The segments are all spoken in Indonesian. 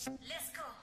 Ntar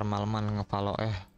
maleman ngefollow eh.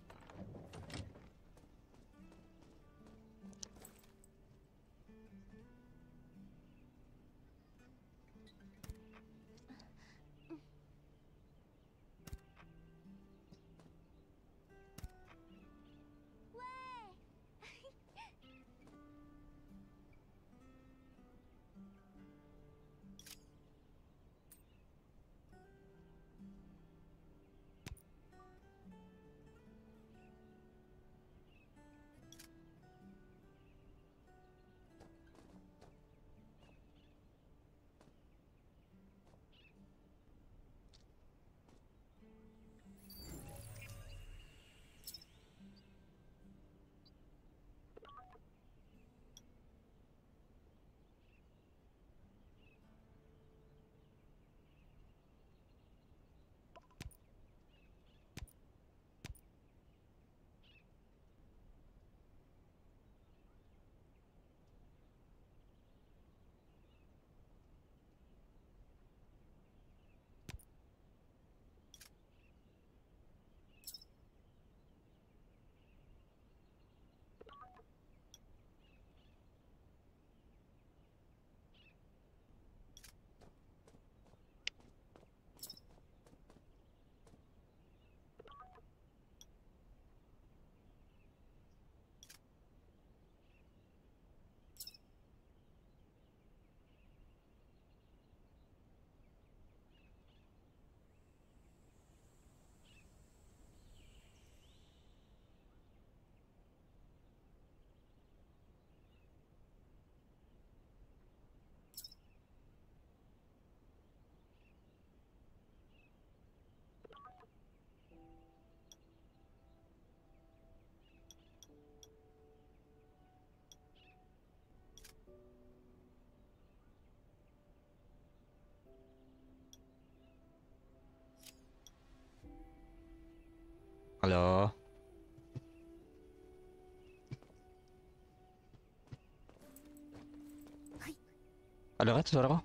Ada kan suara kau?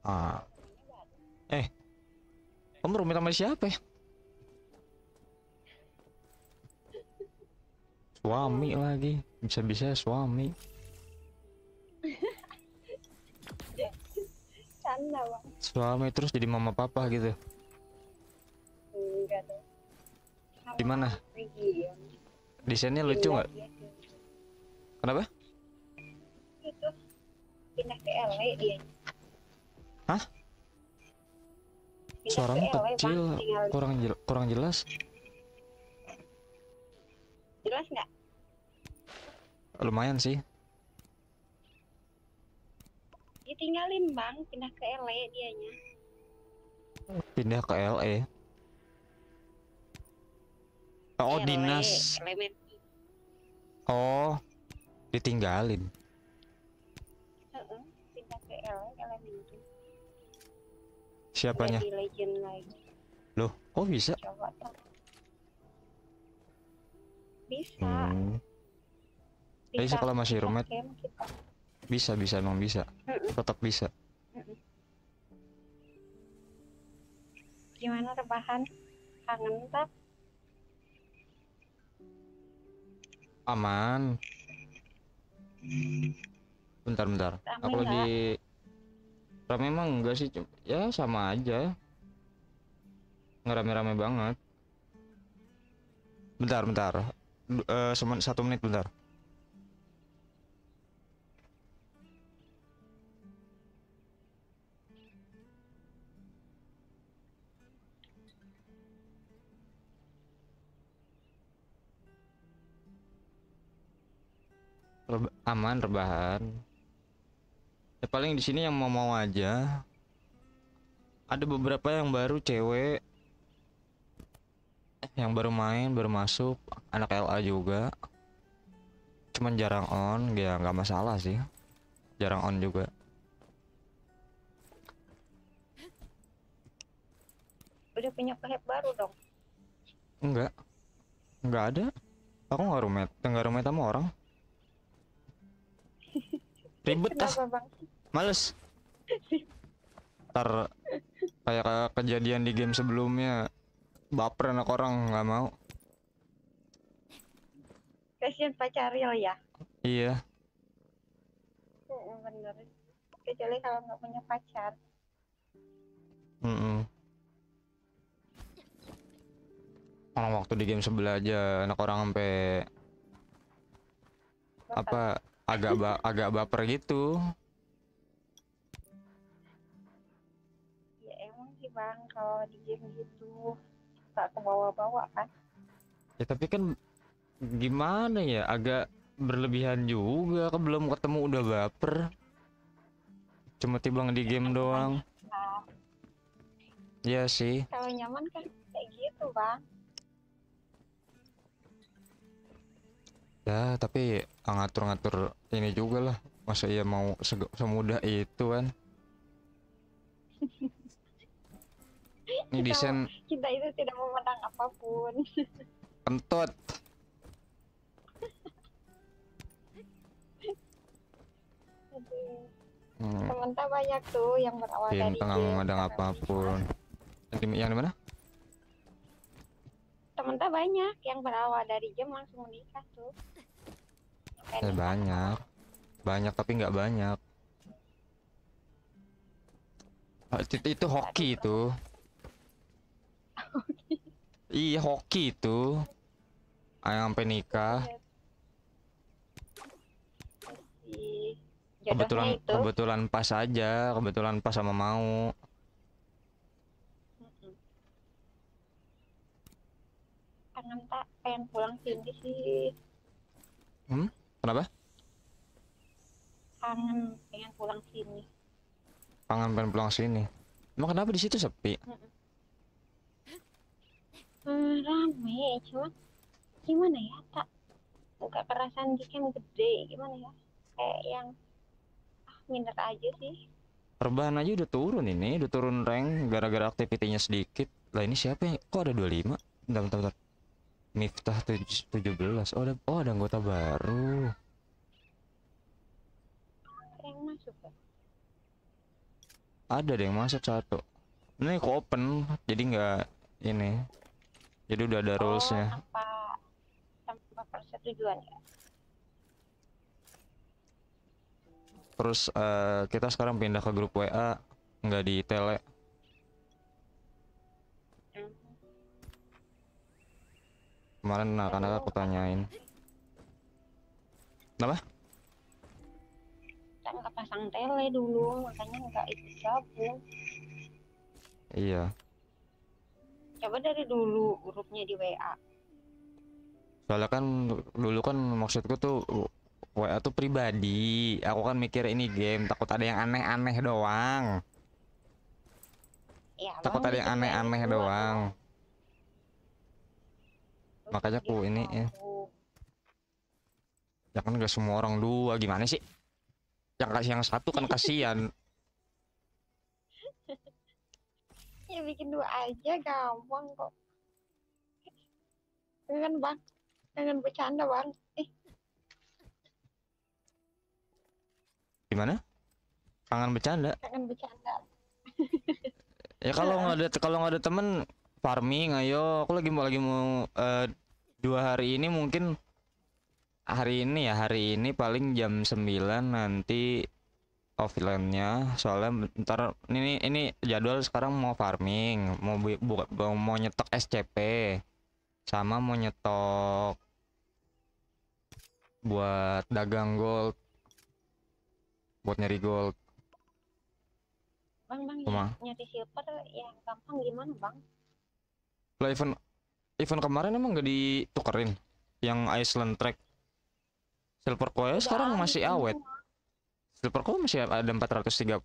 Ah. Eh. Kamu rumit sama siapa ya? Suami lagi. Bisa-bisa suami. bercanda bang suami terus jadi mama papa gitu enggak Sama Di mana? Desainnya lucu Pindah nggak dia Hah? pindah suaramu ke LA, Bang. kecil tinggal kurang jel- kurang jelas. Jelas nggak? Lumayan sih. Ditinggalin bang. Pindah ke LA dianya. Pindah ke LA oh LA, dinas. Elementary. oh ditinggalin siapanya? Jadi legend lagi. Loh kok bisa? Coba bisa. Hmm, bisa. Masih bisa roommate? camp kita. Bisa bisa emang bisa. Mm-mm. tetap bisa. Gimana rebahan? Kangen tak aman. Bentar bentar. Rame aku lagi rame emang enggak sih ya sama aja. Ngerame-rame banget. Bentar bentar. Semen- satu menit bentar. Aman rebahan ya paling di sini yang mau mau aja. Ada beberapa yang baru cewek. Yang baru main baru masuk. Anak LA juga. Cuman jarang on ya nggak masalah sih. Jarang on juga. Udah punya pehep baru dong? Enggak enggak ada. Aku nggak roommate. Nggak roommate sama orang. Ribet bang males. Ntar kayak ke- kejadian di game sebelumnya baper anak orang nggak mau. Kasihan pacar real ya? Iya. Bener. Kecuali kalau nggak punya pacar. Mm orang waktu di game sebelah aja anak orang sampai apa agak ba agak baper gitu bang kalau di game gitu. Tak ke bawah-bawah kan. Ya tapi kan gimana ya agak berlebihan juga. Kan belum ketemu udah baper. Cuma tibang di game doang. nah Iya sih. Kalau nyaman kan kayak gitu bang. Ya, tapi ngatur-ngatur ini juga lah. Masa iya mau semudah itu kan? Ini Kita- desain kita itu tidak memandang apa pun kentut. Hmm, temen tak banyak tuh yang berawal yang dari tengah karena apa pun. Yang yang mana? temen tak banyak yang berawal dari game langsung menikah tuh Kayak banyak. Banyak tapi nggak banyak. Ah, Itu, itu hoki itu. Iya hoki itu. Ah, Yang sampai nikah. jodohnya Kebetulan itu kebetulan pas aja, kebetulan pas sama mau. Kangen tak pengen pulang sini sih Kenapa? kangen pengen pulang sini Kangen pengen pulang sini. Emang kenapa di situ sepi? Hmm, rame cuman gimana ya tak nggak kerasan di camp gede gimana ya kayak yang ah minder aja sih Rebahan aja udah turun ini, udah turun rank gara-gara aktivitinya sedikit. Lah ini siapa yang kok ada 25? Bentar, bentar, bentar. Miftah tuj- 17. Oh, ada oh ada anggota baru. Ada yang masuk ya Ada deh yang masuk satu. Ini open, jadi nggak ini. Jadi udah ada rulesnya. oh, tanpa tanpa persetujuan ya Terus eh, kita sekarang pindah ke grup WA. nggak di tele Hmm. kemarin anak-anak aku tanyain apa Kita nggak pasang tele dulu, makanya nggak ikut gabung. iya Coba dari dulu grupnya di WA. soalnya kan dulu kan maksudku tuh WA tuh pribadi. Aku kan mikir ini game takut ada yang aneh-aneh doang. Ya, takut ada yang aneh-aneh dulu, doang. Terus makanya aku ini ya. ya kan gak semua orang dua gimana sih? Yang kasih yang satu kan kasihan Ya bikin dua aja gampang kok. Jangan bang, jangan bercanda bang. Eh, gimana kangen bercanda jangan bercanda. ya kalau nggak ada kalau nggak ada temen farming ayo aku lagi mau lagi mau eh, dua hari ini mungkin hari ini ya hari ini paling jam 9 nanti offline-nya. Soalnya ntar ini ini jadwal sekarang mau farming mau bu- bu- bu- mau nyetok SCP sama mau nyetok buat dagang gold buat nyari gold. Bang, bang, Kuma. ya, nyari silver ya gampang gimana bang? Lah event event kemarin emang gak ditukerin yang Iceland Track. Silver Udah sekarang masih awet Coil masih ada 430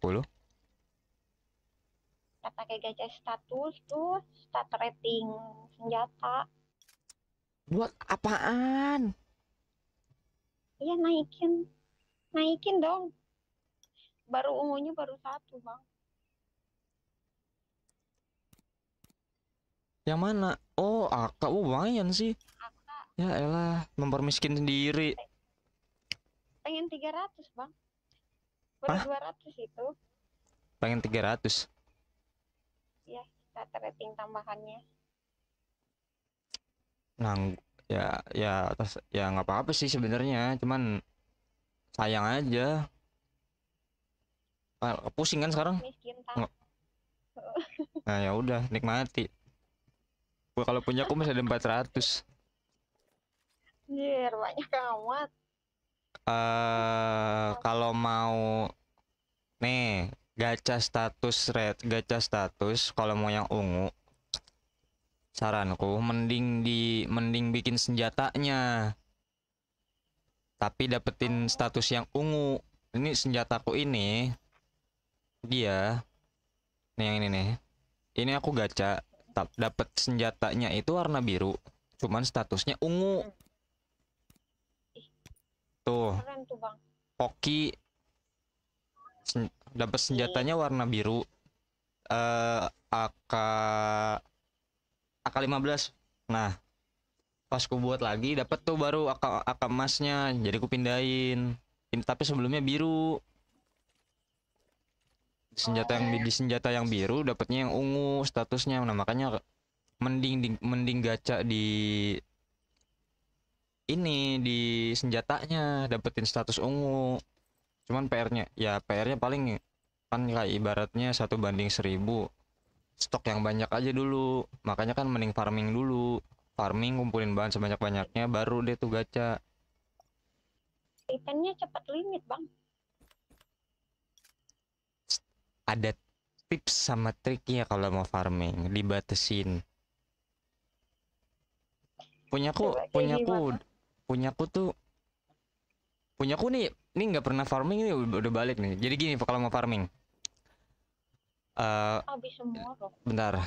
Kita pakai gajah status tuh, stat rating senjata. buat apaan Iya naikin, naikin dong. Baru ungunya baru satu bang. yang mana oh akak oh lumayan sih Kakak ya elah mempermiskin sendiri pengen 300 bang. Baru 200 itu. Pengen 300 stat rating tambahannya. nang ya ya atas ya nggak apa-apa sih sebenarnya cuman sayang aja. Ah, pusing kan sekarang? Miskin nah ya udah nikmati. Gua kalau punya aku masih ada 400 Anjir, banyak amat. Eh kalau mau nih gacha status red gacha status kalau mau yang ungu saranku mending di mending bikin senjatanya. Tapi dapetin status yang ungu. Ini senjataku ini dia nih yang ini nih. Ini aku gacha dapet senjatanya itu warna biru cuman statusnya ungu tuh Keren tuh bang. Poki sen dapat senjatanya warna biru. Eh AK AK15 nah pas ku buat lagi dapat tuh baru AK AK emasnya. Jadi ku pindahin. Ini tapi sebelumnya biru. Senjata yang di senjata yang biru dapatnya yang ungu statusnya. Nah makanya mending di, mending gacha di ini di senjatanya dapetin status ungu. Cuman PR-nya ya PR-nya paling kan kayak ibaratnya satu banding seribu. Stok yang banyak aja dulu. Makanya kan mending farming dulu. Farming kumpulin bahan sebanyak-banyaknya baru deh tuh gacha. Eventnya cepat limit bang. ada tips sama triknya kalau mau farming. Dibatasin. Punyaku punyaku? Punyaku tuh punyaku nih ini nggak pernah farming ini udah balik nih. Jadi gini kalau mau farming eh Habis semua loh. bentar.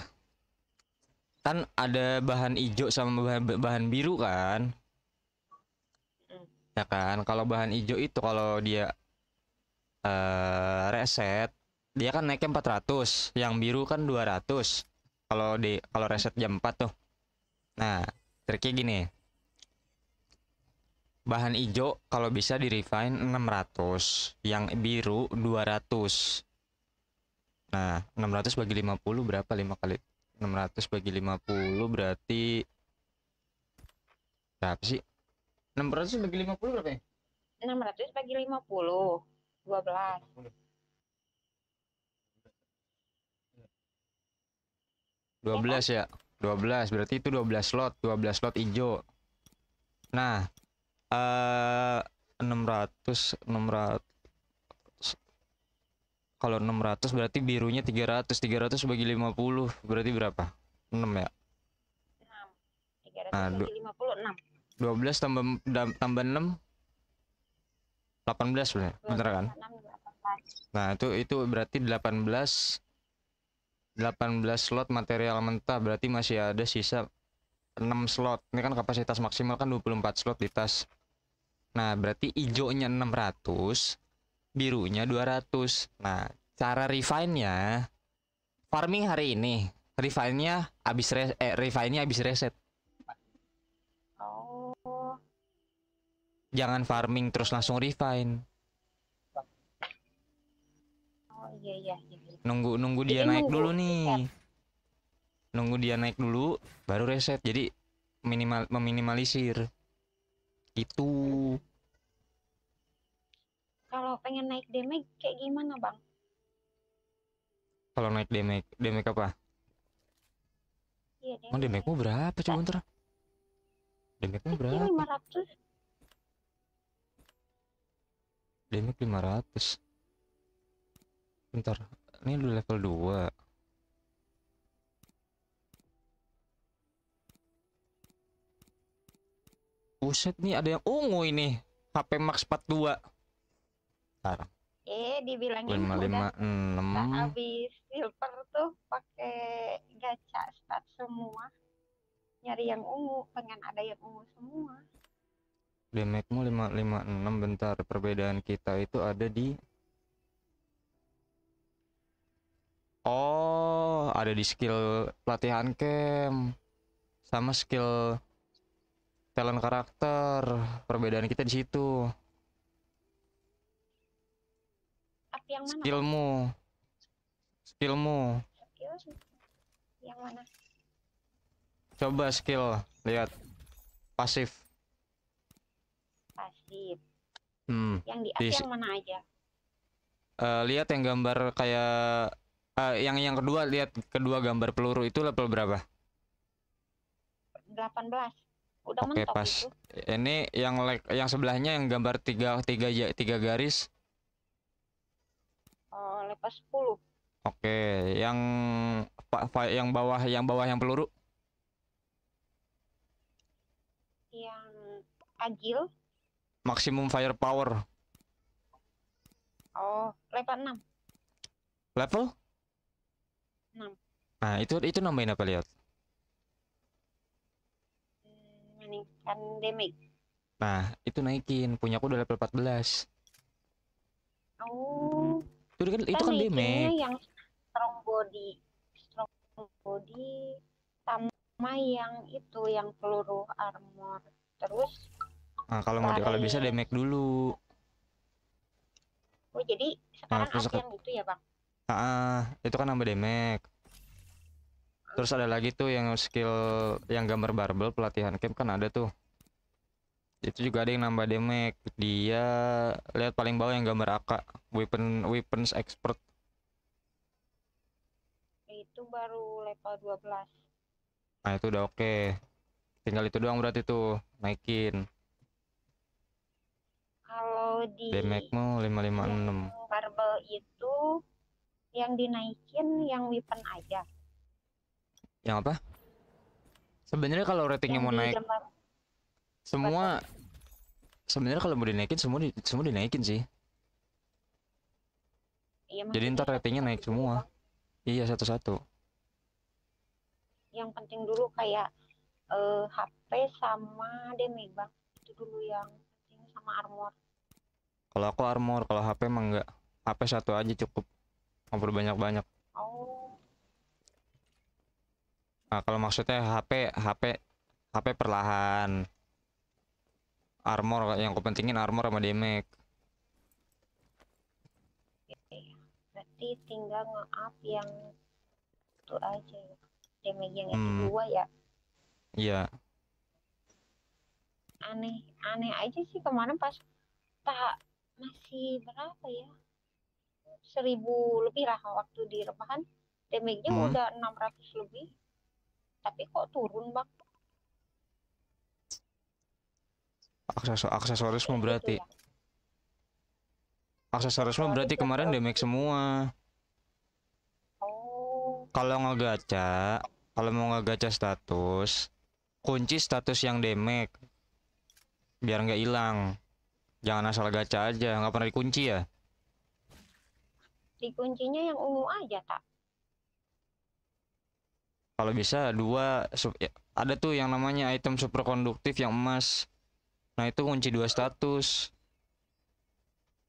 Kan ada bahan hijau sama bahan, bahan biru kan? Mm. ya kan? Kalau bahan hijau itu kalau dia eh reset dia kan naiknya 400 yang biru kan 200 kalau di kalau reset jam 4 tuh. Nah triknya gini bahan hijau kalau bisa di refine 600 yang biru 200 nah 600 bagi 50 berapa 5 kali? 600 bagi 50 berarti berapa sih? 600 bagi 50 berapa ya? 600 bagi 50. 12. 12 ya? 12 berarti itu 12 slot 12 slot hijau nah eh 600 600 kalau 600 berarti birunya 300 300 bagi 50 berarti berapa? 6 ya? 6 300 Ah, du- bagi 56 12 tambah tambah 6 18 bener bener kan? 6 18 nah itu itu berarti 18 18 slot material mentah berarti masih ada sisa 6 slot. Ini kan kapasitas maksimal kan 24 slot di tas nah berarti hijaunya 600 birunya 200 nah cara refine-nya farming hari ini refine-nya habis res eh refine-nya habis reset. Oh jangan farming terus langsung refine. Oh iya iya iya nunggu nunggu dia Jadi naik nunggu dulu reset. nih. Nunggu dia naik dulu baru reset. Jadi minimal meminimalisir itu. Kalau pengen naik damage kayak gimana bang? Kalau naik damage damage apa? Iya emang damage-mu berapa coba ntar damage-mu Kecil berapa? 500 damage 500 bentar ini udah level 2 Buset nih ada yang ungu ini. HP Max 42 Sekarang eh dibilangin lima udah lima tak enam. Habis. Silver tuh pakai gacha stat semua. Nyari yang ungu pengen ada yang ungu semua. Damage-mu lima lima enam. Bentar perbedaan kita itu ada di Oh ada di skill pelatihan camp. Sama skill talent karakter perbedaan kita di situ. Tapi yang mana? Skillmu. Skillmu. Skill yang mana? Coba skill lihat. Pasif. Pasif. Hmm yang di Di yang mana aja? Eh, lihat yang gambar kayak eh, yang yang kedua lihat kedua gambar peluru itu level berapa? 18 udah Oke, mentok pas. itu. Ini yang like yang sebelahnya yang gambar tiga tiga tiga garis. Oh, level 10 oke yang pa- fa- yang bawah yang bawah yang peluru? Yang agil. Maksimum firepower. Oh level 6 level? 6 nah itu itu nambahin apa lihat damage nah itu naikin. Punyaku udah level 14 oh. Itu kan itu kan damage yang strong body strong body sama yang itu yang peluru armor. Terus nah kalau mau kalau bisa damage dulu. Oh jadi sekarang terus ada ke- yang itu ya bang? Ah itu kan nambah damage terus ada lagi tuh yang skill yang gambar barbel pelatihan camp kan ada tuh. Itu juga ada yang nambah damage. Dia lihat paling bawah yang gambar AK weapon weapons expert. Itu baru level 12 nah itu udah oke. Tinggal itu doang berarti tuh naikin. Kalau di damage-mu 556 yang barbel itu yang dinaikin yang weapon aja yang apa? Sebenarnya kalau ratingnya yang mau naik semua sebenarnya kalau mau dinaikin semua di, semua dinaikin sih. Iya, jadi ntar ratingnya naik semua. iya satu-satu. Yang penting dulu kayak eh, HP sama damage bang itu dulu yang penting sama armor. Kalau aku armor, kalau HP emang enggak. HP satu aja cukup. Nggak perlu banyak-banyak. oh Nah, kalau maksudnya HP, HP, HP perlahan. Armor yang kepentingin armor sama damage. berarti tinggal nge-up yang itu aja ya damage yang itu Hmm. dua ya Iya. aneh aneh aja sih kemarin pas tak masih berapa ya seribu lebih lah waktu di rebahan damage-nya Hmm. udah 600 lebih tapi kok turun bang Aksesoris aksesorismu Kayak berarti. gitu ya. Berarti ya, kemarin damage semua. oh Kalau ngegaca, kalau mau ngegaca status, kunci status yang damage biar nggak hilang. Jangan asal gacha aja, nggak pernah dikunci ya. di kuncinya yang ungu aja tak Kalau bisa dua, ya, ada tuh yang namanya item super konduktif yang emas. Nah itu kunci dua status.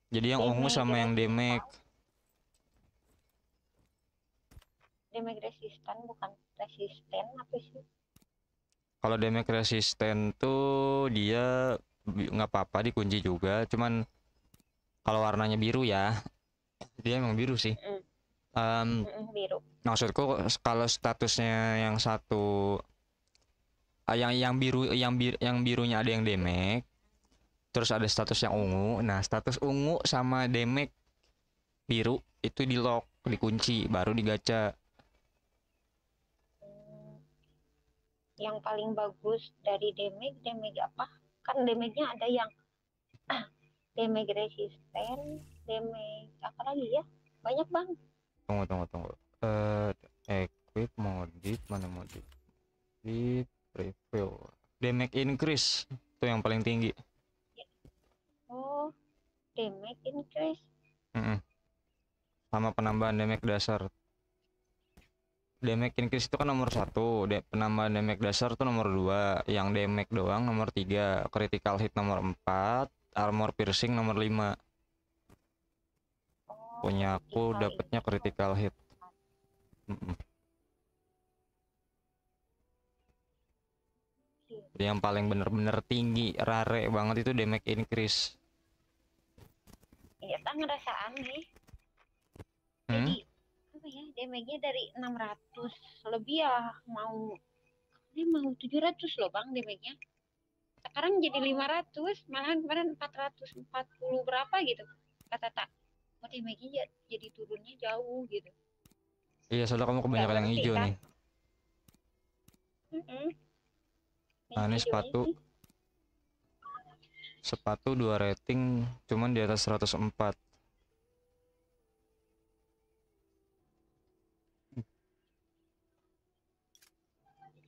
Jadi yang ungu sama yang damage. damage resistan bukan resisten apa sih Kalau damage resisten tuh dia nggak apa-apa dikunci juga, cuman kalau warnanya biru ya, dia emang biru sih. Mm. Mm-mm, biru maksudku kalau statusnya yang satu, ah, yang yang biru yang bir, yang birunya ada yang damage, terus ada status yang ungu. Nah status ungu sama damage biru itu di lock, dikunci, baru digacha. Hmm, yang paling bagus dari damage damage apa kan damage-nya ada yang damage resisten damage apa lagi ya banyak bang Tunggu tunggu tunggu. Eh equip modif mana modif? Di preview. Damage increase itu yang paling tinggi. oh damage increase Mm-mm. Sama penambahan damage dasar. Damage increase itu kan nomor satu, de- penambahan damage dasar itu nomor dua, yang damage doang nomor tiga, critical hit nomor empat, armor piercing nomor lima. Punya aku hit. critical hit. Yang paling bener-bener tinggi, rare banget itu damage increase. iya tak ngerasa aneh Hmm? jadi apa ya damage-nya dari 600 lebih ya mau ini mau 700 loh bang damage-nya sekarang jadi 500 malahan kemarin 440 berapa gitu kata tak oh damage-nya ja- jadi turunnya jauh gitu Iya, soalnya kamu kebanyakan yang hijau kan? nih. Mm-mm. Nah, ini sepatu. ini. Sepatu 2 rating, cuman di atas 104.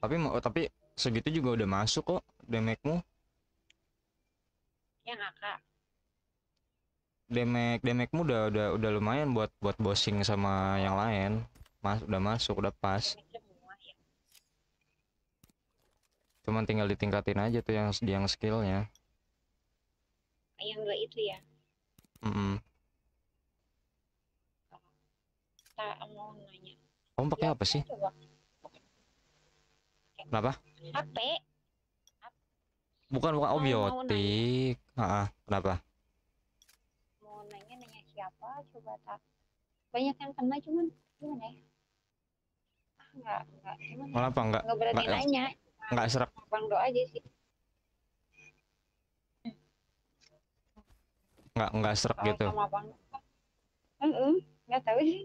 Tapi mau tapi segitu juga udah masuk kok damage-mu. yang kakak Damage damage-mu udah udah udah lumayan buat buat bossing sama yang lain. Mas udah masuk, udah pas. damage Cuman tinggal ditingkatin aja tuh yang yang skillnya. yang dua itu ya mau nanya Kamu pakai apa sih? Kenapa? HP Bukan bukan oh Mau- mau biotik. Ah, kenapa? Siapa coba tak banyak yang kena cuman gimana ya ah nggak nggak gimana ya? Kenapa enggak nggak berani nggak- nanya enggak serak? bang doa aja sih Enggak enggak serak kalau gitu. sama bang Heeh, nggak tahu sih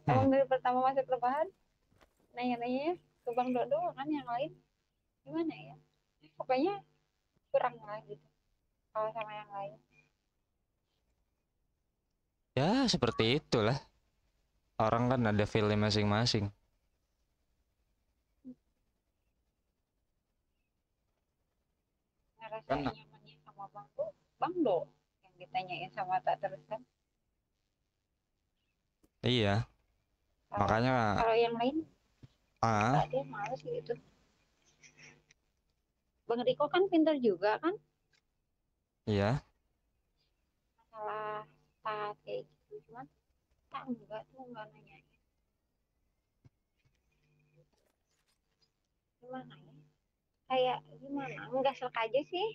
Hmm. Abang dari pertama masuk lebaran nanya-nanya ke bang Dodo kan yang lain gimana ya pokoknya kurang lah gitu kalau sama yang lain Ya, seperti itulah. Orang kan ada feelnya masing-masing. ngerasa Kan- nyamannya sama bang tuh bang Do yang ditanyain sama tak terus kan Iya, Kalau- makanya kalau yang lain ah, dia males gitu bang Riko kan pintar juga kan iya. masalah stat kayak gitu. Cuman tak enggak tuh enggak nanyain. Gimana ya kayak gimana? Enggak selek aja sih.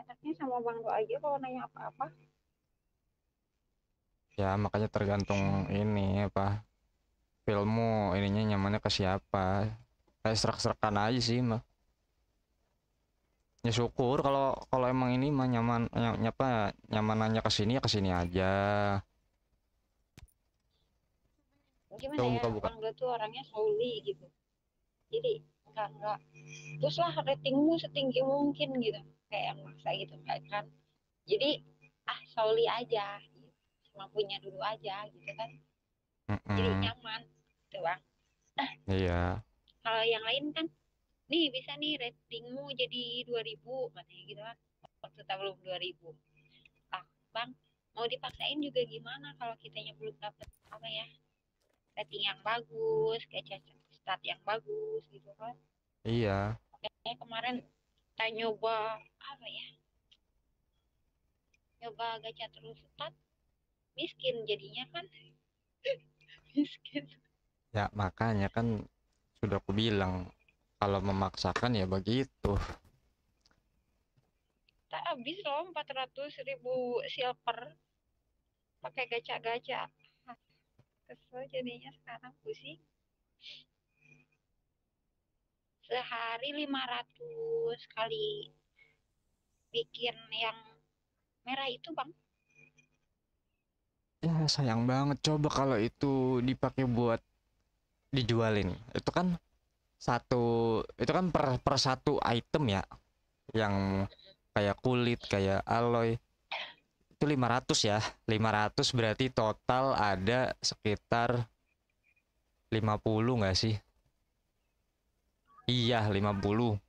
Enaknya sama bang Do aja kalau nanya apa-apa. Ya, makanya tergantung ini apa filmmu ininya nyamannya ke siapa. Kayak serak-serakan aja sih mah. Ya syukur kalau kalau emang ini mah nyaman ny- nyapa nyamanannya ke sini ya ke sini aja. gimana Coba ya buka-buka. bang Do tuh orangnya slowly gitu jadi enggak enggak terus lah ratingmu setinggi mungkin gitu kayak yang maksa gitu kan kan jadi ah soli aja gitu. semampunya dulu aja gitu kan jadi Mm-mm. nyaman gitu bang Iya. kalau yang lain kan nih bisa nih ratingmu jadi 2000 katanya gitu kan waktu kita belum 2000 ah bang mau dipaksain juga gimana kalau kitanya belum dapet apa ya rating yang bagus kayak stat yang bagus gitu kan? Iya. kayak kemarin kita nyoba apa ya nyoba gacha terus stat miskin jadinya kan. Miskin. Ya makanya kan sudah aku bilang kalau memaksakan ya begitu. tak habis loh 400 ribu silver. Pakai gacha-gacha kesel jadinya sekarang pusing. Sehari 500 kali bikin yang merah itu bang. Ya sayang banget. Coba kalau itu dipakai buat dijualin. Itu kan satu itu kan per per satu item ya yang kayak kulit kayak alloy. Itu 500 ya 500 berarti total ada sekitar 50 nggak sih? Iya 50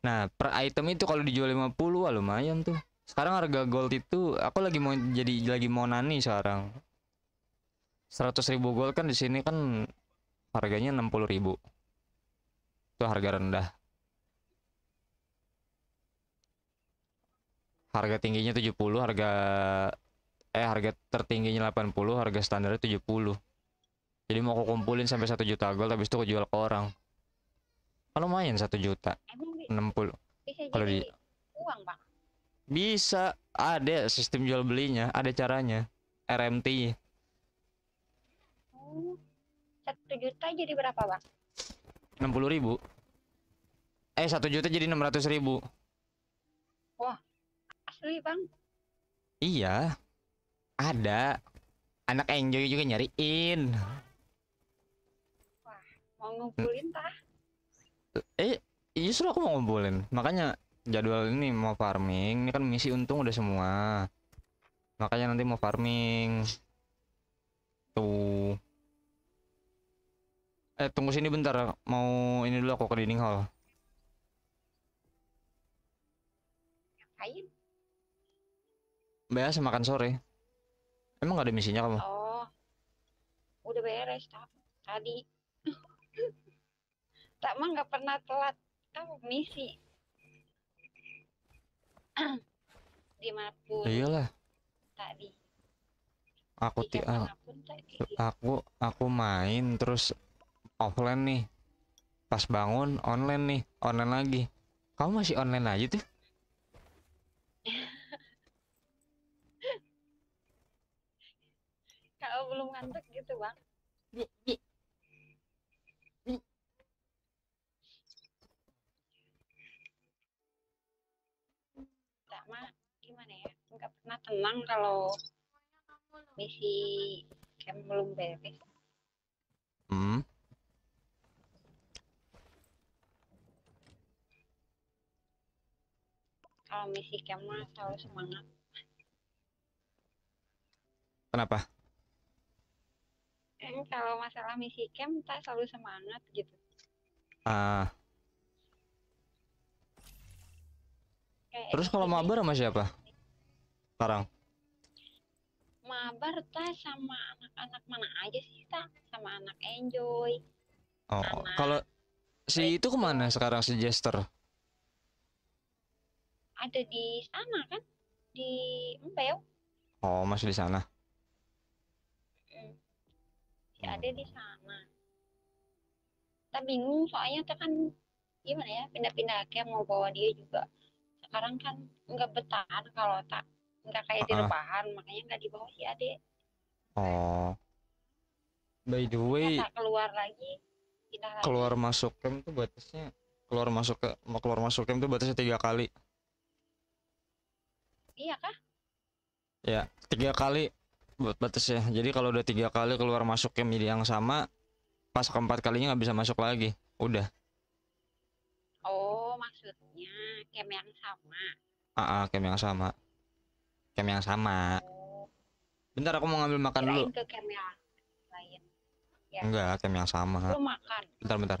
nah per item itu kalau dijual 50 wah lumayan tuh. Sekarang harga gold itu aku lagi mau jadi lagi mau nani sekarang. 100.000 ribu gold kan di sini kan harganya 60.000 ribu itu harga rendah. Harga tingginya 70 harga eh harga tertingginya 80 harga standarnya 70 jadi mau aku kumpulin sampai 1 juta gold habis itu aku jual ke orang. Kan lumayan 1 juta. Emang bi- 60 bisa Kalau di- uang bang bisa. Ada sistem jual belinya ada caranya. RMT oh satu juta jadi berapa bang 60 ribu. Eh 1 juta jadi 600 ribu. Asli bang. Iya. Ada. Anak enjoy juga nyariin. Mau ngumpulin tah? Eh justru aku mau ngumpulin. Makanya jadwal ini mau farming. Ini kan misi untung udah semua. Makanya nanti mau farming. Tuh eh tunggu sini bentar mau ini dulu aku ke dining hall. Ngapain? Biasa makan sore. Emang gak ada misinya kamu? Oh udah beres tadi. Tak mah nggak pernah telat. Tahu misi. Di mana pun iyalah tadi. Aku di ti ah, aku aku main terus offline nih. Pas bangun online nih. Online lagi. Kamu masih online aja tuh kalau belum ngantuk gitu bang. Tak mah gimana ya? Nggak pernah tenang kalau misi camp belum beres. Hmm kalau misi camp mah selalu semangat. Kenapa? Eh, kalau masalah misi camp tak selalu semangat gitu. Ah. Kayak terus kalau mabar sama siapa? Sekarang mabar tak sama anak-anak mana aja sih tak? Sama anak enjoy. Oh kalau si itu ke mana sekarang si Jester ada di sana kan? Di Empel oh masih di sana? Mm. si ada di sana. Tak bingung soalnya tak kan gimana ya pindah-pindah camp mau bawa dia juga. Sekarang kan nggak bertahan kalau tak nggak kayak di Ah. rebahan makanya nggak dibawa si ade. Oh. By the way tak keluar lagi pindah lagi. keluar masuk camp tuh batasnya keluar masuk ke mau keluar masuk camp tuh batasnya tiga kali iya kah? Ya tiga kali buat batas ya. Jadi kalau udah tiga kali keluar masuk ke media yang sama pas keempat kalinya nggak bisa masuk lagi. Udah. Oh maksudnya camp yang sama. Ah ah kem yang sama. Camp yang sama. Oh. bentar aku mau ngambil makan Kirain dulu ke camp yang lain. Ya. enggak camp yang sama. Lu makan. Bentar bentar.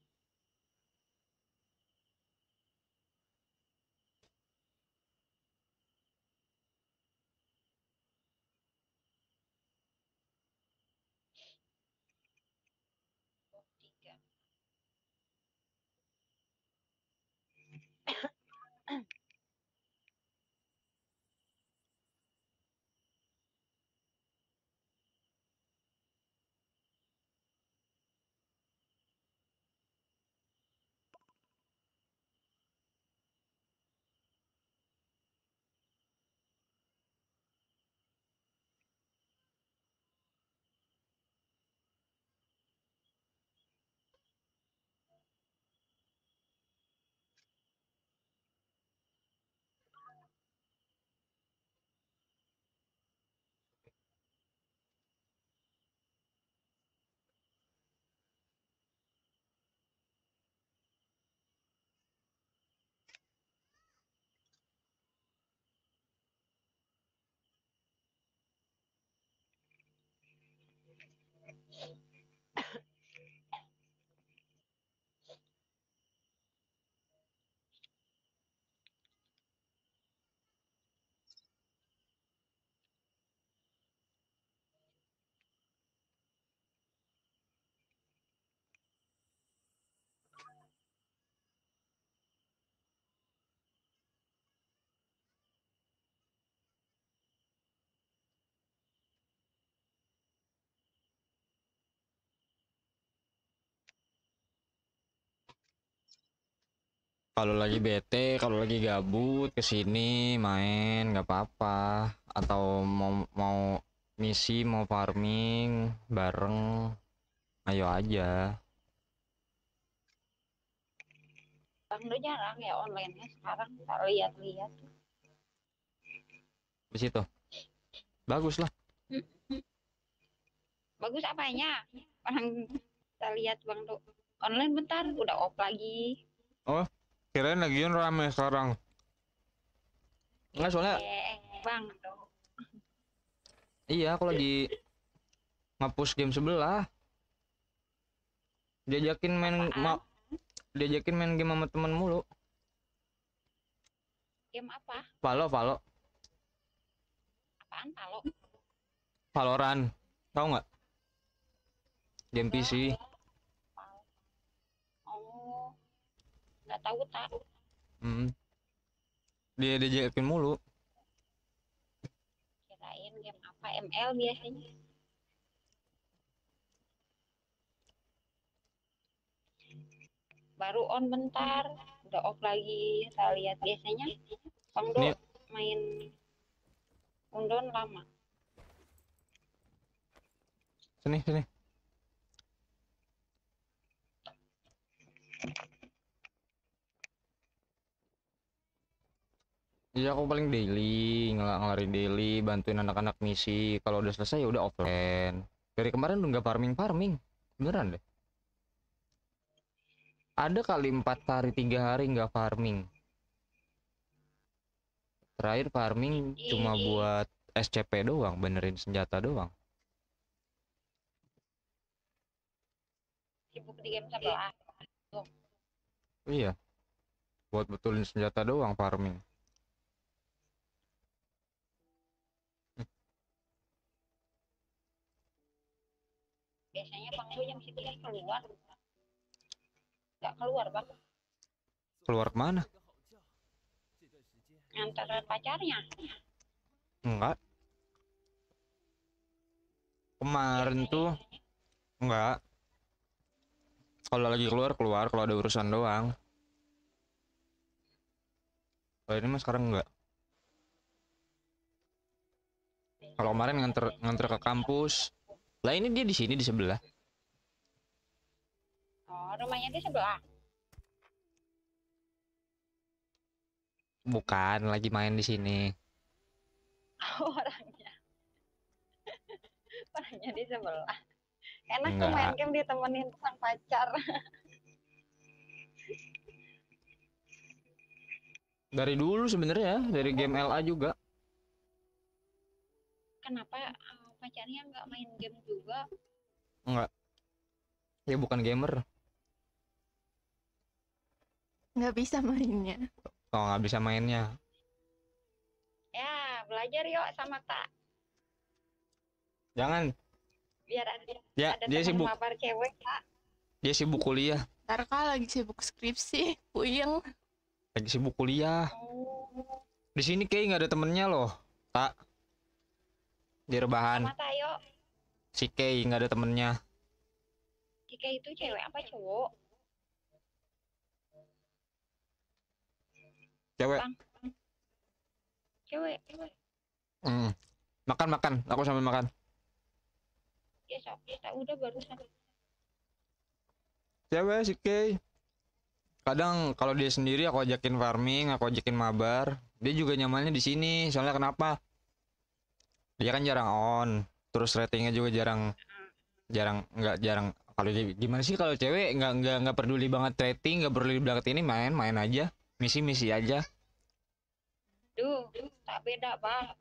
Kalau lagi bete, kalau lagi gabut ke sini main nggak apa-apa. Atau mau mau misi, mau farming bareng, ayo aja. Bang lu jarang ya online-nya sekarang. Tak lihat-lihat. Di situ. Bagus lah. Bagus apanya? Orang kita lihat Bang tuh online bentar udah off lagi. Kirain lagian rame sekarang. Enggak soalnya Eh, Bang iya aku lagi ngapus game sebelah. Diajakin main mau diajakin main game sama temen mulu. Game apa? Valo, Valo, Apaan Palo? Valorant. Tahu nggak? Game PC. Nggak tahu tak. Hmm. Dia diajakin mulu. Kirain game apa? ML biasanya. Baru on bentar, udah off lagi. Saya lihat biasanya Bang Do Ini- main undon lama. Sini, sini. Iya aku paling daily, ngel ngelarin daily, bantuin anak-anak misi. Kalau udah selesai ya udah offline. Dari kemarin udah nggak farming farming, beneran deh. Ada kali empat hari tiga hari nggak farming. Terakhir farming cuma buat SCP doang, benerin senjata doang. Sibuk di game sebelah. Iya. Buat betulin senjata doang farming. Biasanya Bang Do jam segini keluar. Nggak keluar Bang. Keluar ke mana? Ngantar pacarnya. Enggak. Kemarin tuh enggak. Kalau lagi keluar keluar, kalau ada urusan doang. Kalau ini mah sekarang enggak. Kalau kemarin nganter nganter ke kampus. Lah ini dia di sini di sebelah. Oh, rumahnya di sebelah. bukan lagi main di sini. orangnya orangnya di sebelah enak tuh main game ditemenin tukang pacar Dari dulu sebenarnya, dari game LA juga. kenapa pacarnya nggak main game juga Ya bukan gamer. nggak bisa mainnya Kalau nggak bisa mainnya. ya belajar yuk sama tak Jangan. biar ada Ya, ada dia sibuk. mabar cewek tak Dia sibuk kuliah. ntar kak lagi sibuk skripsi puyeng Lagi sibuk kuliah. oh, Di sini kayak nggak ada temennya loh. Tak. Di rebahan. sama Si Kay nggak ada temennya. Kika itu cewek apa cowok Cewek. cewek cewek Hmm. Makan makan. Aku sambil makan. ya sok tak udah barusan Cewek si Kay. Kadang kalau dia sendiri aku ajakin farming, aku ajakin mabar. Dia juga nyamannya di sini. Soalnya kenapa? Dia kan jarang on. Terus ratingnya juga jarang jarang nggak jarang. Kalau gimana sih kalau cewek nggak nggak nggak peduli banget rating nggak peduli banget ini main main aja. Misi misi aja. Duh tak beda bang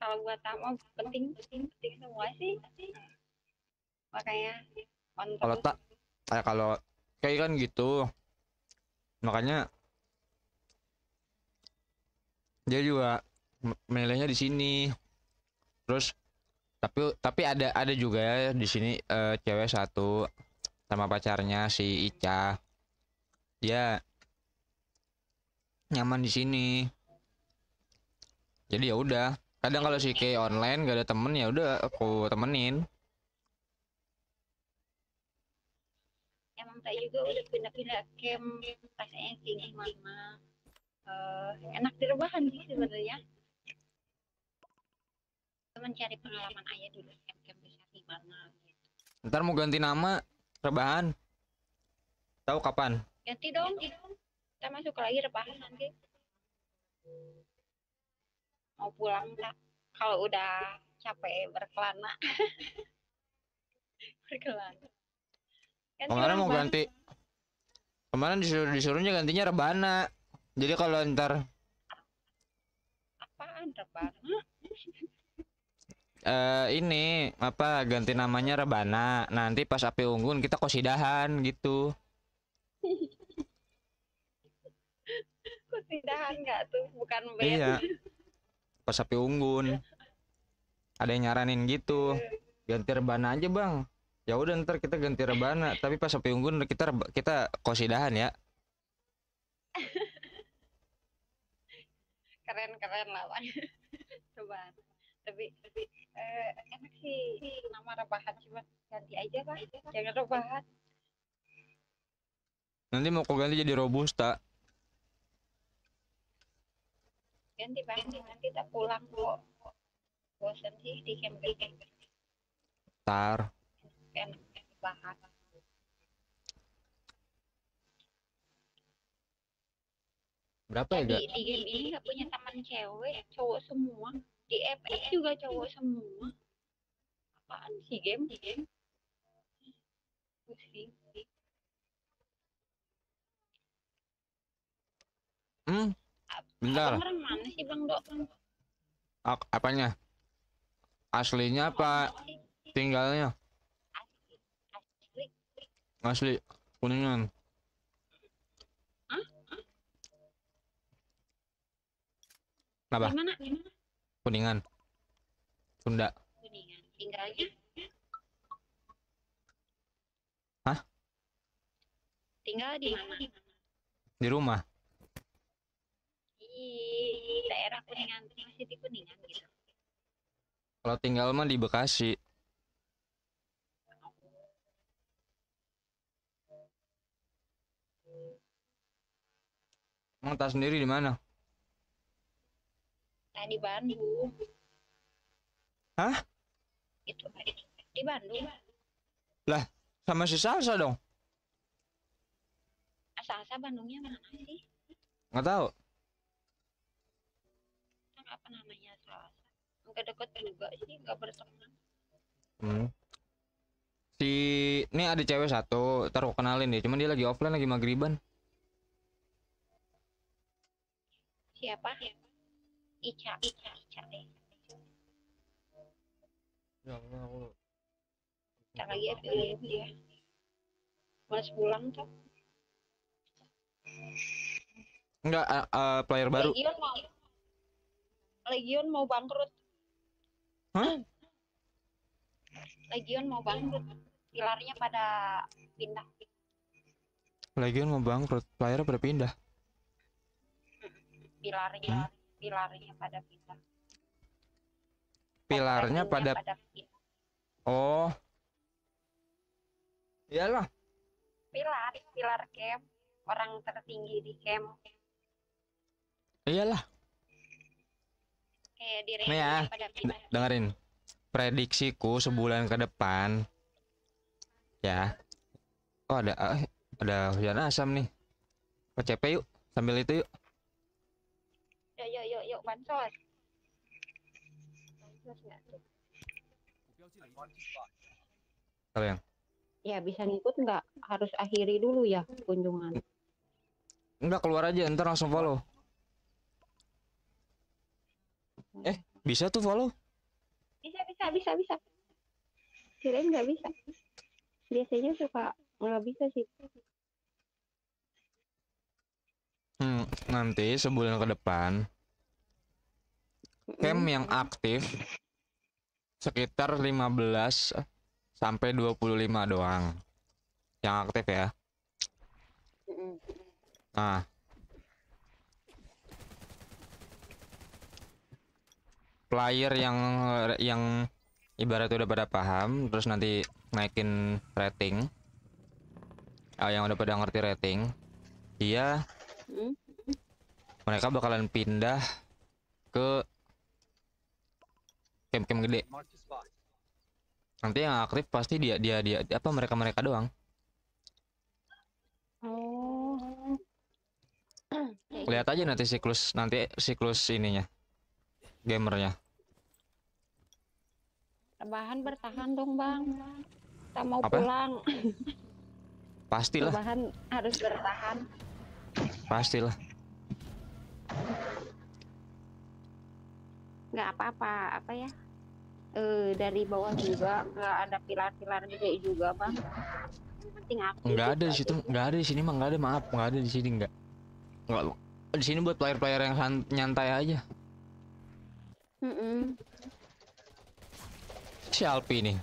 kalau buat tamu penting penting penting semua sih. Makanya kalau tak kayak kalau kayak kan gitu. Makanya dia juga milihnya di sini. Terus tapi tapi ada ada juga ya di sini eh, cewek satu sama pacarnya si Ica. Dia nyaman di sini. Jadi ya udah kadang kalau si Kay online gak ada temen ya udah aku temenin. Emang tak juga udah pindah-pindah camp rasanya kayak gimana Eh, enak di rebahan sih sebenarnya cuman cari pengalaman aja dulu camp-camp besar gimana gitu. Ntar mau ganti nama rebahan. Tahu kapan? ganti dong kita masuk lagi rebahan nanti mau pulang tak kalau udah capek berkelana berkelana Ganti Kemarin mau rebahan. ganti. Kemarin disuruh disuruhnya gantinya rebana. Jadi kalau ntar apaan rebahan eh ini apa ganti namanya rebana. Nanti pas api unggun kita kosidahan gitu. kesidahan nggak tuh bukan band Iya. Pas api unggun. Ada yang nyaranin gitu. Ganti rebana aja, Bang. Ya udah ntar kita ganti rebana, tapi pas api unggun kita reba- kita kosidahan ya. Keren keren lawan rebahan tapi tapi eh, enak sih. Nama rebahan cuma ganti aja pak. Jangan rebahan. Nanti mau kau ganti jadi robusta. ganti pak. Nanti tak pulang kok bosan sih di camp camp Ntar. kan rebahan Berapa ya, di, di game ini nggak punya teman cewek cowok semua. Di FX juga cowok semua. Apaan sih game? Di game pusing Hmm, bentar. Abang mana sih bang dok. Ak- apanya? Aslinya apa tinggalnya? asli. Asli kuningan. Hah? Apa? Gimana? Gimana? Kuningan. Sunda. Kuningan. Tinggalnya? Hah? Tinggal di mana? Di rumah. Di daerah Kuningan, masih di Kuningan gitu. Kalau tinggal mah di Bekasi. Emang tas sendiri di mana? Nah, di Bandung. Hah? Itu, itu di Bandung. Sama si Salsa dong. Sasa Bandungnya mana sih? nggak tahu apa namanya Sasa? Nggak deket juga sih, nggak berteman. Hmm. Si ini ada cewek satu, aku kenalin deh. Cuman dia lagi offline lagi magriban. Siapa? Ica, Ica, Ica deh. Ya Allah, aku Ica lagi FWB dia. Mas pulang tuh. Enggak, eh, eh, player baru. Legion mau Legion mau bangkrut. Hah? Legion mau bangkrut. Pilarnya pada pindah. Legion mau bangkrut, player pada pindah. Pilarnya, pilarnya pada pindah. Pilarnya pada Pada pindah. Oh. Iyalah. Pilar, pilar camp. Orang tertinggi di camp. Iyalah. Kayak di Nih ya, pada pindah. dengerin. Prediksiku sebulan ke depan. Ya. Oh, ada eh, ada hujan asam nih. Ke CP yuk, sambil itu yuk. Yuk, yuk, yuk, bansos. Bansos nggak tuh? Kalau yang Ya bisa ngikut nggak? Harus akhiri dulu ya kunjungan. enggak keluar aja, ntar langsung follow. Eh, bisa tuh follow. Bisa, bisa, bisa, bisa. Kirain nggak bisa. Biasanya suka nggak bisa sih. Hmm, nanti sebulan ke depan camp yang aktif sekitar 15 sampai 25 doang. Yang aktif ya. Nah. Player yang yang ibarat udah pada paham terus nanti naikin rating. Ah, yang udah pada ngerti rating, dia mereka bakalan pindah ke camp-camp gede. Nanti yang aktif pasti dia dia dia apa mereka mereka doang. Oh. Lihat aja nanti siklus nanti siklus ininya gamernya. Rebahan bertahan dong bang. Kita mau Apa? pulang. Pastilah, Rebahan harus bertahan. pastilah. Nggak apa-apa, apa ya? Eh dari bawah juga nggak ada pilar-pilar gede juga bang. Penting aktif. Nggak ada di itu situ, nggak ada di sini mah nggak ada maaf, nggak ada di sini nggak. Nggak di sini buat player-player yang nyantai aja. Mm-mm. Si Alpi nih.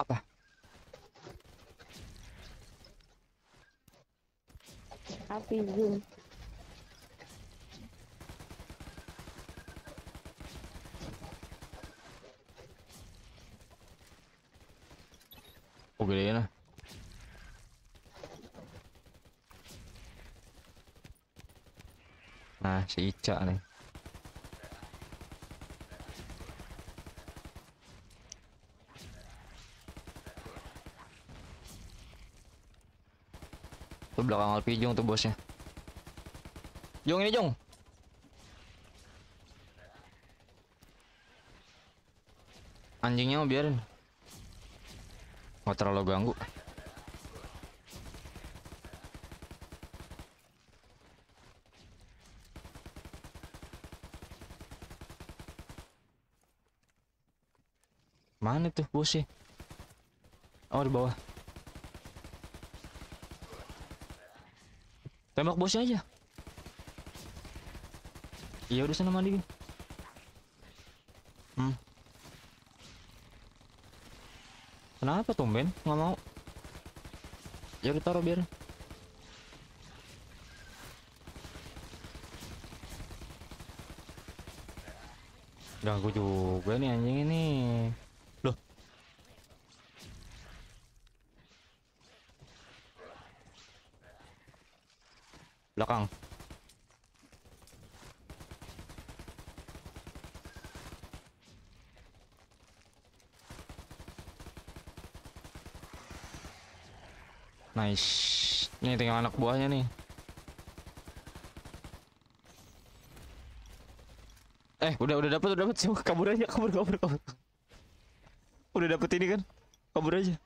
Apa? Api zoom. Oh gedein lah. Nah, si Ica nih. Tuh belakang Alpi Jung tuh bosnya. Jung ini Jung. Anjingnya mau biarin. Nggak terlalu ganggu. Mana tuh bosnya? Oh di bawah. Tembak bosnya aja. Iya udah sana mandi. Hmm. Kenapa tumben? Nggak mau. Ya udah taruh biar. Ganggu juga nih anjing ini. Belakang. Nice. Nih tinggal anak buahnya nih. Eh, udah udah dapat udah dapat sih kabur aja kabur kabur kabur. Udah dapat ini kan? Kabur aja.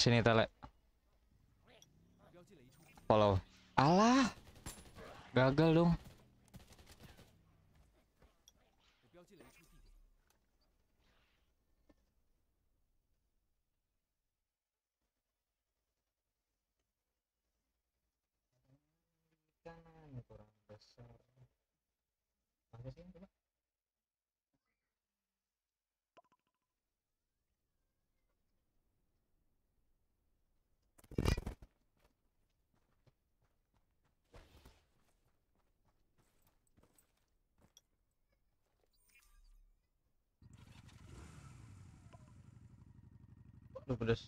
Sini tele. Follow. Alah. Gagal dong. kurang besar. Mana sih coba? Pedas.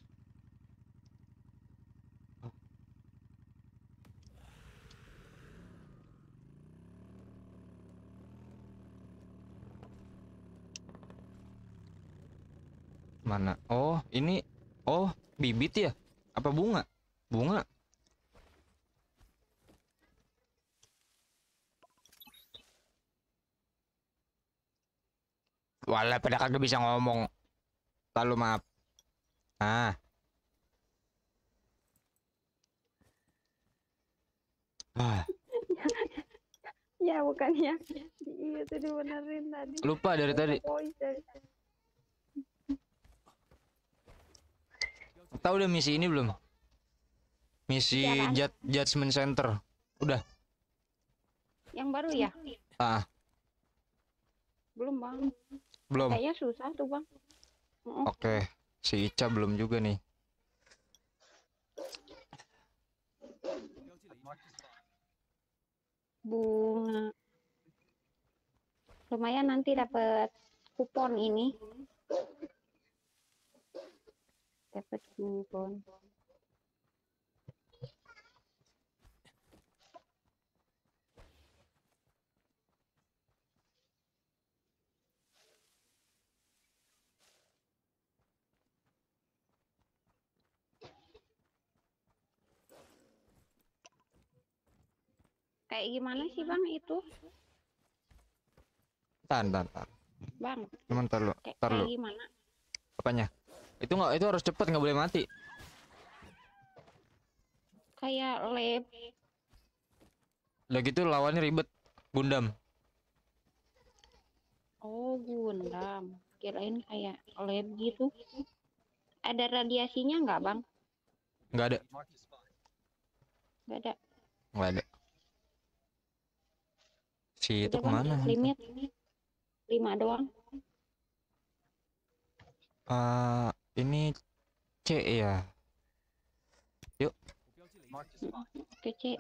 Mana? Oh, ini oh, bibit ya? Apa bunga? Bunga. Walah, pada kagak bisa ngomong. Lalu maaf. Ah. Ah, Ya bukannya itu dibenerin tadi. lupa dari tadi. Tahu udah misi ini belum? Misi? Jud- Judgment Center. Udah. Yang baru ya? Ah, Belum bang. belum. Kayaknya susah tuh bang. Oke, si Ica belum juga nih. Bunga. Lumayan nanti dapat kupon ini. Dapat kupon. Kayak gimana sih bang itu? Tahan, tahan, tahan. Bang, Cuman tar lu, kayak, tar lu. kayak gimana? Apanya? Itu nggak, itu harus cepet nggak boleh mati. Kayak lab. Udah gitu lawannya ribet. Gundam. Oh, Gundam. Kirain kayak lab gitu. Ada radiasinya nggak, Bang? Nggak ada, Nggak ada. nggak ada. Si itu ke mana? Limit. Lima doang. Eh, ini C ya. Kece.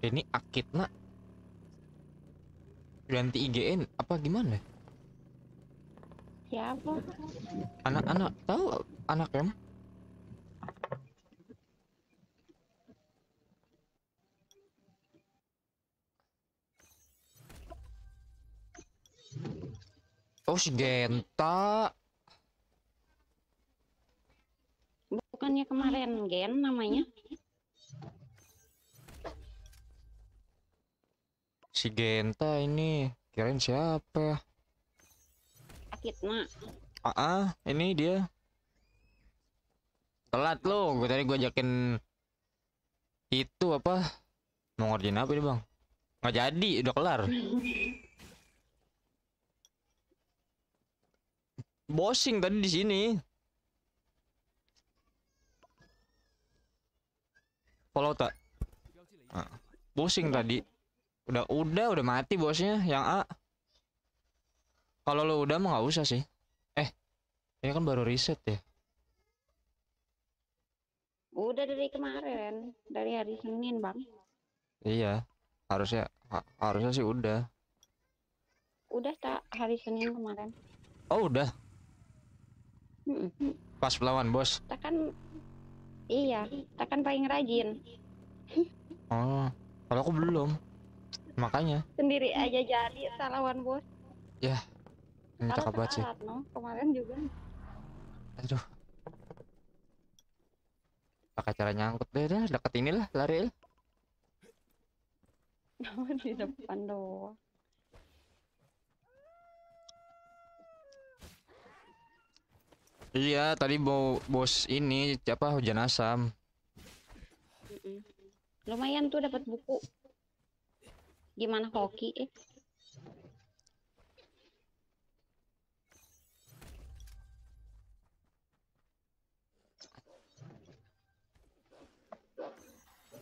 Ini Akitna. Ganti IGN apa gimana? Siapa? Anak-anak tahu anak em? Oh si Genta. Bukannya kemarin Gen namanya? Si Genta ini kirain siapa ya? Akitna. Ah, ah, ini dia. Telat lo, gue tadi gue ajakin itu apa? Mau ngerjain apa nih bang? Nggak jadi, udah kelar. Bosing tadi di sini. Follow tak? Ah, Bosing tadi. Udah, udah, udah mati bosnya yang A. Kalau lo udah mah nggak usah sih. Eh, ini kan baru riset ya. Udah dari kemarin. Dari hari Senin, Bang. Iya. harusnya ha- harusnya sih udah Udah tak hari Senin kemarin. oh udah pas lawan bos Tak kan iya, tak kan paling rajin. oh kalau aku belum makanya Sendiri aja jadi tak lawan bos. ini Kalau cakep banget sih no, kemarin juga. aduh pakai cara nyangkut deh dah deket inilah lari lah. di depan doang. iya tadi mau bos ini siapa hujan asam. Lumayan tuh dapat buku. Gimana hoki eh?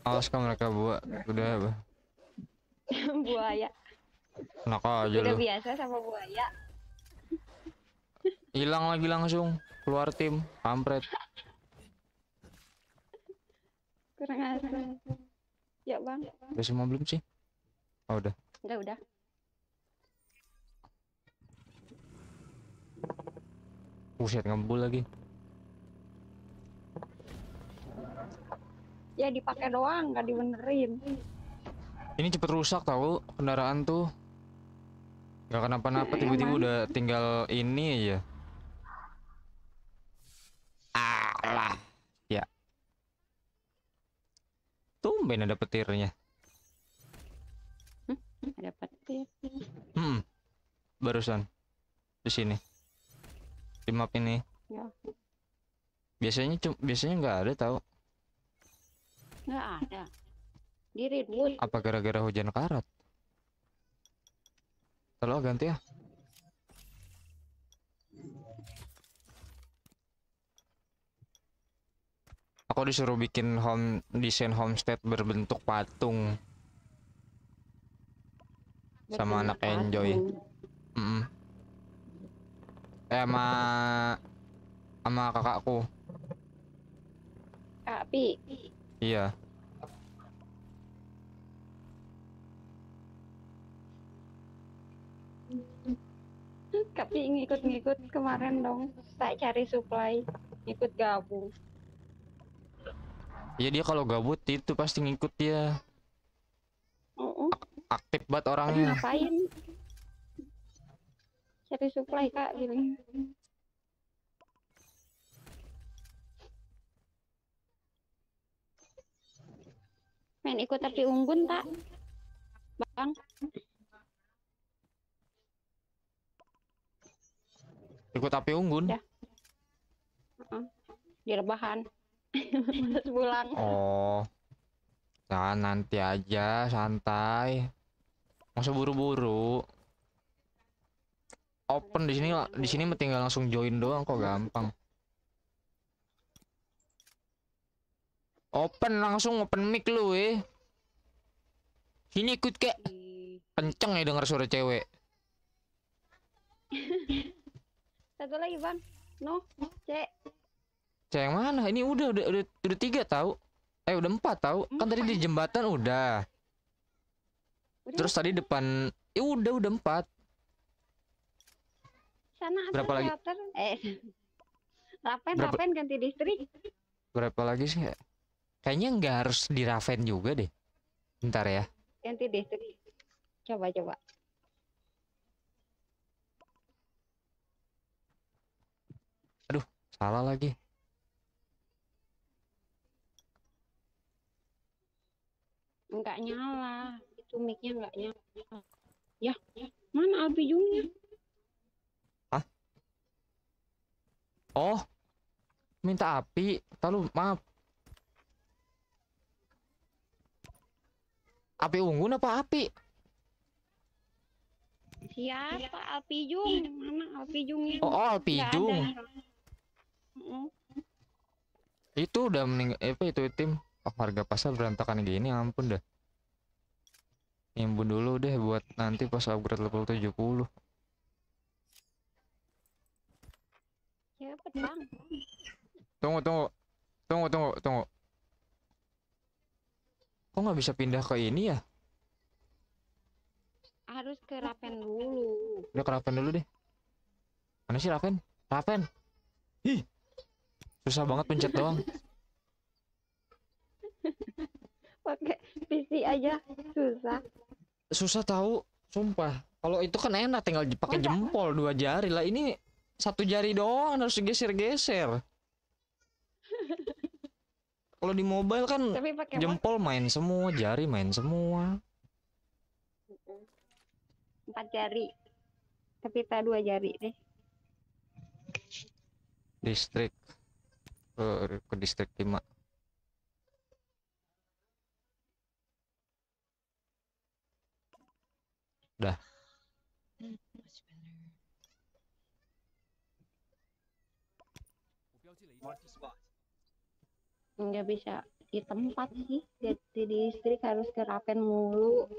awas kan mereka buat udah apa buaya. enak aja Udah lu biasa sama buaya. hilang lagi langsung keluar tim kampret Kurang asal. Ya bang. udah semua belum sih oh udah. Udah udah. buset ngebul lagi. Ya dipakai doang, nggak dibenerin. ini cepet rusak tahu kendaraan tuh. Nggak kenapa-napa tiba-tiba Emang? udah tinggal ini aja. Alah ya. Tumben ada petirnya Ada petir. hmm barusan di sini di map ini Ya. biasanya cum biasanya nggak ada tahu Nggak ada. Di Redwood. apa gara-gara hujan karat kalau ganti ya aku disuruh bikin home desain homestead berbentuk patung Sama anak enjoy. patung. Mm eh sama sama kakakku Kak Pi, iya Kak Pi ngikut-ngikut kemarin dong. Tak cari supply. Ikut gabung. ya dia kalau gabut itu pasti ngikut dia. Aktif banget orangnya ngapain? Cari supply kak gini. Main ikut tapi unggun tak? Bang, ikut api unggun Ya. di rebahan. Pulang. Oh. Nah, nanti aja santai. Masa buru-buru. Open di sini di sini tinggal langsung join doang kok gampang. Open langsung open mic lu eh. Sini ikut kek. Kenceng ya denger suara cewek. Satu lagi bang. No, cek. Cewek yang mana? Ini udah udah udah, udah tiga tahu. Eh udah empat tahu. Kan tadi di jembatan udah. Udah, Terus tadi depan, ya udah udah empat. sana berapa lagi? teater. Eh, Rapen, Berapa- Rapen ganti distrik. Berapa lagi sih? Kayaknya nggak harus di Raven juga deh. Bentar ya. Ganti distrik. Coba coba. Salah lagi. Enggak nyala. Itu mic-nya enggak nyala. Ya, mana api jungnya? Oh, minta api. Tahu maaf. Api unggun apa api? Siapa api jung? Mana api jungnya? Oh, oh api Nggak jung. Mm-mm. Itu udah meninggal. Eh, apa itu tim? Oh, harga pasar berantakan gini, ampun dah. Nimbun dulu deh buat nanti pas upgrade level 70. Cepet bang. Tunggu, tunggu. Tunggu, tunggu, tunggu. Kok nggak bisa pindah ke ini ya? ke Rapen dulu. Udah ke Raven dulu deh. Mana sih Raven? Raven. Ih. Susah banget pencet doang. Pakai PC aja susah. Susah tahu, sumpah. Kalau itu kan enak tinggal pakai jempol dua jari lah. Ini satu jari doang harus geser-geser. Kalau di mobile kan jempol main semua, jari main semua. empat jari. Tapi tak dua jari deh. Distrik ke, ke distrik 5. Nggak bisa di tempat sih. Jadi di listrik harus ke Rapen mulu.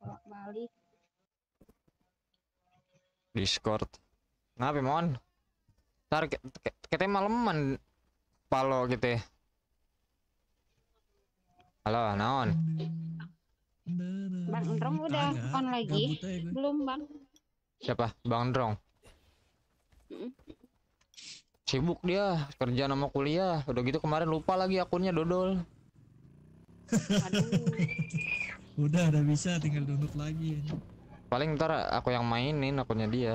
Bolak balik. Discord. Kenapa, Mon? Ntar ki- ki- kita maleman palo gitu ya. Halo, naon? Bang Endrong udah Kagak, on lagi? Belum bang. Siapa? Bang Drong. Mm. Sibuk dia kerja sama kuliah. Udah gitu kemarin lupa lagi akunnya dodol. Aduh. Udah, udah bisa, tinggal download lagi. Paling ntar aku yang mainin akunnya dia.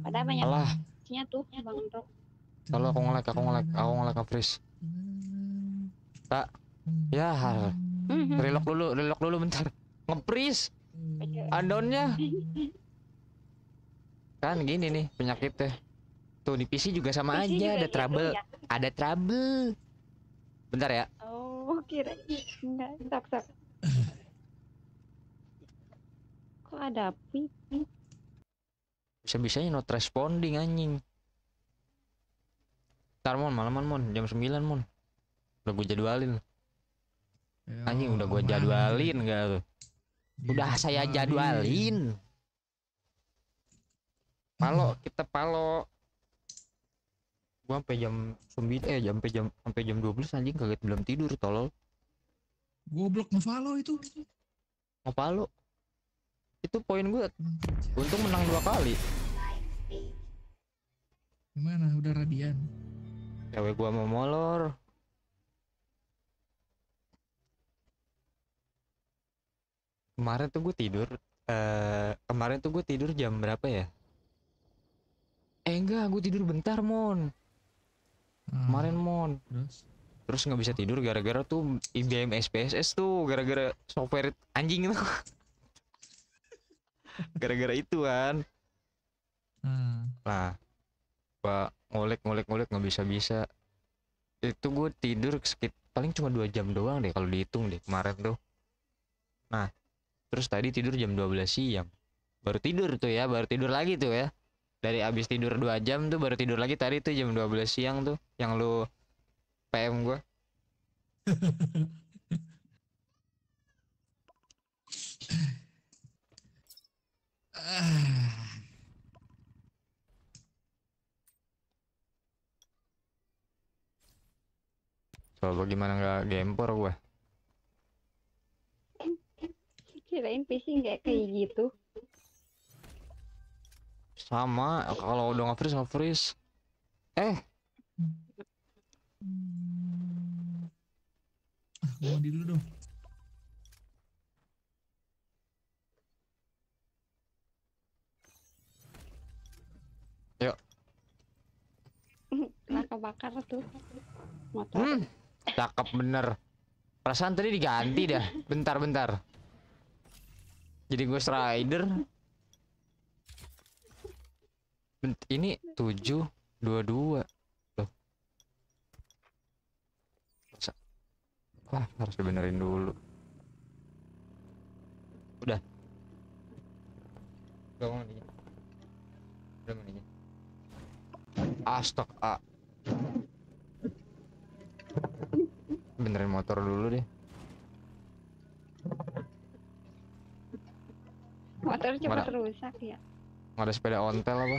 Padahal banyak Alah, tuh Bang Endrong. kalau aku ngelek, aku ngelek, aku ngelek nge-freeze. Tak. Ya, Mhm. relock dulu, relock dulu bentar. Nge-freeze addonnya. Kan gini nih penyakitnya. Tuh di PC juga sama PC aja, juga ada gitu trouble, ya? ada trouble. Bentar ya. Oh, kira enggak. Sok, sok. Kok ada pip? Bisa-bisanya not responding anjing. Ntar mon, malaman mon, jam 9 mon. Udah gue jadwalin. Ya Anjing udah gue jadwalin enggak tuh. Udah saya jadwalin. Palo, kita palo. Gua sampai jam 9 eh sampai jam sampai jam 12 anjing kaget belum tidur tolol. Goblok ngefollow itu. Palo. Itu poin gue untung menang dua kali. Gimana? Udah radian. Cewek gua mau molor. Kemarin tuh gue tidur eh kemarin tuh gue tidur jam berapa ya? Eh enggak, gue tidur bentar, Mon. Ah, Kemarin, Mon. terus Terus nggak bisa tidur gara-gara tuh IBM SPSS tuh gara-gara software anjing itu. gara-gara itu kan. ah, Nah, gua ngolek-ngolek-ngolek nggak bisa-bisa. Itu gue tidur sekit paling cuma dua jam doang deh kalau dihitung deh kemarin tuh. Nah, terus tadi tidur jam 12 siang. Baru tidur tuh ya, baru tidur lagi tuh ya. Dari abis tidur dua jam tuh baru tidur lagi tadi tuh jam 12 siang tuh yang lu PM gua. Coba gimana nggak gempor gua. Kirain PC nggak kayak gitu. Sama kalau udah nge-freeze nge-freeze. Eh, Ah, gua mandi dulu dong. Nah, kebakar tuh motor. hmm, cakep bener. Perasaan tadi diganti dah. Bentar-bentar. Jadi gue Rider. Ini 7 22. Loh. Masa- Wah, harus dibenerin dulu. Udah. Udah mandinya. Udah mandinya. Astak, A. Benerin motor dulu deh. Motor cepat Mana? rusak ya. Nggak ada sepeda ontel apa?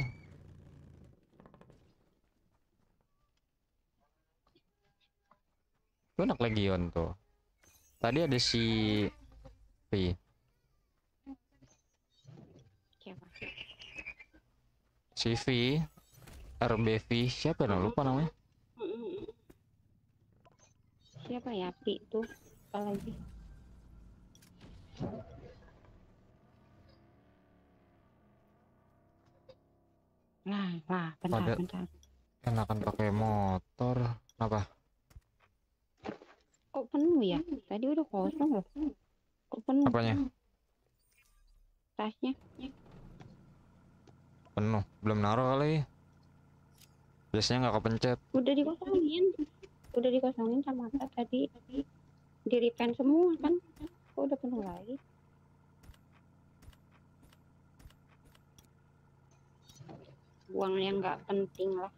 Itu anak legion tuh. Tadi ada si Api. Siapa? CV. RBV. Siapa ya? Lupa namanya. Siapa ya Pi tuh? Apalagi? Lah, lah, bentar, Pada- bentar. Enakan pakai motor. Apa? Kok penuh ya? Tadi udah kosong loh. Kok penuh? Apanya? Tasnya? Penuh. Belum naruh kali. Biasanya nggak kepencet. Udah dikosongin. Udah dikosongin sama Ata tadi. Di repaint semua kan? Kok udah penuh lagi? Buang yang nggak penting lah.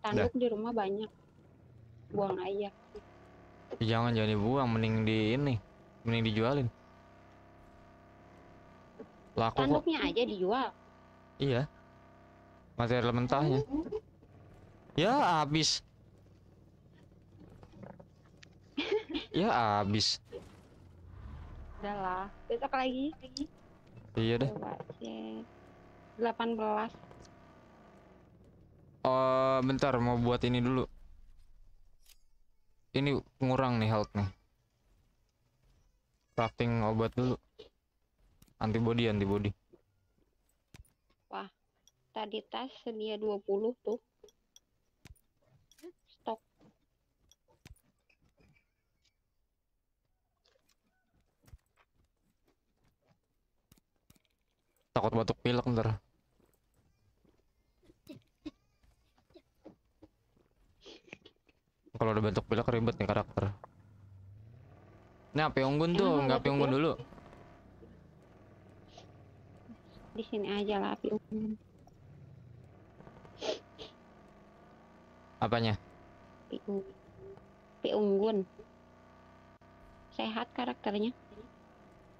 Tanduk di rumah banyak. Buang aja. Jangan jangan dibuang, mending di ini, mending dijualin. Laku kok. Tanduknya aja dijual. Iya. Material mentahnya. Ya habis. ya habis. Udah lah. Besok lagi. Iya deh. Coba cek. 18. Oh, bentar mau buat ini dulu. Ini ngurang nih health nih. Crafting obat dulu. Antibody, antibody. Tadi tas sedia 20 tuh. Stok. Takut batuk pilek ntar. Kalau udah batuk pilek ribet nih karakter. Ini api unggun tuh, nggak api unggun dulu. Di sini aja lah api unggun. Apanya? Api unggun. Api unggun. Sehat karakternya.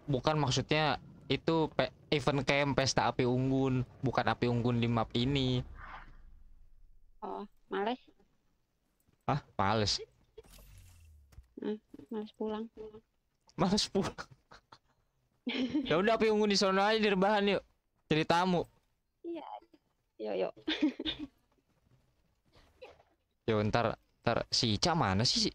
Bukan maksudnya itu pe- event camp pesta api unggun, bukan api unggun di map ini. Oh, males. Hah, males. Males pulang. Males pulang. ya udah api unggun di sono aja di rebahan yuk. Jadi tamu. Yuk, yuk. Ya ntar, ntar si Ica mana sih? si?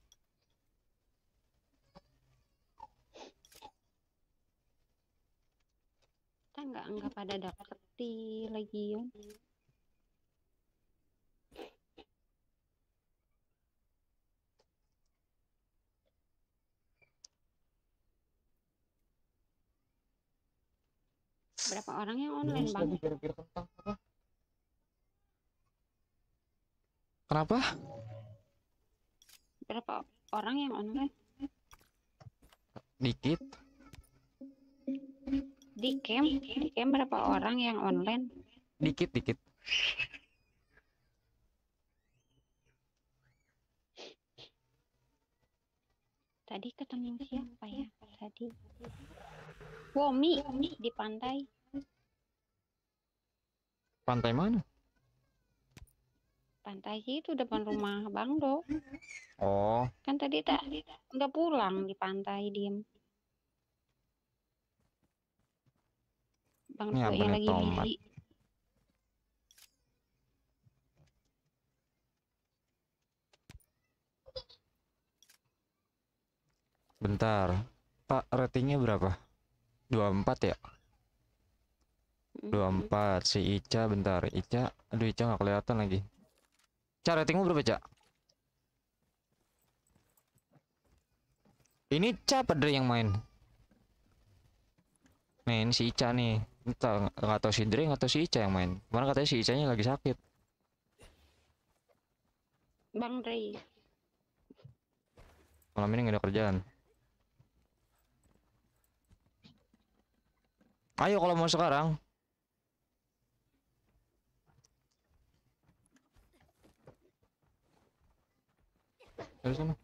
Nggak nggak pada dapet di Legion. Berapa orang yang online bang? Kenapa? Berapa orang yang online? Dikit. Di camp? Di camp berapa orang yang online? Dikit, dikit. Tadi ketemu siapa ya? Tadi. Womi di pantai. Pantai mana? Pantai situ depan rumah Bang Do. Oh, Kan tadi tak udah pulang di pantai diem. Bang Ini apa yang nih, lagi tomat? busy. bentar. Pak, ratingnya berapa? 24 ya? Mm-mm. 24. Si Ica bentar. Ica, aduh Ica nggak kelihatan lagi. Ica ratingmu berapa, Cak? Ini Ica Dre yang main? Ini si Ica nih. Entah, nggak tahu si Dre, nggak tahu si Ica yang main. Mana katanya si Icanya lagi sakit. Bang Ray. Malam ini nggak ada kerjaan. Ayo kalau mau sekarang. Dari sana.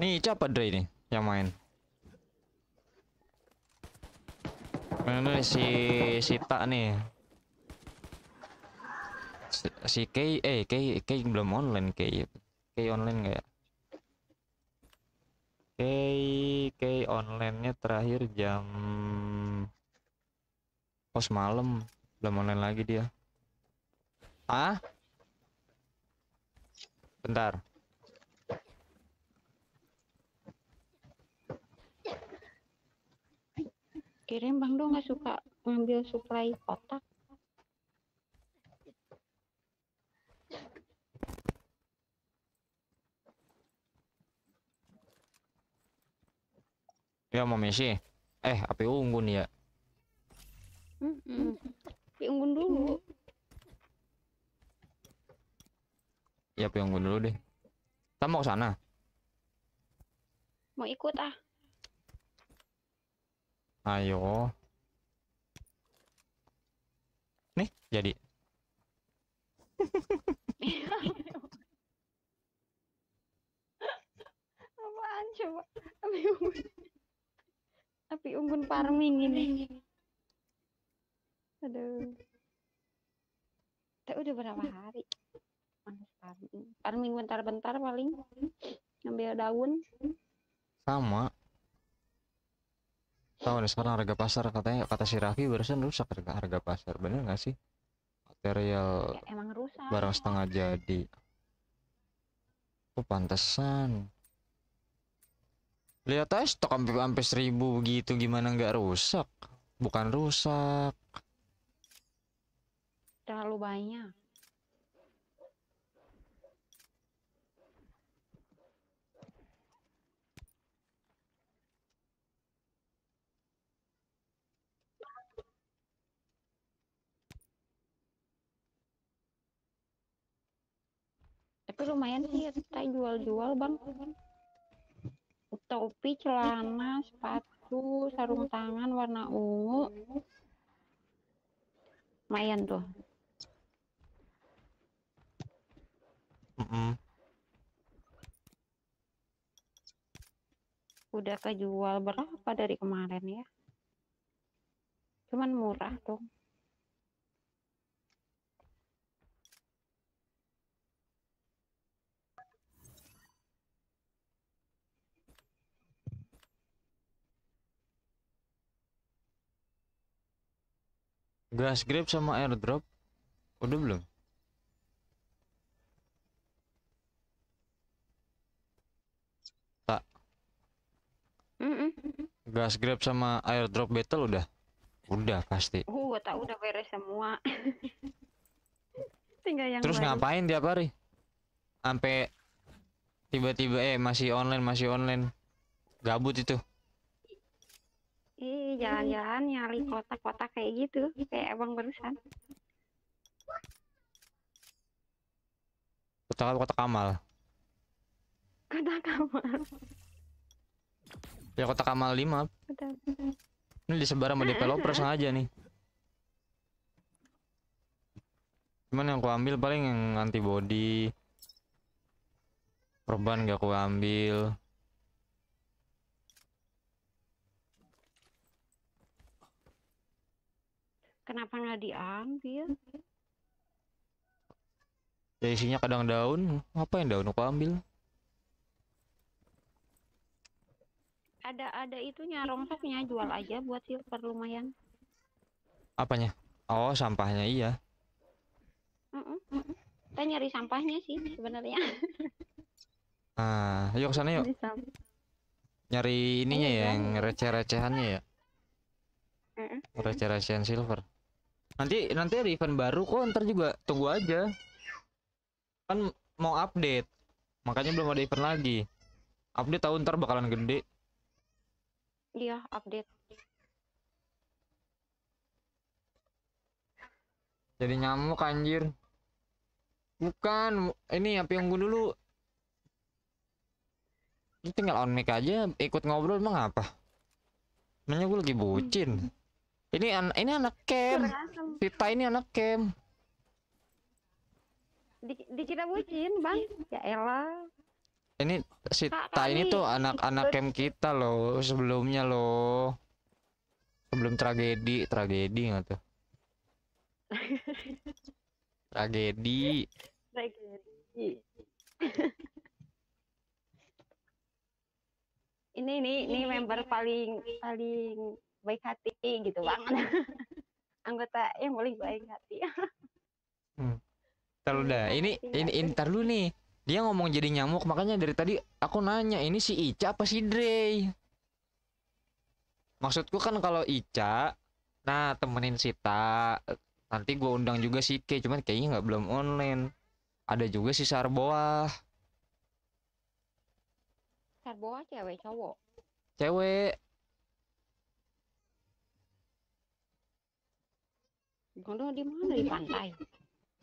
Nih, Ica apa Dre ini yang main? Mana nih si Sita nih. Si, si Kay, eh Kay, Kay belum online Kay. Kay online nggak ya? Kay, Kay online-nya terakhir jam pos malam, belum online lagi dia. Ah? Bentar. Kirim bang dong nggak suka ngambil supply kotak. Ya mau Messi. Eh, api unggun ya. Mm-mm. Diunggun dulu. Ya api unggun dulu deh. Kita mau ke sana. Mau ikut ah? Ayo. Nih, jadi. Apaan coba? Api unggun. Api unggun farming ini. Aduh. Kita udah berapa hari? Farming bentar-bentar paling. Ngambil daun. Sama. Tahu nih sekarang harga pasar katanya kata si Raffi barusan rusak harga harga pasar. Bener nggak sih? Material Ya, emang rusak. barang setengah jadi. Oh, pantesan. Lihat aja stok sampai sampai seribu begitu gimana nggak rusak? Bukan rusak. Terlalu banyak. Tapi lumayan sih kita jual-jual bang. Topi, celana, sepatu, sarung tangan warna ungu. Lumayan tuh. Mm-mm. Udah kejual berapa dari kemarin ya? Cuman murah tuh. Gas grab sama airdrop udah belum? Mm-mm. Gas grab sama airdrop battle udah? Udah pasti. Uh, gua tahu udah beres semua. Tinggal yang Terus baru. ngapain tiap hari? Sampai tiba-tiba eh masih online masih online. Gabut itu. Jalan-jalan nyari kotak-kotak kayak gitu, kayak abang barusan. Kotak kotak amal. Kotak kamar. Ya kotak amal 5 Kotak. Ini disebar sama developer sengaja nih. Cuman yang aku ambil paling yang antibody. Korban gak aku ambil. Kenapa nggak diambil? Ya isinya kadang daun. Apa yang daun aku ambil? Ada ada itunya rongsoknya jual aja buat silver lumayan. Apanya? Oh sampahnya iya. Mm-mm. Kita nyari sampahnya sih sebenarnya. Ah, yuk ke sana yuk. Nyari ininya Ayo, ya, yang jalan. receh-recehannya ya. Receh-recehan silver. Nanti nanti ada event baru kok ntar juga tunggu aja. Kan mau update. Makanya belum ada event lagi. Update tahu ntar bakalan gede. Iya, update. Jadi nyamuk anjir. Bukan, ini api unggun dulu. Lu tinggal on mic aja, ikut ngobrol emang apa? Namanya gue lagi bucin. Ini an ini anak camp. Asem. Vita ini anak camp. Di, dikira bucin, Bang. Ya elah. Ini si Kak, Ta ini tuh anak-anak camp kita loh sebelumnya loh. Sebelum tragedi, tragedi nggak tuh? Tragedi. tragedi ini nih ini member paling paling baik hati gitu bang anggota yang paling baik hati Ntar lu dah. Ini ini ini ntar lu nih. Dia ngomong jadi nyamuk makanya dari tadi aku nanya ini si Ica apa si Dre? Maksudku kan kalau Ica nah temenin Sita nanti gua undang juga si K cuman kayaknya nggak belum online. Ada juga si Sarboah Sarboa cewek cowok cewek. Gondo di mana di pantai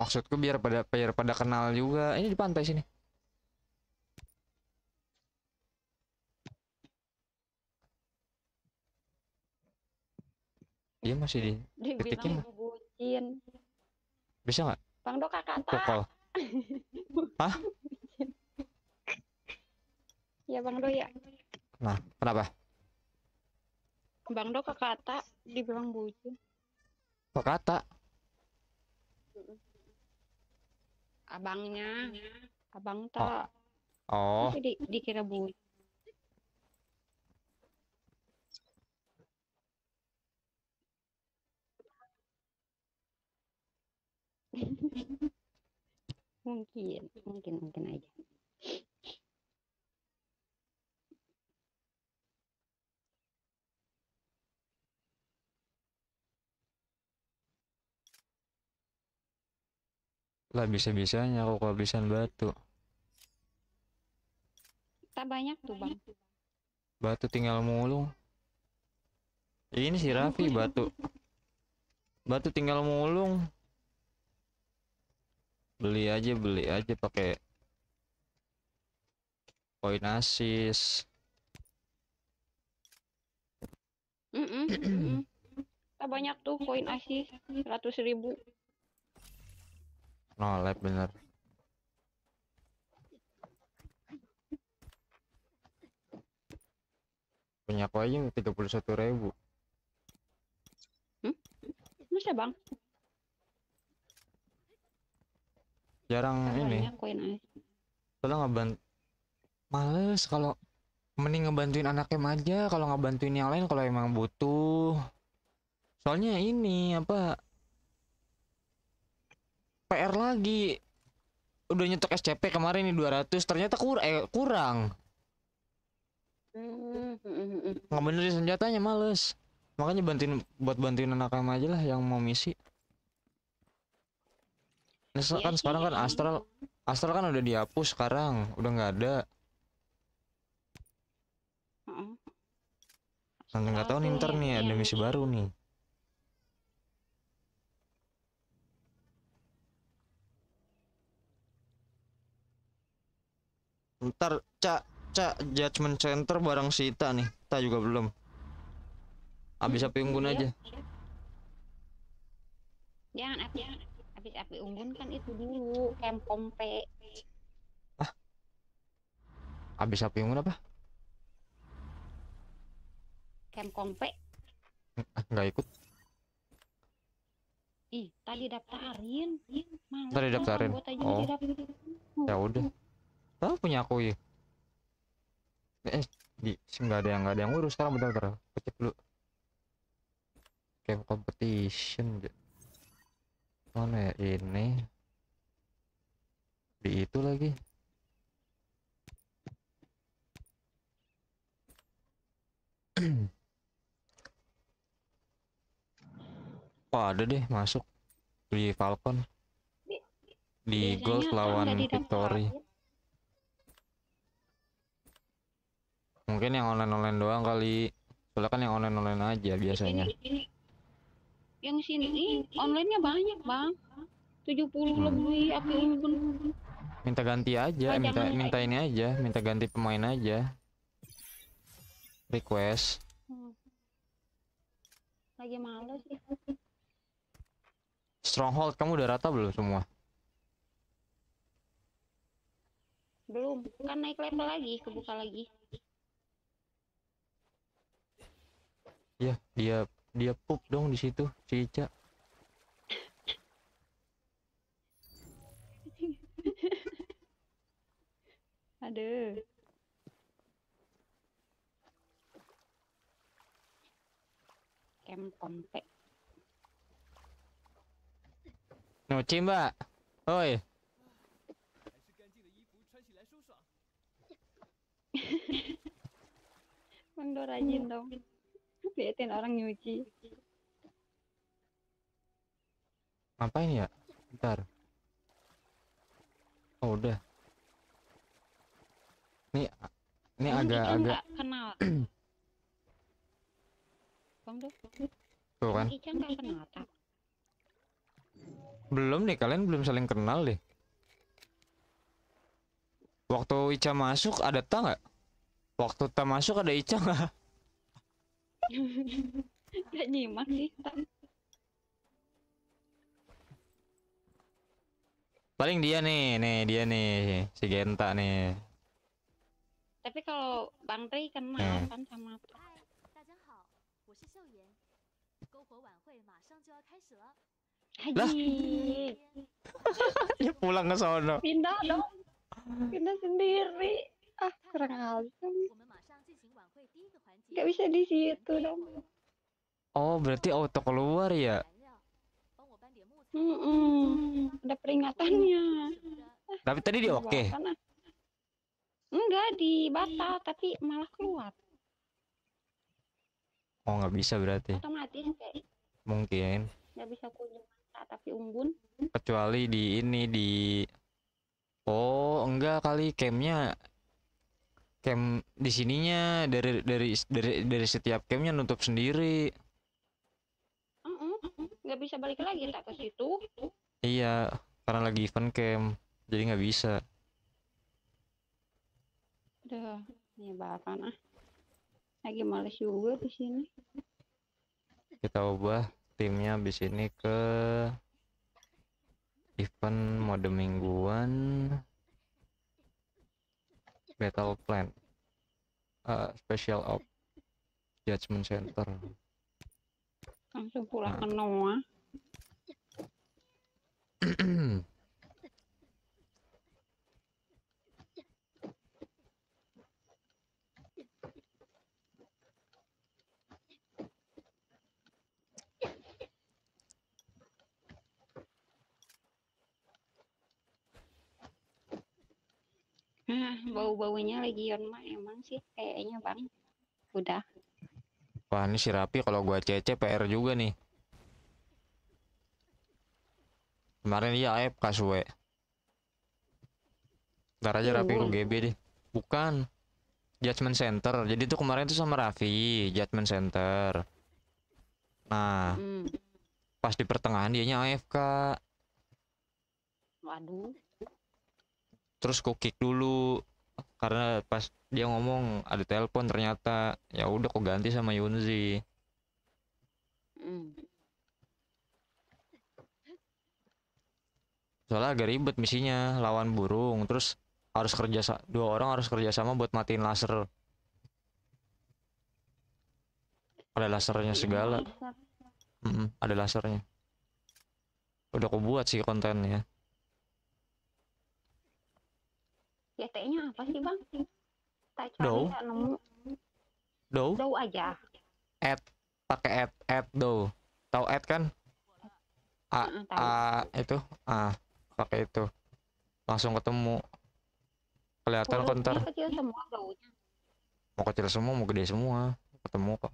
Maksudku biar pada biar pada kenal juga. Ini di pantai sini. Dia masih di mah. bucin bisa nggak? bang do kakak Pukul. ya bang do ya Nah, kenapa? bang do kakak dibilang bucin Kok kata? abangnya. Abang tak. Oh, jadi dikira bucin mungkin mungkin mungkin aja lah bisa-bisanya aku kehabisan batu. tak banyak tuh bang Batu tinggal mulung. Ini si Raffi batu. Batu tinggal mulung. Beli aja, beli aja pakai koin asis. Mm-mm, mm-mm. tak banyak tuh koin asis seratus ribu No lab bener. Punya aku aja tiga puluh satu ribu. masa bang Jarang tak ini. banyak koin asis Soalnya ngebant males kalau mending ngebantuin anaknya aja kalau nggak bantuin yang lain kalau emang butuh. Soalnya ini apa PR lagi. Udah nyetok SCP kemarin nih 200 ternyata kur eh, kurang. Nggak benerin senjatanya males. Makanya bantuin buat bantuin anak em aja lah yang mau misi. Nah, Iya kan sekarang kan Astral Astral kan udah dihapus sekarang, udah nggak ada. Nanti nggak tahu nih ntar nih ada misi baru nih. Ntar cak cak judgment center bareng Sita nih, kita juga belum. Abis api unggun aja. Jangan api habis api unggun kan itu dulu camp kompe Abis api unggun apa? camp kompe Ah, nggak ikut. ih tadi daftarin Tadi daftarin. Oh. Ya udah. Tahu punya aku ya. Eh, di nggak ada yang nggak ada yang ngurus sekarang bentar bentar. Cek dulu. Camp competition. Mana ya ini? Di itu lagi. Wah, ada deh masuk di Falcon. Di Biasanya Gold lawan Victory. Mungkin yang online-online doang kali. Soalnya kan yang online-online aja biasanya. Ini, ini, yang sini online-nya banyak bang 70 Hmm. lebih api unggun Minta ganti aja, Oh, minta minta ini aja, minta ganti pemain aja. Request. Hmm. lagi males sih Stronghold kamu udah rata belum semua? belum kan naik level lagi kebuka lagi Ya, dia dia pup dong di situ, si Ica. Aduh. Kem pompe. no cimba Oi. Mang rajin dong. Liatin orang nyuci. Ngapain ya? Bentar. Oh udah. Ini ini agak-agak nggak kenal. Bang tuh kan. Kenal tak? Belum nih kalian belum saling kenal deh. Waktu Ica masuk ada Ta nggak? Waktu Ta masuk ada Ica nggak? Gak nyimak sih. Paling dia nih, nih dia nih, si Genta nih. Tapi kalau Bang Tri kenal hmm. kan sama. Lah. ya pulang ke sono. Pindah dong. Pindah sendiri. Ah, kurang ajar nggak bisa di situ dong. Oh berarti auto keluar ya? Mm -mm. ada peringatannya. Tapi tadi dia oke? Okay. enggak di batal tapi malah keluar. Oh nggak bisa berarti. Otomatis mungkin. nggak bisa kunjung tapi unggun. Kecuali di ini di oh enggak kali camnya Camp di sininya dari dari dari dari setiap campnya nutup sendiri. Nggak bisa balik lagi tak ke situ. Iya, karena lagi event camp, jadi nggak bisa. udah nyebaran ah lagi males juga di sini. Kita ubah timnya habis ini ke event mode mingguan battle plan Eh, special op judgment center langsung pulang Nah. ke Noah Nah, bau-baunya Legion mah emang sih kayaknya bang. Udah. wah ini si Rapi kalau gua CC PR juga nih kemarin dia AFK suwe ntar aja Rapi lu Unggul. GB deh bukan judgment center jadi tuh kemarin tuh sama Raffi judgment center nah Hmm. pas di pertengahan dianya AFK Waduh. Terus ku kick dulu karena pas dia ngomong ada telepon ternyata. Ya udah kok ganti sama Yunzi. Hmm. soalnya agak ribet misinya lawan burung. Terus harus kerja dua orang harus kerja sama buat matiin laser. Ada lasernya segala. Mm-mm, ada lasernya. Udah aku buat sih kontennya YT-nya apa sih bang? Tak cari nggak nemu. do Dow aja. pakai add add do tahu add kan a a itu ah pakai itu langsung ketemu kelihatan kok ntar Hurufnya kecil semua mau kecil semua mau gede semua ketemu kok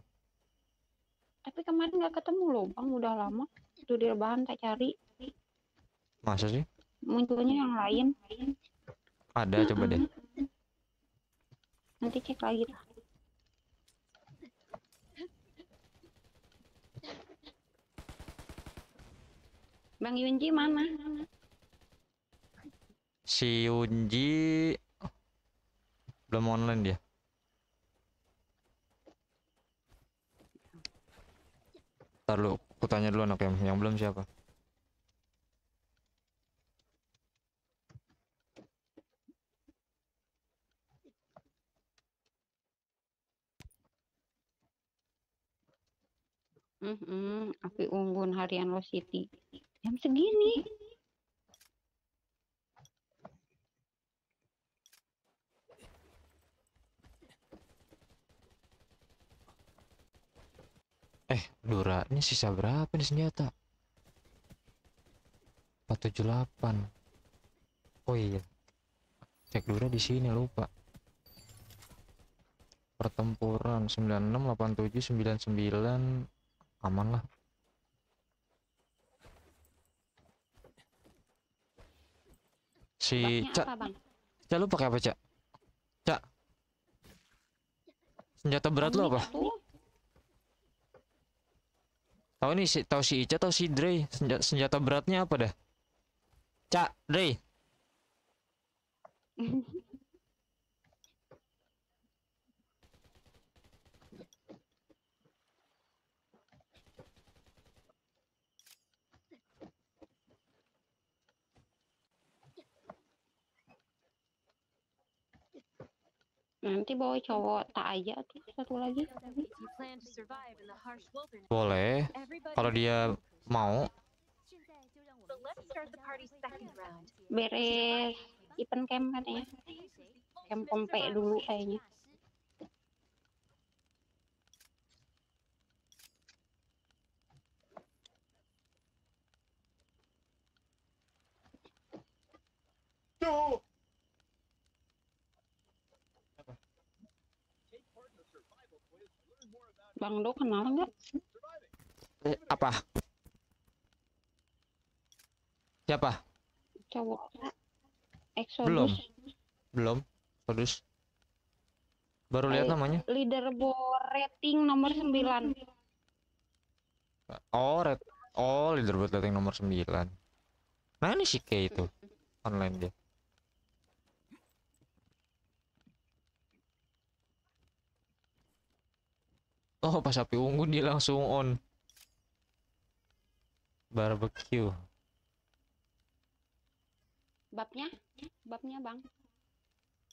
Tapi kemarin nggak ketemu loh bang. Udah lama. Itu di rebahan tak cari. masa sih Munculnya yang lain. Ada coba deh Nanti cek lagi lah. Bang Yunji mana? si Yunji belum online dia Ntar lu, aku tanya dulu anak yang, yang belum siapa hmm api unggun harian Lo Siti. Jam segini. Eh, Dura, ini sisa berapa nih senjata? 478. Oh iya. Cek Dura di sini lupa. Pertempuran 96 87 99 aman lah. Si Cak? Cak lu pakai apa Cak? Cak. Senjata berat lu apa? tahu nih si tahu si Ica tahu si Dre. Senjata, senjata beratnya apa dah? Cak Dre Nanti bawa cowok tak aja tuh satu lagi. Boleh. Kalau dia mau. Beres event camp kan ya. Camp pompe dulu kayaknya. No. Bang Do kenal nggak? Eh, apa? Siapa? Cowok. Belum. Exodus. Belum. Terus baru lihat Eh, namanya. leaderboard rating nomor 9 oh red oh leaderboard rating nomor 9 nah ini si K itu. Online dia oh pas api unggun dia langsung on. Barbecue. Babnya? Babnya bang?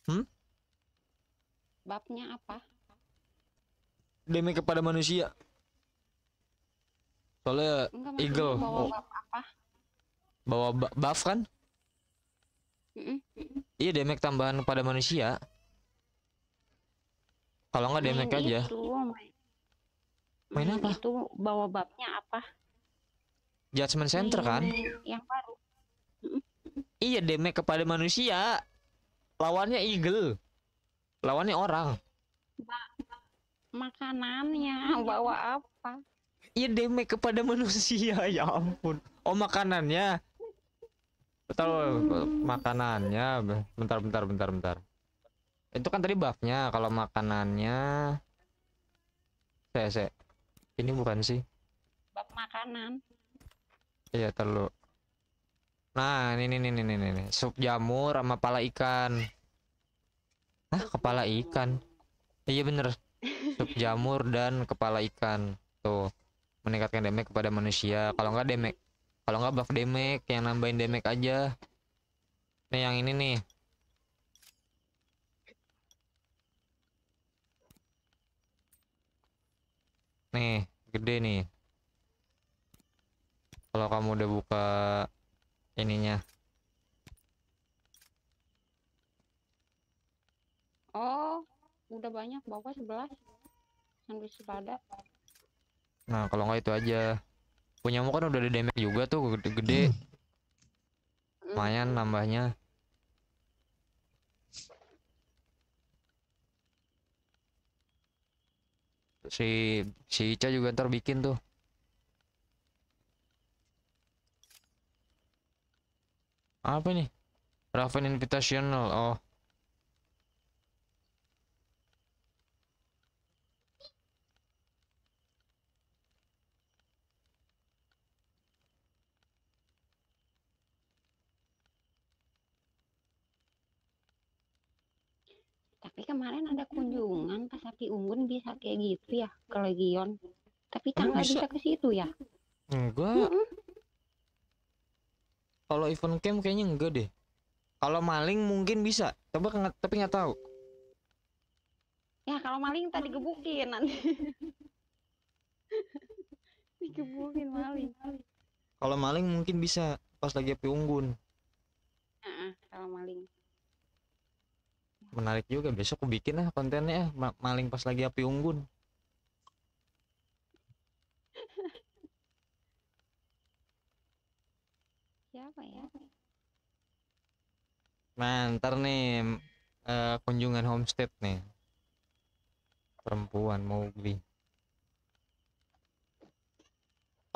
Hmm? babnya apa? Damage kepada manusia. Soalnya enggak Eagle. bawa Oh. apa? Bawa ba- buff kan? Iya damage tambahan pada manusia. Kalau nggak damage Main aja. itu, main, Main apa? itu bawa babnya apa? Judgment center kan? yang baru. Iya damage kepada manusia. Lawannya eagle. Lawannya orang. Makanannya bawa apa? Iya damage kepada manusia. Ya ampun. Oh makanannya? Betul makanannya. Bentar bentar bentar bentar. Itu kan tadi buffnya. Kalau makanannya saya saya ini bukan sih bab makanan Iya terlalu. Nah ini ini ini ini ini. sup jamur sama kepala ikan. Hah kepala ikan? Iya bener. Sup jamur dan kepala ikan. Tuh meningkatkan damage kepada manusia. Kalau nggak damage, kalau nggak buff damage yang nambahin damage aja. Nih yang ini nih. Nih gede nih. Kalau kamu udah buka ininya. Oh udah banyak bawa 11 sampai selada nah kalau nggak itu aja. Punyamu kan udah ada damage juga tuh gede-gede. Lumayan nambahnya si si Ica juga ntar bikin tuh. Apa nih? Raven Invitational oh tapi kemarin ada kunjungan pas api unggun bisa kayak gitu ya ke legion. Tapi tanggal bisa? bisa? ke situ ya? Enggak. Mm-mm. kalau event camp kayaknya enggak deh. Kalau maling mungkin bisa coba nggak- tapi nggak tahu. Ya kalau maling tadi gebukin nanti. Digebukin maling. Kalau maling mungkin bisa pas lagi api unggun. Heeh, kalau maling menarik juga. Besok aku bikin lah kontennya eh. maling pas lagi api unggun. Siapa ya? Nah, Mantar nih uh, kunjungan homestead nih. Perempuan mau beli.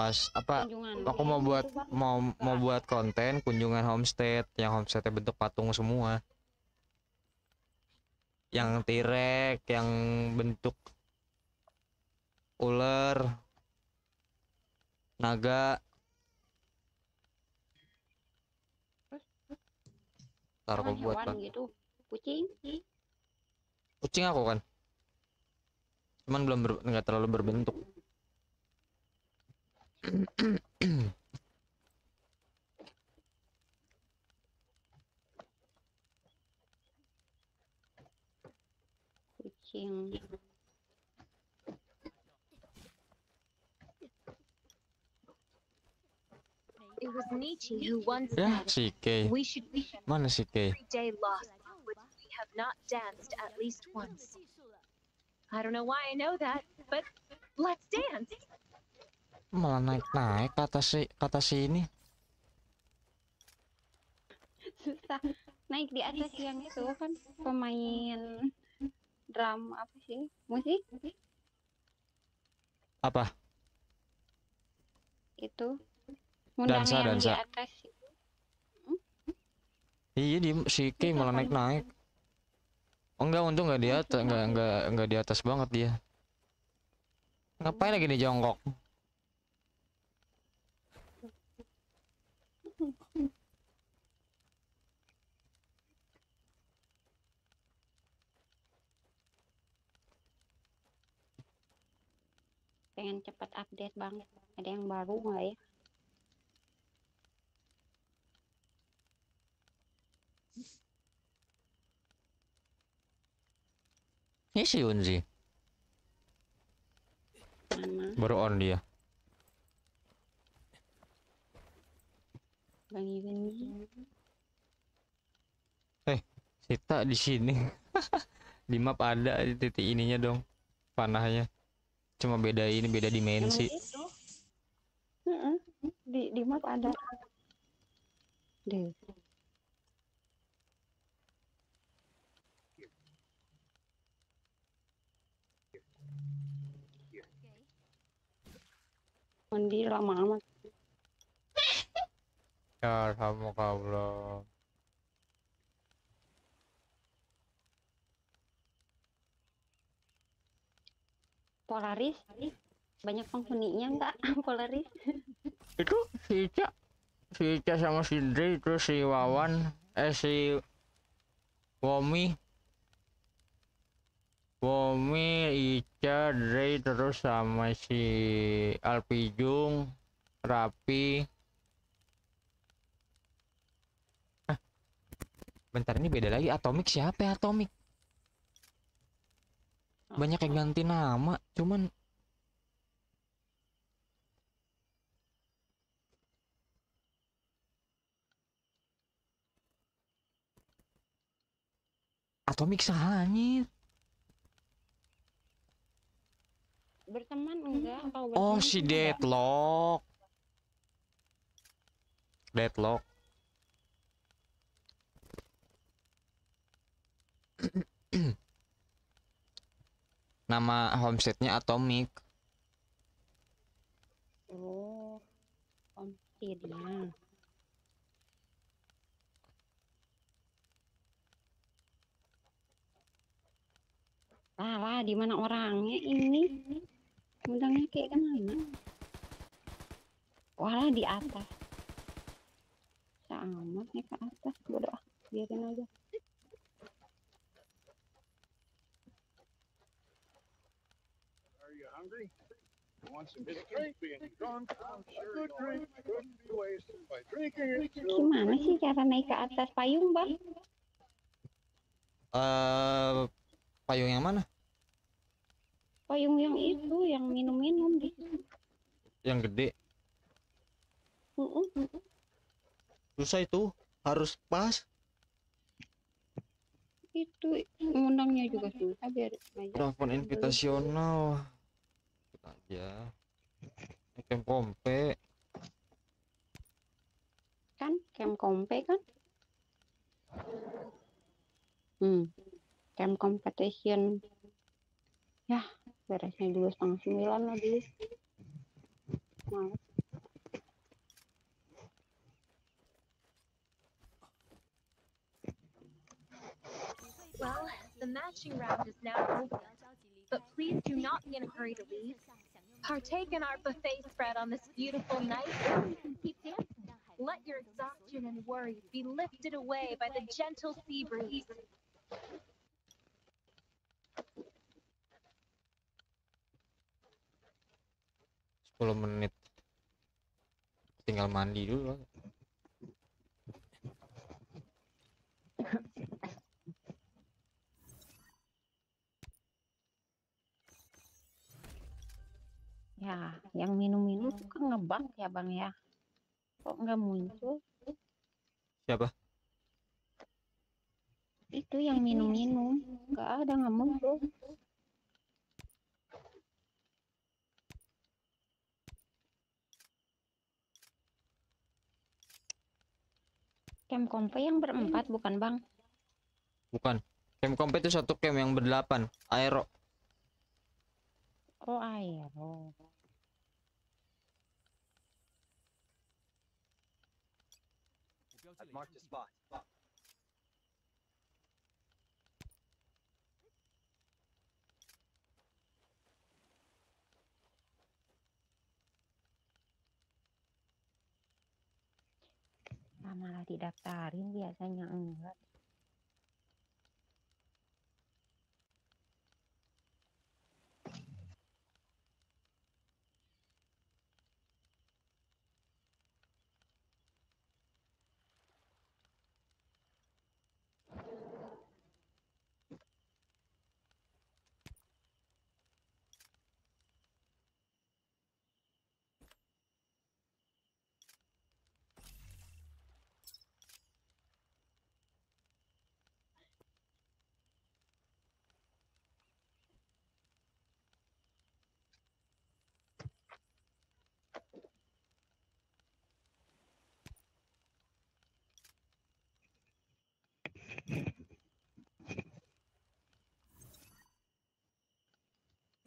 pas apa kunjungan aku mau buat mau mau buat konten kunjungan homestead yang homesteadnya bentuk patung semua. Yang tirek, yang bentuk ular, naga. Ntar aku buat lah. gitu kucing Kucing aku kan. Cuman belum nggak terlalu berbentuk. kucing It was Nietzsche who once Ya, said, si We should be Mana si every day lost which we have not danced at least once. I don't know why I know that, but let's dance. Malah naik-naik kata si kata si ini. susah naik di atas yang itu kan pemain drum apa sih musik Apa? itu undang Dansa, yang di dansa. atas Iya di si Kay malah naik-naik. Oh enggak untung enggak di atas, enggak enggak enggak di atas banget dia. Ngapain lagi nih jongkok? Pengen cepat update banget ada yang baru nggak ya Ini si Unzi mana baru on dia. bangi bangi Sita di sini. di map ada titik ininya dong. Panahnya. Cuma beda ini beda dimensi. Heeh, di di map ada. Deh. Mandi lama amat. Ya alhamdulillah. Polaris banyak penghuninya enggak Polaris Itu si Ica. Si Ica sama si Dre terus si Wawan eh si Womi Womi, Ica, Dre terus sama si Alpijung, Rapi. Hah? Bentar ini beda lagi Atomik siapa ya? Banyak yang ganti nama, cuman Atomik sahanya. berteman enggak kalau Oh berteman si enggak. Deadlock. Deadlock. Nama homesteadnya Atomic. oh om Tidnya lah lah di mana orangnya ini? Undangnya kayak ke mana? Walah di atas. Sama nih ke atas. Bodoh biarin aja Are you hungry? You want some? I'm sure good drink couldn't be wasted by drinking it. gimana sih cara naik ke atas payung bang Eh payung yang mana? payung yang itu yang minum-minum di Yang gede. Mm-mm. Susah itu. Harus pas. itu ngundangnya juga susah biar aja Telepon invitasional. Aja. Item kompe. kan camp kompe kan Hmm. Camp competition. Ya, beresnya juga setengah sembilan lagi. Males. Well, the matching round is now over, but please do not be in a hurry to leave. Partake in our buffet spread on this beautiful night and keep dancing. Let your exhaustion and worries be lifted away by the gentle sea breeze. 10 menit tinggal mandi dulu Ya, yang minum-minum tuh kan ngebang ya bang ya. Kok nggak muncul? siapa Itu yang minum-minum. Nggak ada, nggak muncul. Camp kompe yang berempat bukan bang? bukan camp kompe itu satu camp yang berdelapan aero Oh aero. Marked a spot. Nah, malah didaftarin biasanya enggak.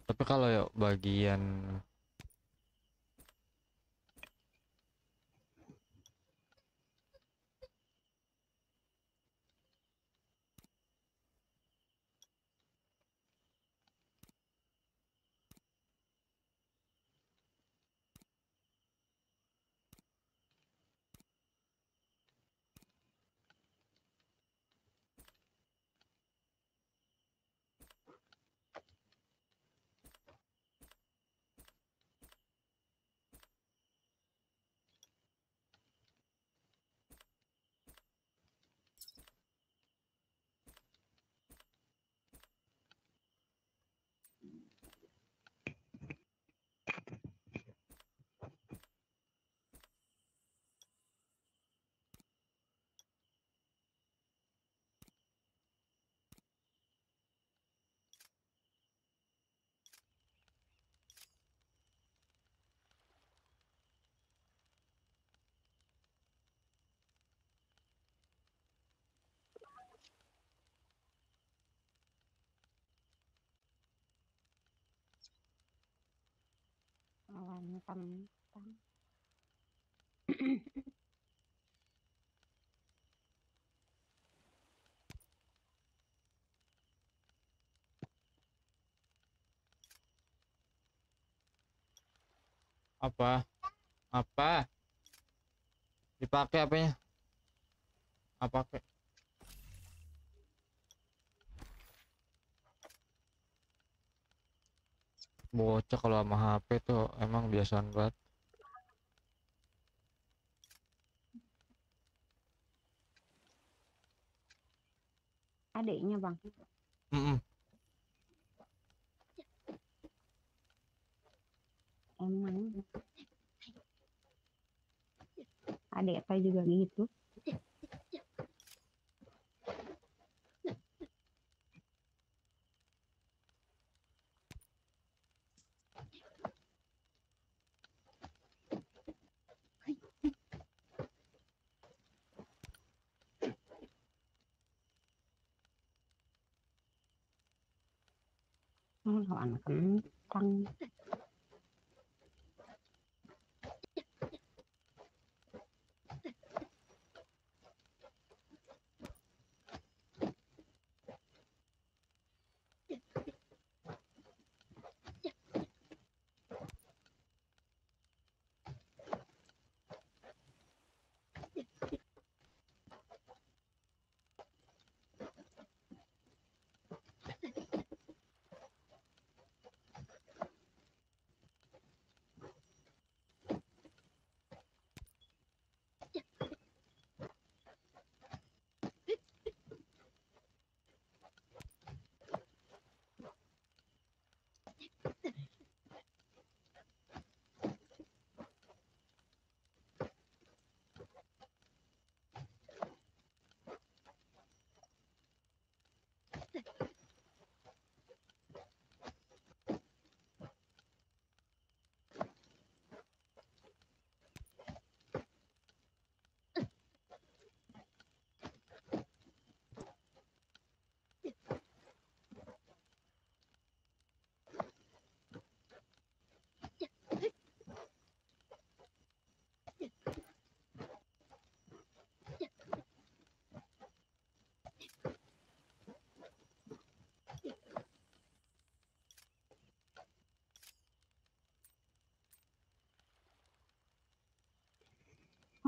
tapi kalau ya bagian Awan kentang. apa? Apa? Dipakai apanya? Apa pakai bocah kalau sama HP tuh emang biasaan banget Adiknya bang. Mm-mm. Emang. Adik saya juga gitu. nó loạn cũng căng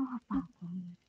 lawan kentang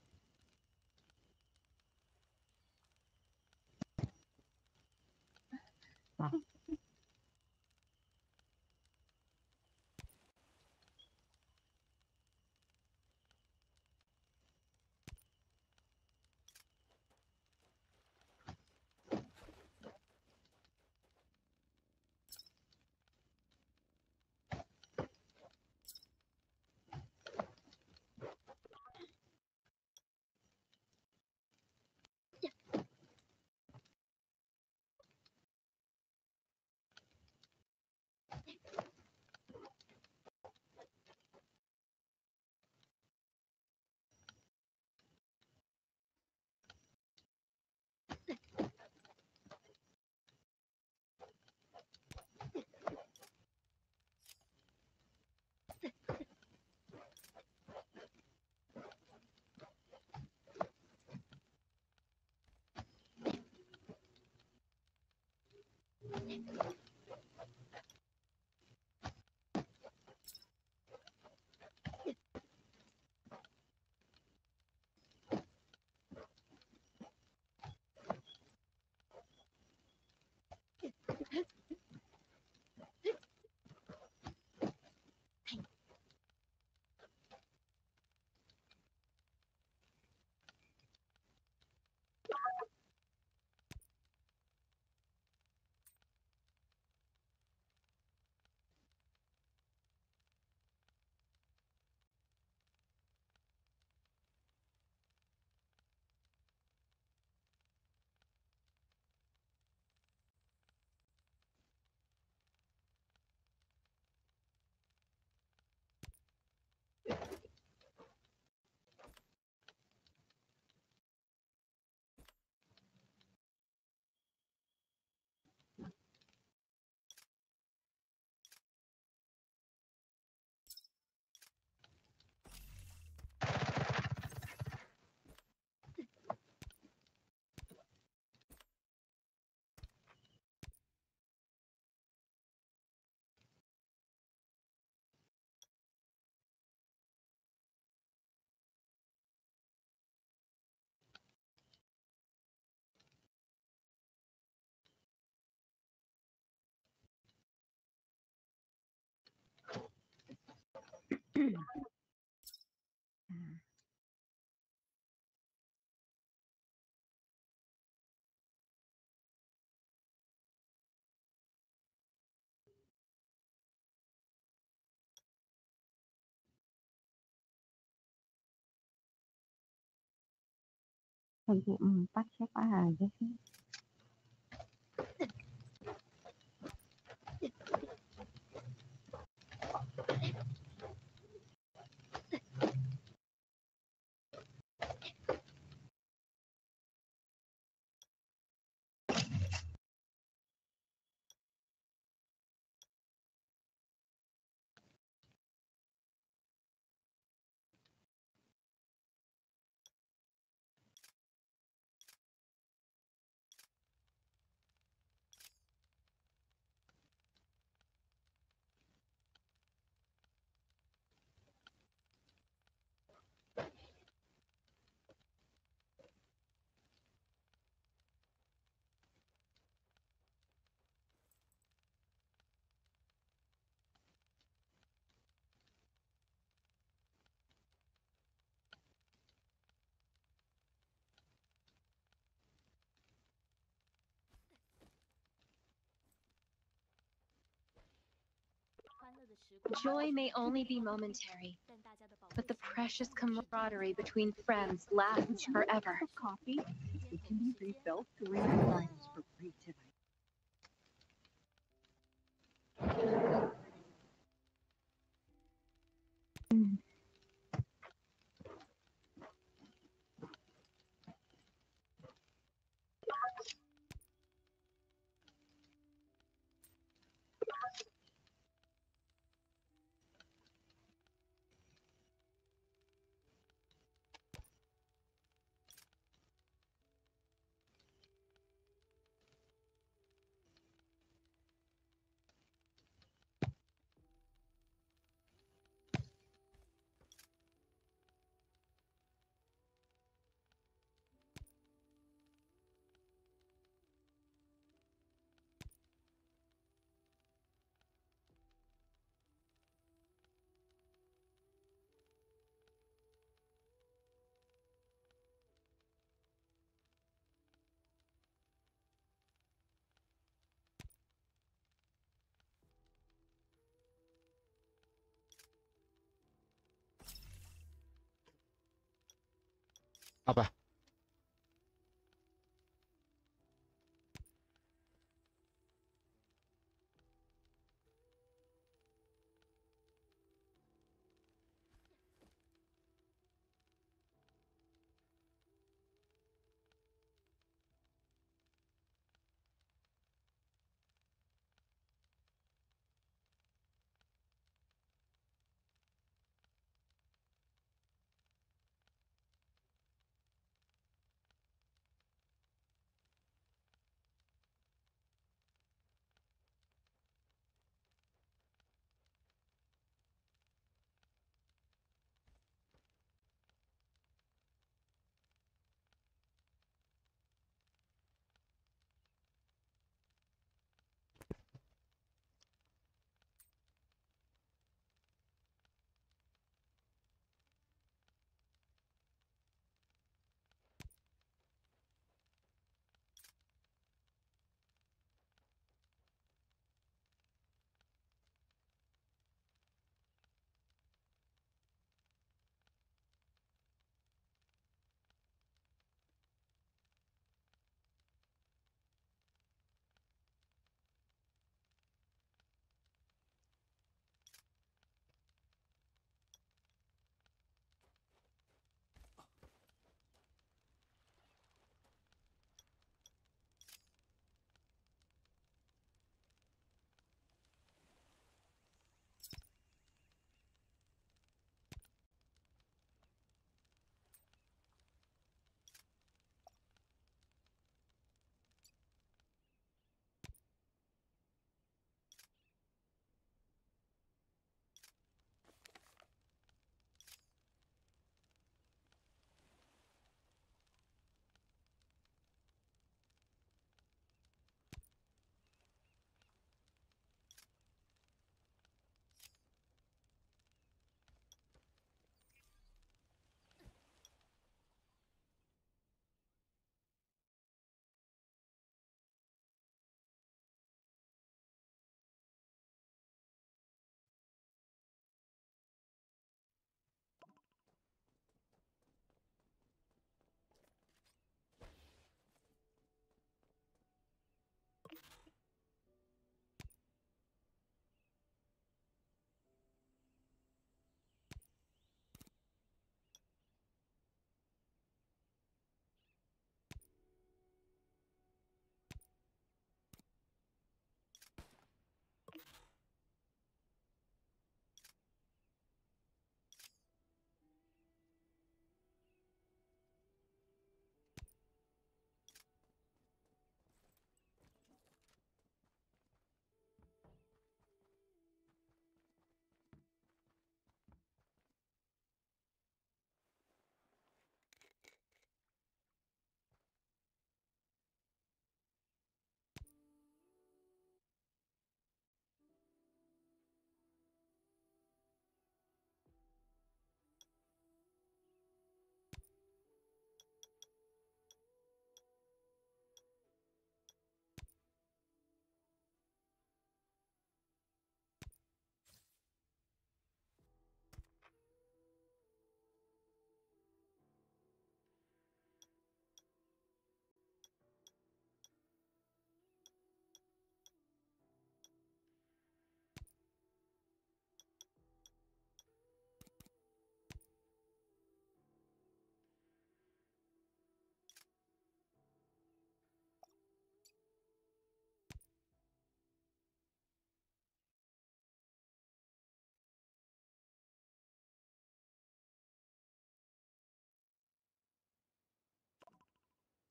oh apa Lagi empat siapa aja sih? 时光 Joy may only be momentary, but the precious camaraderie between friends lasts forever. Coffee? It can be refilled three times for creativity. Apa?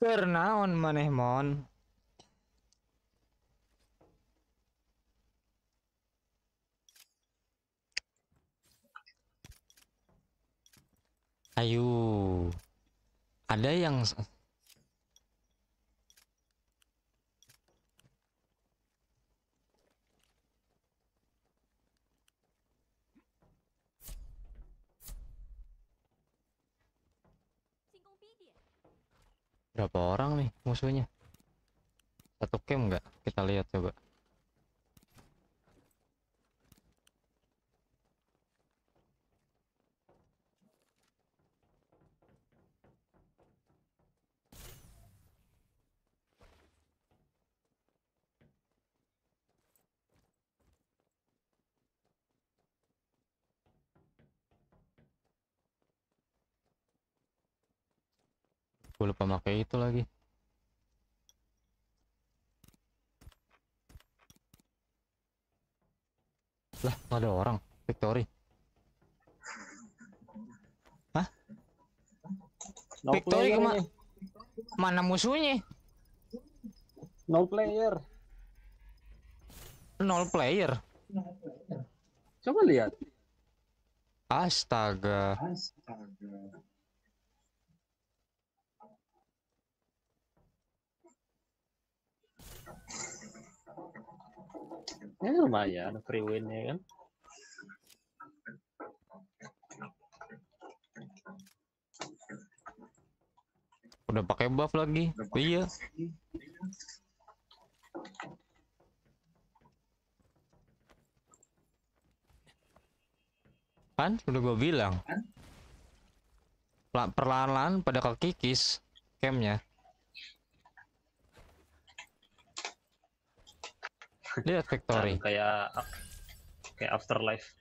Keur naon maneh mon? Ayo. Ada yang berapa orang nih musuhnya? Satu camp nggak? Kita lihat coba. Gue lupa pakai itu lagi. Lah, nggak ada orang. Victory. No Victory player kema- ini. Mana musuhnya? No player. Nol player. Coba lihat. Astaga. Ya lumayan free win ya kan. Udah pakai buff lagi. Iya. Kan udah gue bilang. Perlahan-lahan pada kekikis campnya. Lihat Victory. Anu, kayak kayak afterlife.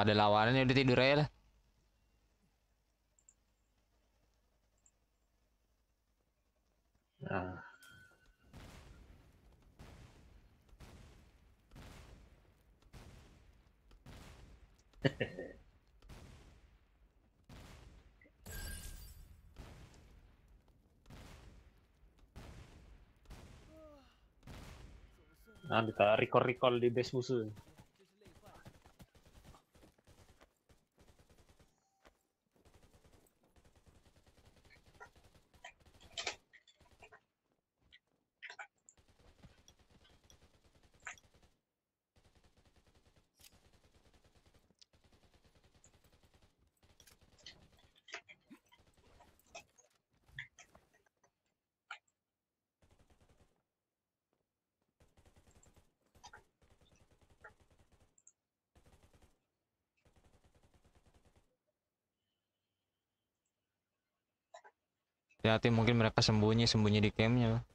Nggak ada lawanannya udah tidur aja lah. Nah, nah kita recall recall di base musuh. Hati-hati mungkin mereka sembunyi sembunyi di campnya.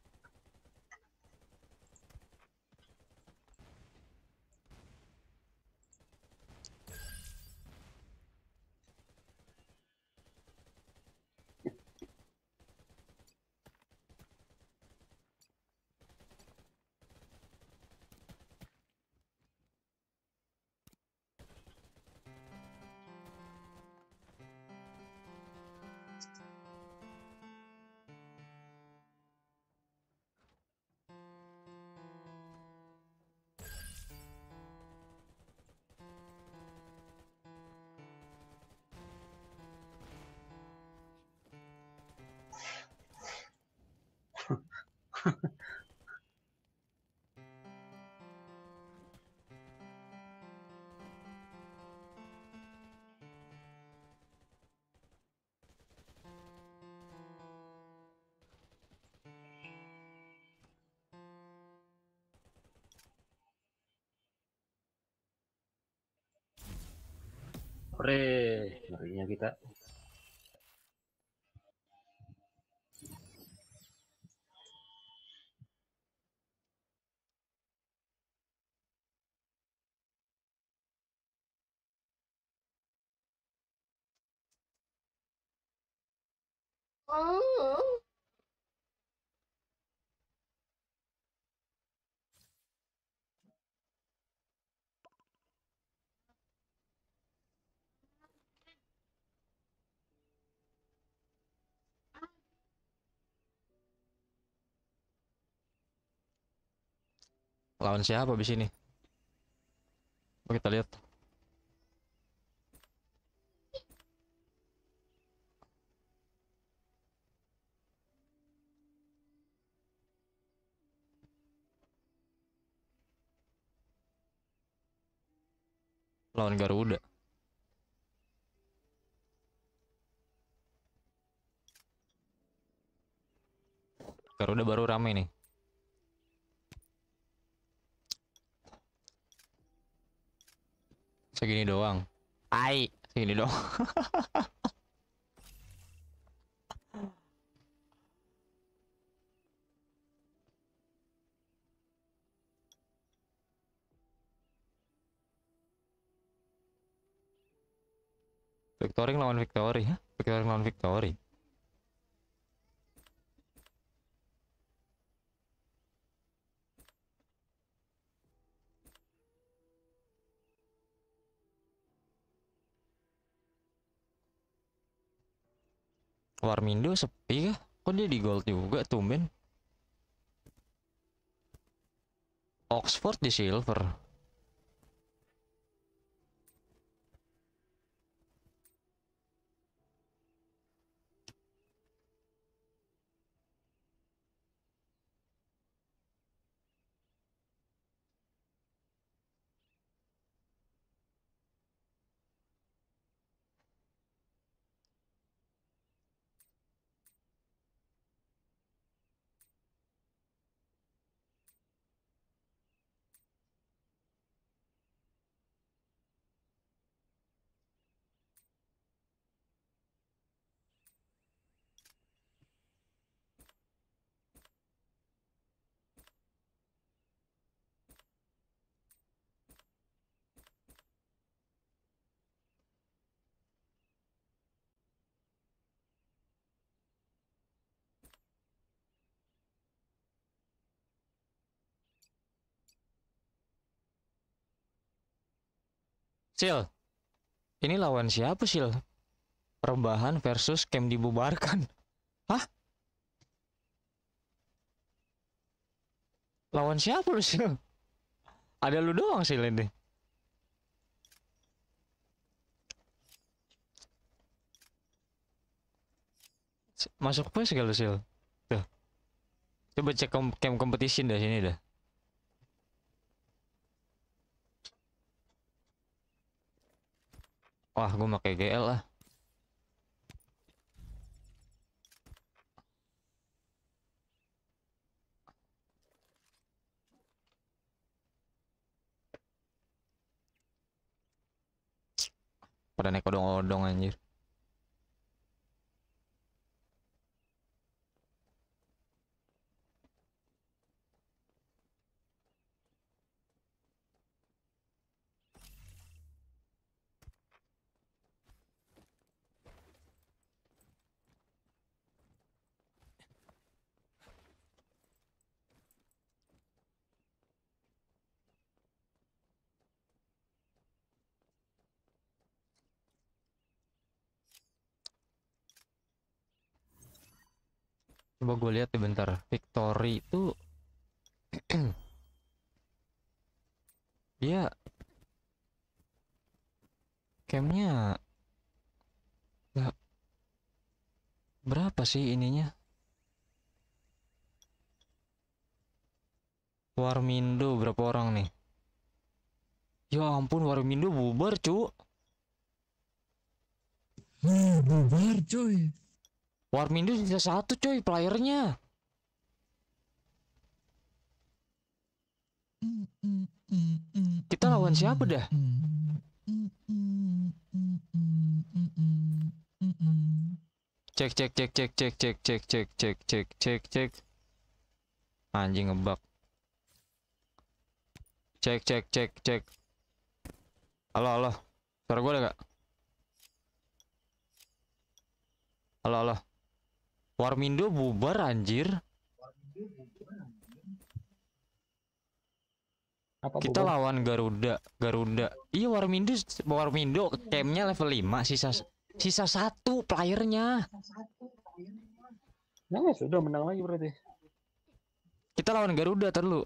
Lawan siapa di sini? Kita lihat. Lawan Garuda. Garuda baru rame nih. Segini doang. Ai, segini doang. Victory lawan Victory, Hah? Victory lawan Victory. Warmindo sepi kah? Kok dia di gold juga tumben? Oxford di silver. Sil, ini lawan siapa Sil? Perbahan versus camp dibubarkan. Hah? Lawan siapa lu Sil? Ada lu doang Sil ini. Masuk PES gak lu Sil? Tuh. Coba cek camp competition dah sini dah. Wah, gue pakai GL lah. Pada naik odong-odong anjir. Coba gue lihat deh bentar. Victory itu dia campnya nggak berapa sih ininya? Warmindo berapa orang nih? Ya ampun Warmindo bubar cu. Bubar coy. Warmindo sisa satu coy playernya. Kita lawan siapa dah? Cek cek cek cek cek cek cek cek cek cek cek cek. Anjing ngebug. Cek cek cek cek. Halo halo. Suara gue ada gak? Halo halo. Warmindo bubar anjir. Apa Kita bubar? lawan Garuda, Garuda. Iya Warmindo, Warmindo campnya level 5, sisa sisa satu playernya. Nah, sudah menang lagi berarti. Kita lawan Garuda terlalu.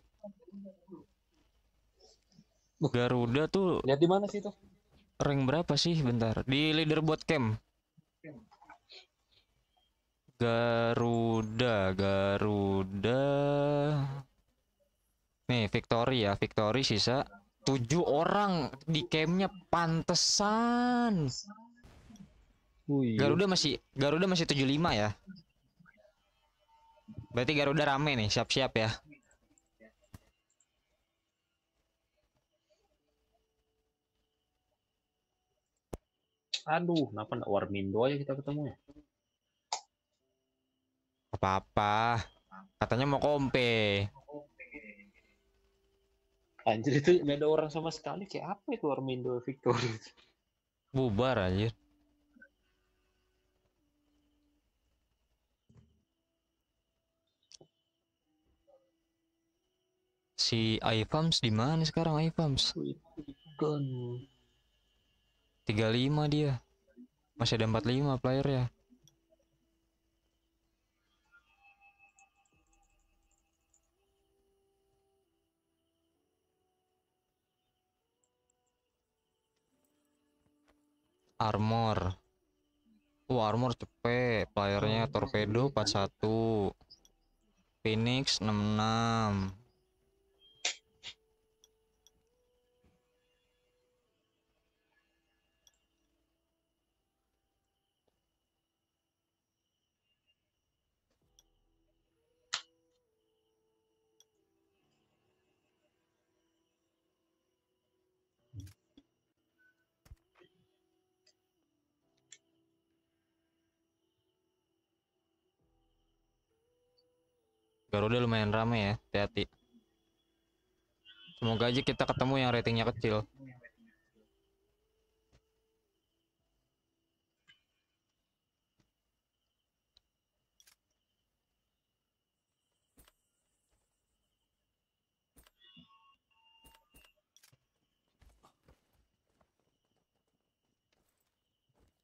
Garuda tuh Lihat di mana sih itu? rank berapa sih? Bentar. Di leaderboard camp. Garuda, Garuda. Nih, Victory ya, Victory sisa tujuh orang di campnya pantesan. Garuda masih Garuda masih 75 ya. Berarti Garuda rame nih, siap-siap ya. Aduh, kenapa nggak Warmindo aja kita ketemu ya? Apa-apa. Katanya mau kompe. Anjir itu nggak ada orang sama sekali. Kayak apa itu Warmindo Victory? Bubar anjir. Si iFams di mana sekarang iFams? Gun. 35 dia. Masih ada 45 player ya. Armor. Wah, armor cepet. Playernya Torpedo 41. Phoenix 66. Garuda lumayan rame ya, hati-hati. Semoga aja kita ketemu yang ratingnya kecil.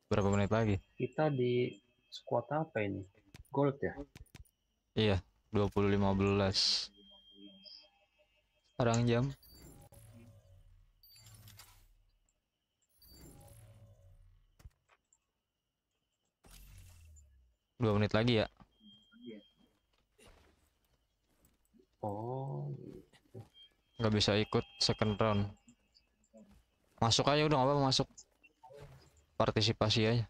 Berapa menit lagi? Kita di squad apa ini? Gold ya? Iya, 2015. Sekarang jam dua menit lagi ya. Oh, Nggak bisa ikut second round. Masuk aja udah nggak apa-apa masuk. Partisipasi aja.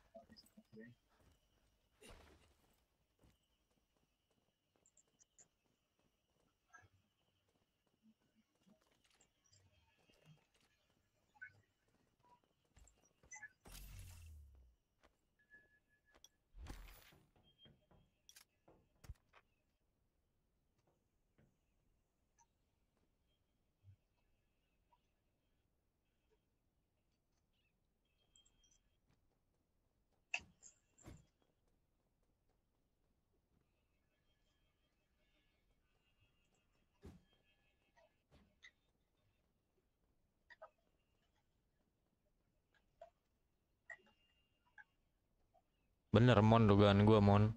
Bener mon dugaan gua mon.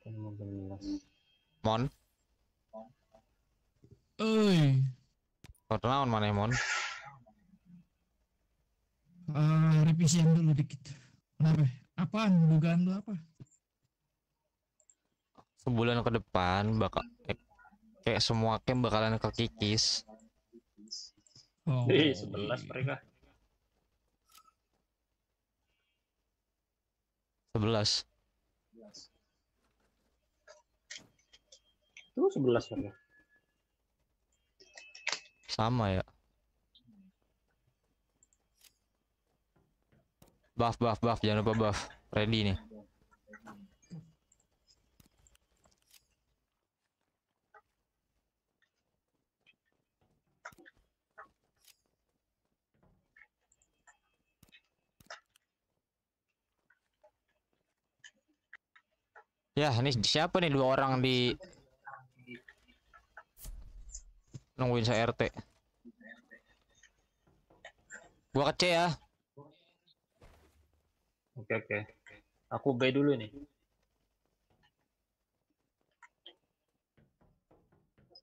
15. Mon. Oi, Kau mana mon? ah, revisian dulu dikit. Kenapa? Apaan? Dugaan lu apa? Sebulan ke depan bakal kayak- kayak semua camp bakalan kekikis. Oh, Ih, 11 mereka. 11. Itu 11 mereka. Sama ya. Buff, buff, buff, jangan lupa buff. Ready nih. Ya, ini siapa nih dua orang di nungguin saya RT. Gua ke C ya. Oke oke. Aku B dulu nih.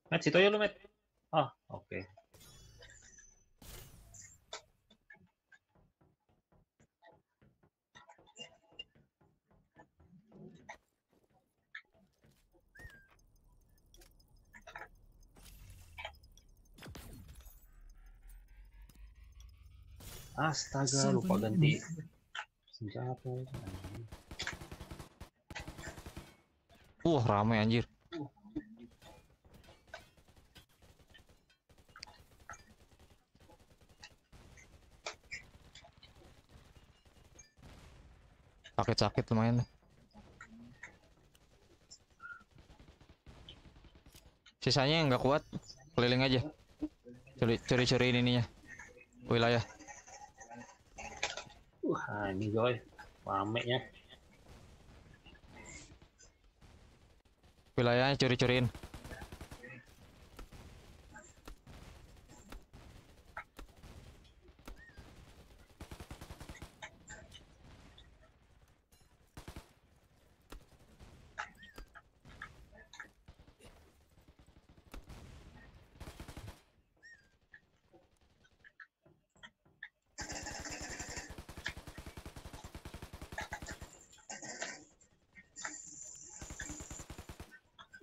Met, situ aja lu, Met. Ah, oke. Astaga, lupa ganti senjata. Wah, rame anjir. Sakit-sakit lumayan. deh. Sisanya yang nggak kuat, keliling aja. Curi curi curiin ininya. Wilayah. Wah, ini coy. Rame ya. Wilayahnya curi-curiin.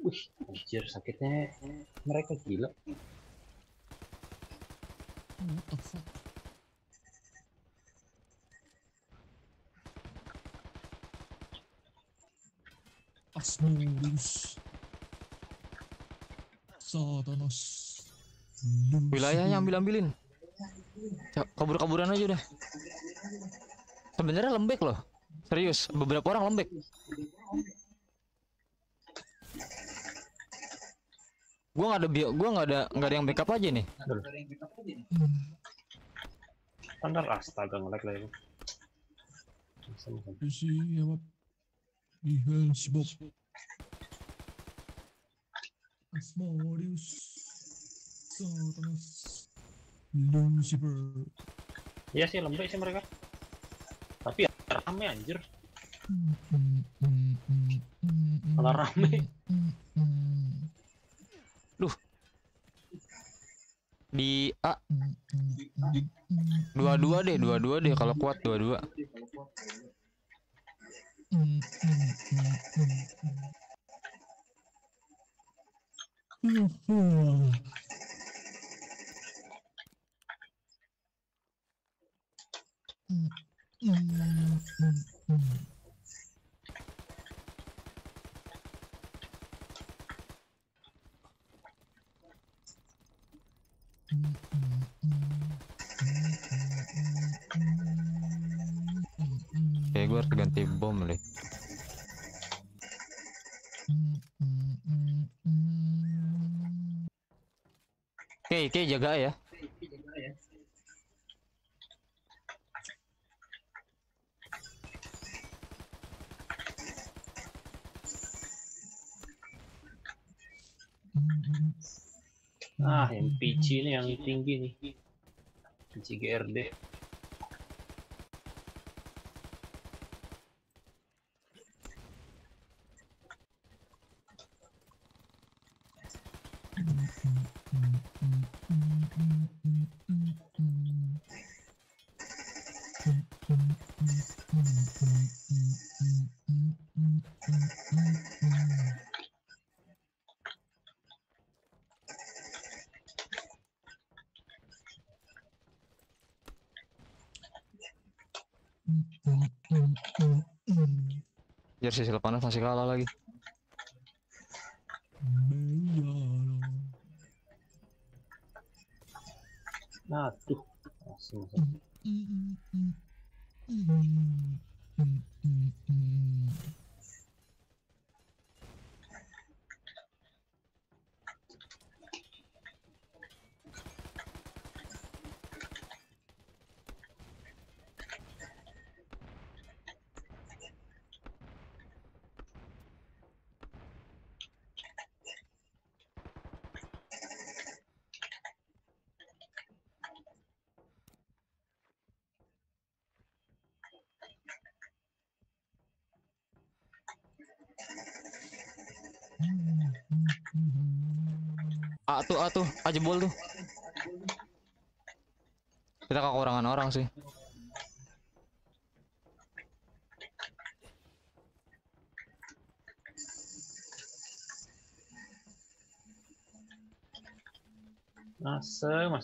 Wih, sakitnya mereka gila. What the fuck? Asmodeus. Satanas. Wilayahnya ambil-ambilin. Ya, Kabur-kaburan aja udah. Sebenarnya lembek loh. Serius, beberapa orang lembek. Gua nggak ada bio, gua nggak ada nggak ada yang backup aja nih. Standar astaga ngelag lagi. Langsung kan. Isi apa? Ihan si Bob. Asmodeus. Satanas. Lucifer. Iya sih lembek sih mereka. Tapi ya rame anjir. Malah rame. Di A dua-dua deh, dua-dua deh kalau kuat dua-dua. Kayak tinggi nih. PC Jersey Silvanos masih kalah lagi. Nah, masih.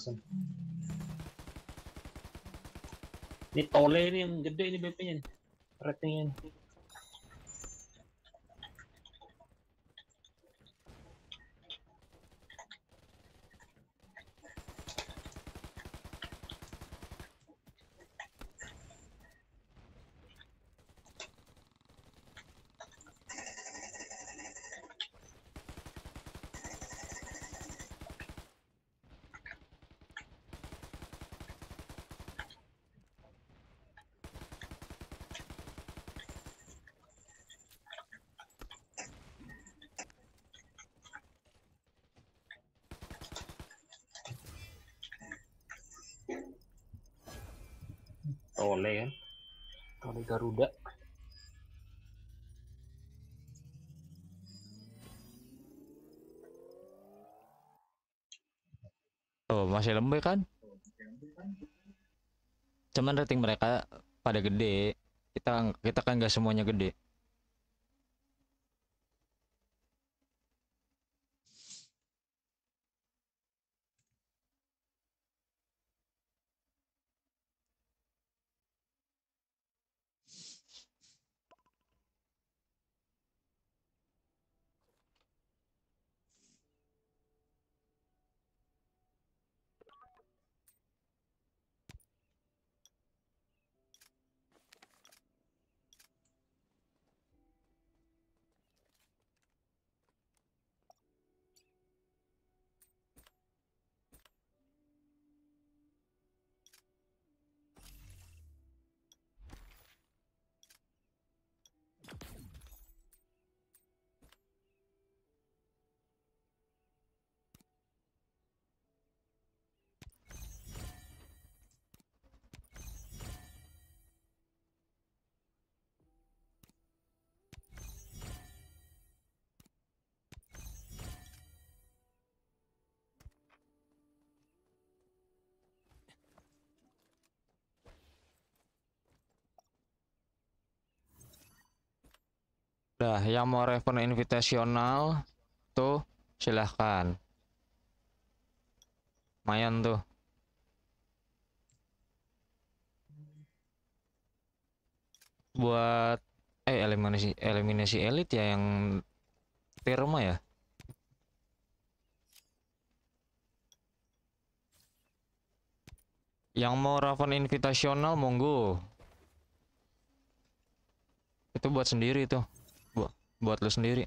Masem. Ini tole ini yang gede ini BP-nya nih. Ratingnya nih. Tole kan. Tole Garuda. oh masih lembek kan? Cuman rating mereka pada gede. Kita kita kan nggak semuanya gede Dah, yang mau Raven Invitational tuh silahkan. Lumayan tuh. Buat eh eliminasi eliminasi elit ya yang Tirma ya. Yang mau Raven Invitational monggo. Itu buat sendiri tuh buat lu sendiri.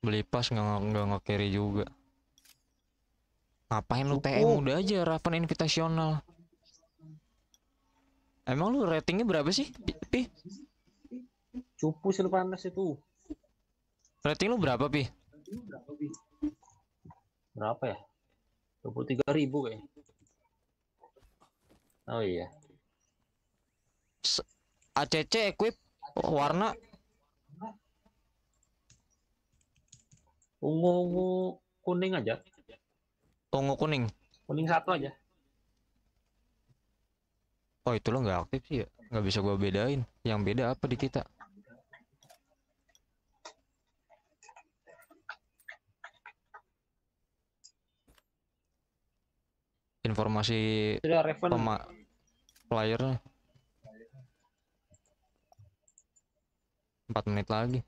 Beli pas nggak nggak nggak carry juga. Ngapain lu TM Cukup. udah aja Raven Invitational emang lu ratingnya berapa sih Pi- pi? Cupu sih lu panas itu. rating lu berapa pi? Berapa ya? 23 ribu kayaknya. Oh iya. ACC equip warna Ungu-ungu kuning aja. ungu kuning Kuning satu aja. oh itu lo nggak aktif sih ya nggak bisa gua bedain yang beda apa di kita informasi Sudah Raven. playernya 4 menit lagi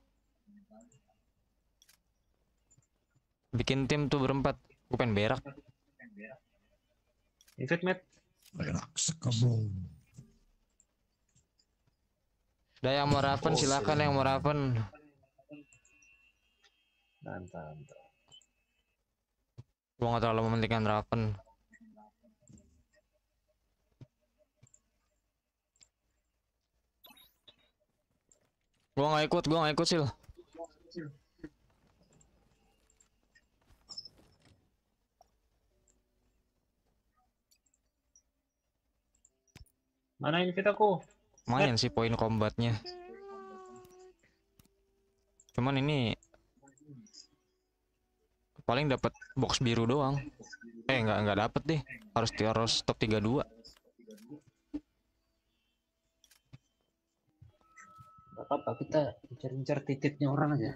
bikin tim tuh berempat gue pengen berak Invite kabum. udah yang mau Raven Oh, silakan silakan. yang mau Raven Mantap, mantap. gua nggak terlalu mementingkan Raven gua nggak ikut gua nggak ikut sil Mana invite aku? Lumayan sih poin combatnya. Cuman ini paling dapat box biru doang. Eh nggak nggak dapet deh. Harus harus top 32. Apa-apa kita incar-incar titiknya orang aja.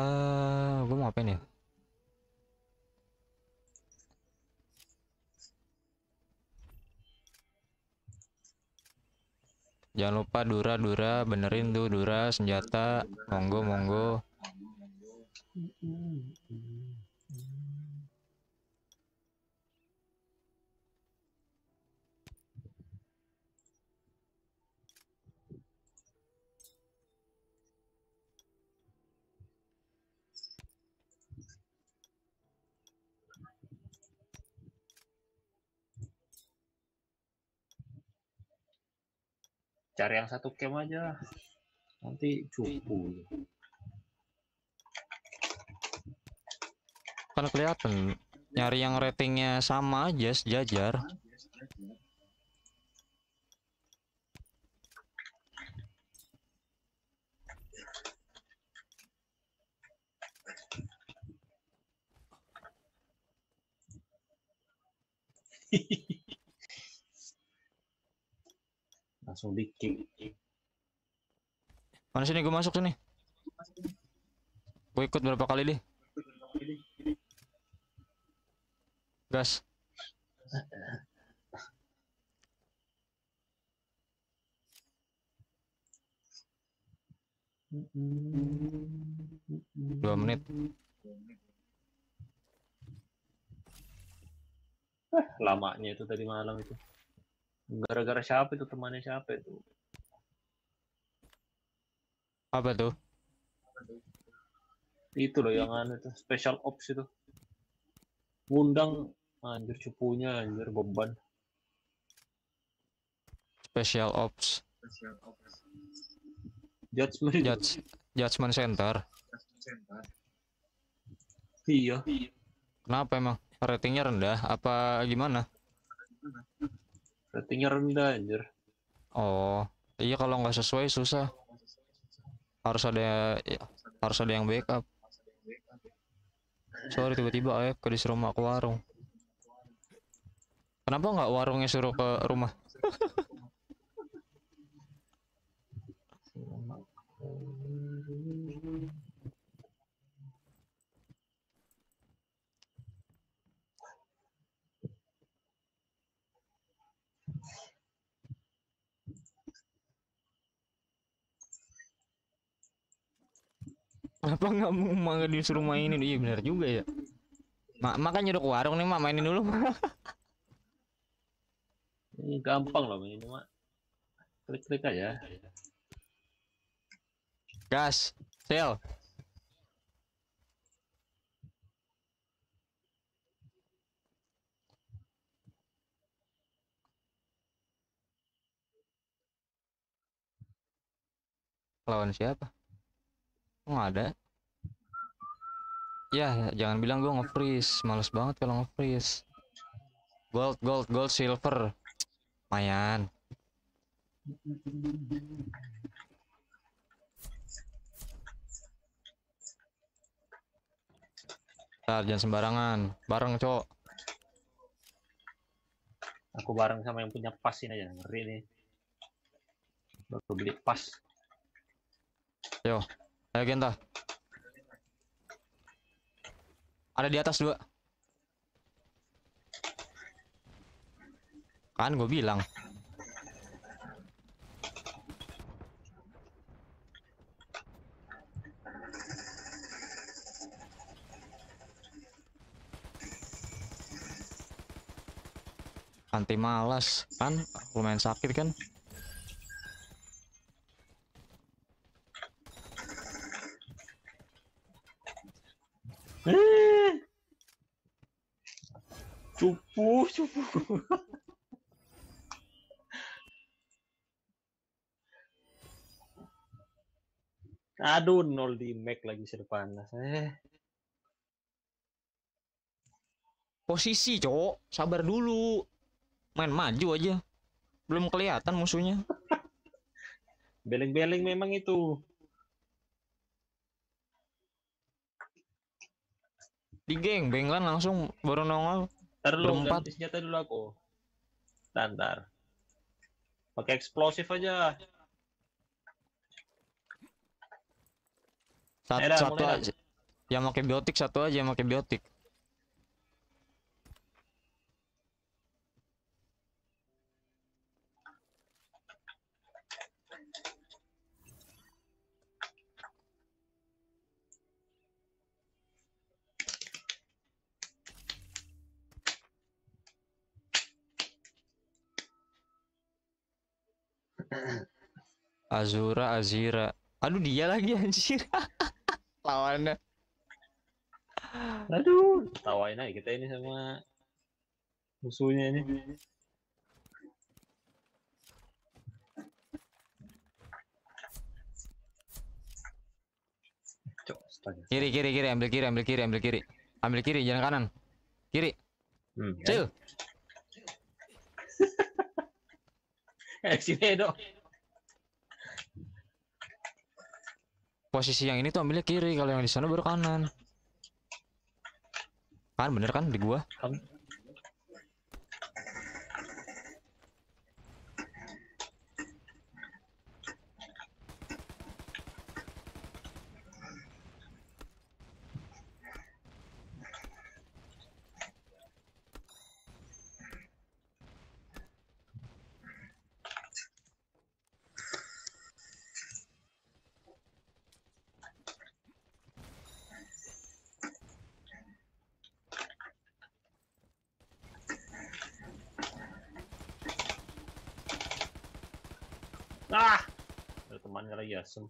Eh, gue mau ngapain ya? Jangan lupa Dura Dura benerin tuh Dura senjata. Monggo monggo Cari yang satu camp aja. Nanti cupu. kan kelihatan nyari yang ratingnya sama aja sejajar Langsung di kick. mana sini gue masuk sini gue ikut berapa kali deh gas dua menit Lamanya itu tadi malam itu. Gara-gara siapa itu temannya siapa itu? apa tuh Itu loh yang anu itu special ops itu. Ngundang anjir cupunya anjir beban. special ops Judgment itu. judge judgment center Iya. kenapa emang ratingnya rendah apa gimana Ratingnya rendah anjir. oh iya kalau nggak sesuai susah. Harus ada ya, harus ada yang backup. Sorry tiba-tiba ayo ke disuruh mak ke warung. Kenapa nggak warungnya suruh ke rumah Kenapa nggak mau mak nggak disuruh mainin? Iya benar juga ya. Mak makanya nyuruh ke warung nih mak mainin dulu. Ini gampang loh ini mak. Klik-klik aja. Gas, sel. Lawan siapa? Nggak ada. Ya, jangan bilang gua nge-freeze. Males banget kalau nge-freeze. Gold, gold, gold, silver. Lumayan. Ntar, jangan sembarangan. Bareng, cowok. Aku bareng sama yang punya pas ini aja ngeri nih. Baru beli pas. Ayo Genta. Ada di atas dua. Kan gue bilang. Anti malas kan lumayan sakit kan Cupu, cupu. Aduh, nol di Mac lagi sir panas. Eh, Posisi, cowok. Sabar dulu. Main maju aja. Belum kelihatan musuhnya. beleng-beleng memang itu. Di geng, beng kan langsung baru nongol. Ntar lu ganti senjata dulu aku. Ntar, Pakai eksplosif aja. Satu, satu aja. Yang pakai biotik satu aja yang pakai biotik. Azura, Azira. Aduh dia lagi anjir. Lawannya. Aduh, tawain aja kita ini sama musuhnya ini. Kiri, kiri, kiri, ambil kiri, ambil kiri, ambil kiri. Ambil kiri, jangan kanan. Kiri, Hmm, ya. cil. Eh, sini dong. Posisi yang ini tuh ambilnya kiri, kalau yang di sana baru kanan. Kan bener kan di gua? Kan- Ah, ada temannya lagi asem.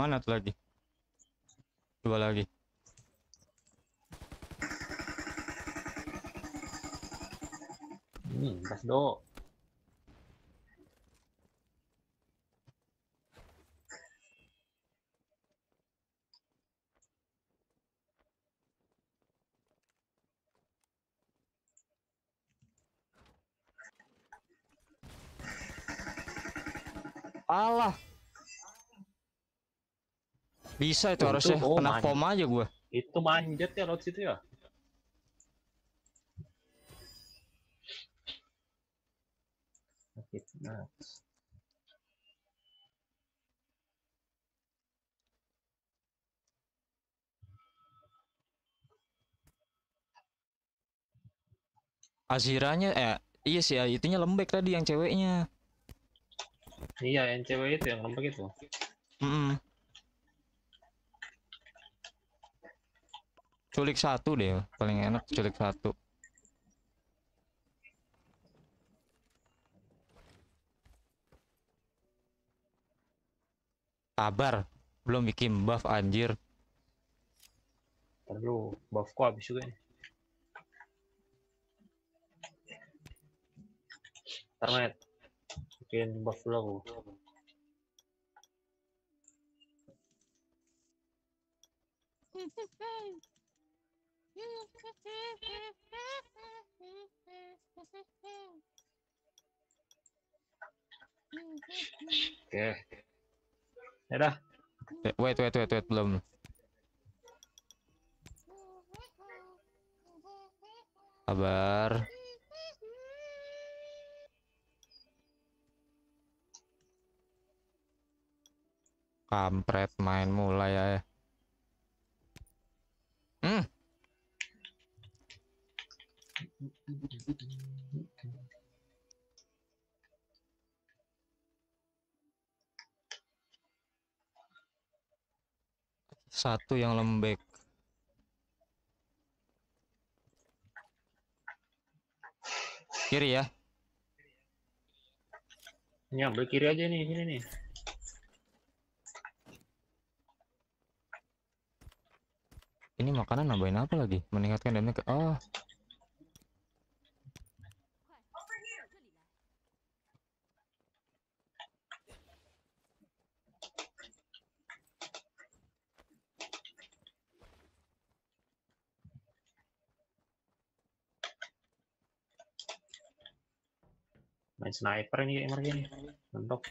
Mana tuh lagi? Dua lagi. Hmm, do. Bisa itu Untung, harusnya oh, kena man- pom aja gua. Itu manjat ya laut situ ya. Aziranya eh iya sih itunya lembek tadi yang ceweknya. Iya, yang cewek itu yang lembek itu. Mm-mm. Culik satu deh, paling enak culik satu. Sabar, belum bikin buff anjir. Ntar dulu, buffku habis juga nih. Matt. Bikin buff dulu aku. Oke. Ya dah. Wait, wait, wait, wait, belum. Sabar. Kampret main mulai ya. Hmm, satu yang lembek. Kiri ya. Ini ambil kiri aja nih, sini nih. Ini makanan nambahin apa lagi? Meningkatkan damage. ke- Oh, Main sniper ini emergen nih. Mentok.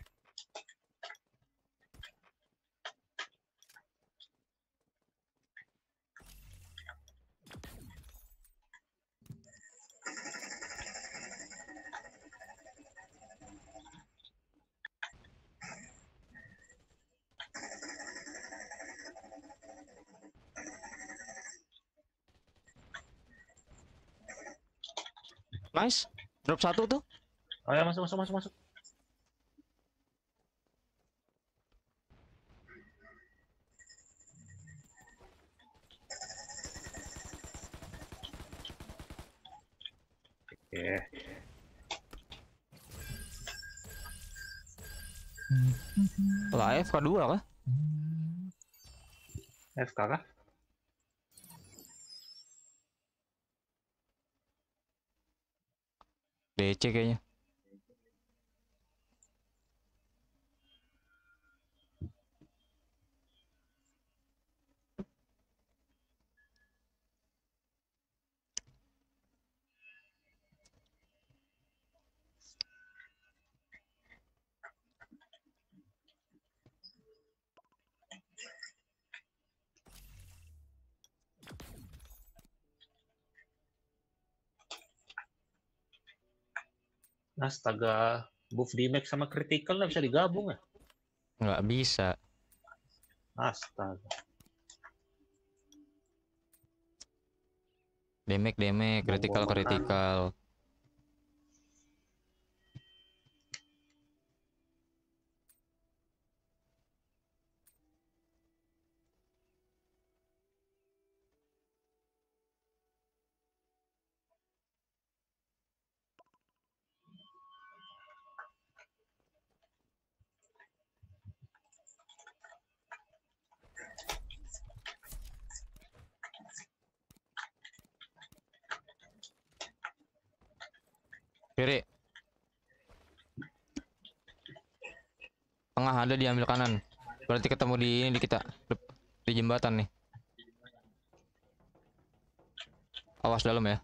nice. Drop satu tuh. Oh ya masuk masuk masuk masuk. Oke, Lah AFK 2 kah? FK kah? DC kayaknya. Astaga, buff damage sama critical nggak bisa digabung ya? Nggak bisa. Astaga. Damage damage, critical critical. Kiri. Tengah ada diambil kanan. Berarti ketemu di ini di kita di jembatan nih. Awas dalam ya.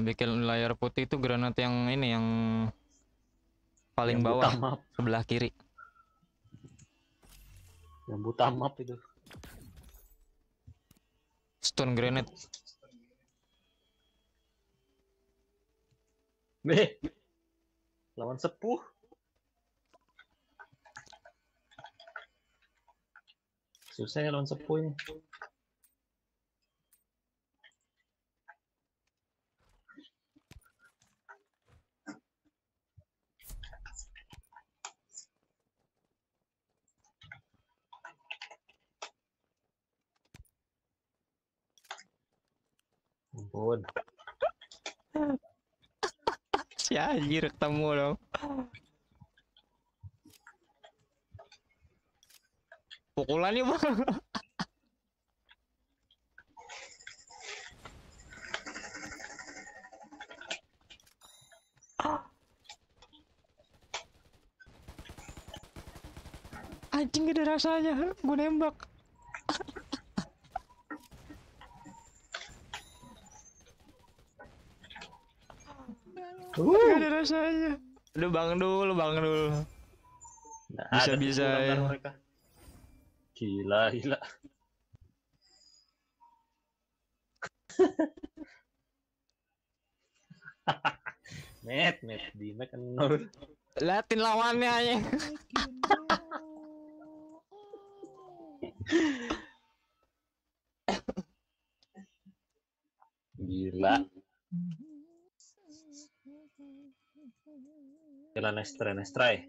Yang bikin layar putih itu granat yang ini yang paling yang bawah map, sebelah kiri. yang buta map itu. stun grenade. Beh. Lawan sepuh. Susah ya lawan sepuh ini. Ampun. Si anjir ketemu dong. Nih bang. Anjing ada rasanya, gue nembak. Gak ada rasanya. Udah bang dulu, bang dulu. Bisa- ada bisa ya. mereka. Gila, gila. Met, met, di Mac nol. Liatin lawannya aja. Gila. Gila, nice try, nice try.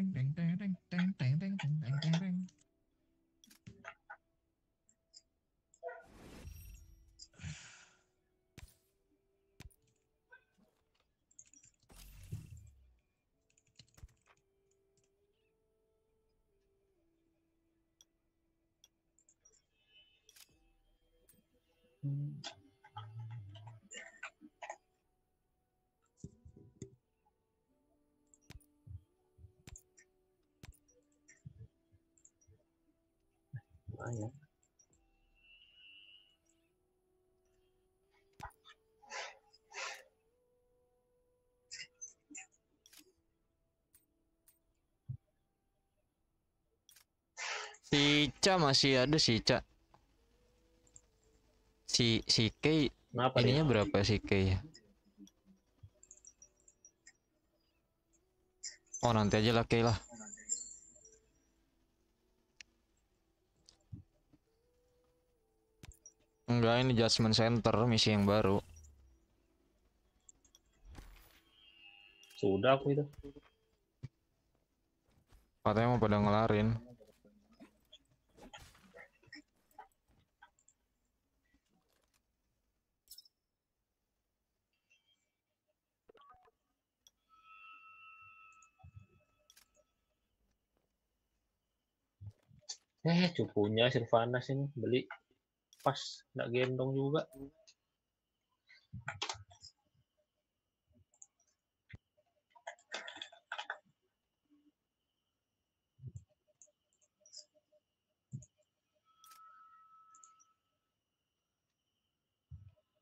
Lumayan. Si Ica masih ada si Ica. Si si Kay Kenapa ininya dia? berapa si Kay ya? Oh nanti aja lah Kay lah. Enggak ini Judgment Center misi yang baru. Sudah aku itu. Katanya mau pada ngelarin. Eh, cupunya Sirvanas ini beli pas nggak gendong juga.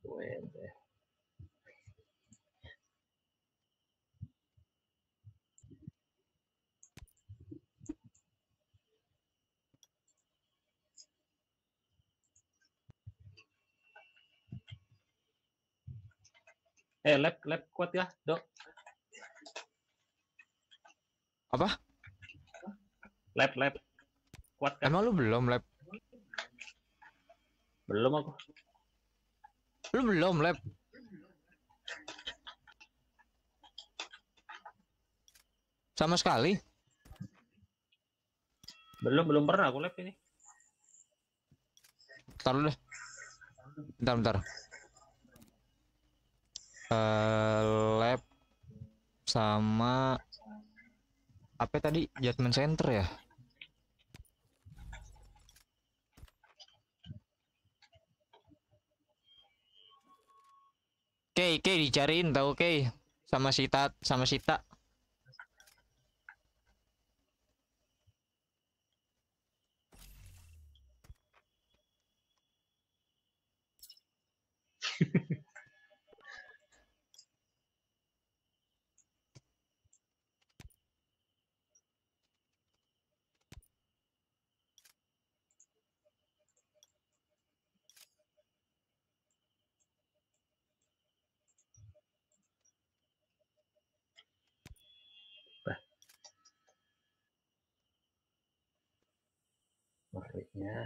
Wede. Eh, lab, lab kuat ya, dok? Apa? Lab, lab. Kuat kan? Emang lu belum lab? Belum aku. Lu belum lab? Sama sekali? Belum, belum pernah aku lab ini. Dulu deh. Bentar, bentar. Eh, lab sama apa tadi? Judgment Center ya? Oke, oke dicariin tau oke sama Sita sama Sita. Yeah.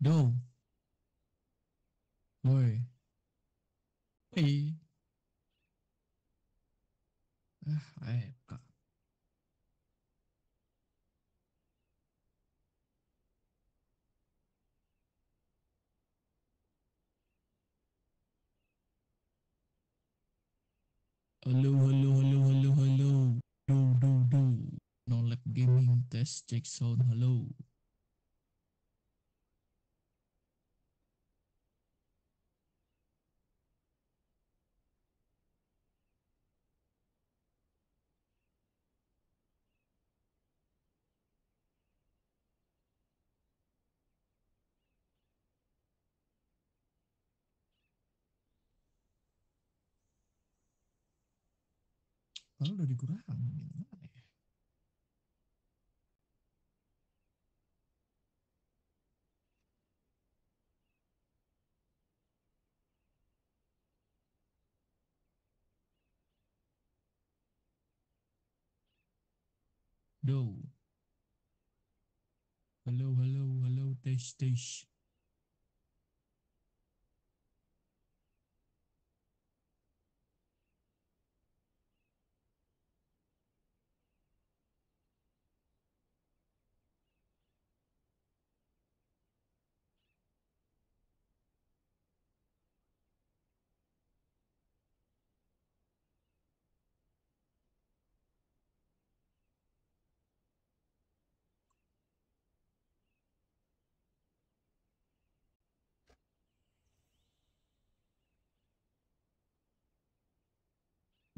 Do. Woi. Woi. Ah, AFK. Halo, halo, halo, halo, halo. Do, do, do. No lab gaming test check sound. Halo. Kalau udah dikurangin gimana ya? Do. Halo, halo, halo, tes, tes.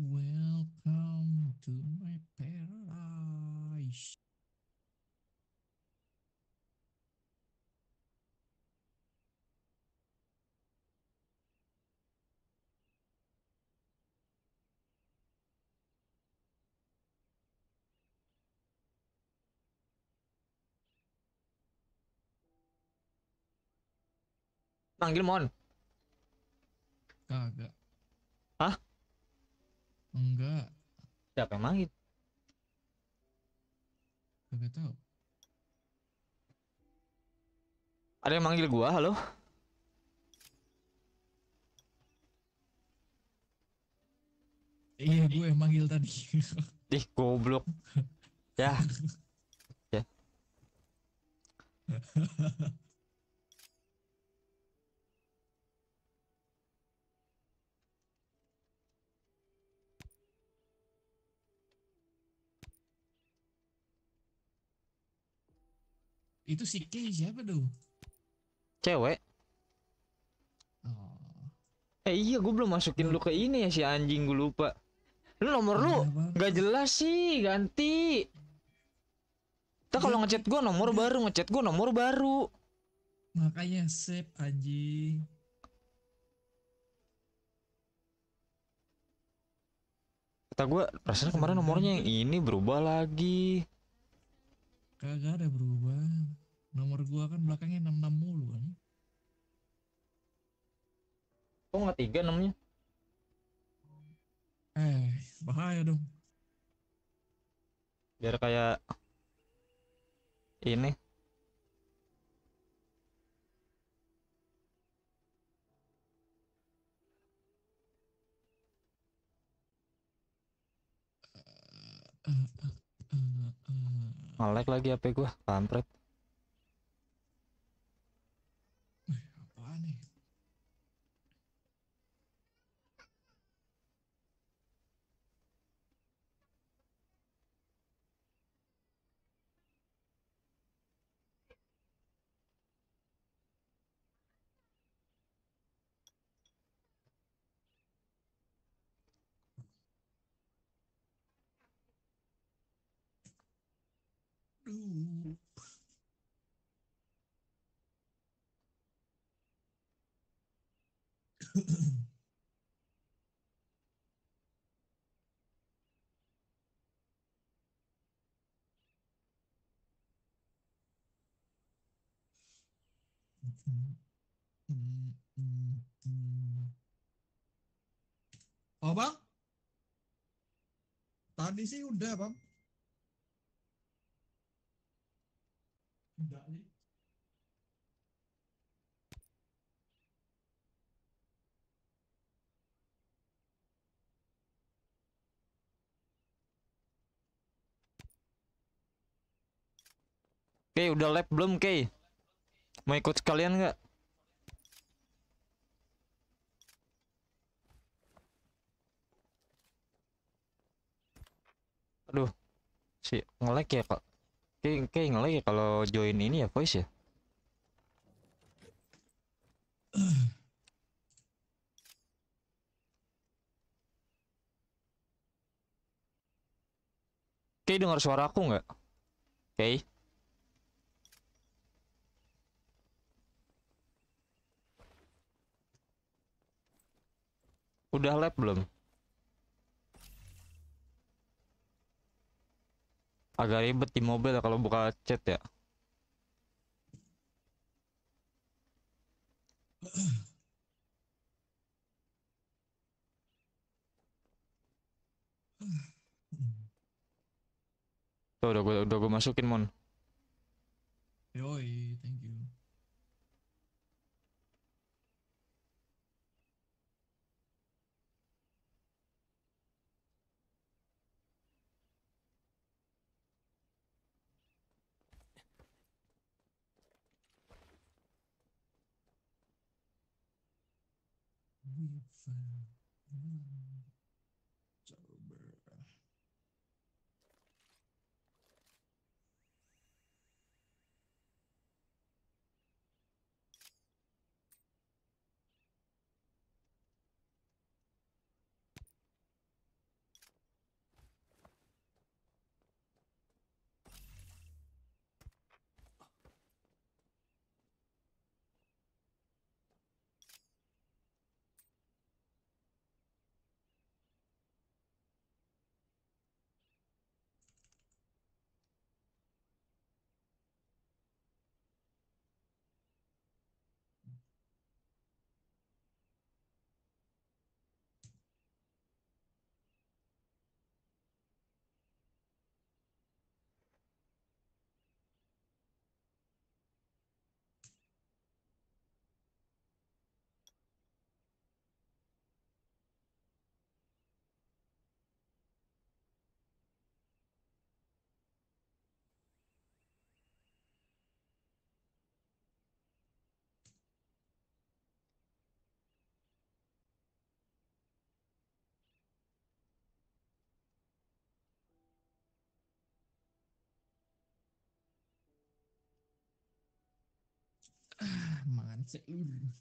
Welcome to my paradise. Manggil Mon. Kagak. Hah? Enggak, Siapa yang manggil? kagak tahu. Ada yang manggil gua, halo? Iya, gue yang manggil tadi. Ih, goblok. Ya, Itu si Kay siapa tuh? cewek. Oh, Eh iya, gua belum masukin lu ke ini ya si anjing, gua lupa. Lu nomor lu iya, nggak jelas sih, ganti. Kita kalau ngechat gua nomor baru, ngechat gua nomor baru. Makanya save anjing. Kata gua, rasanya kemarin nomornya yang ini berubah lagi. Kagak ada berubah. Nomor gua kan belakangnya 66 mulu kan. Kok nggak tiga namanya? Eh, bahaya dong. Biar kayak ini. Nge-lag lagi HP gua, kampret. Apaan nih? Oh bang? Tadi sih udah bang. enggak Oke, okay, udah lab belum, Kay? Mau ikut sekalian nggak? Aduh, si ngelag ya, Kak. Kay, Kay nge-lag ya kalau join ini ya voice ya? Kay dengar suara aku nggak? Kay? Udah lab belum? Agak ribet di mobil ya kalau buka chat ya. Tuh udah gue udah gue masukin mon. Yoi, thank you. We found uh, one sober. Ah, Mancek lu.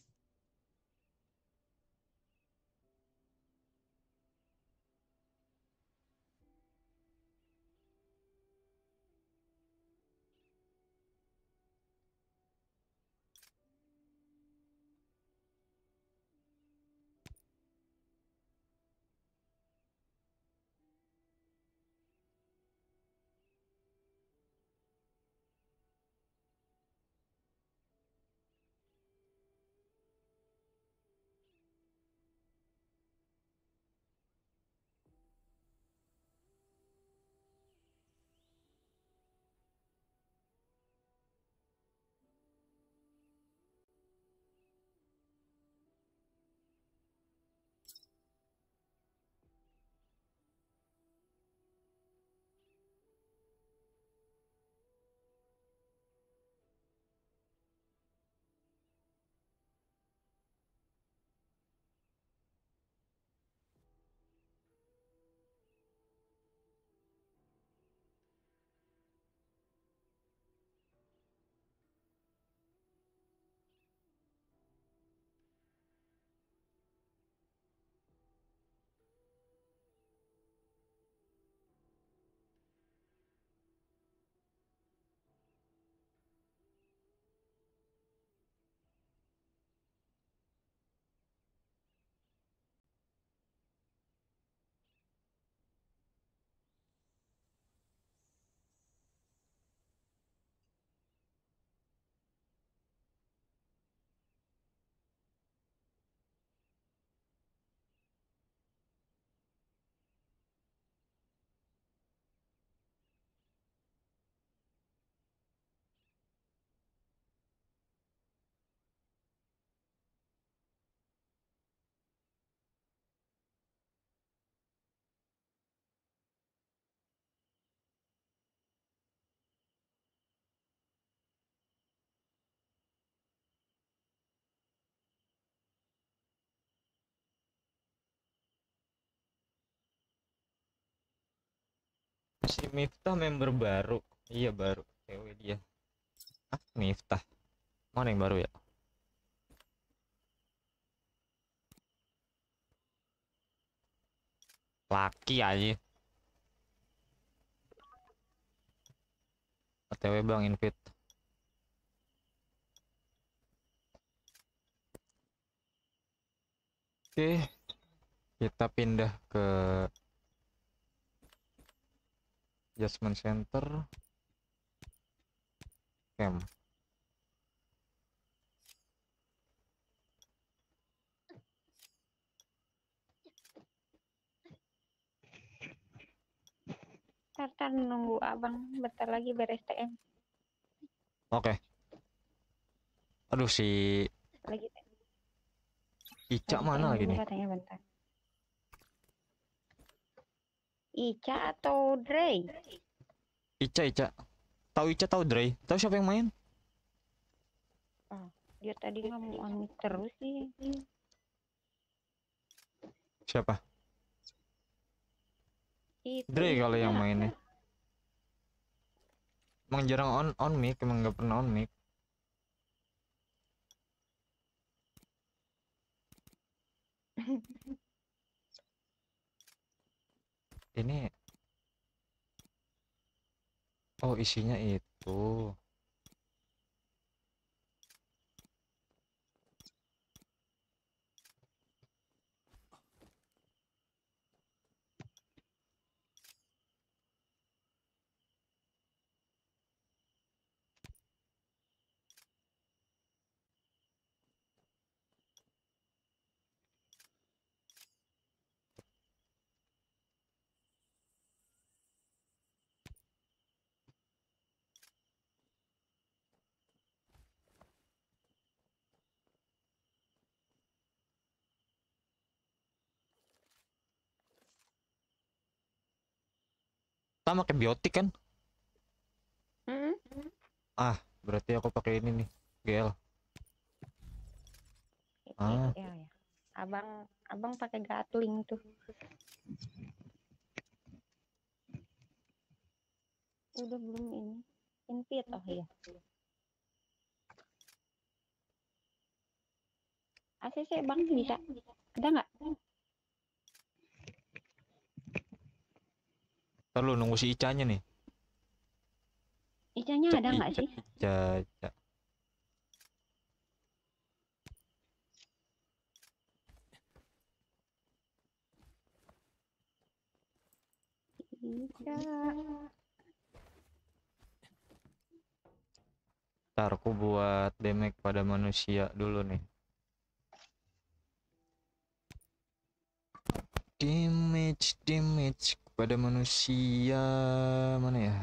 Si Miftah member baru. Iya baru. Cewek dia. Ah, Miftah. Mana yang baru ya? Laki aja. OTW Bang invite. Oke. Kita pindah ke adjustment center. Camp Ntar, nunggu abang. Bentar lagi beres TM. oke. Aduh si Lagi Ica mana lagi nih? bentar. Ica atau Dre? Ica Ica. Tahu Ica tahu Dre. Tahu siapa yang main? Dia tadi on mic terus sih. siapa? Itu Dre kali yang mainnya. Emang jarang on on mic emang nggak pernah on mic ini oh isinya itu sama kayak biotik kan Mm-mm. berarti aku pakai ini nih GL Ah. Iya, ya. Abang abang pakai gatling tuh. Udah belum ini. Invite oh iya. ACC bang bisa. Ada nggak? Ntar lu nunggu si Icanya nih Icanya ada nggak sih? Ica, Ica. Ica. Ntar aku buat damage pada manusia dulu nih. Damage, damage kepada manusia mana ya?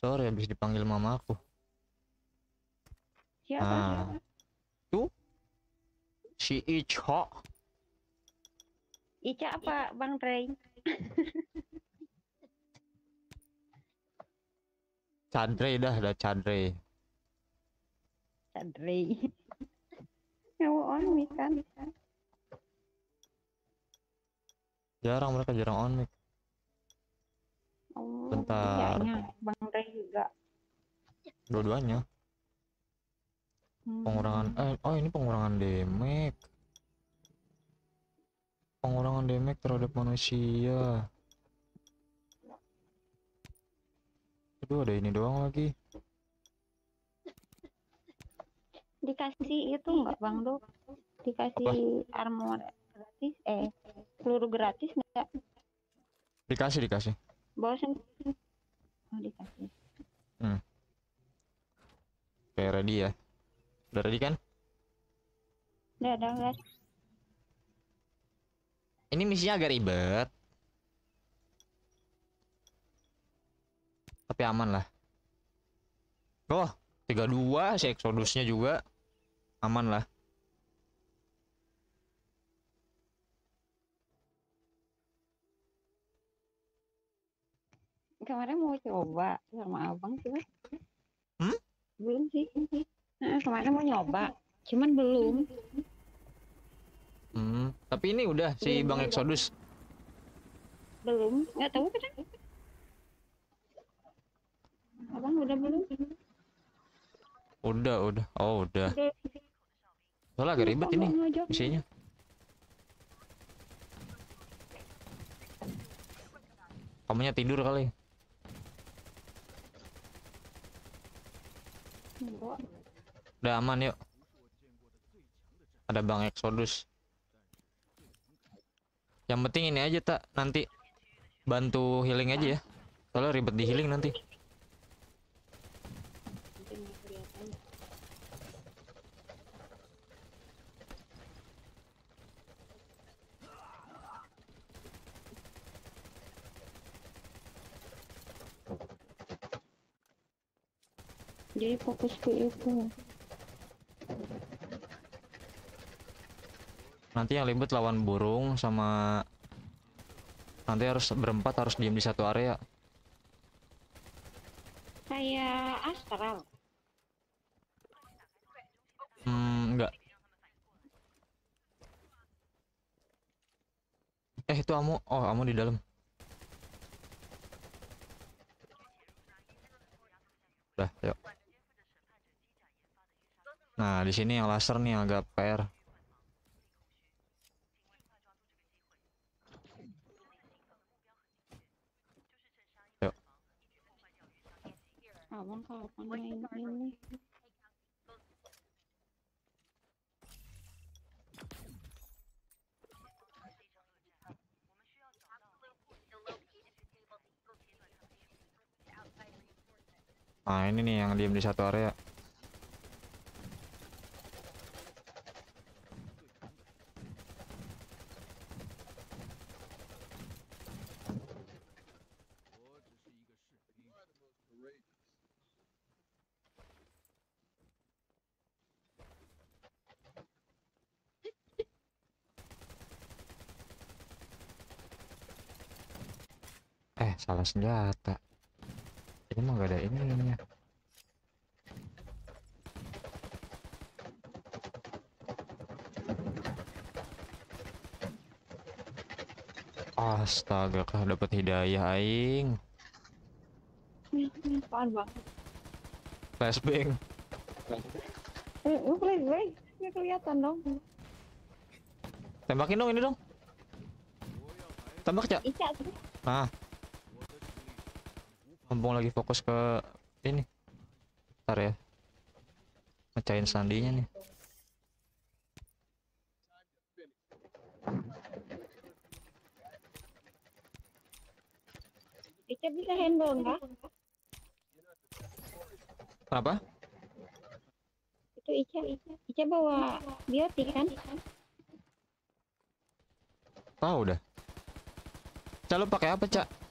Sorry habis dipanggil mama aku. Siapa? Ah. Tuh. Si Icha. Ica apa Bang Dre? Chandre dah, dah Chandre. Dre. Mau on mic kan? Jarang mereka jarang on mic. Oh, Bentar. Kayaknya Bang Dre juga. Dua-duanya. Hmm. pengurangan eh oh ini pengurangan damage pengurangan damage terhadap manusia aduh ada ini doang lagi Dikasih itu nggak Bang Do? Dikasih armor gratis? Eh, peluru gratis nggak? dikasih dikasih Bosen. Oh, dikasih. kayak ready ya udah ready kan Udah, udah, udah. ini misinya agak ribet tapi aman lah oh 32 si Exodusnya juga aman lah Kemarin mau coba sama abang sih. Hmm? Belum sih. Nah, kemarin mau nyoba, cuman belum. hmm. tapi ini udah si Belum Bang. Exodus Belum, nggak tahu kan? Abang udah belum? Udah, udah. Oh, udah. Soalnya agak ribet ini isinya. Kamunya tidur kali. Udah aman yuk. Ada Bang Exodus. Yang penting ini aja tak nanti bantu healing aja ya. Soalnya ribet di healing nanti. Nanti nggak kelihatan. Jadi fokus ke itu. Nanti yang ribet lawan burung sama nanti harus berempat harus diam di satu area. Kayak astral. Hmm, enggak. Eh, itu Amu. Oh, Amu di dalam. Udah, yuk. Nah, di sini yang laser nih agak PR. Yuk. Abang kapan main ini? Nah, ini nih yang diem di satu area. Eh, salah senjata. Ini mah gak ada ininya. Astaga, kah dapat hidayah aing. Apaan bang? Flashbang. Eh, lu flashbang? Nggak kelihatan dong. Tembakin dong ini dong. Tembak, Cak. Ica tuh. Mumpung lagi fokus ke ini. Ntar ya. Mecahin sandinya nih. Ica bisa handle nggak? Kenapa? Itu Ica, Ica. Ica bawa biotik kan? Tahu dah. Cak lu pakai apa, Cak?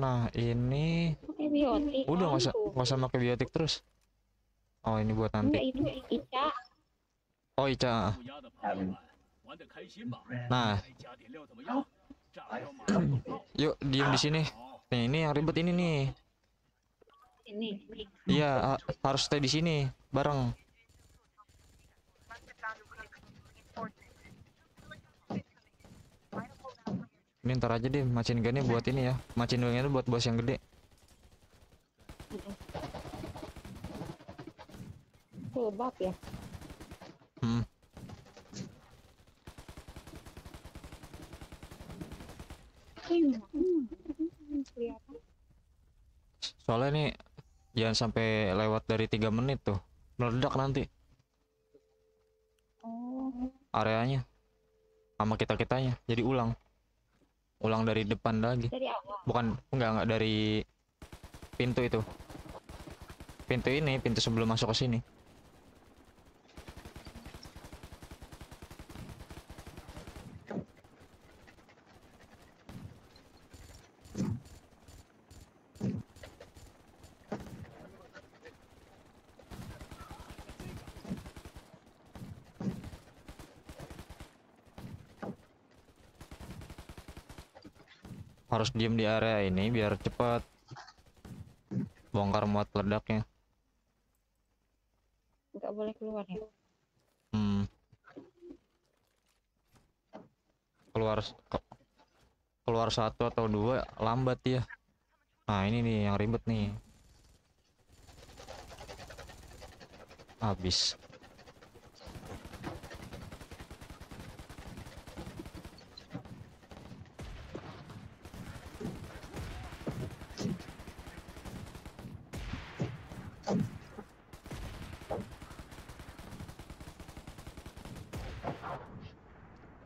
Nah, ini Pakai biotik. udah nggak usah nggak usah pakai biotik terus. Oh, ini buat nanti. itu Ica. Oh, Ica. Nah, yuk diem di sini. Nih, ini yang ribet ini nih. Ini. Iya, ha- harus stay di sini bareng. Ini ntar aja deh, macin gunnya buat ini ya. Macin gunnya itu buat bos yang gede. Lebab ya. Hmm. Soalnya nih jangan sampai lewat dari tiga menit tuh. Meledak nanti Oh. areanya sama kita kitanya. Jadi ulang. Ulang dari depan lagi. Dari awal. Bukan enggak enggak dari pintu itu. Pintu ini, pintu sebelum masuk ke sini. Harus diem di area ini biar cepat bongkar muat peledaknya. Nggak boleh keluar ya Hmm. Keluar keluar satu atau dua lambat ya. Nah, ini nih yang ribet nih. Habis.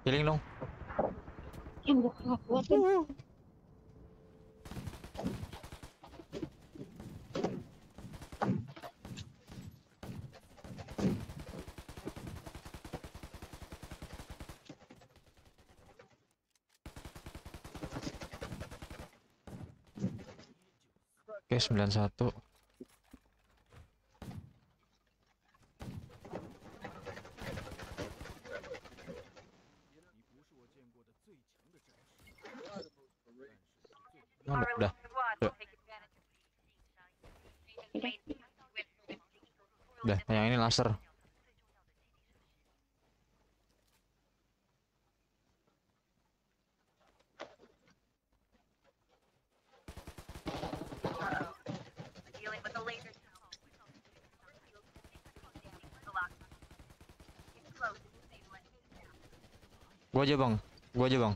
Healing dong. yang gua tuh Oke, 91. Udah, udah. Udah. Udah, yang ini laser. Gua aja, Bang. Gua aja, Bang.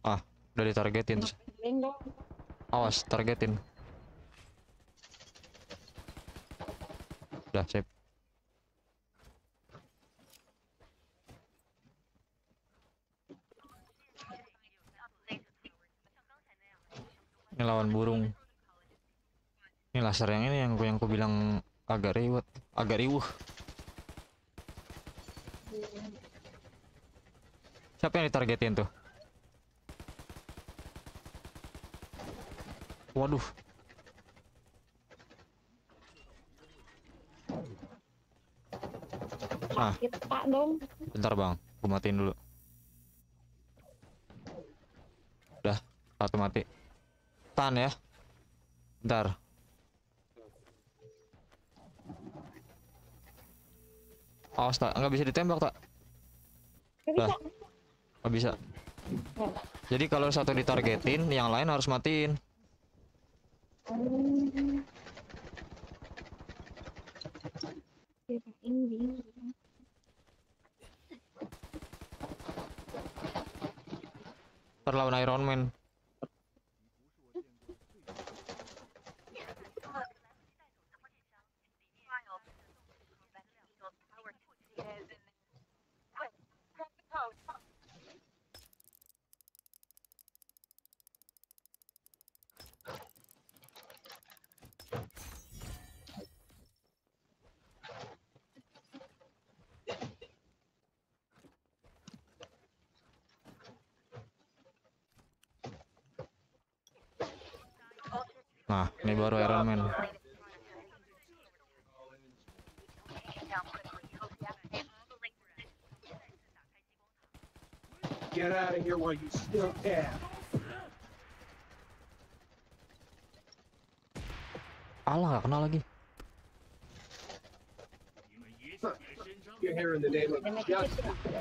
Ah, udah ditargetin. Awas, targetin. Udah, sip. Ini lawan burung. Ini laser yang ini yang ku yang ku bilang agak riwet, agak riuh. Yang ditargetin tuh? Waduh. Ah. pak dong Bentar bang, gue matiin dulu. Udah, satu mati. Tahan ya. Bentar. Awas tak, nggak bisa ditembak tak? Nggak bisa Nggak bisa. Jadi kalau satu ditargetin, yang lain harus matiin. Here while you still can. Alah, nggak kenal lagi. You're here in the name of justice.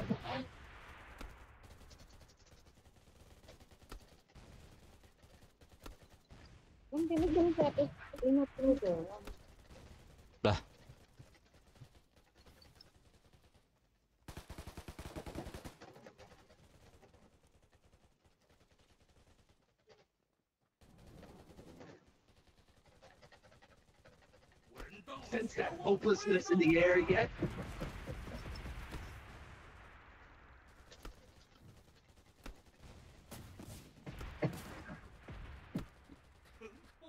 Hopelessness in the air yet?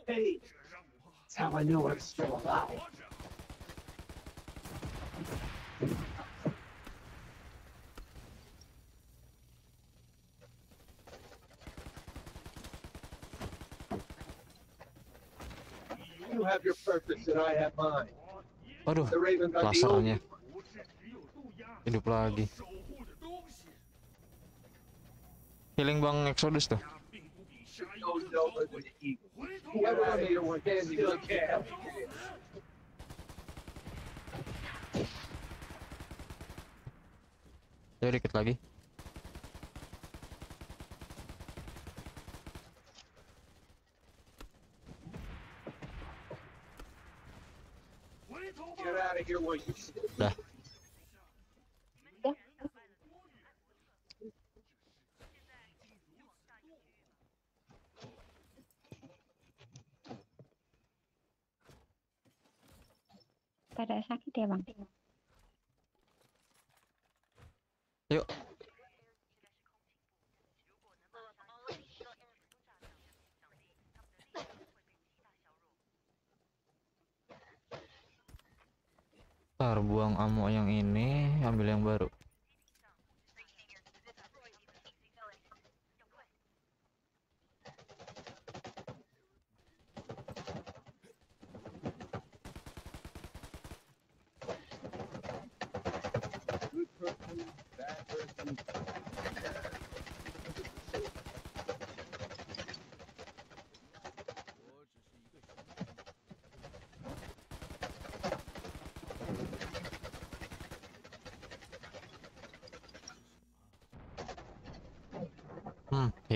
Hey, that's how I know I'm still alive. You have your purpose and I have mine. Waduh, lasernya. Hidup lagi. Healing Bang Exodus tuh. Ya dikit lagi.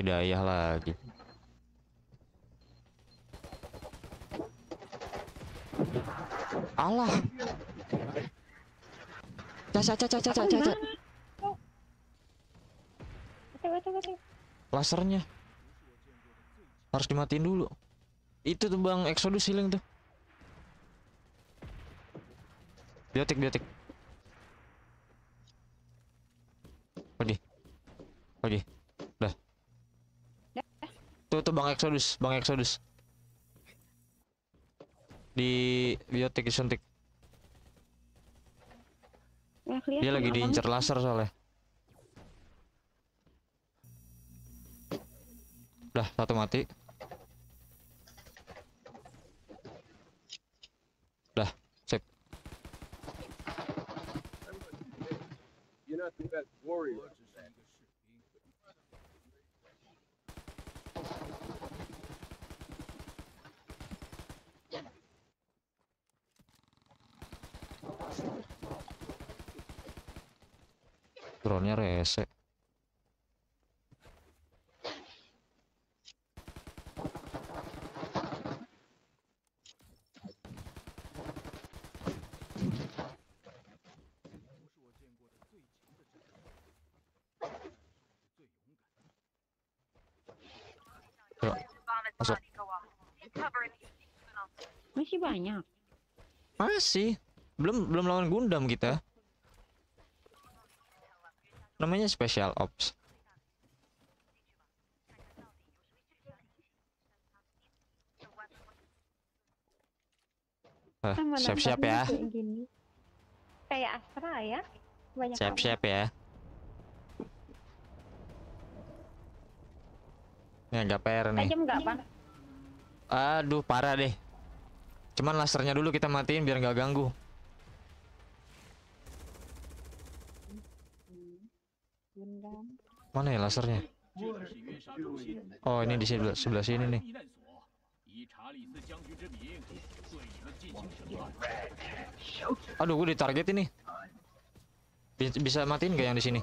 Hidayah lagi. Allah. Caca caca caca caca. Lasernya. Harus dimatiin dulu. Itu tuh Bang Exodus healing tuh. Biotik biotik. Pergi. Pergi. Dah. Tuh tuh Bang Exodus, Bang Exodus. Di biotik disuntik. Kelihatan Dia lagi diincar laser soalnya. Dah, satu mati. Dah, sip. You're not the best warrior. Drone-nya rese. Yuk, masuk. Masih banyak. Masih. Belum belum lawan Gundam kita. Namanya Special Ops. Siap-siap ya. Kayak Astra ya. Siap-siap ya. Ini agak PR nih. Tajam nggak? Aduh, parah deh. Cuman lasernya dulu kita matiin biar nggak ganggu. Mana ya lasernya? Oh, ini di sebelah, sebelah sini nih. Aduh, gue ditarget ini. Bisa matiin gak yang di sini?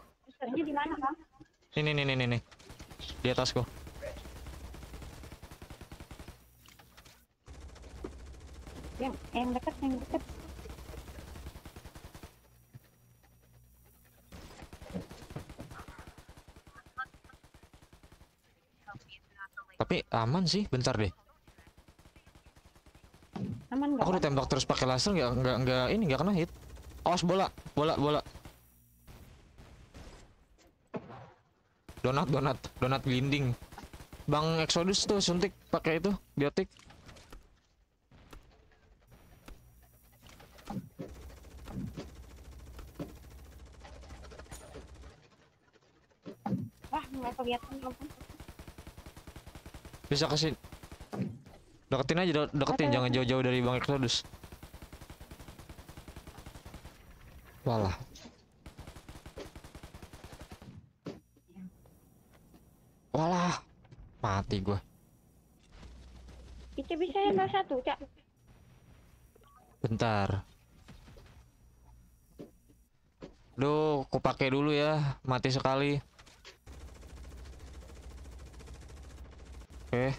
Ini, ini, ini, ini. Di atas atasku. Aman sih, bentar deh. Aman? Aku Bang? ditembak terus pakai laser nggak nggak nggak ini nggak kena hit. Awas bola, bola, bola. Donat, donat, donat glinding. Bang Exodus tuh suntik pakai itu biotik. Wah nggak kelihatan bang. Bisa kasih deketin aja, de- deketin jangan jauh-jauh dari Bang Exodus. Walah. Walah. Mati gua. Kita bisa yang nggak satu cak. Bentar. Duh, aku pakai dulu ya, mati sekali. Oke.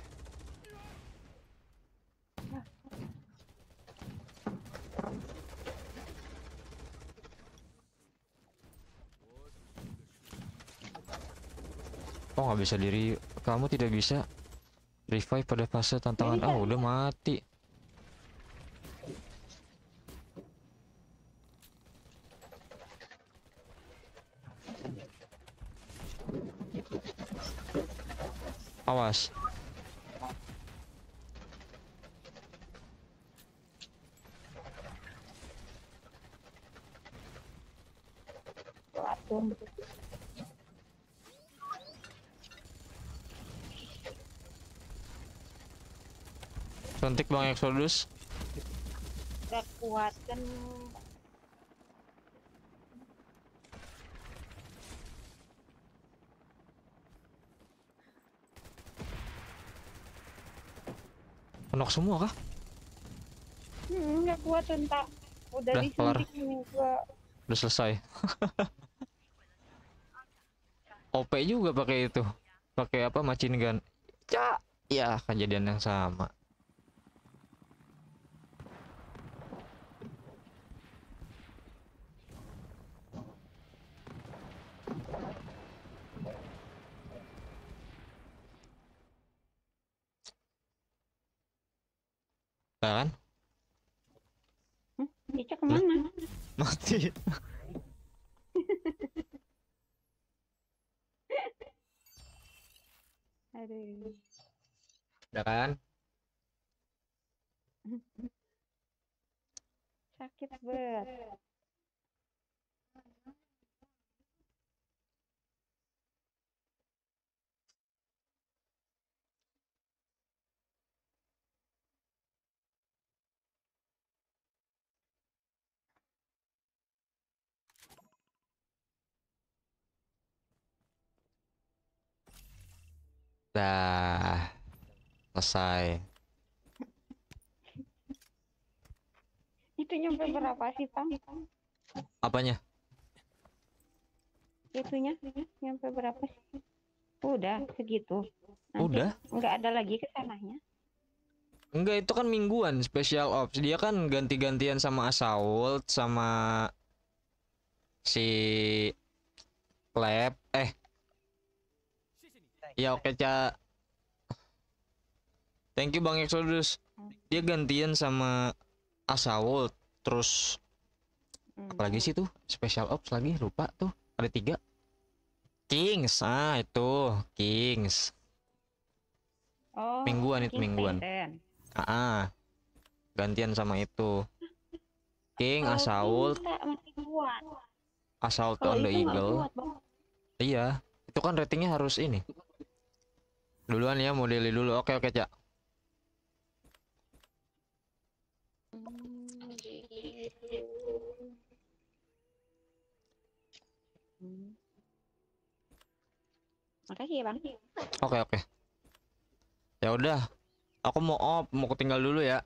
Oh nggak bisa diri, kamu tidak bisa revive pada fase tantangan. Ah udah mati. Awas. Suntik Bang Exodus. Gak kuat kan Penok semua kah? hmm, gak kuat entah udah Udah, kelar. disuntik gua Udah selesai. OP juga pakai itu. Pakai apa machine gun. Ya, ya kejadian yang sama. Nah, kan? Ica ke mana Mati. aduh Udah kan? sakit banget Dah. Selesai. itu nyampe berapa sih Pang Apanya? itunya nyampe berapa sih udah segitu Nanti Udah? nggak ada lagi ke sananya Enggak, itu kan mingguan special ops. Dia kan ganti-gantian sama Assault sama si Lab. Eh. Ya oke, Ca. Thank you Bang Exodus. Dia gantian sama Assault. Terus apalagi sih tuh? Special ops lagi, lupa tuh. Ada tiga. Kings, ah itu Kings. oh Mingguan itu King mingguan. Titan. Ah, ah. gantian sama itu. King, Kalau Assault, Assault on the Eagle. Iya, itu kan ratingnya harus ini. Duluan ya, modeli dulu. Oke, oke, Cak. Hmm, gitu. Hmm. Makasih ya bang. Oke, oke. Ya udah. Aku mau off, mau tinggal dulu ya.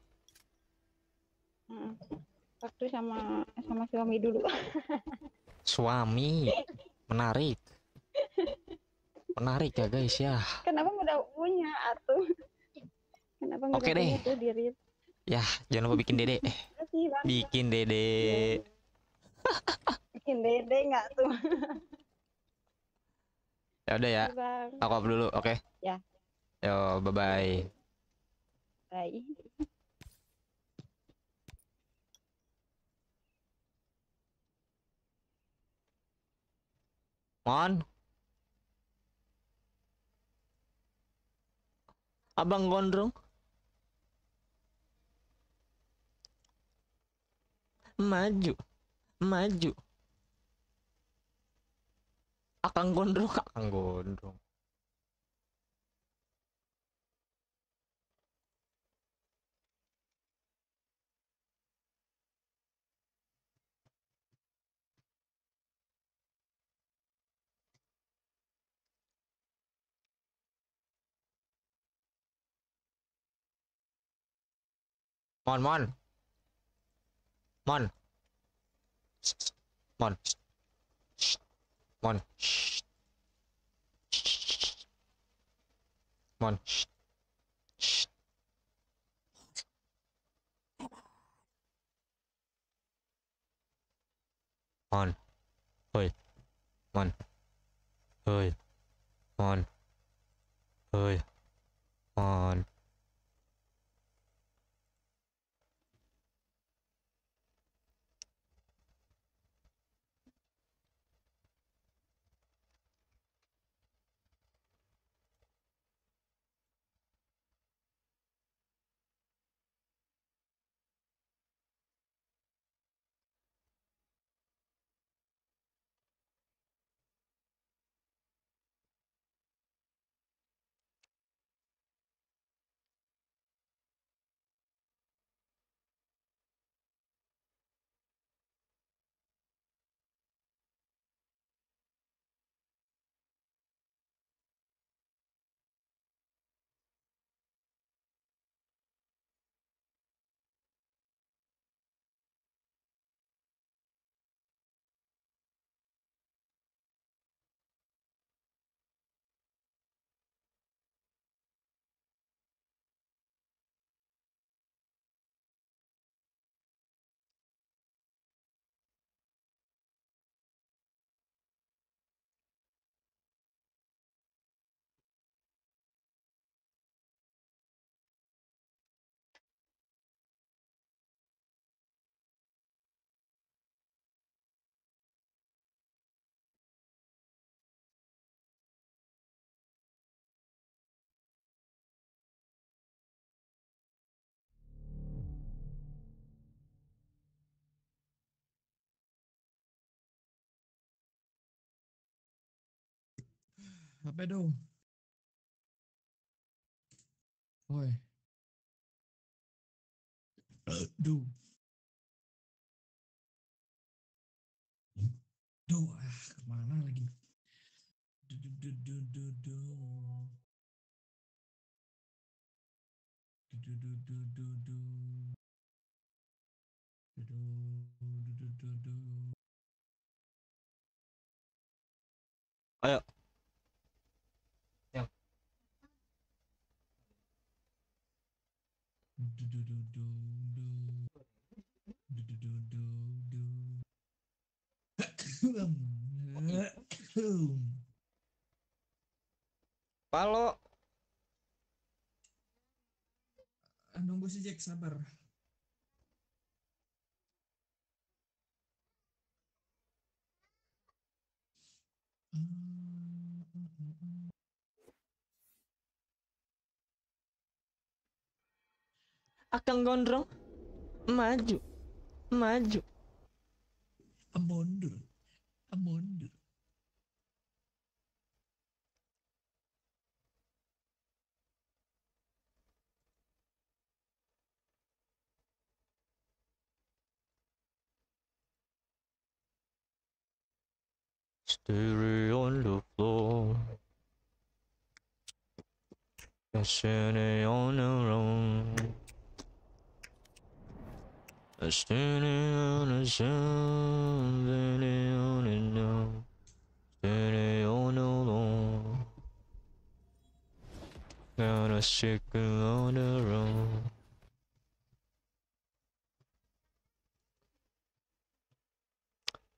Waktu sama sama suami dulu. Suami. Menarik. Menarik ya, guys ya. Kenapa udah punya atuh? Kenapa Oke udah deh. punya tuh diri? Ya, jangan lupa bikin dede. Bikin dede. Bikin dede nggak tuh? Ya udah ya. Aku off dulu, oke? Ya. Yo, bye-bye. Bye. Mon. Abang gondrong. Maju. Maju. Akang gondrong, akang gondrong. Mon. Mon. Mon. Mon. Mon. Mon. Ơi. Mon. Ơi. Mon. Ơi. Mon. Apa dong? Woi. Aduh. Duh, ah, ke mana lagi? Duh, duh, duh, duh, duh, duh. Duh, duh. Duh, duh, duh, duh, duh, duh. Ayo. Yang. Duh, duh, duh, duh, duh. Duh, duh, duh, duh, duh. Palo. Ah, Nunggu si Jack sabar. Akan gondrong. Maju. Maju. Mundur. Stay on the floor. Stay on the road. Stay on the sun. Stay on the no. Stay on the lawn. Gotta stick on the road. Listen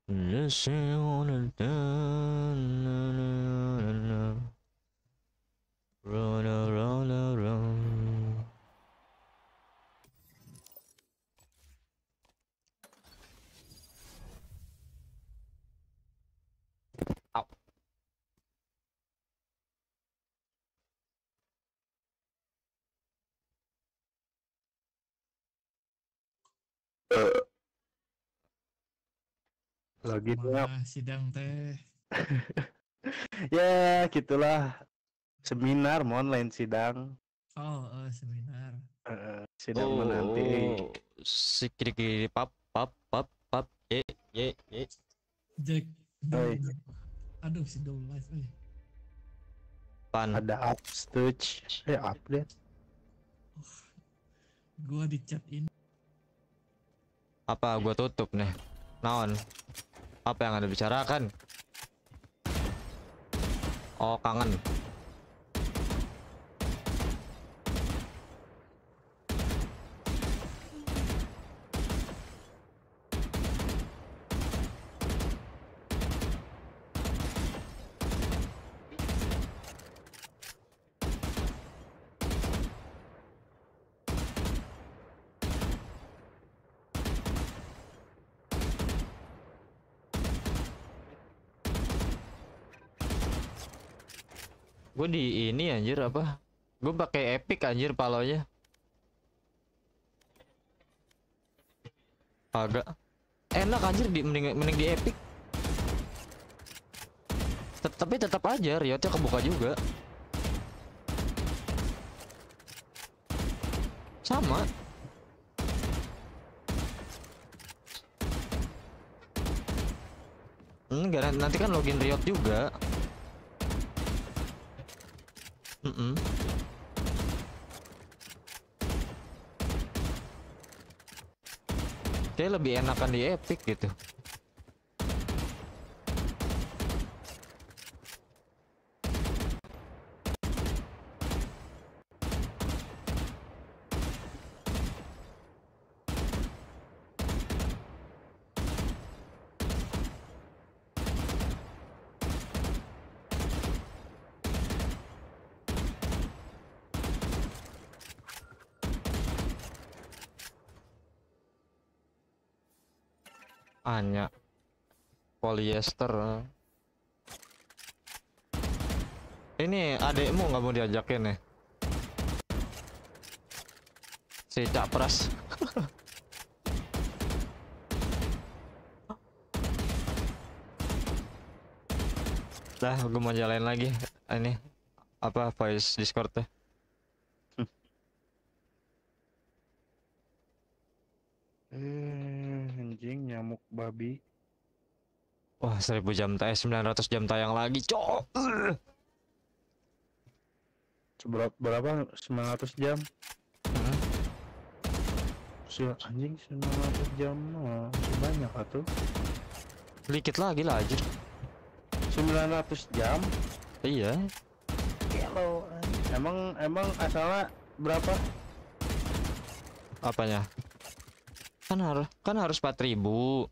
on the down, na, na, na, na. Run around, around. Ow. Lagi Mana sidang teh? ya gitulah seminar mau online sidang Oh, eh, seminar. Eh, sidang menanti Oh, sikiri pap pap pap pap ye ye ye. Jack. Oi. Aduh, si Dow live eh. Pan. ada upstage eh update Gua di chat ini. Apa gua tutup nih? Naon? Apa yang Anda bicarakan? Oh, kangen. Gue di ini anjir apa? Gue pakai epic anjir palonya. Agak enak anjir di mending, mending di epic. Tet- tapi tetap aja riotnya kebuka juga. Sama. Enggak, nanti kan login Riot juga. Kayak lebih enakan di Epic gitu. Anya polyester. Ini adekmu nggak mau diajakin nih? Si Capras. Dah, gue mau jalanin lagi. Ini apa voice Discord teh? Eh, anjing nyamuk babi. Wah, 1000 jam tayang, 900 jam tayang lagi, cok. Seberapa berapa? 900 jam. Si anjing 900 jam mah banyak atuh. Dikit lagi lah anjir. 900 jam. Iya. Kalau emang emang asalnya berapa? Apanya? Kan harus kan harus 4000.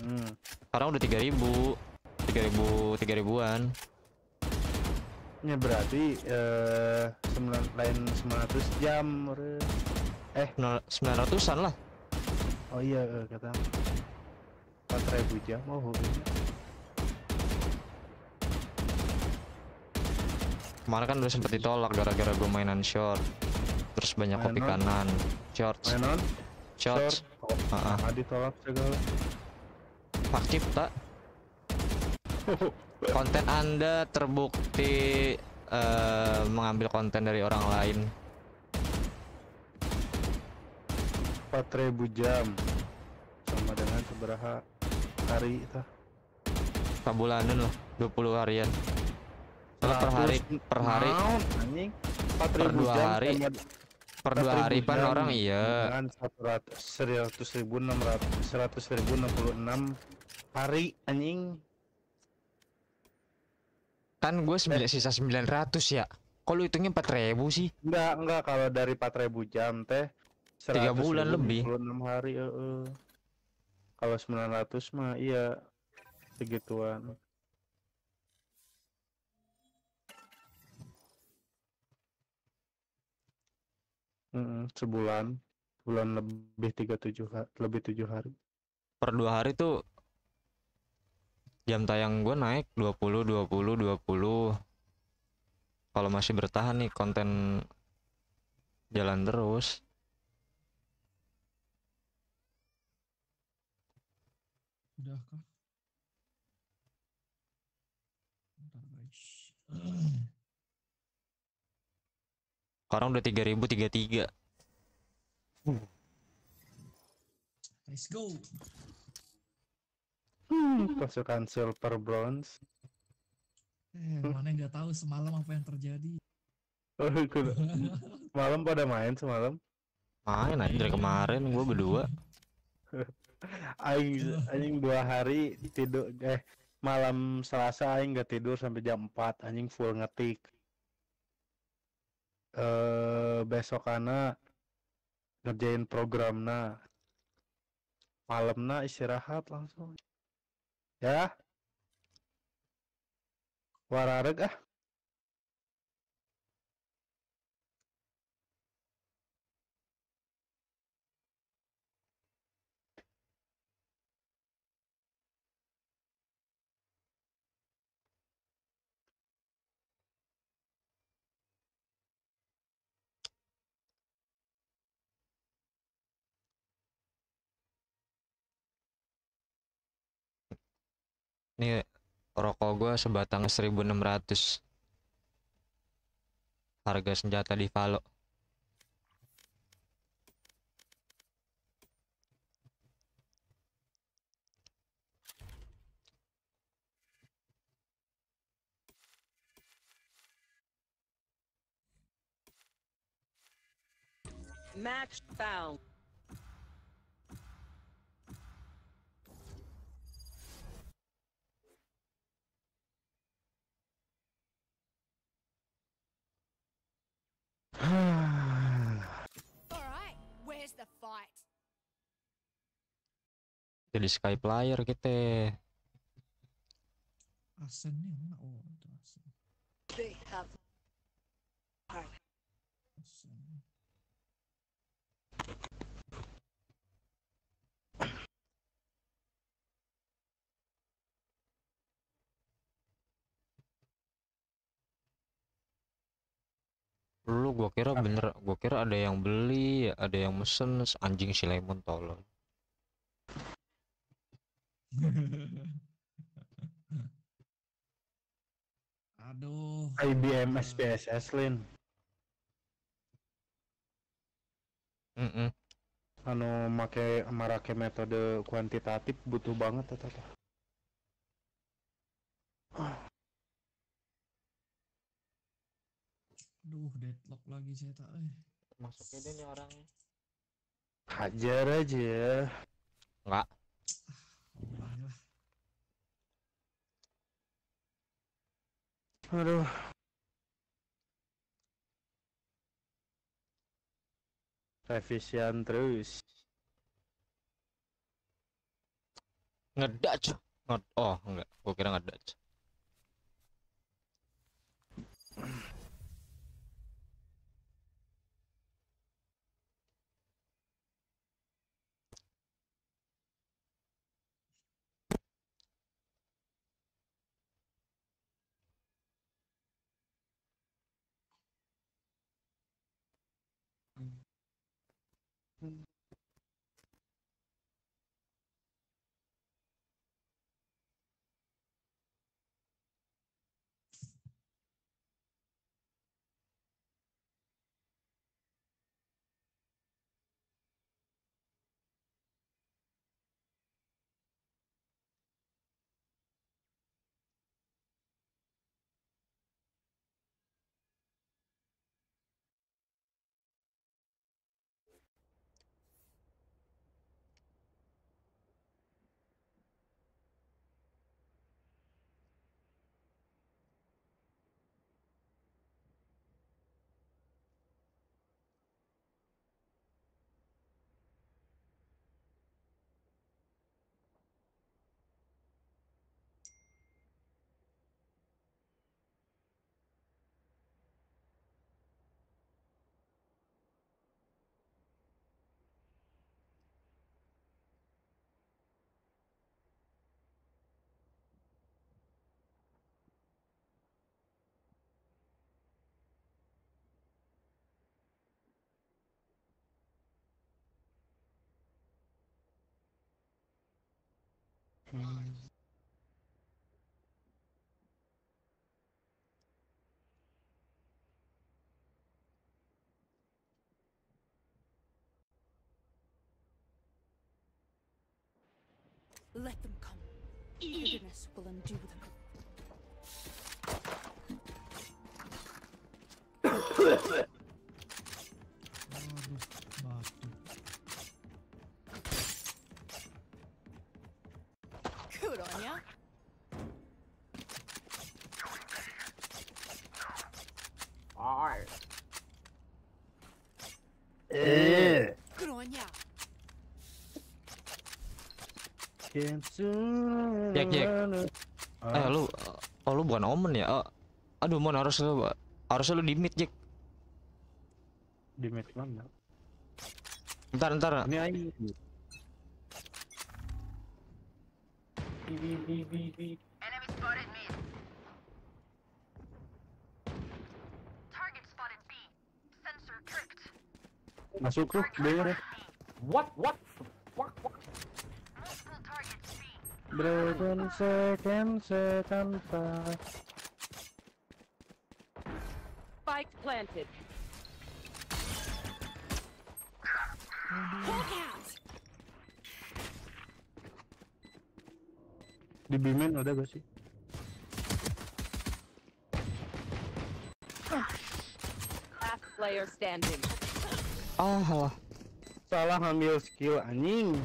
Hmm. Sekarang udah 3000. 3000 3000-an. Ya berarti eh 9 lain 900 jam. Eh, 900-an lah. Oh iya eh, kata 4000 jam. Oh. Kemarin kan udah sempet ditolak gara-gara gue mainan short. Terus banyak kopi kanan. Shorts. Mainan? Shorts. Oh, Ah, ah. ah, ditolak segala. Hak cipta. Konten Anda terbukti eh, mengambil konten dari orang lain. 4000 jam sama dengan seberapa hari itu Per bulanan loh, 20 harian. Soalnya per hari, per hari, Naon, anjing 4000 per dua hari, per dua 4000 hari jam orang iya. dengan 100 100 ribu 600 100 ribu 66 hari anjing Kan gue sembilan sisa 900 ya. Kok lu hitungnya 4000 sih? enggak enggak kalau dari 4000 jam teh Tiga bulan lebih. 66 hari heeh. kalau 900 mah iya segituan Mm, sebulan bulan lebih 37 ha- lebih tujuh hari Per dua hari tuh jam tayang gue naik 20 20 20. Kalau masih bertahan nih konten jalan terus. Udah kah? Bentar guys. Sekarang udah 3033. Let's go. pasukan silver bronze Eh, mana nggak tahu semalam apa yang terjadi. Oh, malam pada main semalam Main aja dari kemarin gue berdua. Aing anjing dua hari tidur eh malam Selasa aing nggak tidur sampai jam 4 anjing full ngetik eh besok ana ngerjain programna. Malamna istirahat langsung. Ya? Warareg ah Ini rokok gua sebatang 1600 harga senjata di Valo Match found. Alright, where's the fight? jadi sky player kita Asennya mana? Oh, itu asen. They have Lu gua kira bener, gua kira ada yang beli, ada yang mesen, anjing si Lemon tolol. Aduh. IBM SPSS Lin Mm-mm. anu make marake metode kuantitatif butuh banget eta Aduh, deadlock lagi saya tak eh. Masuknya deh nih orang. Hajar aja. Enggak. Lah. Aduh. Revisian terus. Ngedach. Nged oh, enggak. Gua kira Let them come. Eagerness will undo them. Jack, Jack. Eh lu oh lu bukan omen ya? Oh, aduh mon harus lu harusnya lu di mid Jack. Di mid mana? Ntar ntar. Ini aing. Masuk tuh, denger ya. What? What? Broken second second pass. Spike planted. Di bimen ada gak sih? Last player standing. Ah. Salah ngambil skill anjing.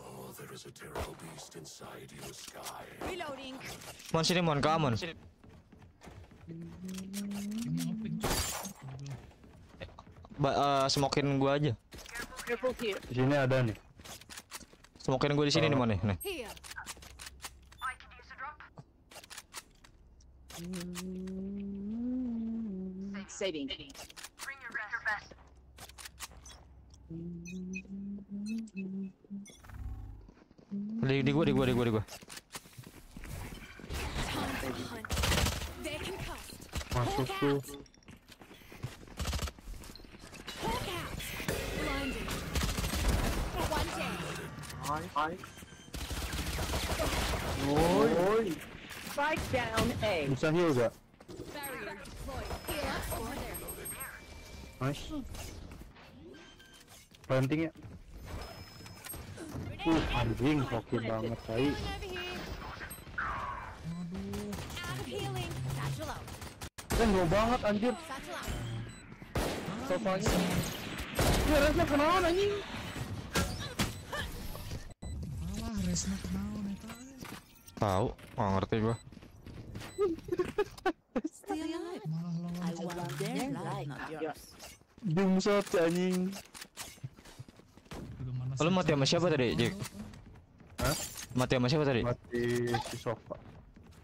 Oh, there is a terrible beast inside you, Sky. Reloading. Mon sini mon, ke Amon. Ba eh, smokin gua aja. Di sini ada nih. Smokin gua di sini nih mon nih. nih. Saving. Di, di gua, di gua, di gua, di gua. Time to hunt. They're concussed. Masuk tuh. Hawk out. Blinded. One down. Woi. Spike down A. Bisa heal gak? Barrier deployed. Heal up over there. Nice. Planting ya. Uh, anjing hoki banget tai. Kan gua banget anjir. Sopanya. Ya resnya kenalan anjing. Alah, resna kenaon eta. Tahu, nggak ngerti gua. Malah lawan I want their life, not yours. Jumsat si anjing. Lu mati sama siapa tadi, Jack? Hah? Mati sama siapa tadi? Mati si sofa.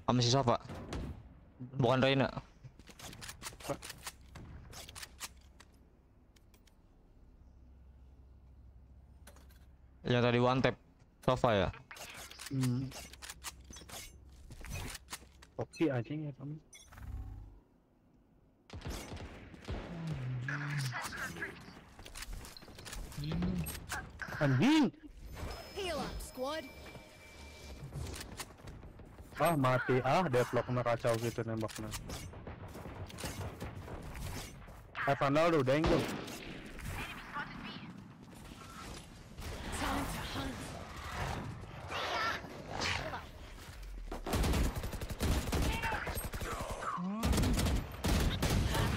Sama si Sofa. Bukan Reina. Yang tadi one tap Sofa ya? Hmm. Hoki anjing ya kamu. Anjing. Heal up, squad. Ah mati ah deadlocknya kacau gitu nembaknya. Eh Vandal udah deng tuh. Time to hunt.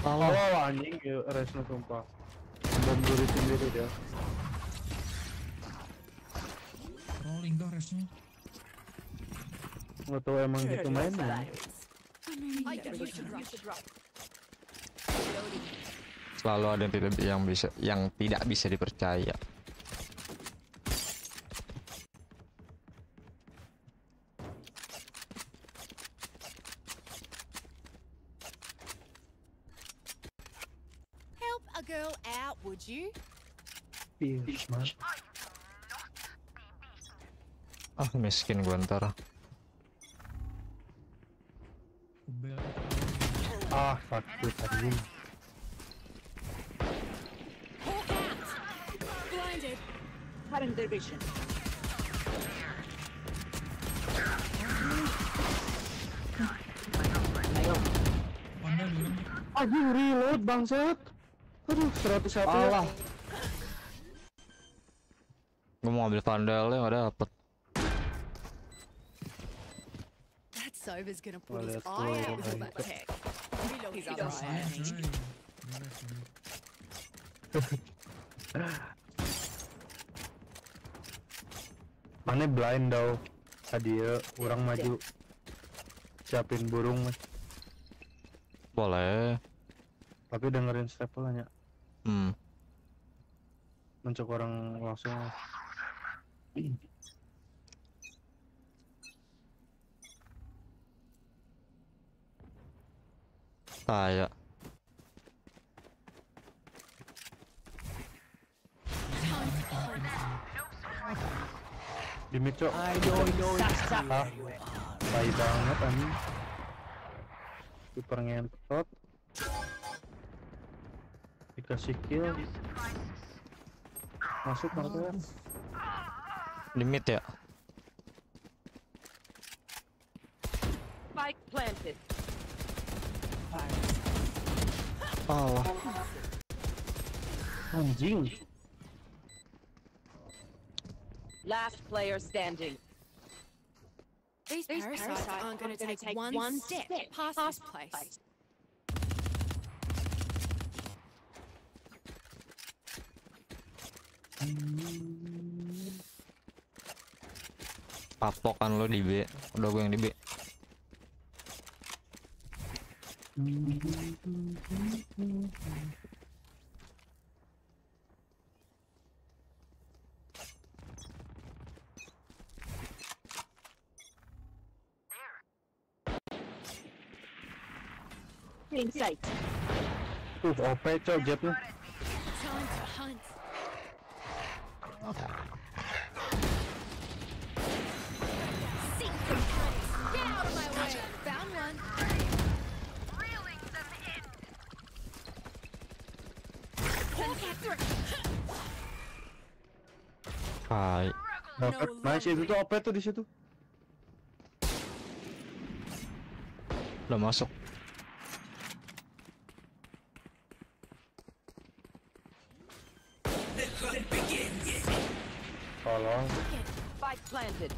Oh, anjing ya resnya sumpah. Bom diri sendiri dia. Rolling dah resnya. Tahu emang gitu mainnya. I drop. Selalu ada yang tidak yang bisa yang tidak bisa dipercaya. Help a girl out, would you? Fierce man. Ah miskin gua ntar. Ah sakit anjing. Hawk Bilang Anjing reload bangsat. Aduh 101 ya. Allah. Gua mau ambil vandalnya nggak dapet. That gonna put Well, his eye out that tech. He's alright. alright. coy. Beres, beres. Mana blind tau. Tadi ya orang maju. Siapin burung mas. Boleh. Tapi dengerin stepnya. Hmm. Mencok orang langsung. Kayak. Di mid cok. Ah, Tai banget anjing. Super ngentot. Dikasih kill. Masuk market. Limit ya. Spike planted. Allah. Anjing. Last player standing. These, These parasites, parasites aren't going to gonna take, one, step, past, this place. Papok kan lo di B. Udah gue yang di B. In sight. Tuh, OP cok jetnya. Hai. Dapat. Nice itu tuh OP tuh di situ. Udah masuk. Tolong. Spike planted.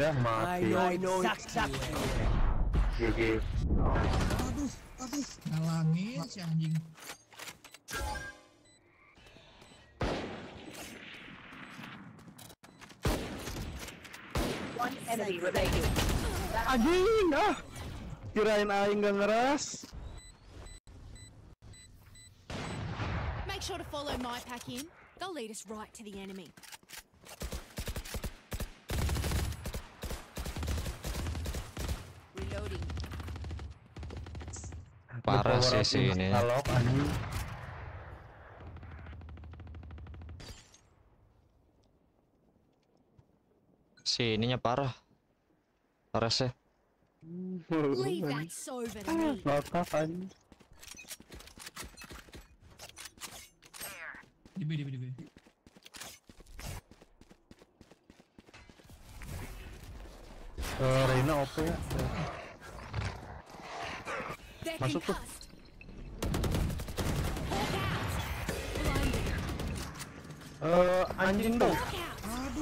Dah mati. I know, it's GG. Aduh, aduh, ngalangin si anjing. One enemy remaining. Anjing ah. Kirain aing gak ngeras. My pack in. They'll lead us right to the enemy. Reloading. Parah sih power si of ini. Si ininya parah. Parah sih. Leave that over to me. Ngakak anjing. Di B, di B, di B. Eh, Reina OP ya. Masuk tuh. Eh, anjing dong. Out.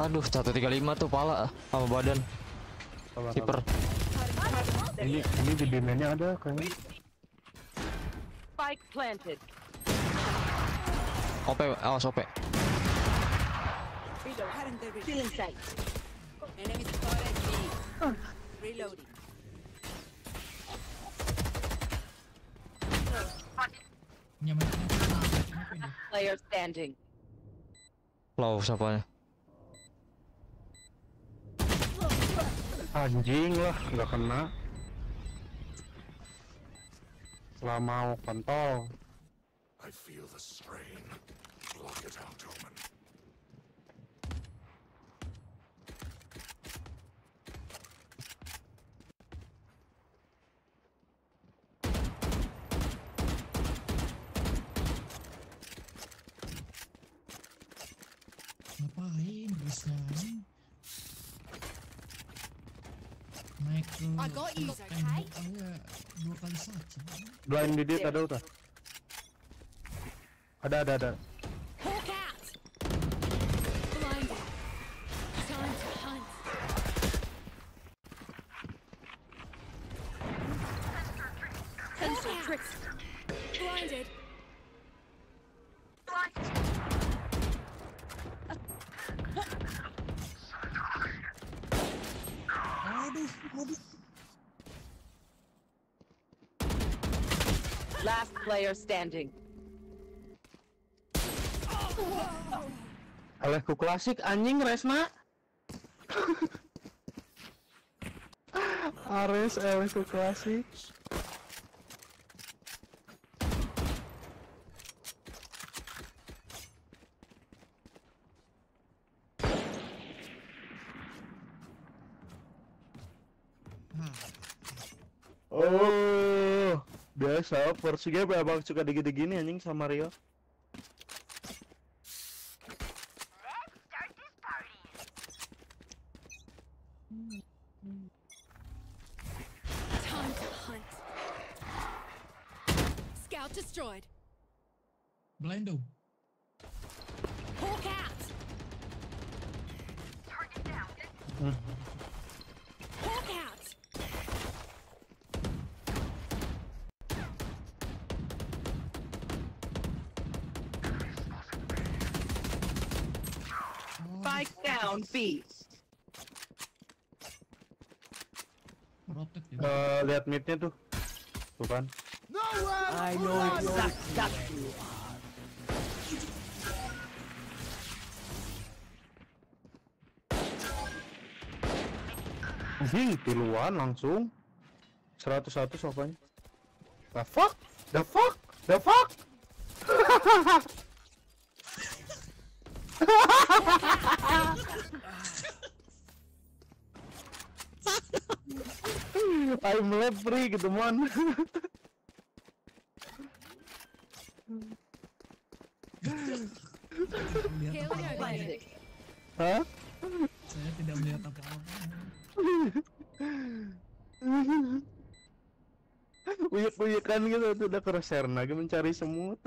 Aduh, 135 tuh pala sama badan. Kiper. Ini ini di B-nya ada kayaknya. Spike planted. OP, awas OP. Sight. Enemy spotted. Reloading. Player standing. Low siapanya? Anjing lah, nggak kena. Lah mau kontol. I feel the strain. Block it out, Omen. Ngapain terusnya anjing? Naik ke tembok aja dua kali saja. Blind di dit ada udah. Ada ada ada. Player standing. Alehku klasik anjing Resna. Ares Alehku klasik. Oh, biasa Portugal abang suka digini gini anjing sama Rio. Lihat midnya tuh. Tuh kan. I know exact that you Anjing, tiluan langsung. 101 sopanya. The fuck? The fuck? The fuck? I'm leprey gitu mon. Hah? Saya tidak melihat apa-apa. Uyuk-uyukan gitu udah ke Serna lagi mencari semut.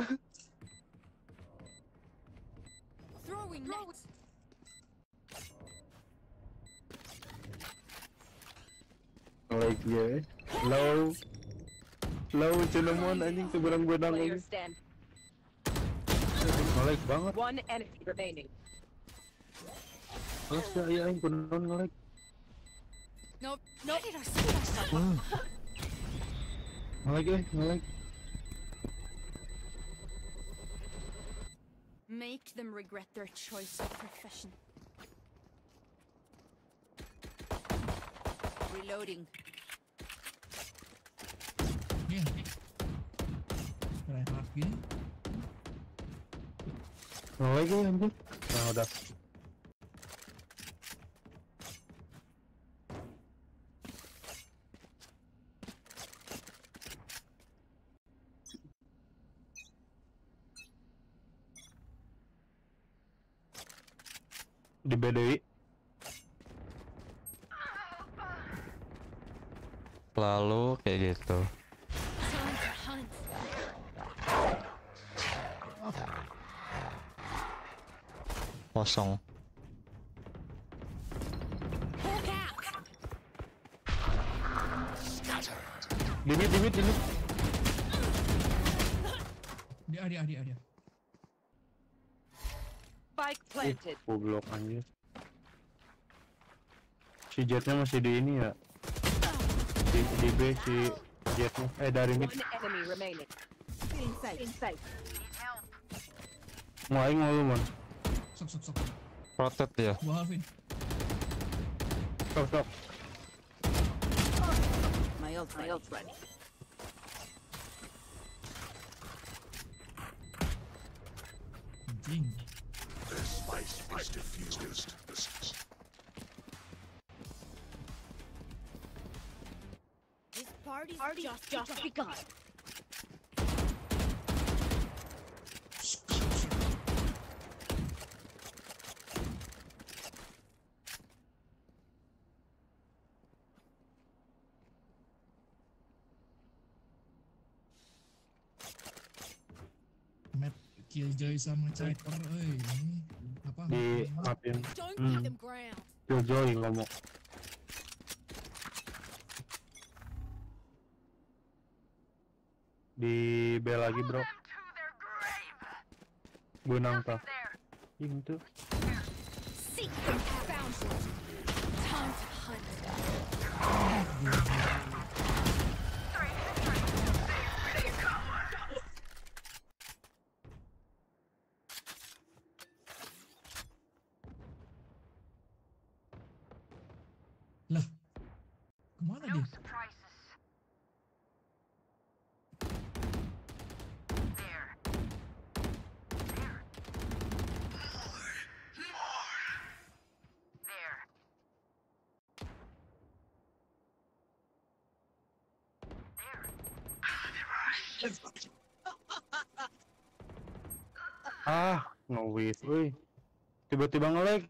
Cinnamon anjing tuh benang-benang player ini. stand. Nge-like banget. One enemy remaining. Terus ya iya aing kunaon nge-like. No, no. Where did I see myself? Hmm. Eh, nge-like. Make them regret their choice of profession. Reloading. Reinhardt gini. Nge-like eh anjing. Nah udah. Di BDI. Lalu kayak gitu. Time to hunt. Kosong. Dimit, dimit, dimit. Dia, dia, dia, dia. Spike planted. Goblok anjir. Si jetnya masih di ini ya. Di, di B si jetnya. Eh dari mid. One enemy remaining. Feeling safe. Feeling safe. Mau aing mau lu mon. Sok, sok, sok. Rotate ya. Gua Alvin. Stop stop. My ult, my ult ready. Anjing. This party's just, just begun. Map Killjoy sama Cypher, euy. Ini apa? Di. Don't Hmm. ground. Killjoy ngomong. Di B lagi bro. Gunang tak. Ini tuh. Seek them found. Time to hunt. Lah. Ke mana dia? Ah, wait, woi. Tiba-tiba nge-lag.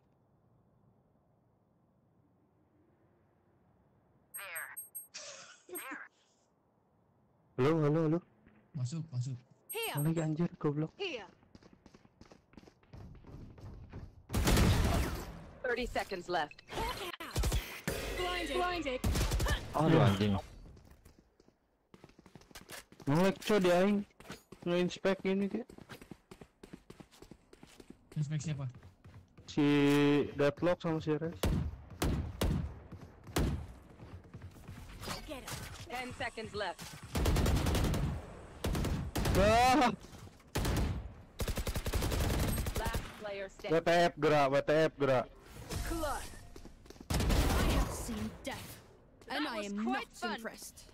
Halo, halo, halo. Masuk, masuk. Here. Lagi anjir, goblok. Here. 30 seconds left. Blinded. Blinded. Aduh anjing. Nge-lag coy di aing. Nge-inspect ini kayak Inspek siapa? si Deadlock sama si Res. 10 seconds left. Ah, Last player standing. WTF gerak, WTF gerak. Clutch. I have seen death, and That I am not fun. impressed.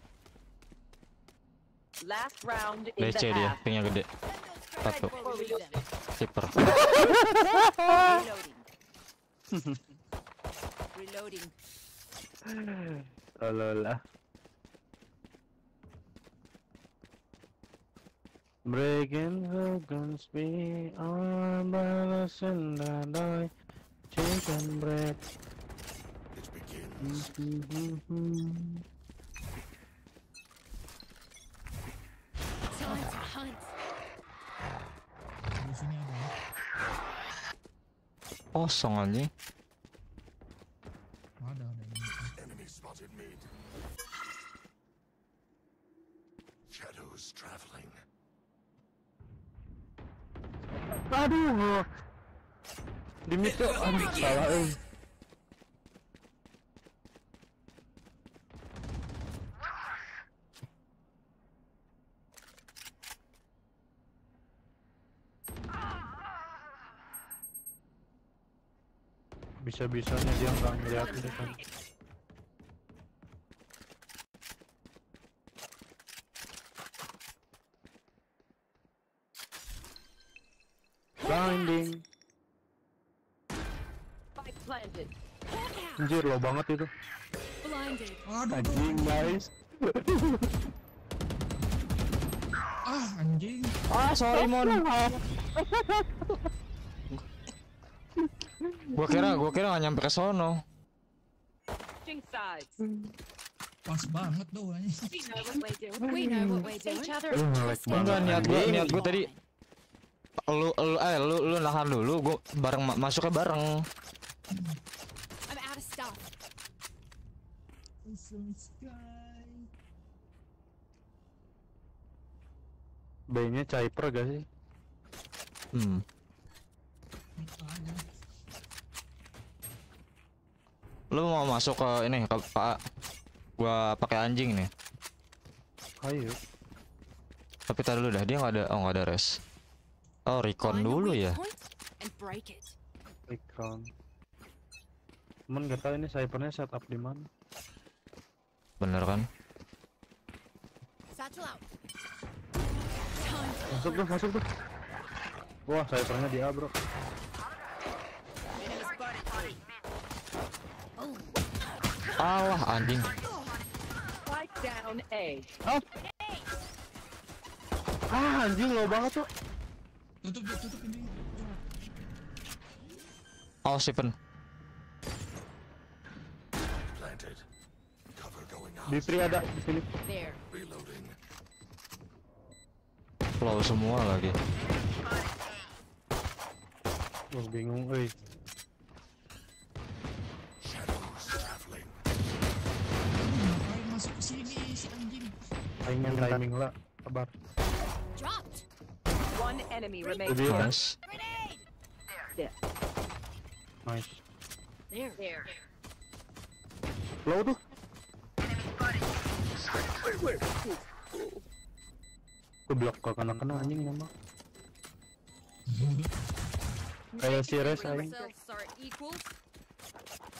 Last round in DC the dia, half. pingnya gede. Satu. Before we leave them. Kiper. Reloading. Reloading. Alola. Breaking the guns be on balance and I chicken bread. Time Kosong anjing. Ada, ada. Enemy spotted mid. Shadows traveling. Aduh. Di mid tuh, aduh salah Bisa-bisanya dia nggak ngeliat itu kan. Blinding. Planted. Anjir lo banget itu. Blinded. Anjing guys. Ah, anjing. Ah, sorry Mon. Gua kira gua kira nggak nyampe ke sono. Sides. Pas banget tuh anjing. We know what we're doing. Each other. Lu nge-lag banget. Enggak niat gua anjing. niat gua tadi lu lu eh lu lu nahan dulu gua bareng ma- masuknya bareng. B-nya Cyper gak sih? Hmm. Ada. Lu mau masuk ke ini ke Pak gua pakai anjing nih. Ayo. Tapi tadi dulu dah dia nggak ada oh nggak ada res. Oh recon dulu ya. Recon. Cuman gak tau ini Cypernya setup di mana. Bener kan? Masuk tuh, masuk tuh. Wah, Cypernya di A, bro. Alah anjing. A. Ah, anjing lo banget tuh. Tutup, tutup, tutup ini. Oh. Di free ada di sini. Flow semua lagi. Gua bingung, euy. Yang timing lah. Sabar. One enemy remaining. ya. Nice. There. Nice. There. There. Low tuh. Goblok kok kena kena anjing nama. Kayak si Res aing. Ourselves are equals. They are mistaken.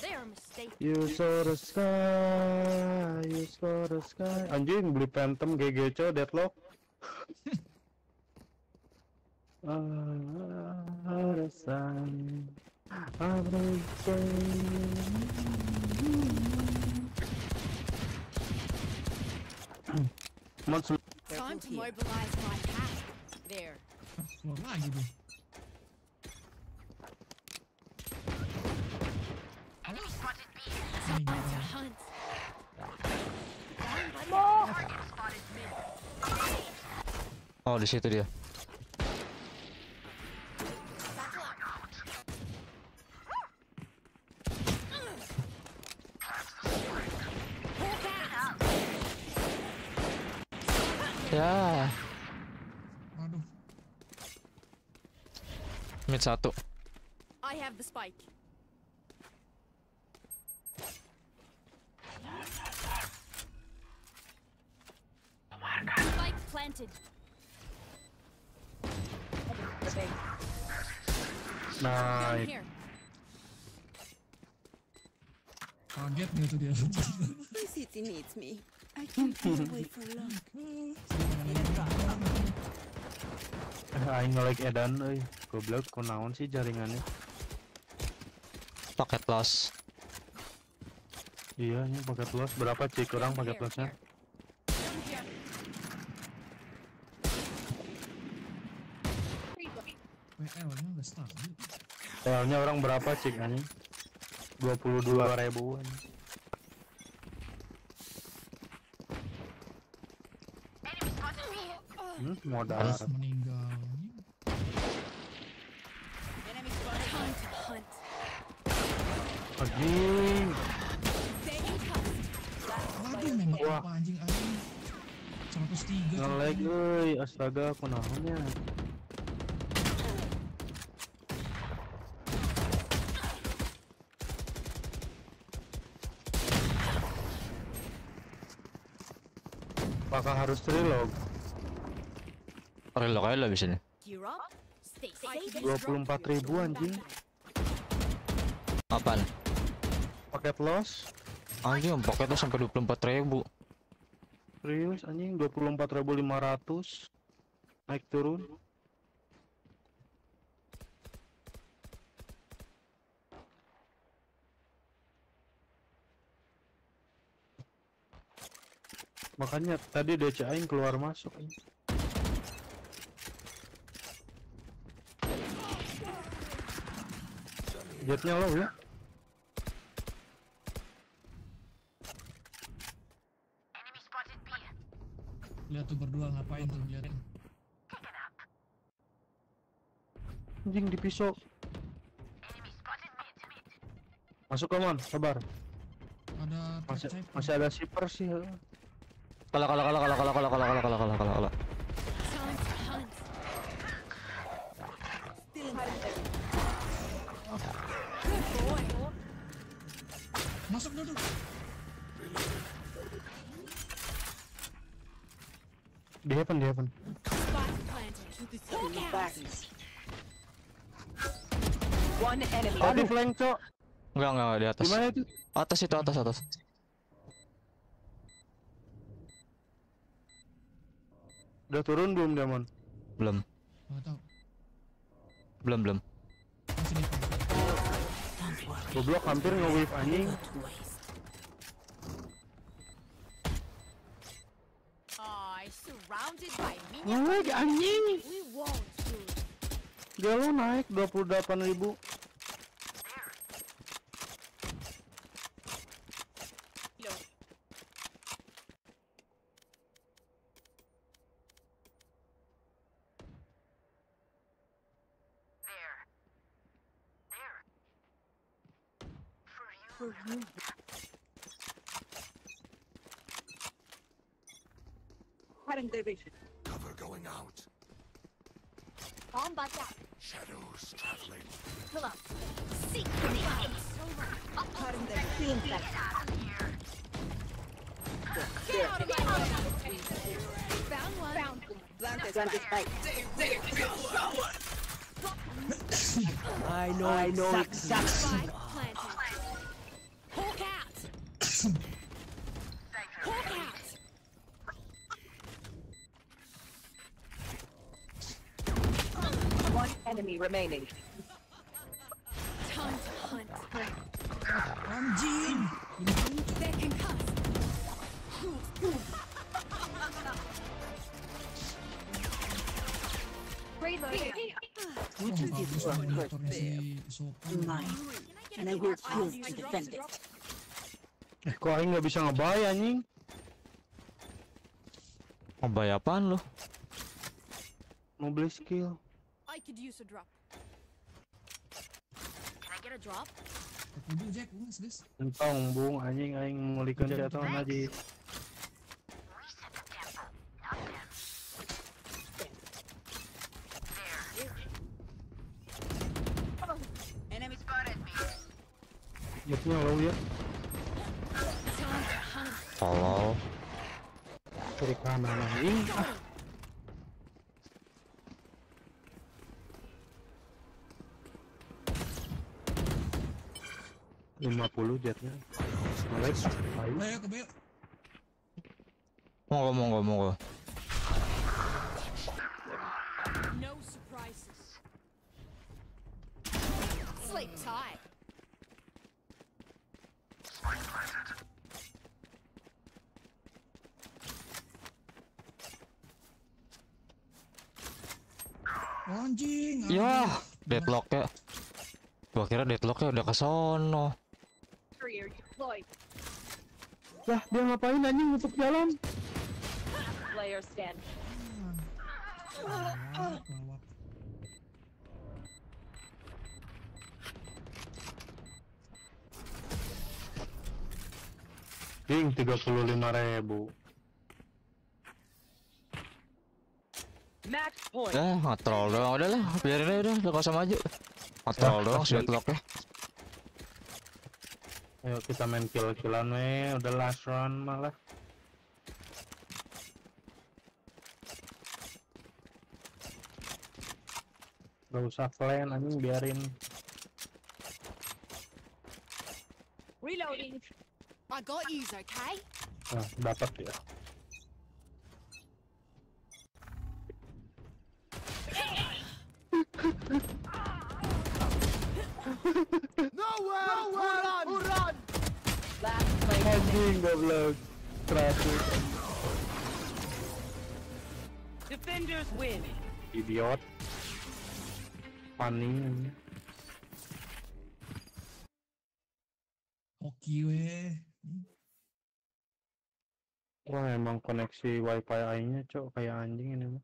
You saw the sky, you saw the sky. Anjing beli Phantom GGC Deadlock. Ah, the sun. Monster. Time to mobilize my pack. There. Lagi. Time to hunt. Oh di situ dia. Ya. Aduh. Mid satu. I have the spike. Spike planted. Nice. Kaget nggak tuh dia? The city needs me. I can't away for long. Eh, aing nge-like edan euy. Goblok kunaon sih jaringannya. Paket loss. Iya, ini paket luas berapa cik orang paket luasnya? Udah stabil. TL-nya orang berapa cik anjing? 22 ribuan. Hmm, modal. Terus meninggal. Anjing. Waduh, nembak apa anjing anjing. 103. Nge-lag euy, astaga kunaonnya. Apakah harus reload? Reload aja lah bisa nih. Gear up. Stay safe. 24 ribu anjing. Apaan? Paket loss. Anjing paket loss sampai 24 ribu. Serius anjing 24.500 naik turun. Makanya tadi DC aing keluar masuk anjing. Jetnya low ya. Lihat tuh berdua ngapain tuh liatin. Anjing di pisau. Masuk kawan, sabar. Ada Masih masih ada shipper sih. Kalah kalah kalah kalah kalah kalah kalah kalah kalah kalah kalah kalah. Time to hunt. Good boy. Masuk dulu. Di heaven, di heaven. One enemy. Tadi flank, Cok. Enggak enggak enggak di atas. Gimana itu? Atas itu atas atas. Udah turun belum diamond? Belum. Belum belum. Goblok hampir nge-wave anjing. Oh, anjing. Dia lo naik 28 ribu. Remaining. Time to hunt. Anjing. They're concussed. Reloading. Gua nggak bagus moderatornya si Sopan. Mine. And I will kill to defend it. Eh, kok aing nggak bisa ngebay anjing? Ngebay apaan lu? Mau beli skill. I could use a drop. A drop? Jack, guys. Entong bung anjing aing mulikeun me. Jetnya low ya. Tolol. Kiri kanan anjing. Ah. lima puluh jetnya ayo ke. Monggo monggo monggo. No surprises. Sleep tight. Anjing. Ya, deadlock ya. Gua kira deadlock ya udah ke sono. Career deployed. lah dia ngapain anjing nutup jalan Player stand. Ding tiga puluh lima ribu Match point. Ya, ngetrol doang. Udah lah, biarin aja udah, udah gak usah maju. Ngetrol Ya, doang ya. Ayo kita main kill killan we udah last round malah Gak usah plan anjing biarin Reloading. I got yous, okay? nah dapat ya Nowhere, run. Last player anjing goblok terakhir Defenders win. idiot funny anjing. Hoki weh. Wah emang koneksi wifi nya cok kayak anjing ini mah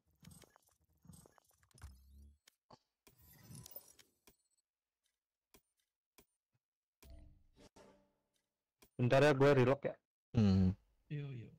Bentar ya gue relock ya Hmm. Yo yo.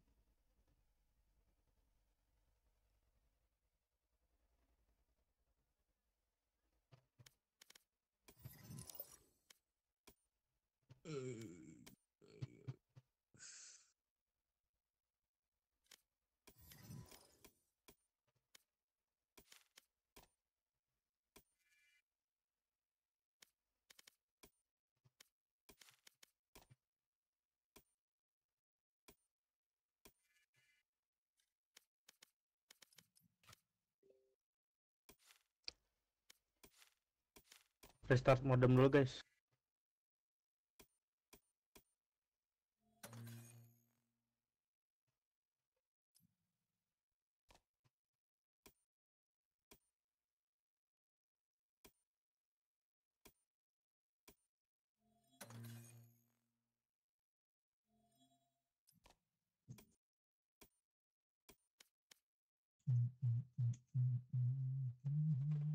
restart modem dulu guys Mm-hmm.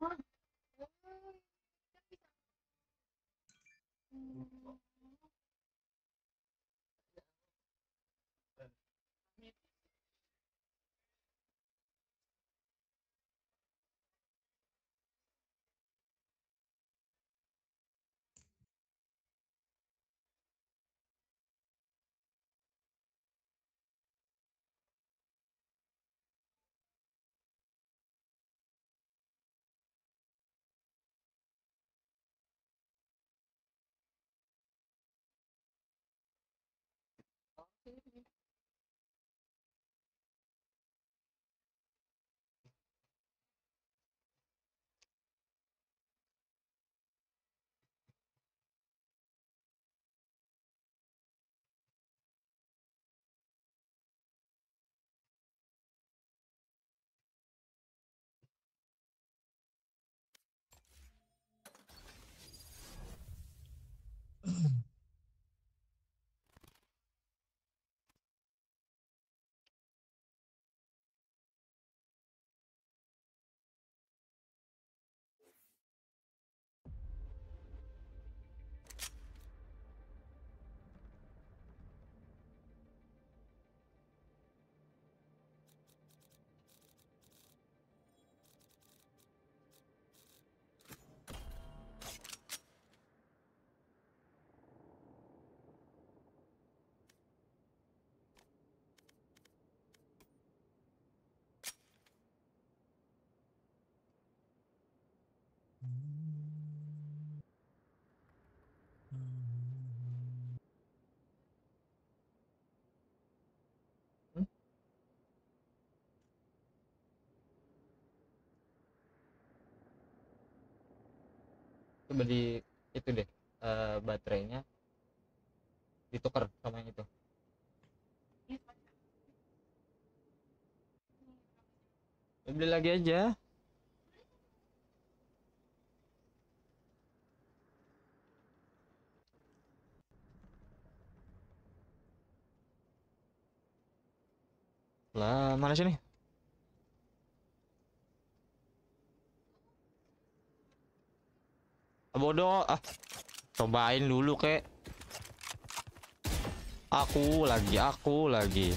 あ、おーい、久々。Coba di itu deh eh, baterainya ditukar sama yang itu. Beli lagi aja lah mana sini? Bodoh. Ah cobain dulu kek. Aku lagi aku lagi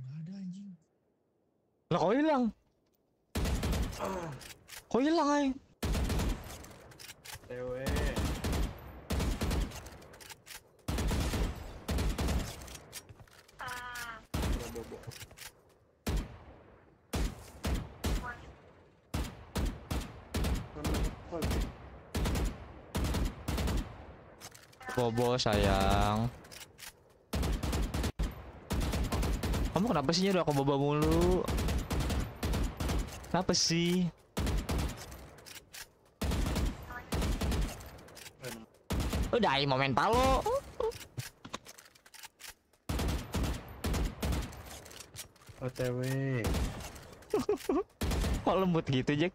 nggak ada anjing lah kok hilang. Kok hilang ay? Tewe. bobo sayang. Kamu kenapa sih nyuruh aku bobo mulu kenapa sih udah ayo momen palo OTW. kok lembut gitu Jack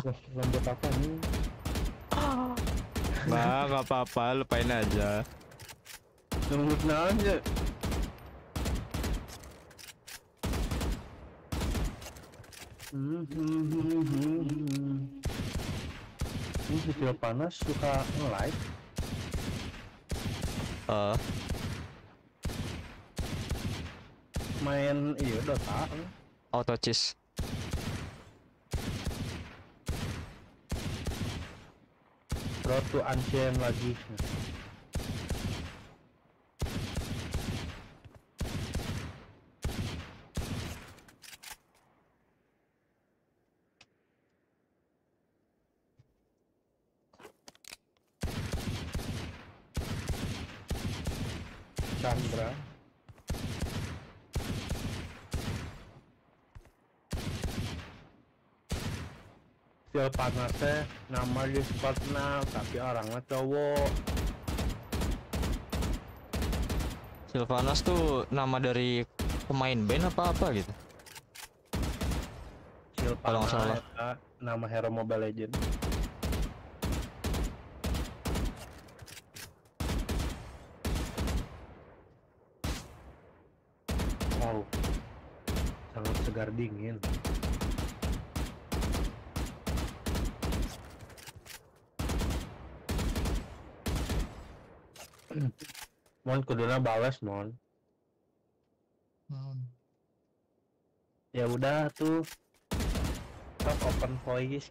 Wah, lembut apa nih? Nah, nggak apa-apa, lupain aja. Lembut aja. Hmm, hmm, hmm, hmm, hmm. Ini video panas suka nge-live. Eh, Main iya Dota. auto cheese. Road to Ancient lagi. Cassandra. Skill panasnya nama di Spartana tapi orangnya cowok. Sylvanas tuh nama dari pemain band apa apa gitu. Kalau nggak salah. nama hero Mobile Legend. Wow, sangat segar dingin. Mon kuduna bales mon. Naon? Ya udah tuh. Stop open voice.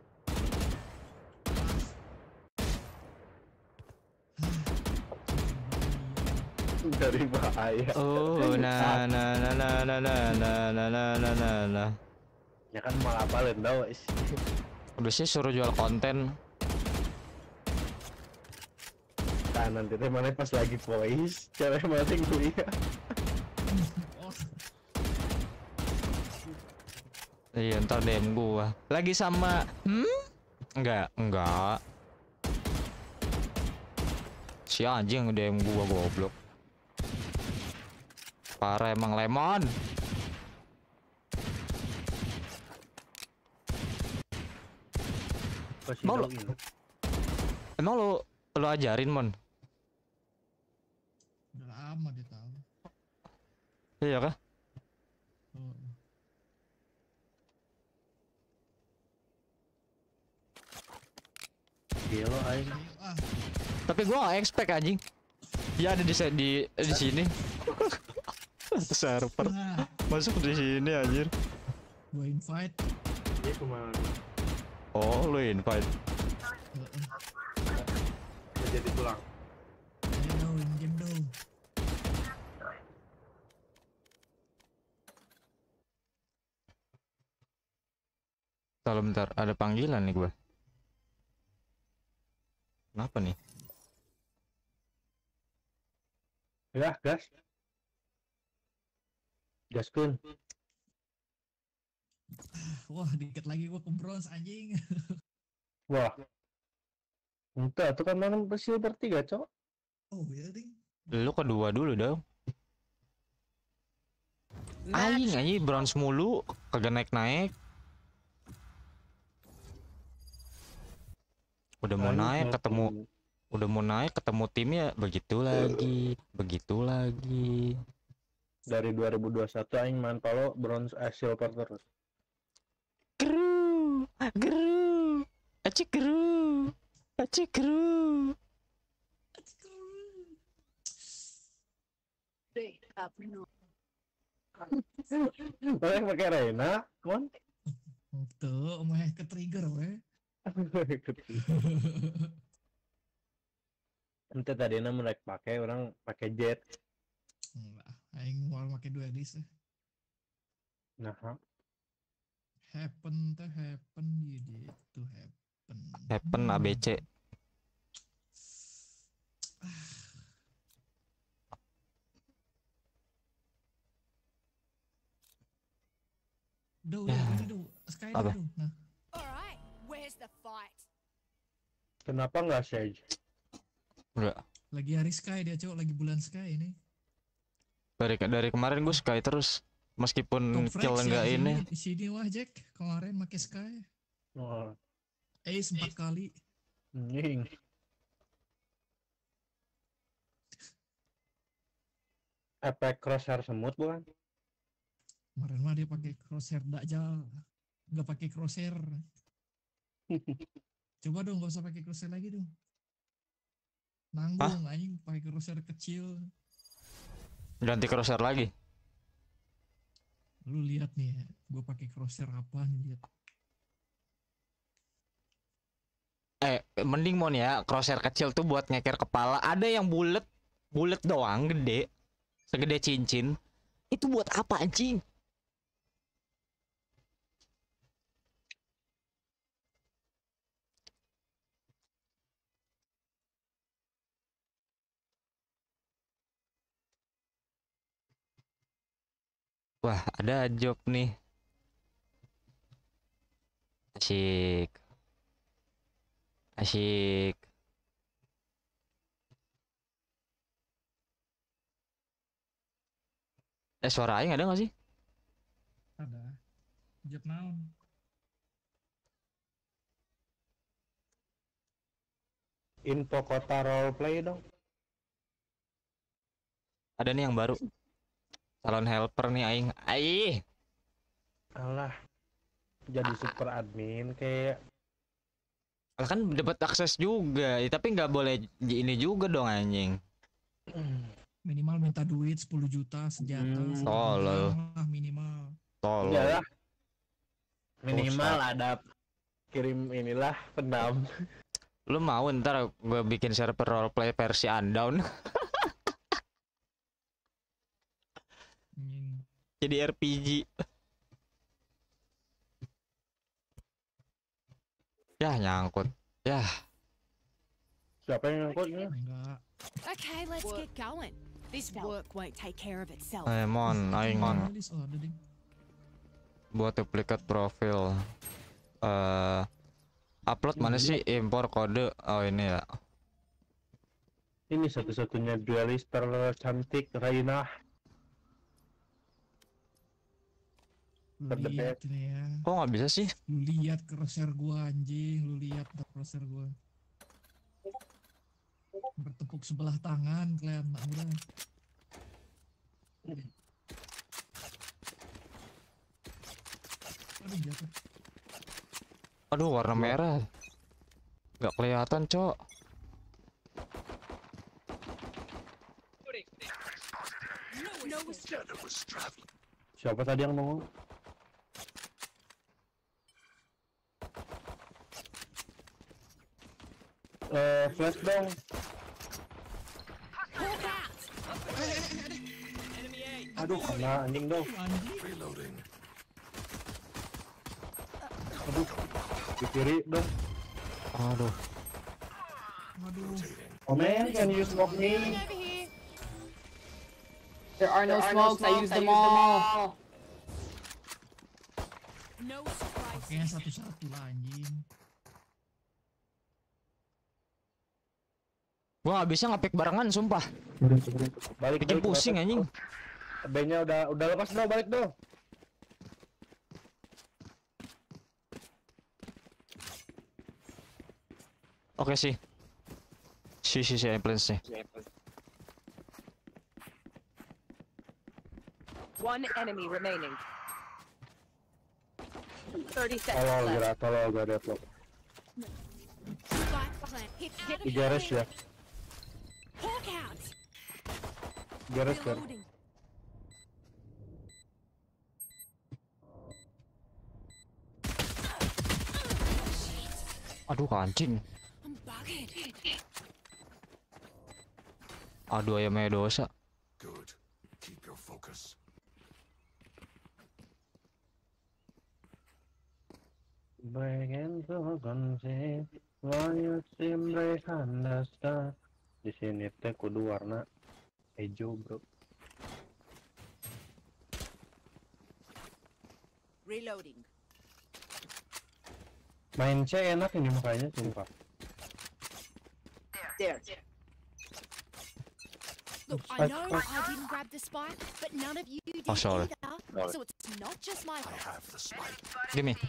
Dari bahaya. Oh, na na na na na na na na na na na na. Ya kan malah apa. Udah sih suruh jual konten. Nah nanti teh mana pas lagi voice, cara masing kuliah. Iya, ntar DM gua. Lagi sama hmm? Enggak, enggak. Si anjing DM gua goblok. Parah emang lemon. Mau lo-. Emang lu lu ajarin, Mon? Lama dia tahu. Iya kah? Oh. Gelo aing. Ah, Tapi gua gak expect anjing. Dia ada di di di sini. Server. Nah, Masuk di sini anjir. gua invite. Dia ke mana? Oh, lu invite. Jadi tulang. Ayo dong, game dong. Kalau bentar, ada panggilan nih gue. Kenapa nih? Ya, gas. Gas kun. Wah, dikit lagi gua ke bronze anjing. Wah. Entah, itu kan mana silver tiga, cok. Oh, ya ding. Lu kedua dulu dong. Aing anjing bronze mulu, kagak naik-naik. Udah mau naik mau ketemu udah mau naik ketemu timnya begitu lagi, begitu lagi. Dari 2021 aing main palo bronze eh silver terus. Geru, geru, acik geru, acik geru. Mana pakai Reina, mon? Tuh, mah ke trigger weh. Ente tadi na mereka pakai orang pakai jet. Enggak, aing mau pakai dua edis. Nah, ha. Happen teh happen gitu, happen. Happen ABC. Duh, udah Sky Apa? duh. Nah, kenapa nggak Sage? Enggak. lagi hari Sky dia cowok, lagi bulan Sky ini. Dari dari kemarin gue sky terus meskipun Top kill enggak ya, ini. Di sini wah Jack, kemarin pakai Sky. Oh, Ace empat kali. anjing. Efek crosshair semut bukan? Kemarin mah dia pakai crosshair dakjal. Nggak pakai crosshair. Coba dong gak usah pakai crosshair lagi dong. Nanggung anjing pakai crosshair kecil. Ganti crosshair lagi. Lu lihat nih, gue pakai crosshair apa nih lihat. Eh, mending mon ya, crosshair kecil tuh buat ngeker kepala. Ada yang bulat, bulat doang, gede, segede cincin. Itu buat apa anjing? Wah, ada job nih. Asik. Asik. Eh, suara aing ada nggak sih? Ada. Job naon? Info kota roleplay dong. Ada nih yang baru. Calon helper nih aing. Aih. Alah. Jadi super admin kayak Lah kan dapat akses juga, ya, tapi nggak boleh ini juga dong anjing. Minimal minta duit 10 juta senjata. Hmm. Tolol. minimal. Tolol. Iyalah. Minimal ada kirim inilah pendam. Lu mau ntar gue bikin server roleplay versi Undown? Jadi RPG. Ya nyangkut. Ya. Siapa yang ngangkutnya? Enggak. Okay, let's get going. This work won't take care of itself. Eh mon, aing mon. Buat duplikat profil. Eh upload mana sih impor kode? Oh ini ya. Ini satu-satunya duelist tercantik Raina. Lu lihat ya. Kok nggak bisa sih? Lu lihat crosshair gua anjing, lu lihat crosshair gua. Bertepuk sebelah tangan kalian mak udah. Aduh jatuh. Aduh warna merah. Nggak kelihatan cok. Siapa tadi yang ngomong? Eh, flash dong. Aduh, kena anjing dong. Aduh, di kiri dong. Aduh. Oh man, can you smoke me? There are no smokes. I used them all. Pakainya satu-satu lah anjing. Gua nggak bisa ngepick barengan sumpah. Balik, Bikin balik, pusing balik. anjing. B-nya udah udah lepas dong, balik dong. Oke sih. Si si si nih. One enemy remaining. 30 seconds left. Gira, tolol gak deadlock. Ya. Kan. Reloading. Aduh kancing. Aduh ayamnya dosa. Good. Keep your focus. Simre handasta. Di sini teh kudu warna hijau, bro. Reloading. Main C enak ini makanya sumpah. There. Look, I Spike, know spike. I didn't grab the spike, but none of you did Oh, sorry. either. Sorry. So it's not just my fault. Give me.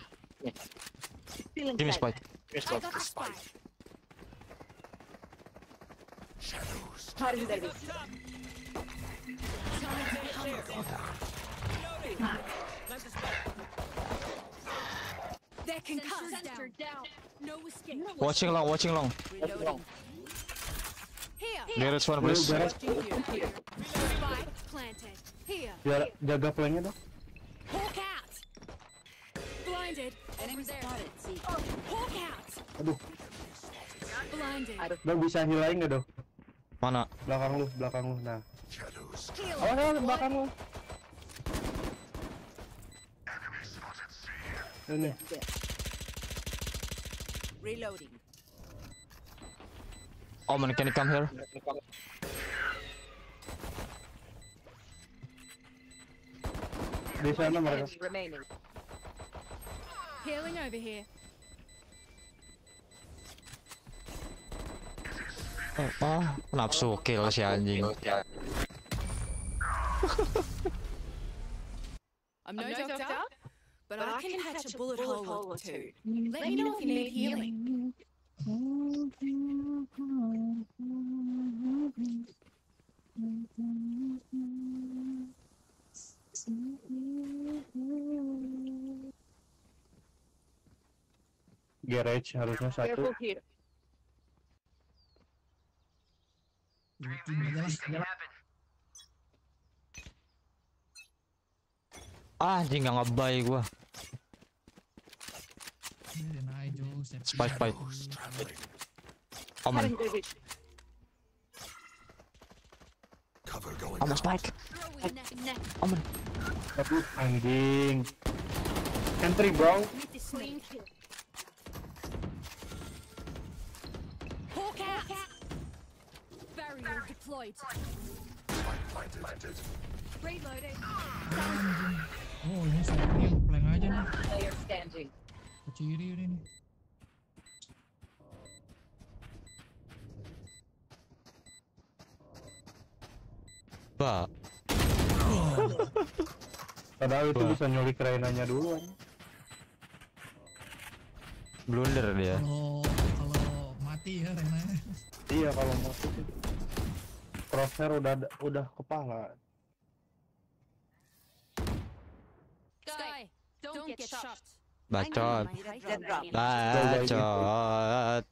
Give me spike. I got the spike. Davis. Down. No escape. Watching long, watching long. Here. Is one, please. Gares. Spike planted. Here. Biar jaga flanknya dong. Hawk out. Blinded. Enemy spotted. See. Hawk out. Aduh, Blinded. dong bisa hilain nggak dong? Mana? Belakang lu, belakang lu. Nah. Oh, no, belakang lu. Ini. Reloading. Oh man, can you come here? Di sana mereka. Healing over here. Oh, nafsu kill si anjing. I'm no, doctor, but, I can patch a bullet hole or two. Let me know if you need healing. Garage harusnya satu. Ah, anjing nggak ngebay gua. Ini naik jauh. Spike, spike. Omen. Aduh, anjing. Entry bro. Hawk out! Barrier deployed. Reloading. Oh ini sniper yang plank aja nih. Player standing. Ini nih. Ba. Padahal itu bisa nyulik Rainanya duluan. Blunder dia. Kalau kalau mati ya Rena. Iya kalau mau sih. Crosshair udah udah kepala. Bacot. Bacot.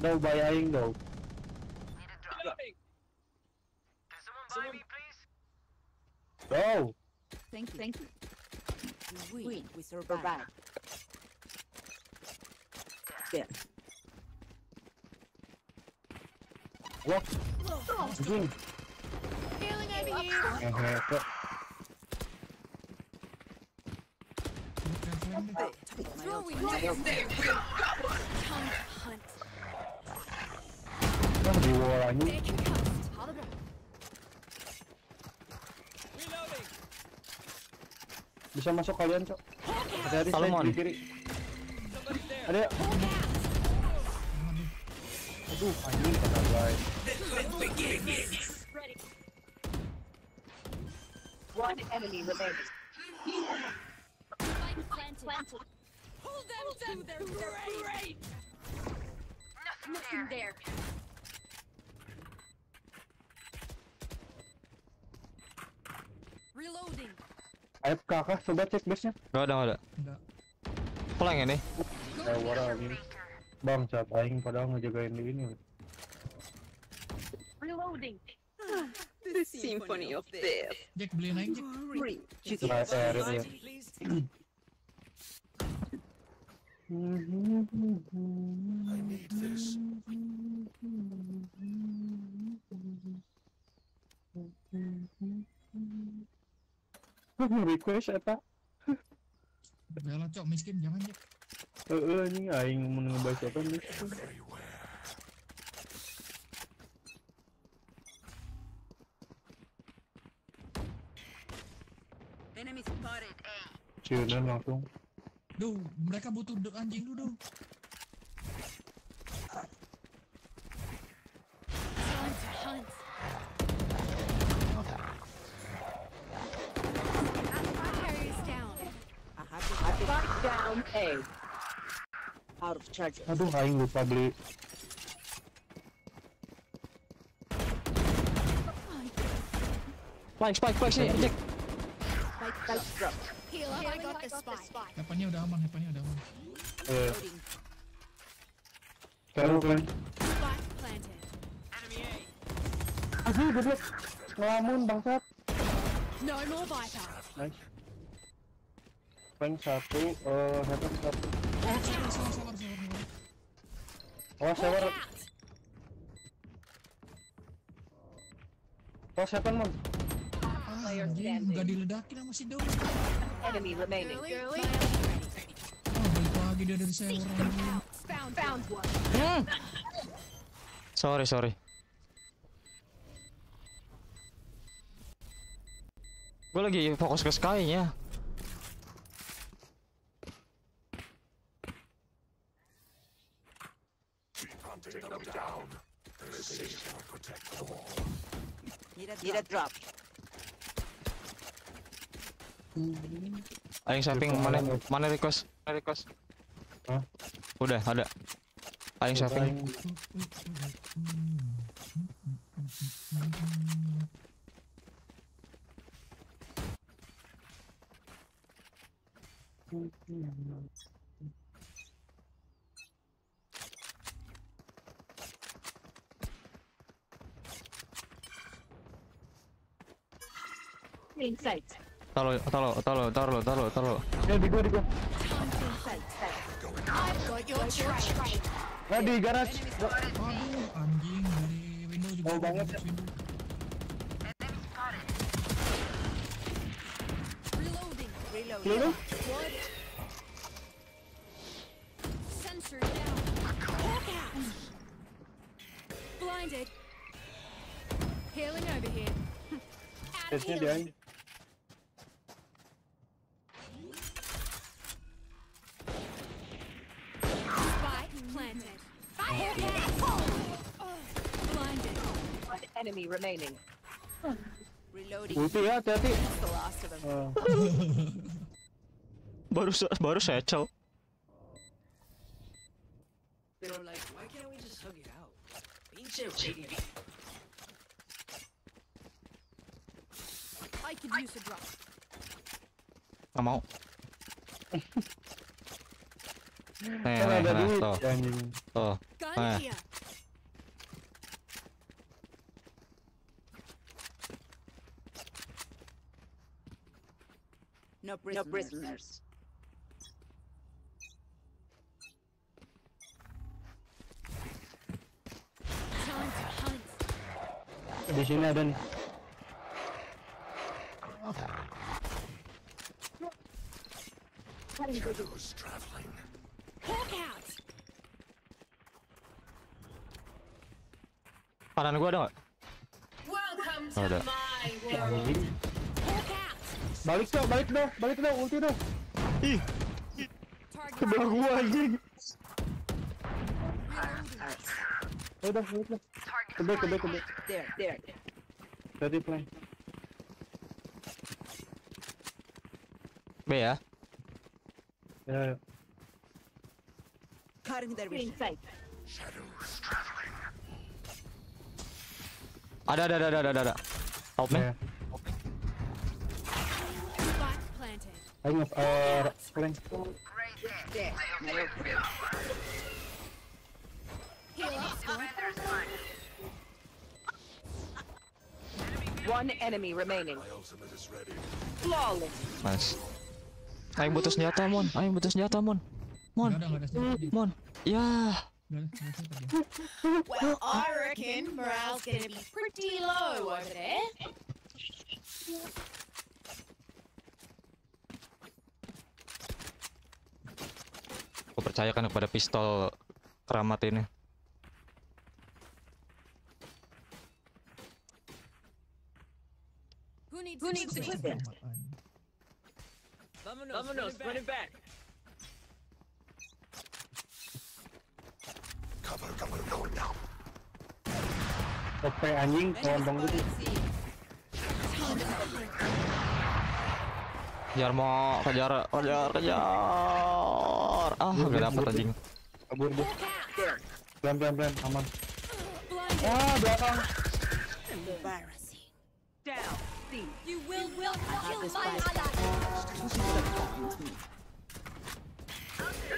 Daw bayaing daw. Daw. Thank you. Thank you. We win. We survive. Yeah. Wah. Anjing. Healing over here. Ngehe kok. Throwing knives. Time to hunt. Kan di wall anjing. They're concussed. Hold on. Bisa masuk kalian, Cok. Hati-hati Salomon. saya di kiri. Ada. Aduh, anjing kata guys. One enemy remaining. Spike planted. Hold them down. They're great. Nothing there. Reloading. Ayo kakak, coba cek base-nya. Gak ada, gak ada. Enggak. Pulang ini. Eh. Bang, cat aing padahal ngejagain di ini. Reloading. The symphony of death. Jack beliin aja Jack. Free. Nah, eh, Rit, ya. Request eta. Bela cok miskin jangan Jack. Heeh anjing aing mun ngebaca eta nih. Enemy spotted. Ciunan langsung. Duh, mereka butuh dek anjing dulu. Time to hunt. Carriers down. I have to Spike down A. out of charges. Aduh aing lupa beli. Spike, spike, spike sini, Jack. Spike spike drop. Heal up. I got the spike. Heavennya udah aman, heavennya udah aman. Eh. Kan. Aduh, goblok. Ngelamun bangsat. No more Viper. Nice. Rank satu, eh, heaven satu. Oh, sabar. Oh, sewer. Oh, heaven, man. Ah, nggak diledakin sama si. Enemy remaining. Oh, balik lagi dia dari sewer. Hmm. Sorry, sorry. Gue lagi fokus ke Sky-nya. Need a drop. Aing saving mana mana request? Mana request? Hah? Udah ada. Aing saving. In sight. Taruh, taruh, taruh, taruh, taruh, taruh. Ya di gua di gua. In sight. Got your trash. Nah di garage. Aduh, anjing dari window juga. Mau banget ya. window. Reloading. Peluru? What? Sensor down. Hawk out. Blinded. Healing over here. Out of Tesnya dia. Healing. Spike planted. Hawk out. Blinded. One enemy remaining. Reloading. Ulti ya, hati-hati. That's the last of them. Ah. baru se- baru secel. They were like, why can't we just hug it out? Pinche baby. I could use a drop. Gak mau. Nih, Kan nih, ada nah, duit. tuh. Anjing. Tuh. Gun Nah. here. No No prisoners. prisoners. Time to hunt. Di sini ada nih. Hawk out. Kanan gua ada nggak? Oh, ada. Balik dong, balik dong, balik dong, ulti dong. Ih, sebelah gua anjing. Ayo dong, balik dong. Kebe, kebe, kebe. There, there. Tadi plan. B ya. Ya, In vision. sight. Ada, ada, ada, ada, ada, ada. Help me. Ayo plan. There. Heal up, squad. One enemy remaining. Flawless. Nice. Aing butuh senjata, Mon. Aing butuh senjata, Mon. Mon. Ada, ada Mon. Ya. nggak ada- nggak ada senjata dia. Well, I reckon morale's gonna be pretty low over there. Aku percayakan kepada pistol keramat ini. Who needs Who needs. Vamonos, back. Oke anjing, ngomong gitu. Kejar mau kejar, kejar, kejar. Ah, gak dapet anjing. Kabur. There. Pelan, pelan, pelan, aman. Ah, belakang. You will will kill my ally.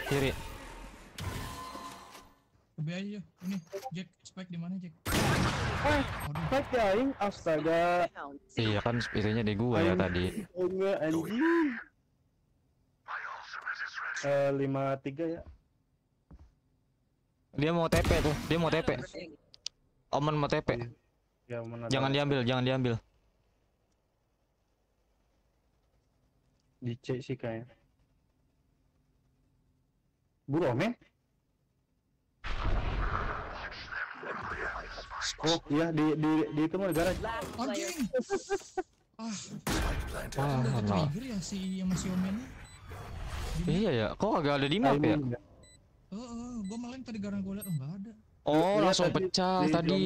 Kiri. B aja. Ini, Jack. Spike di mana, Jack? Ah, Spike ya aing, astaga. Iya kan itunya di gua ya tadi. Enggak anjing. Eh, lima tiga ya. Dia mau TP tuh, dia mau TP. Omen mau TP. Ya mana Jangan diambil, jangan diambil. Di C sih kayaknya. Buru men. Oh iya di di di itu mah garage. Anjing. Ah, Wah, udah no. trigger ya si si Omennya. Iya ya, kok agak ada di map ya? Heeh, gua malah yang tadi garang gua liat oh enggak ada. Oh, Iya, langsung tadi pecah di tadi.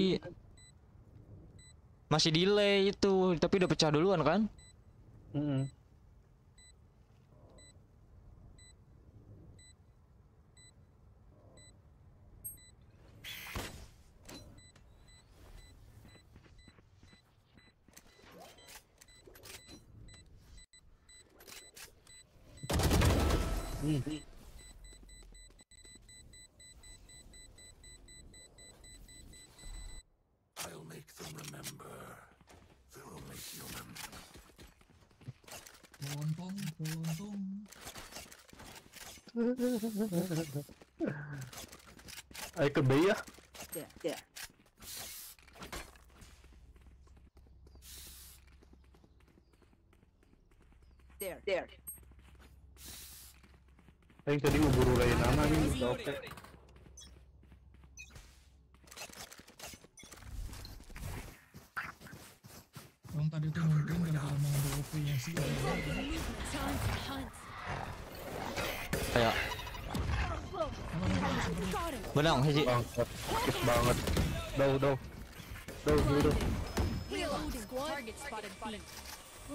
Masih delay itu, tapi udah pecah duluan kan? Mm-mm. Hmm. I'll make them remember. They will make human. Lontong, lontong. Ayo ke B ya. There, there. There, there. Ayo tadi mau buru lain nama nih bisa oke. Orang tadi tuh mungkin gara-gara mau ngambil OP-nya sih. Kayak benang hiji. Bangsat, sakit banget. Dau dau. Dau dau dau. Target spotted B.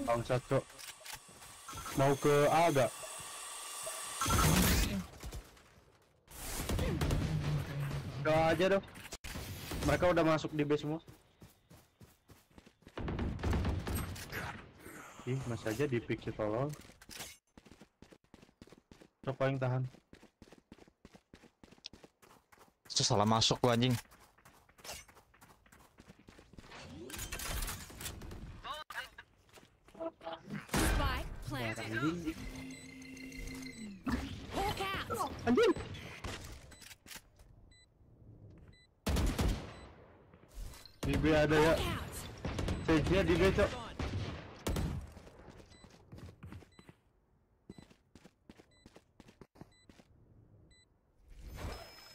Bangsat cok. Mau ke A gak? Gak aja dong. Mereka udah masuk di base semua. Ih, masih aja di pick tolol. Coba yang tahan. Itu salah masuk gua anjing. Spike planted. B ada ya. Sage-nya di B, Cok.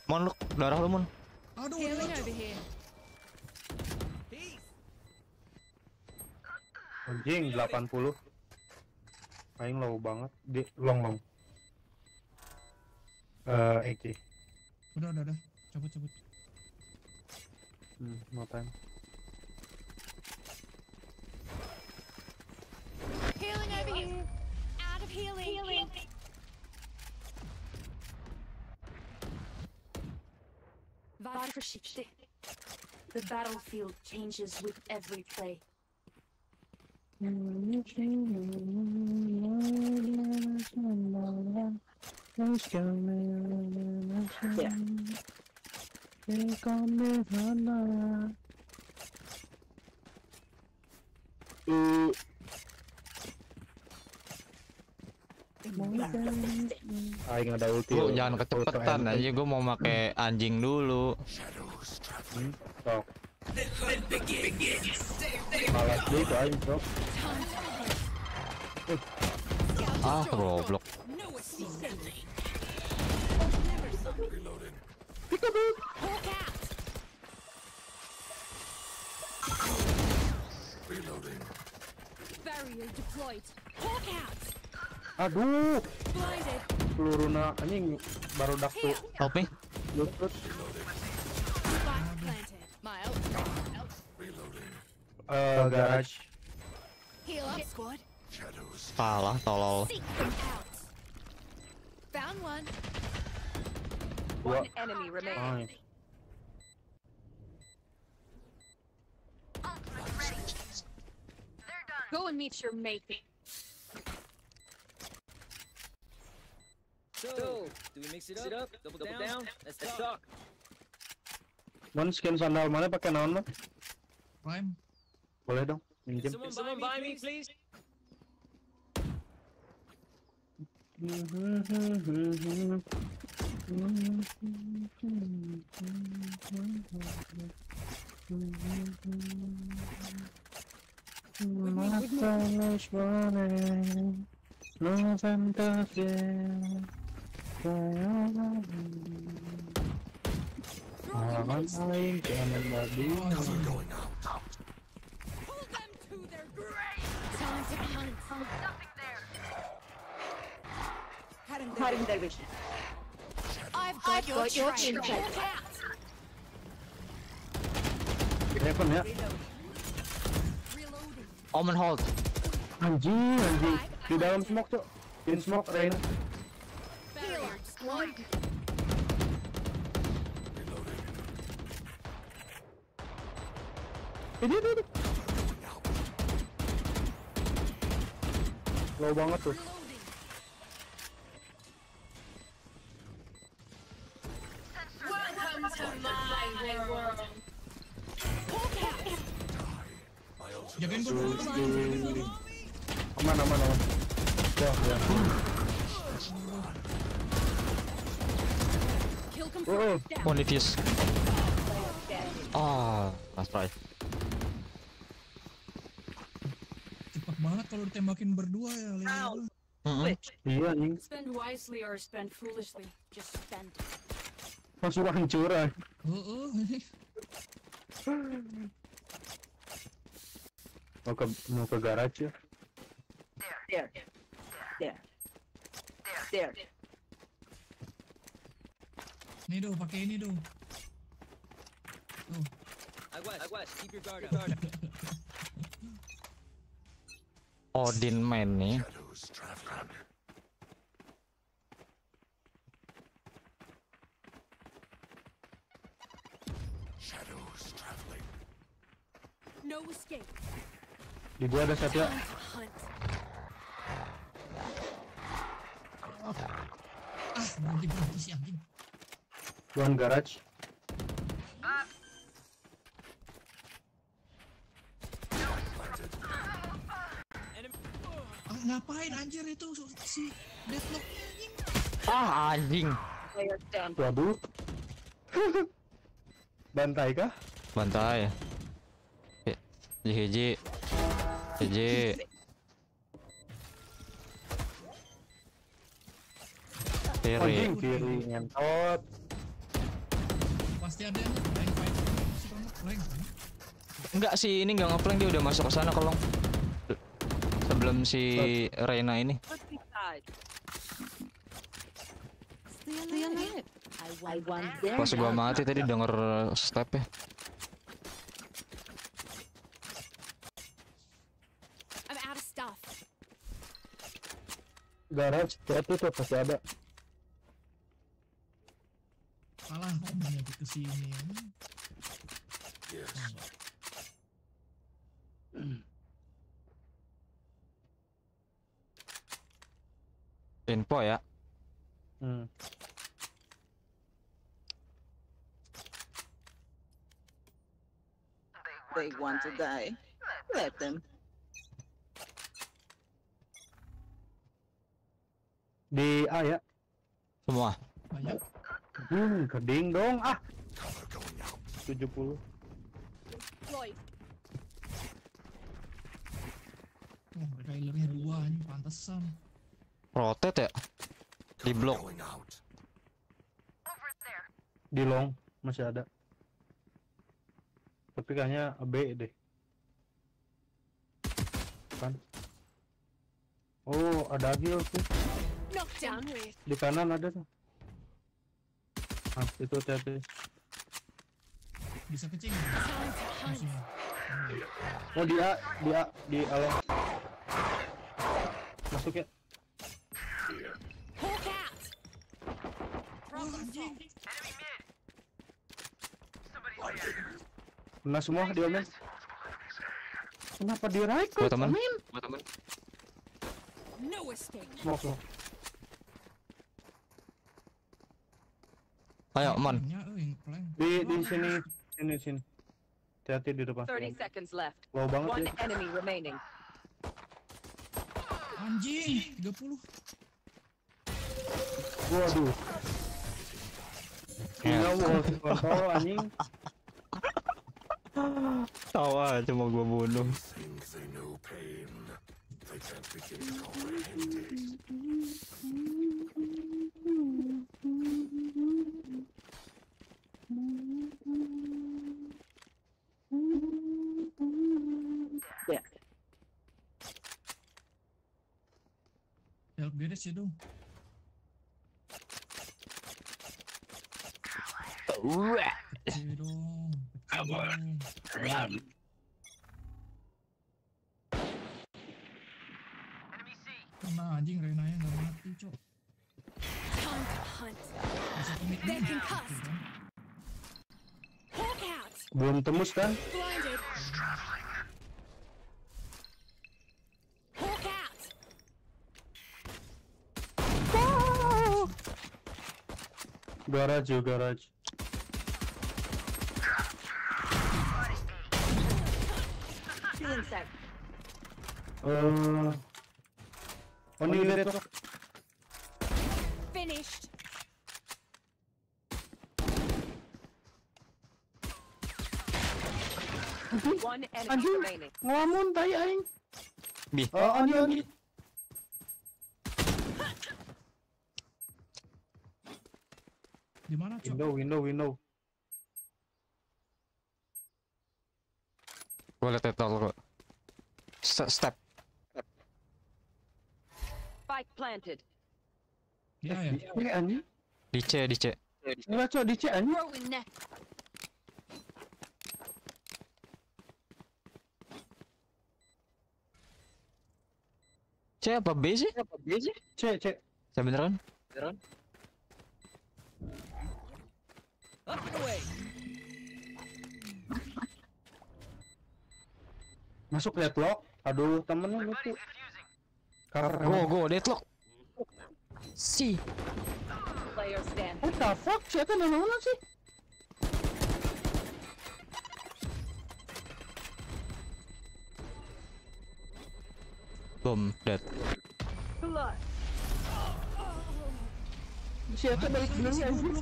Mon lu, darah lu mon. Aduh. Anjing 80. Aing low banget di long long. Eh, EK. Udah, udah, udah. Cabut, cabut. Hmm, no time. Healing. Out of healing. Varför The battlefield changes with every play. Uh, Aing ada ulti. Lu jangan kecepetan aja gua mau pakai anjing dulu. Sok. Malas deh itu aing, sok. Ah, goblok. Out. Barrier deployed. Hawk out. Aduh, peluru na anjing baru dak tuh. Help me. Lutut. Eh, garage. Kalah tolol. Seek them out. Found one. One enemy remaining. Nice. Go and meet your mate. So, do we mix it up? Double, down? Let's talk. Mon skin sandal mana pakai naon mon? Prime. Boleh dong, minjem. Can someone buy me, please? Matamos morning, no fantasía. Halangan aing jangan tadi. Time to hunt. Cutting their vision. I've got, your, trail. trail. Look out. Heaven ya. Omen hold. Anjing, anjing. Di dalam smoke, Cok. In smoke, Rain. One. Ini, ini, ini. Low banget tuh. Welcome to my world. Jagain gua dulu, Bang. Jagain gua dulu. Aman, aman, aman. Ya, ya. Oh, confirmed. Down. One defuse. Ah, last try. Cepet banget kalau ditembakin berdua ya, Leo. Mm-mm. Iya, anjing. Spend wisely or spend foolishly. Just spend. Langsung hancuran. Heeh. Mau ke mau ke garage ya. There. There. There. Nih do, pakai ini do. Tuh. Aguas, aguas, keep your guard up. Odin main nih. No escape. Di gua ada satu ya. Ah, berhenti berhenti si anjing. One garage. Ah, ngapain anjir itu si anjing? Ah, anjing. Waduh. Bantai kah? Bantai. Hiji, hiji. Hiji. Kiri. Anjing kiri ngentot. Ada fight. Enggak sih, ini enggak ngeplank dia udah masuk ke sana kolong. Sebelum si Reina ini. Pas gua mati tadi denger step ya. Garage itu tuh pasti ada. Salah ngomongnya ke sini. Info ya. Hmm. They want to die. Let them. Di A ya. Semua. Banyak. Hmm, keding dong ah. 70. Floyd. Oh, trailernya dua anjing pantesan. Rotate ya. Di blok. Di long masih ada. Tapi kayaknya B deh. Kan? Oh, ada heal tuh. Di kanan ada tuh. Ah, itu hati-hati. Bisa hunt. Oh, di A, di A, di along. Masuk ya. Oh. Kena semua di omen. Kenapa di right Gua. Amin? Gua temen. No escape. Smoke, smoke. Ayo, Mon. Eh. Di di sini, sini sini. Hati-hati di depan. 30 seconds left. Low banget One ya. enemy remaining. Anjing, 30. Waduh. Gila Ya. wall anjing. Tawa cuma gua bunuh. think they know pain. They can't begin to comprehend it. Dong. Dong. Kena anjing Renanya nggak mati cok. Time to hunt. Masuk ke mid They're nih. concussed. Hawk out. Belum tembus kan? Blinded. Hawk out. Garage yuk, garage. Eh, Oni deadlock. Finished. One enemy remaining. ngelamun tai aing. Bi. Oh, Oni, Oni. Di mana cok? Window, window, window. Gue liat itu kok. Step. step. Spike planted. Ya ya. Ini anjing. Di C, di C. Enggak, cok, di C anjing. Throwing net. C apa B sih? C, C. C beneran? Up Masuk deadlock. Aduh, temennya lucu. Cover, Go, go, deadlock. Si. What the fuck? Siapa mana sih? Boom, dead. Siapa balik dulu anjing?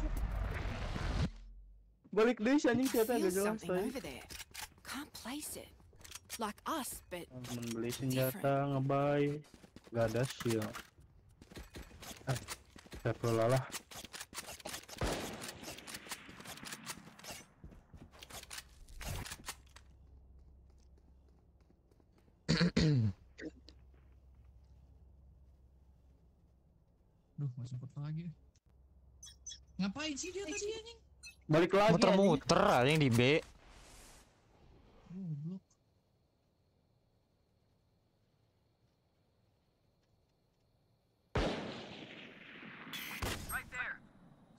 Balik deh si anjing siapa agak jelas tadi. Can't place it. Like us, but Membeli senjata ngebay. Gak ada shield. Eh, Astagfirullah lah. Duh, nggak sempet lagi. Ngapain sih dia tadi anjing? Balik lagi anjing. Muter-muter aja yang di B. Goblok.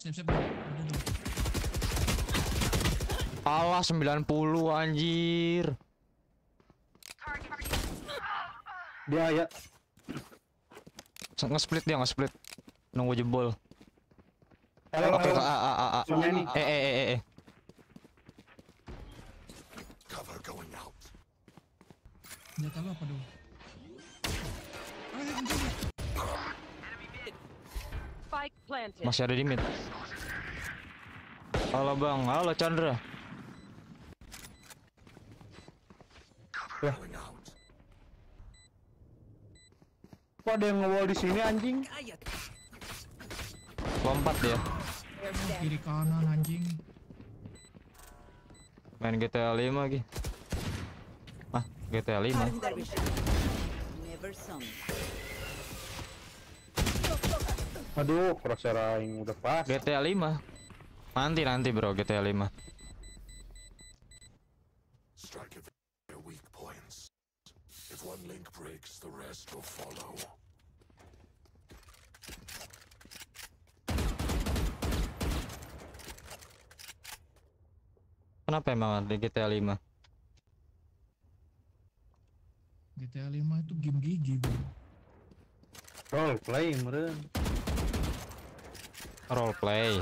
Siap siap. Udah dong. Alah 90 anjir. Dia ya. Nge-split dia, nge-split. Nunggu jebol. Halo, Oke, halo. A, A, A, A. Eh, eh, eh, eh, eh. Senjata lo apa dong? Masih ada di mid. Halo bang, halo Chandra. Lah. Kok ada yang nge-wall di sini anjing? Lompat dia. Oh, kiri kanan anjing. Main GTA 5 lagi. Ah, GTA 5. Aduh, crosshair aing udah pas. GTA 5. Nanti nanti bro GTA 5. Strike at their weak points. If one link breaks, the rest will follow. Kenapa emang ada GTA 5? GTA 5 itu game gigi, bro. Role play meren. Role play.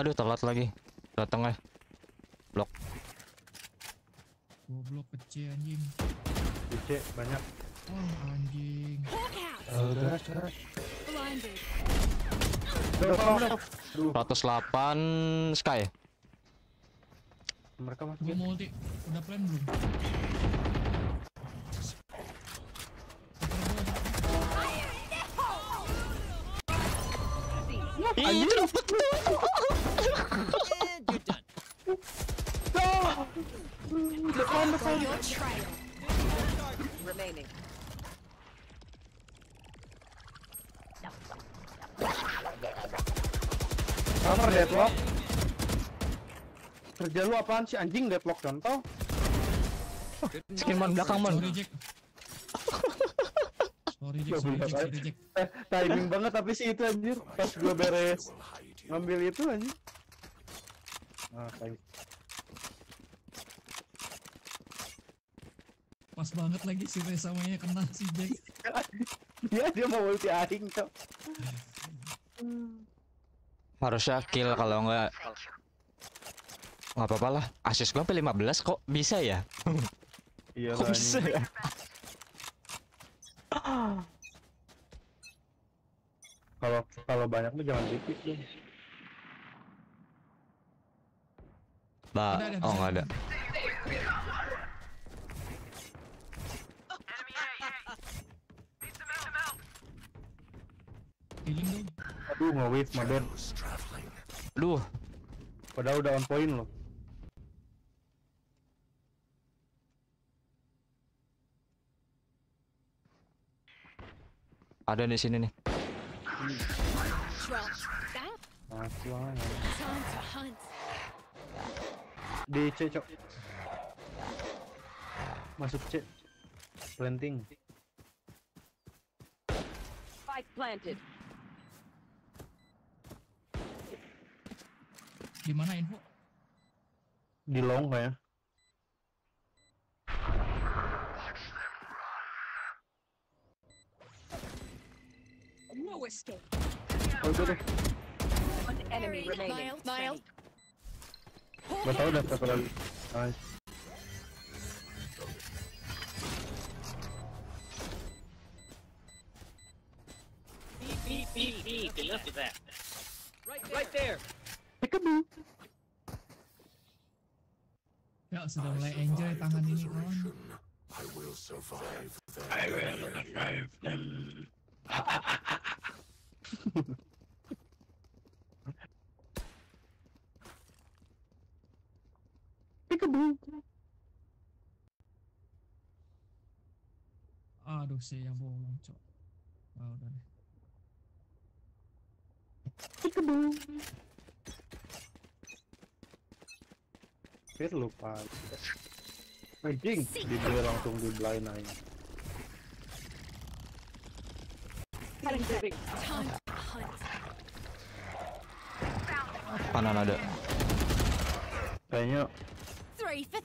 Aduh telat lagi. Datang eh. Blok. Goblok kecil anjing. C banyak. Anjing. Oh, deras. Blinded. Aduh, 108 Sky. Mereka masuk. Gua multi. Udah plan belum? Anjir Kamar deadlock Kerja lu apaan sih anjing? Deadlock contoh. Skin belakang man. Sorry Jack. Sorry Jack, sorry Jack. Eh, timing banget tapi sih itu anjir pas gua beres ngambil itu anjir. Nah, kayak Pas banget lagi si Resamanya kena si Jack. dia dia mau ulti aing cok. Harusnya kill kalau enggak nggak apa-apa lah. Asis gua sampai 15 kok bisa ya? Iya Kok bisa ya? Kalau kalau banyak mah jangan dikit dong. Ba, Ada, ada, oh nggak ada. Aduh, nggak wave mah Ben. Duh, Padahal udah on point loh. Ada di sini nih. Di C cok. Masuk C. Planting. Spike planted. Di mana info? Di long kayak. No escape. Oh, udah deh. One enemy remaining. Mild, mild. Gak tau udah berapa Beep, beep, beep, beep. Enough of that. Right, right there. Peekaboo. Ya sudah mulai enjoy tangan ini kawan. I will survive them. I will survive them. Peekaboo. Aduh, saya yang bolong, cok. Ah, udah deh. Peekaboo. Fir lupa. Anjing, dibeli langsung di blind aja. Kanan ada. Kayaknya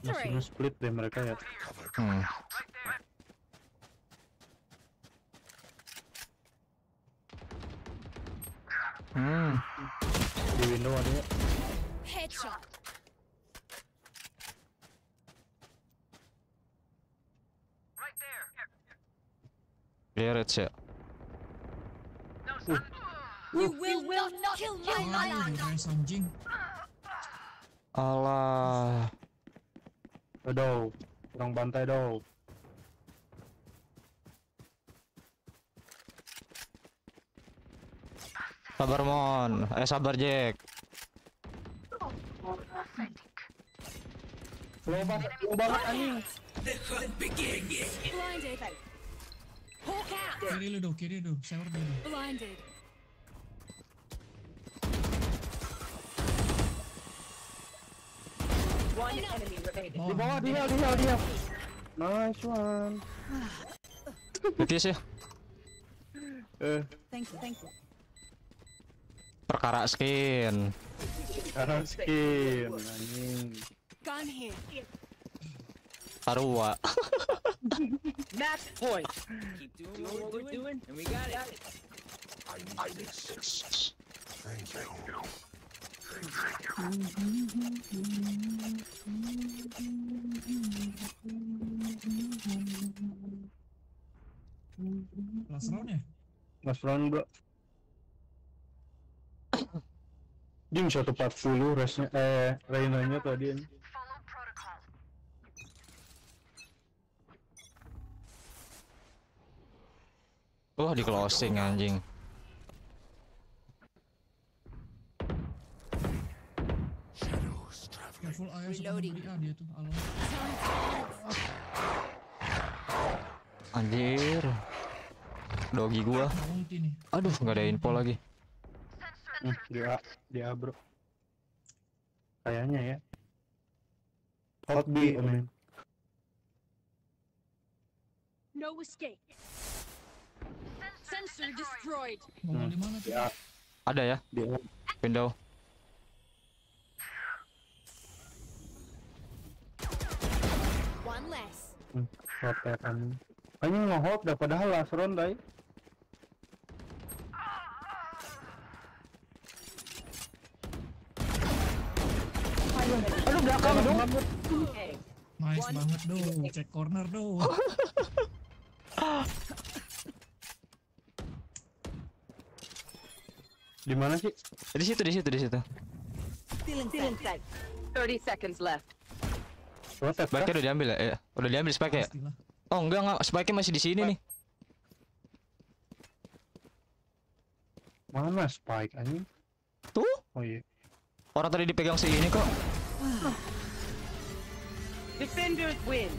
langsung split deh mereka ya. Hmm. Hmm. Di window ada ya. Headshot. Dia rage ya. You will not kill my Ayo, ally. guys, anjing. Alah. Aduh, kurang bantai dong. Sabar Mon. Eh sabar Jack. Slow banget, anjing. Kiri lu dong, kiri dong. Shower dulu. Blinded. One enemy remaining. Di bawah dia, dia, dia. Nice one. Ya. Eh, Thank you. Thank you. Perkara skin. sekarang skin anjing. Gun here. Tarua. Match point. Keep doing what we're doing, and we got it. I need six. Thank you. Last round ya? Last round bro. Jing 140 resnya eh Reina-nya tadi Wah di closing anjing. Dia tuh. Anjir. Dogi gua. Aduh nggak ada info lagi. Hmm, di A, di A bro. Kayaknya ya. Hot B, I mean. No escape. Sensor destroyed. Hmm, di A. Ada ya? Di. Window. One less. Hmm, ya nge-hot dah padahal last round dah. Aduh belakang dong. Nice banget do, cek corner do. Di mana sih? Di situ, di situ, di situ. Still inside. 30 seconds left. Spike udah diambil ya? Eh, udah diambil spike ya? Oh enggak enggak, spike masih di sini nih. Mana Spike anjing? Tuh. Oh iya. Orang tadi dipegang si ini kok. Defenders win.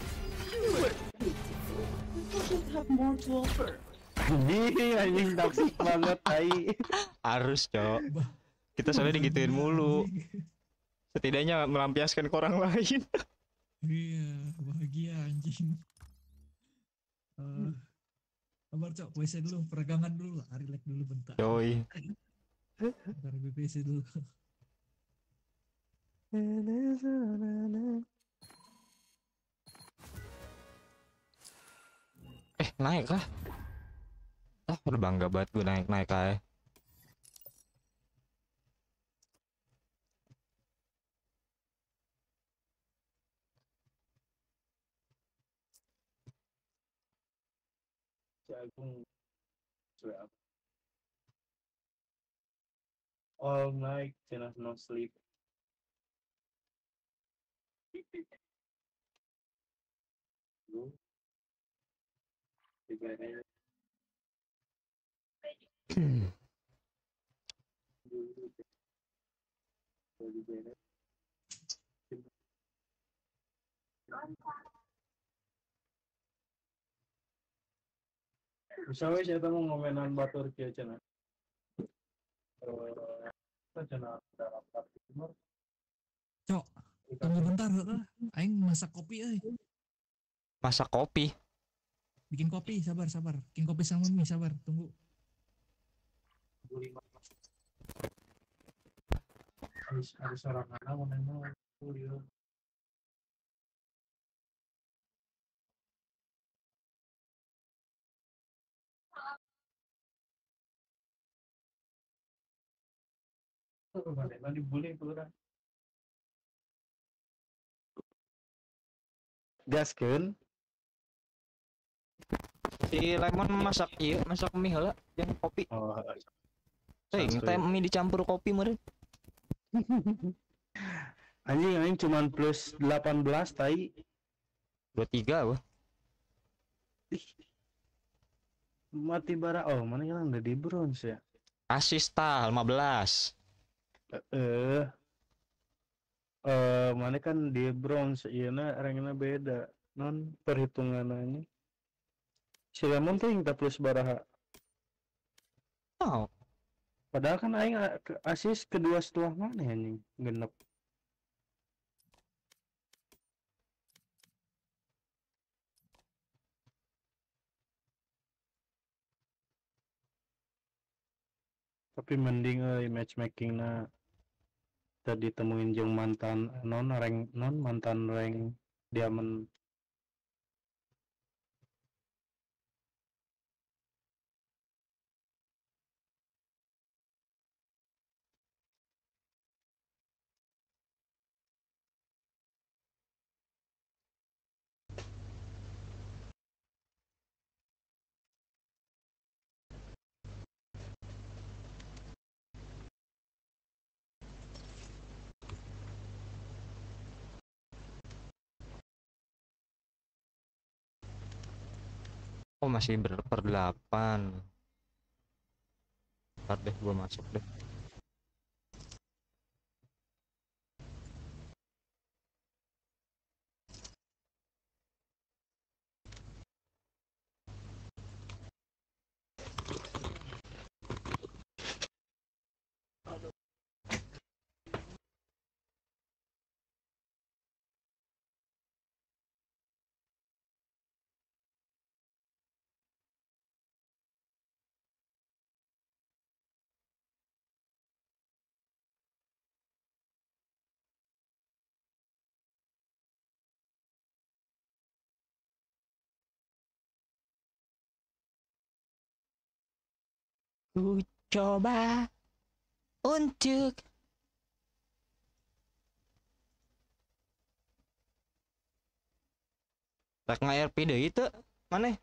have more to offer. Anjing, anjing toxic banget tai. Harus, Cok. Kita soalnya digituin mulu. Setidaknya melampiaskan ke orang lain. Iya, bahagia anjing. Eh, kabar cok, WC dulu, peregangan dulu lah, relax dulu bentar. Yoi. Bentar BPC dulu. Eh, naik kah? Ah, udah bangga banget gue naik-naik aja. Jagung. Sudah. All night, cannot no sleep. Lu. Wes ya mau ngomenan batur kia cina. Eh, cina dalam party timur. Cok, tunggu bentar, heeh. Aing masak kopi euy. Masak kopi. Bikin kopi, sabar, sabar. Bikin kopi sama mie, sabar, tunggu. Harus harus orang mana mau nengok. Kuliah. Mana dibully tuh orang. Gaskeun. Si Lemon masak iya, masak mie heula yang kopi. Oh. Santuy. teh mie dicampur kopi meureun. Anjing anjing cuman plus 18 tai. 23 wah. Mati bara. Oh, mana yang udah di bronze ya? Asista 15. Eh. Eh, mana kan di bronze, iya na ranknya beda. Non perhitungannya. Si Lemon tuh yang plus baraha. Oh. Padahal kan aing asis kedua setelah mana ya anjing? Genep. Tapi mending euy matchmaking na tadi temuin jeung mantan non rank non mantan rank diamond Oh masih ber berdelapan. Ntar deh gua masuk deh. Ku coba untuk Tak nge-RP deh itu mana?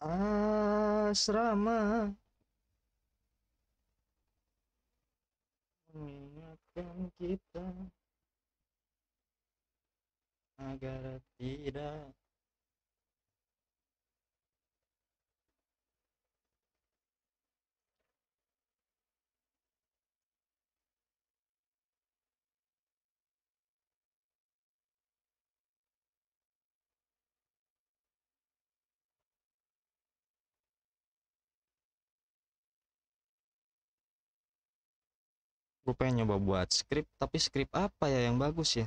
Asrama. Mengingatkan kita agar tidak gue pengen nyoba buat skrip tapi skrip apa ya yang bagus ya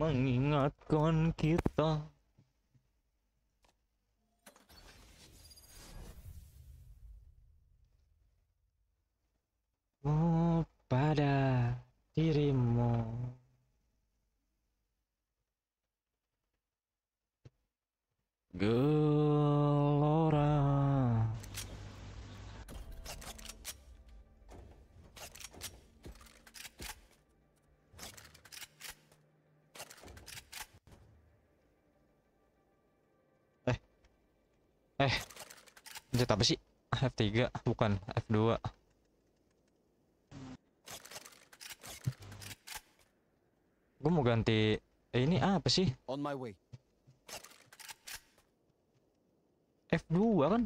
mengingatkan kita. Oh, pada dirimu. Gelora eh Pencet apa sih F3 bukan F2 gue mau ganti eh, ini apa sih On my way. F2 kan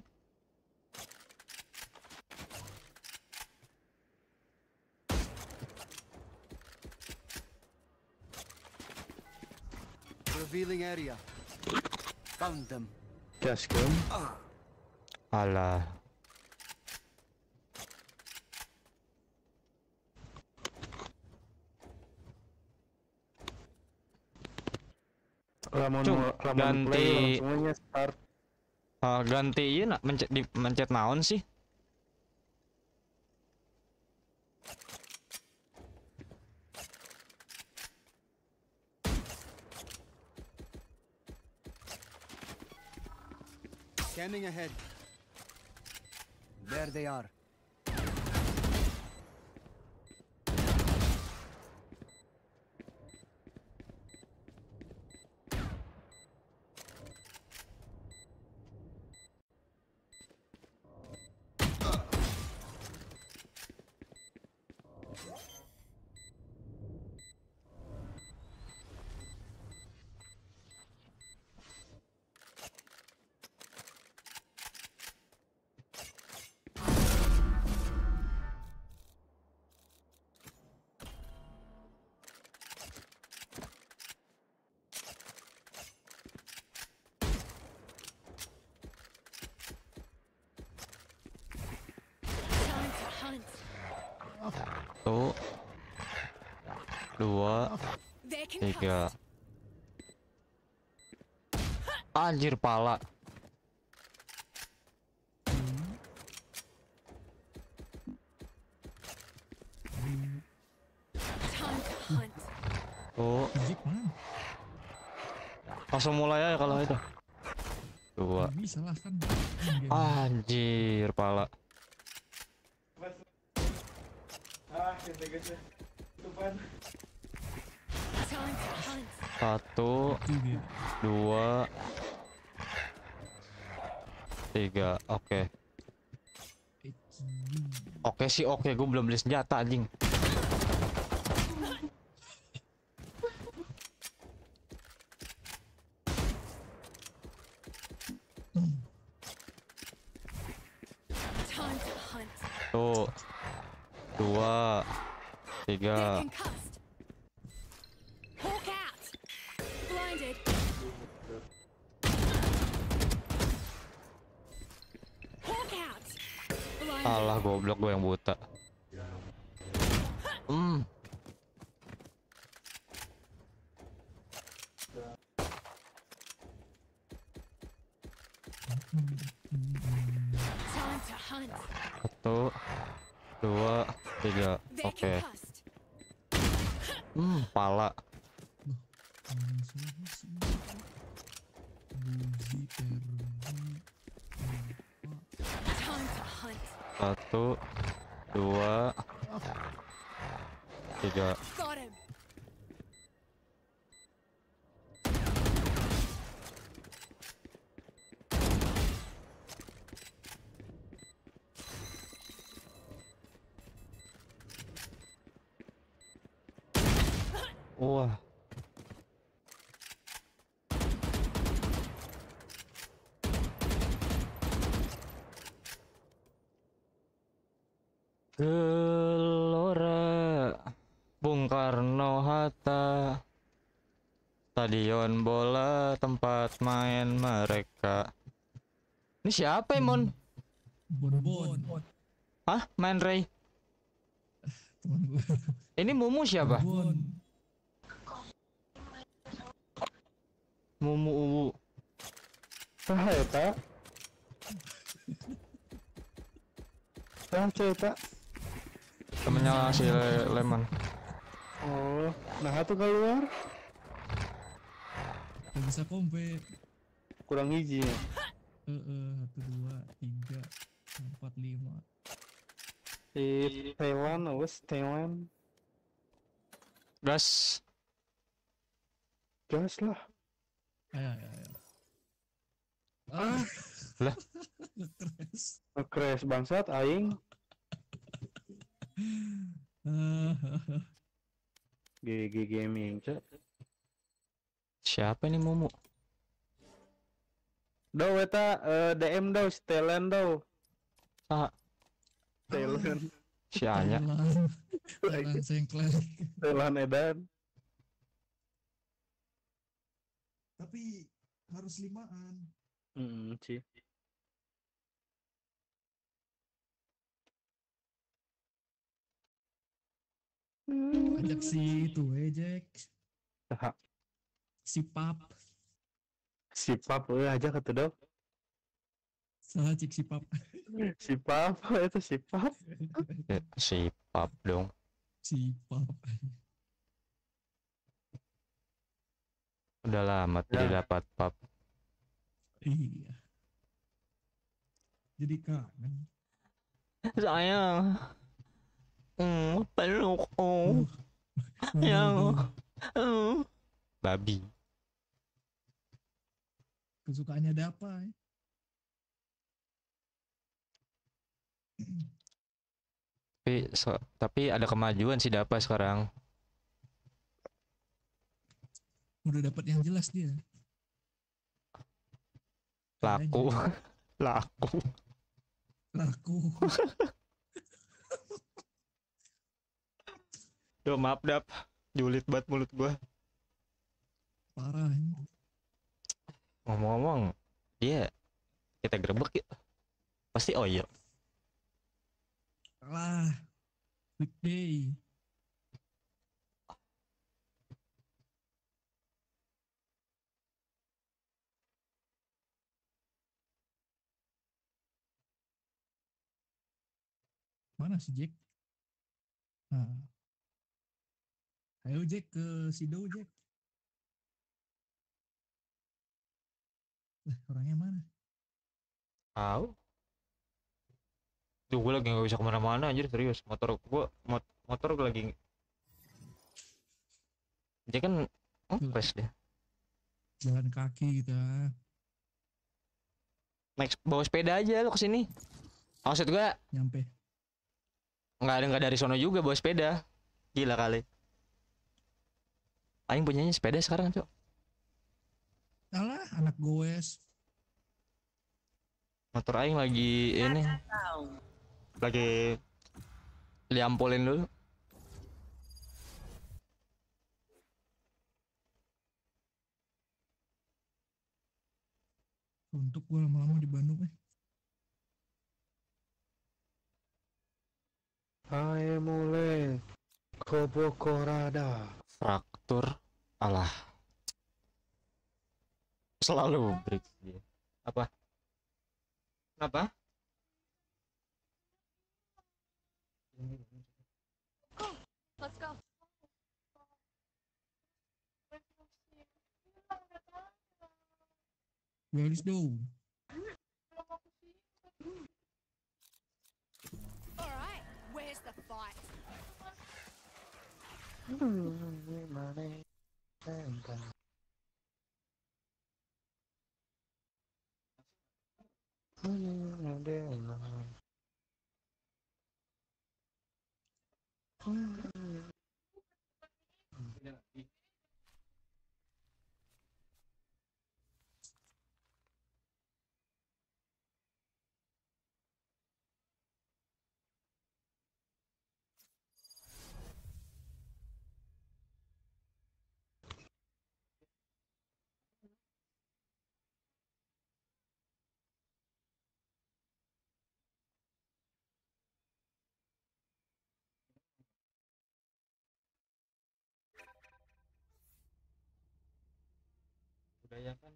Revealing area. Found them. Gascom. alah mau- lamun ganti play aja start Ah, ganti iya nak mencet di mencet naon sih? Scanning ahead. There they are. Tiga. Anjir pala. Tuh. Langsung mulai aja kalau itu. Dua. Bisa lah kan. Anjir pala. Time to hunt. Satu, dua, Oke. Oke sih oke, gue belum beli senjata anjing. Wah. Gelora Bung Karno Hatta Stadion bola tempat main mereka Ini siapa Emon? Bon Bon. Hah? Main Ray? Ini Mumu siapa? Bon. Mumu Uwu Sah eta? Sah eta? Temennya si Le- Lemon Oh, nah tuh keluar Gak bisa kompe. kurang hiji ya. Eh, eh, satu, dua, tiga, empat, lima. Si Taiwan, awas Taiwan. Gas Gas lah. Ayo, ayo, ayo. Ah, Lah. Nge-crash bangsat aing. GG Gaming, cek. Siapa ini Mumu? Do eta eh, DM do, Stelan do. Ah, Stelan. si Anya Thailand. Thailand edan. Tapi harus limaan. Hmm, sih. Ajak si itu, eh, Jack. Saha. Si Pap. Sipap euy aja kata dong. Salah cik sipap. Sipap itu sipap. Ya, si pap dong Sipap. udah lama tidak dapat pap Iya. Jadi kangen. sayang hmm, peluk oh yang hmm. babi Kesukaannya ada apa? ya? tapi so- tapi ada kemajuan sih Dapa sekarang Udah dapat yang jelas dia. laku laku Laku. Duh maaf Dap julid banget mulut gua Parah. ngomong-ngomong dia kita gerebek ya pasti oyo Kalah. Weekday. Mana si Jack? Nah. Ayo Jack ke Sido Jack. Lah orangnya mana? tahu tuh gue lagi nggak bisa ke mana-mana anjir serius motor gua mot motor gua lagi dia kan ngepres dia Jalan kaki gitu. ah. naik bawa sepeda aja lo ke sini maksud gua Nyampe. Nggak ada nggak dari sono juga bawa sepeda. Gila kali. Aing punyanya sepeda sekarang cok. Alah, anak goes. motor Aing lagi ini. Lagi liampolin dulu. Untuk gue lama-lama di Bandung eh. Hai mulai Kobokorada. fraktur alah selalu break dia apa kenapa Let's go. Where is do? Fight?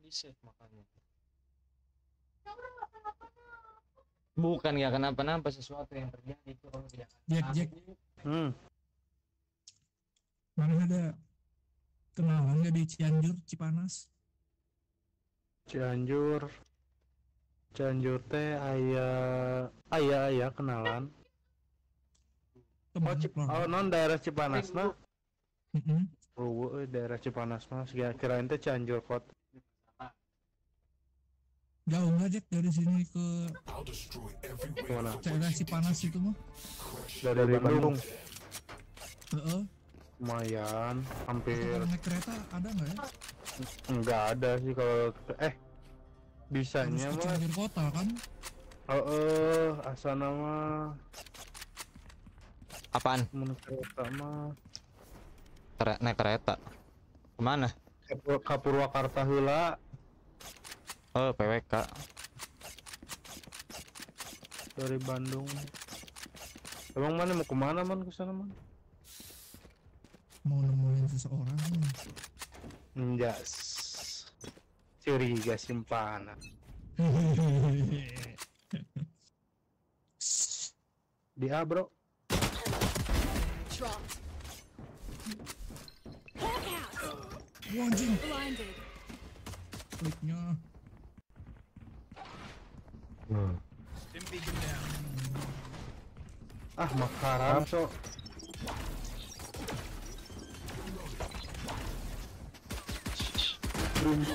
budayakan di save makanya bukan nggak kenapa-napa sesuatu yang terjadi itu kalau tidak Jack, Jack. Hmm. Mana ada kenalan nggak di Cianjur, Cipanas? Cianjur. Cianjur teh ayah ayah ayah kenalan. Oh, Cip- oh non daerah Cipanas nah. Mm-mm. Oh, daerah Cipanas mah kira kirain teh Cianjur kota. Jauh nggak Jack dari sini ke Ke mana? daerah Cipanas itu mah? Dari, Bandung. Heeh. Lumayan, Atau hampir kalau naik kereta ada nggak ya? enggak ada sih kalau eh bisanya ke mah kota kan? oh, eh asana mah apaan mun kereta mah Kere- naik kereta ke mana Kapur- ka Purwakarta heula oh PWK dari Bandung. Emang mana mau ke mana man ke sana man? Mau nemuin seseorang. Enjas. Si curiga simpanan di A bro. Wah, anjing. Blinded. Kliknya. Ah makaran so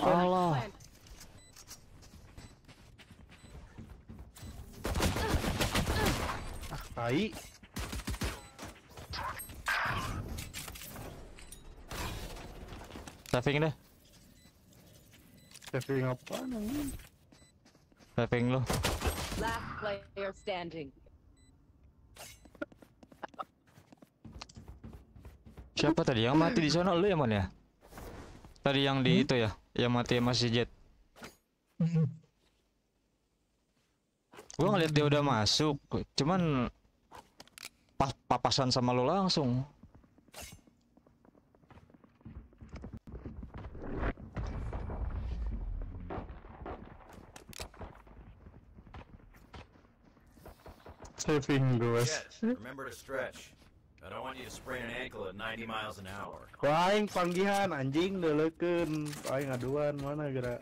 Allah. ah tai. Saving deh, saving apa nih saving lo. Last player standing. Siapa tadi yang mati di sana lu ya man ya? Tadi yang di itu ya, yang mati masih jet. Gua ngeliat dia udah masuk, cuman pas papasan sama lu langsung. Saving gue Jet, remember to stretch. I don't want you to sprain an ankle at 90 miles an hour. Ku aing panggihan anjing deulekeun aing ngaduan mana geura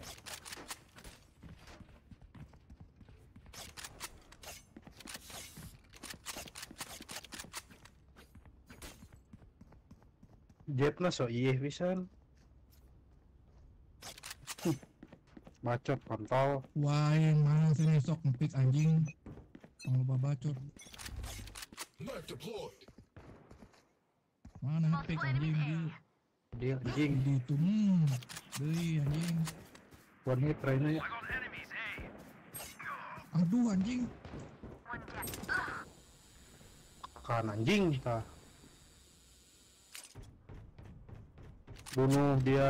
Jetna so iya pisan bacot kontol Wah, yang mana sih besok ngepick anjing. Jangan lupa bacot. Mana ngepick anjing dia. dia anjing Di itu hmm. Anjing. one hit ya Aduh anjing. kan anjing tah bunuh dia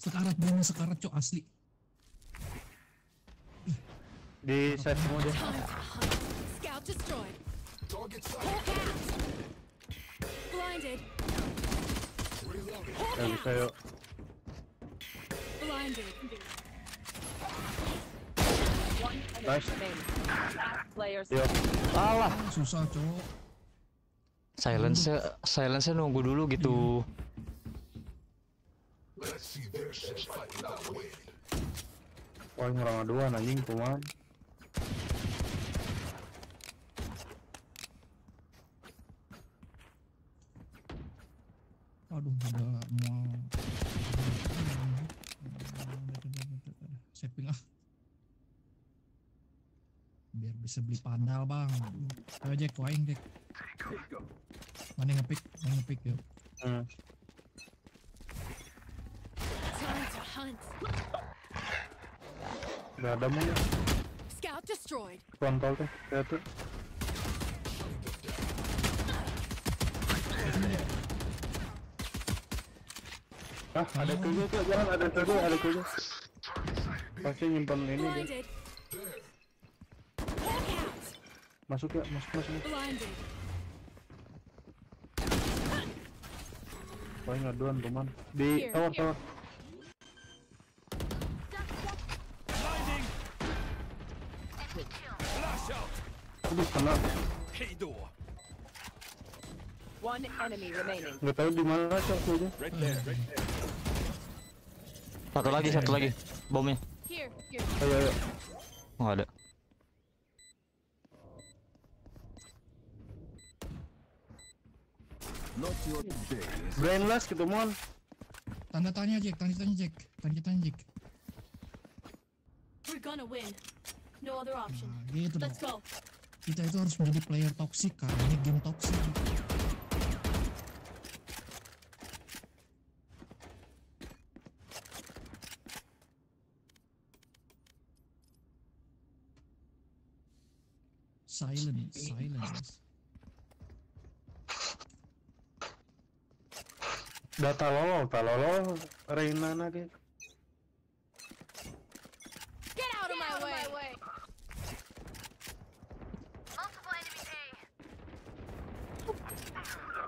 Sekarat bunuh sekarat cok asli. Di set semua dia Scout destroyed. Blinded. Bisa yuk Blinded. nice Player Yo. Alah, Susah cok. silence silence nunggu dulu gitu. Let's see their shit fight without wind. Wah orang aduan anjing kuman Aduh, udah mau saving ah. Biar bisa beli pandal bang. Ayo Jack, waing Jack. Mana ngepick? Mana ngepick yuk? hmm. Hunt. Gak ada mana Scout destroyed. kontol teh lihat tuh ah ada kuda tuh jangan ada kuda ada kuda pasti nyimpan ini dia. Masuk ya masuk masuk. Paling aduan teman di tower tower aduh kena One enemy remaining. nggak tahu di mana there. Satu lagi, satu lagi. Bomnya. Here. ayo ayo Nggak ada. Not your day. brainless gitu mon Tanda tanya Jack, tanda tanya Jack, tanda tanya Jack. We're gonna win. No other option. Nah, gitu dong. Let's go. Kita itu harus menjadi player toxic karena ini game toxic. Silence, silence. data lolo data lolo Reina nage Get out of my way.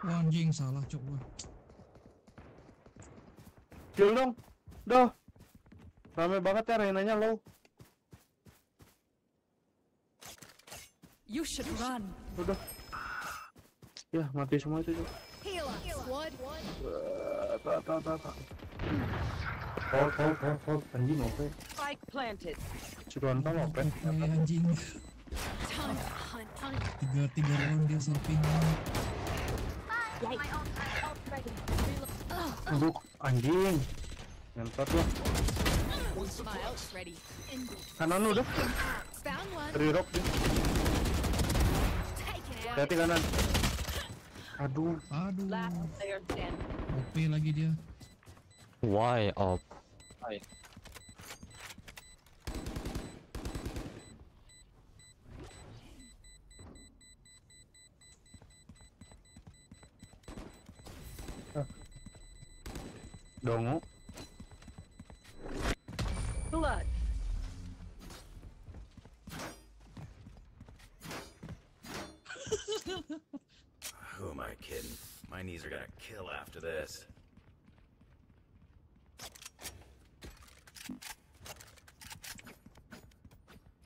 Wah, anjing salah cok gua. Kill dong. Dah. Rame banget ya Renanya low. You should run. Udah. Ya, mati semua itu. Cok. Tak, tak, tak, tak. Hold, hold, hold, hold. Anjing oke. Spike planted. Cirontal oke. Eh, anjing. Time to hunt. Tiga tiga round dia surfing. Aduh, anjing. Ngentot lah. Kanan udah. Found one. Re-rock dia. Hati kanan. Aduh. Aduh. OP lagi dia. Why op? Dongo. Blood. Who am I kidding? My knees are gonna kill after this.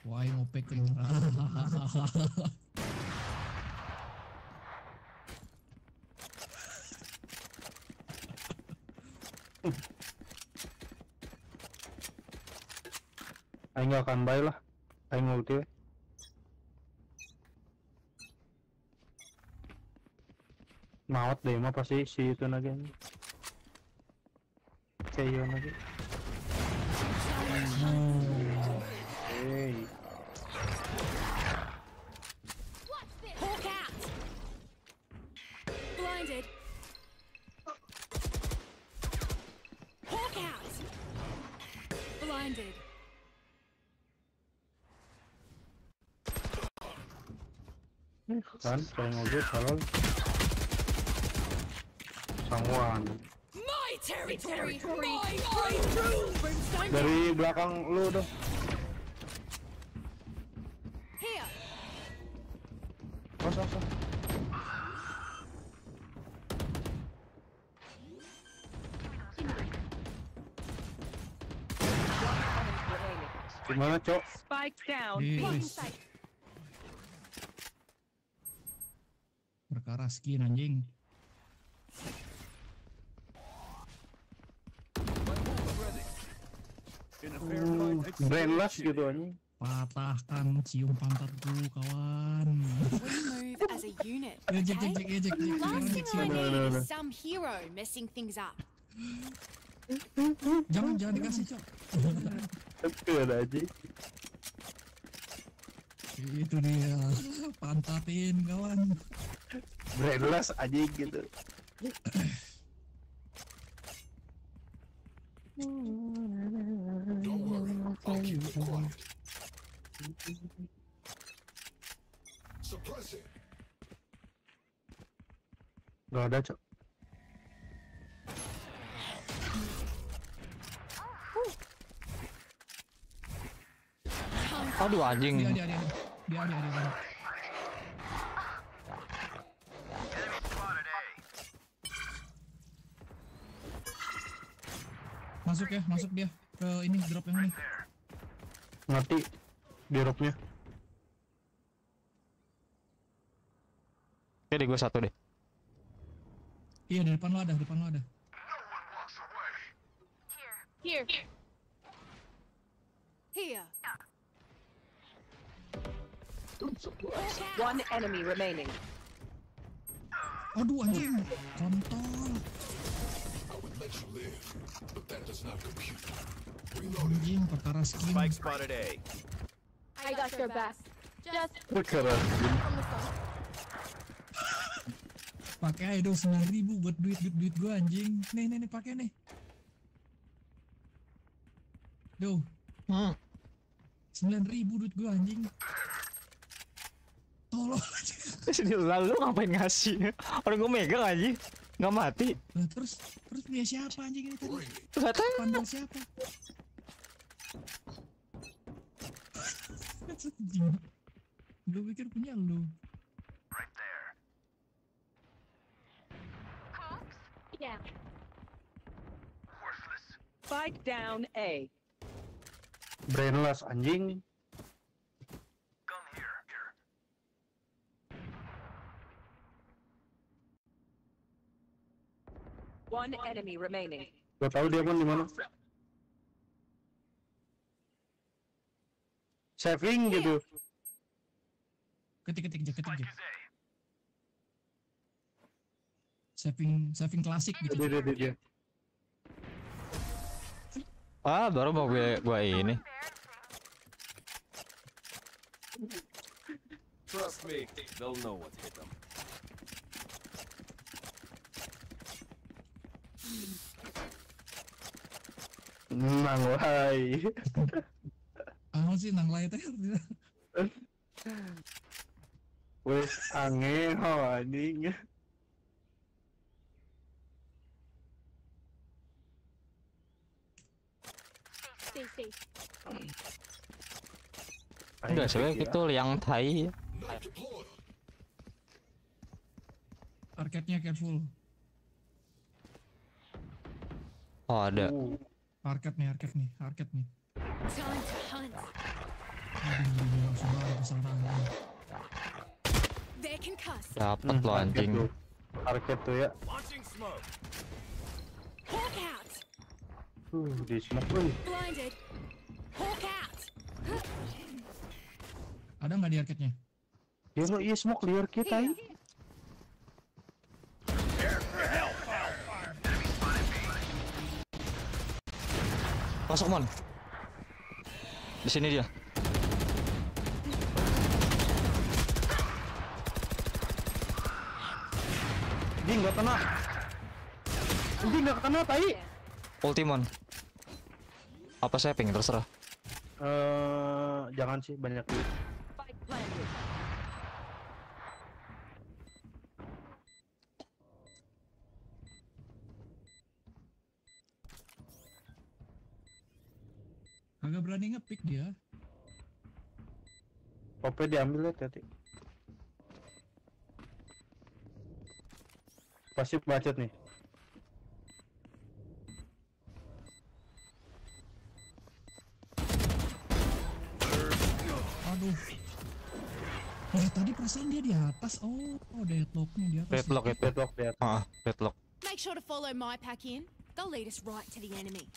Why ngopek keluar. Aing gak akan buy lah. Aing ulti. Mawat deh mah pasti si itu lagi. Kayo lagi. Hey. Kan, saya ngobrol kalau Sangwan. Dari belakang lu dong. Kos, kos, kos. Gimana, Cok? Spike down. Yes. Skin anjing. Uh, brainless gitu anjing. Patahkan cium pantatku kawan. Ejek ejek ejek ejek. Some hero messing things up. Jangan jangan dikasih cok. Tapi ada aja. Itu dia pantatin kawan. Brainless aja gitu. Gak ada, Cok. Aduh anjing. Dia dia dia. Dia dia dia. dia. Masuk ya, masuk dia ke ini drop yang ini. Mati di rocknya. Oke deh gue satu deh. Iya di depan lo ada, di depan lo ada. Here. Here. One enemy remaining. Aduh anjing, kontol. Anjing perkara skin. Spike spotted A. I got your back. Just Perkara skin. Pakai aja dong sembilan ribu buat duit duit duit gua anjing. Nih nih nih pakai nih. Duh. Sembilan ribu duit gua anjing. Tolong aja. Lalu ngapain ngasih? Orang gue megang aja. Nggak mati. Lah, terus terus punya siapa anjing ini tadi? Gak tahu. Pandang siapa? Anjing. Lu pikir punya lu? yeah. Spike down A. Brainless anjing. One enemy remaining. Gak tahu dia man di mana. Saving gitu. Ketik ketik aja, ketik aja. Saving saving klasik gitu. Dia dia dia. dia. Ah, baru mau gue gua ini. Trust me, they'll know what hit them. Nang wahai. Ah sih nang lain teh. Wes aneh oh, anjing. Enggak sebenarnya itu yang tai. Parketnya careful. Oh, ada. Nih, parket nih, parket nih. They're concussed. Dapat lo anjing. Tuh ya. Launching smoke. Hawk out. Uh, di smoke. Ada nggak di parketnya? Ya lo iya smoke liar kita ya. Masuk mon. Di sini dia. Dia nggak kena. Dia nggak kena tai. Ultimon. Apa saving terserah. Eh, jangan sih banyak duit. Spike planted. Kagak berani ngepick dia. OP diambil ya tadi. Pasti bacot nih. Aduh. Oh, tadi perasaan dia di atas. Oh, oh deadlocknya di atas. Deadlock itu. Deadlock dia. Ah, deadlock. Make sure to follow my pack in. They'll lead us right to the enemy.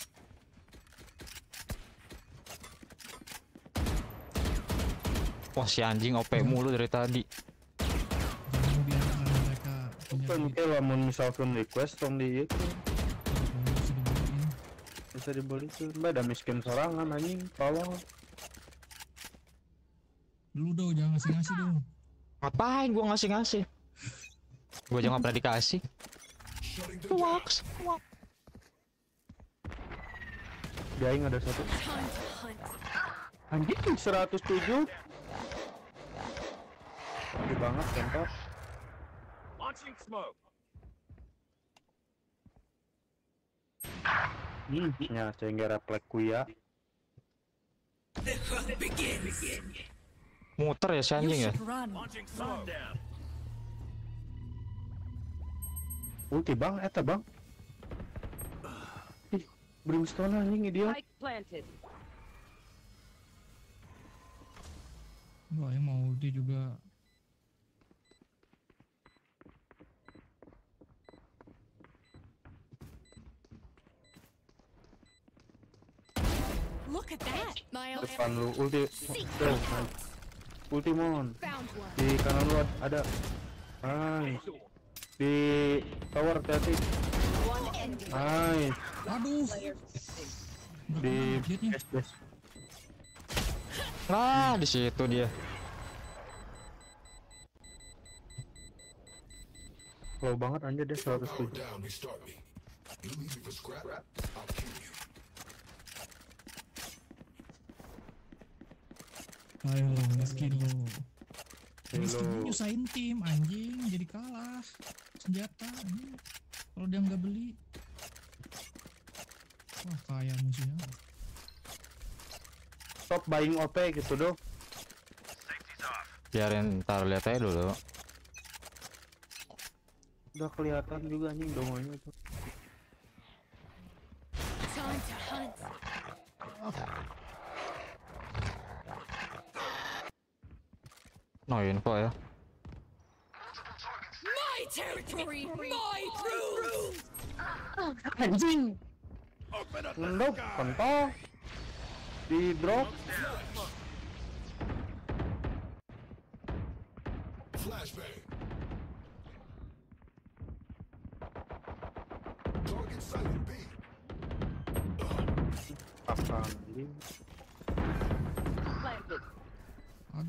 Wah, si anjing OP mulu dari tadi. Jangan kayak lamun misalkan request tong di itu bisa bisa dibalikin. Mbak ada miskin sorangan anjing, tolong. Dulu dong, jangan ngasih-ngasih dong. Ngapain gua ngasih-ngasih? Gua aja nggak pernah dikasih. Wax. Di aing ada satu. Anjing 107. Gede banget kentor. Launching smoke. Hmm, nya cenggera plek kuya. Muter ya si anjing ya. Ulti bang, eta bang. Ih, brimstone anjing planted. Wah, yang mau ulti juga. Look at that. Depan lu ulti. Tuh, nice. Ulti mon. Di kanan lu ada. Nice. Di tower hati. Enemy. Nice. Aduh. Di base. Nah, di situ dia. Low banget anjir dia 107. Down, restart me. You leave me for scrap, I'll kill you. Ayo lo, miskin lo. Hello. nyusahin tim anjing, jadi kalah. Senjata anjing. Kalau dia nggak beli. Wah, kaya musuhnya. Stop buying OP gitu dong. Biarin ntar lihat aja dulu. Udah kelihatan juga anjing dongonya. Time to hunt. No info ya. My territory, my rules. Anjing. Ngendok, kontol. Di drop. Flashbang. Target sighted B. Apa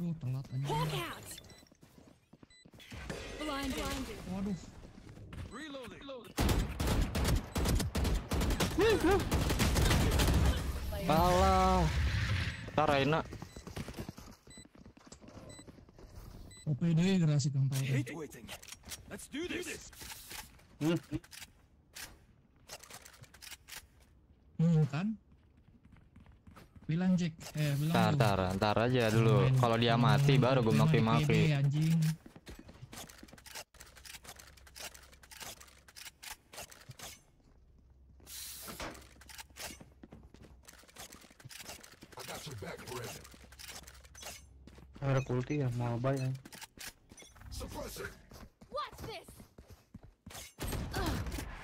Aduh, telat. Blinded. Waduh. Alah. Ntar Raina. OPD gerasi gampang. Hate waiting. Let's do this. Hmm. Hmm kan? Bilang Jack, eh bilang Ntar, lu. ntar, aja dulu. Kalau dia main- mati baru gue main maki-maki. PB, anjing. I got your back, Brandon. Ada kulti ya, mau ya? What's this?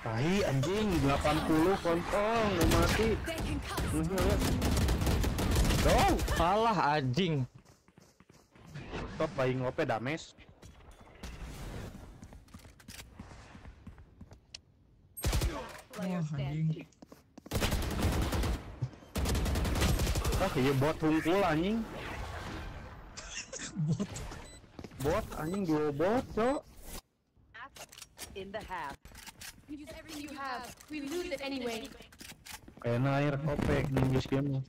Tai anjing 80 kontol nggak mati. Lu lihat. Dong, Alah anjing. top bayi ngope dames. Wah anjing. Ah, iya bot hungkul anjing. Bot. Bot anjing dua bot, cok. In the half. Use everything you have. We lose it anyway. Kayak air kope ninja game.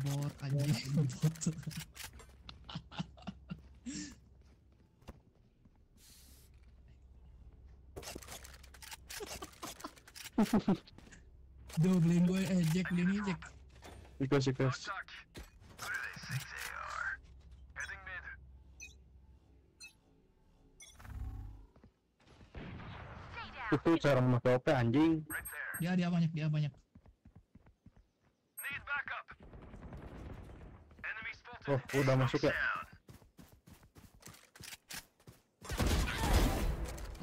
Bot anjing. Bot. Duh, beliin gue, eh Jack, beliin ini Jack. Ikut ikut. Itu cara memakai OP anjing. Dia, dia banyak, dia banyak. Oh, udah masuk ya.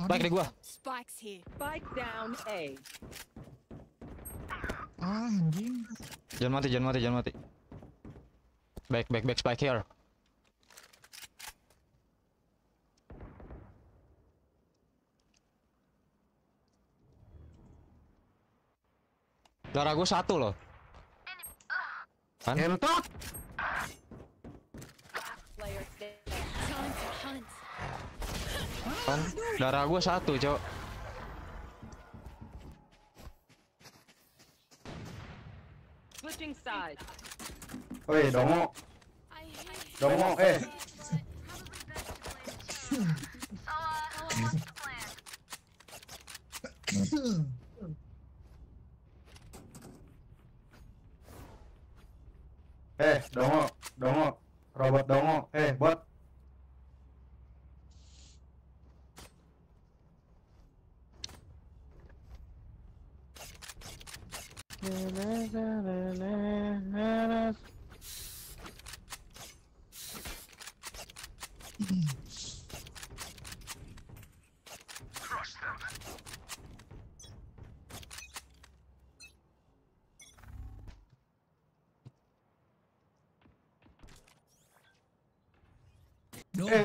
Baik di gua. Spikes here. Spike down A. Ah, anjing. Jangan mati, jangan mati, jangan mati. Back, back, back, spike here. Darah gue satu loh. Kan? Entot. Kan? Darah gue satu, cok. Switching sides. Woi, dongo. Dongo, eh. Eh, dongo, dongo. Robot dongo. Eh, bot. Eh,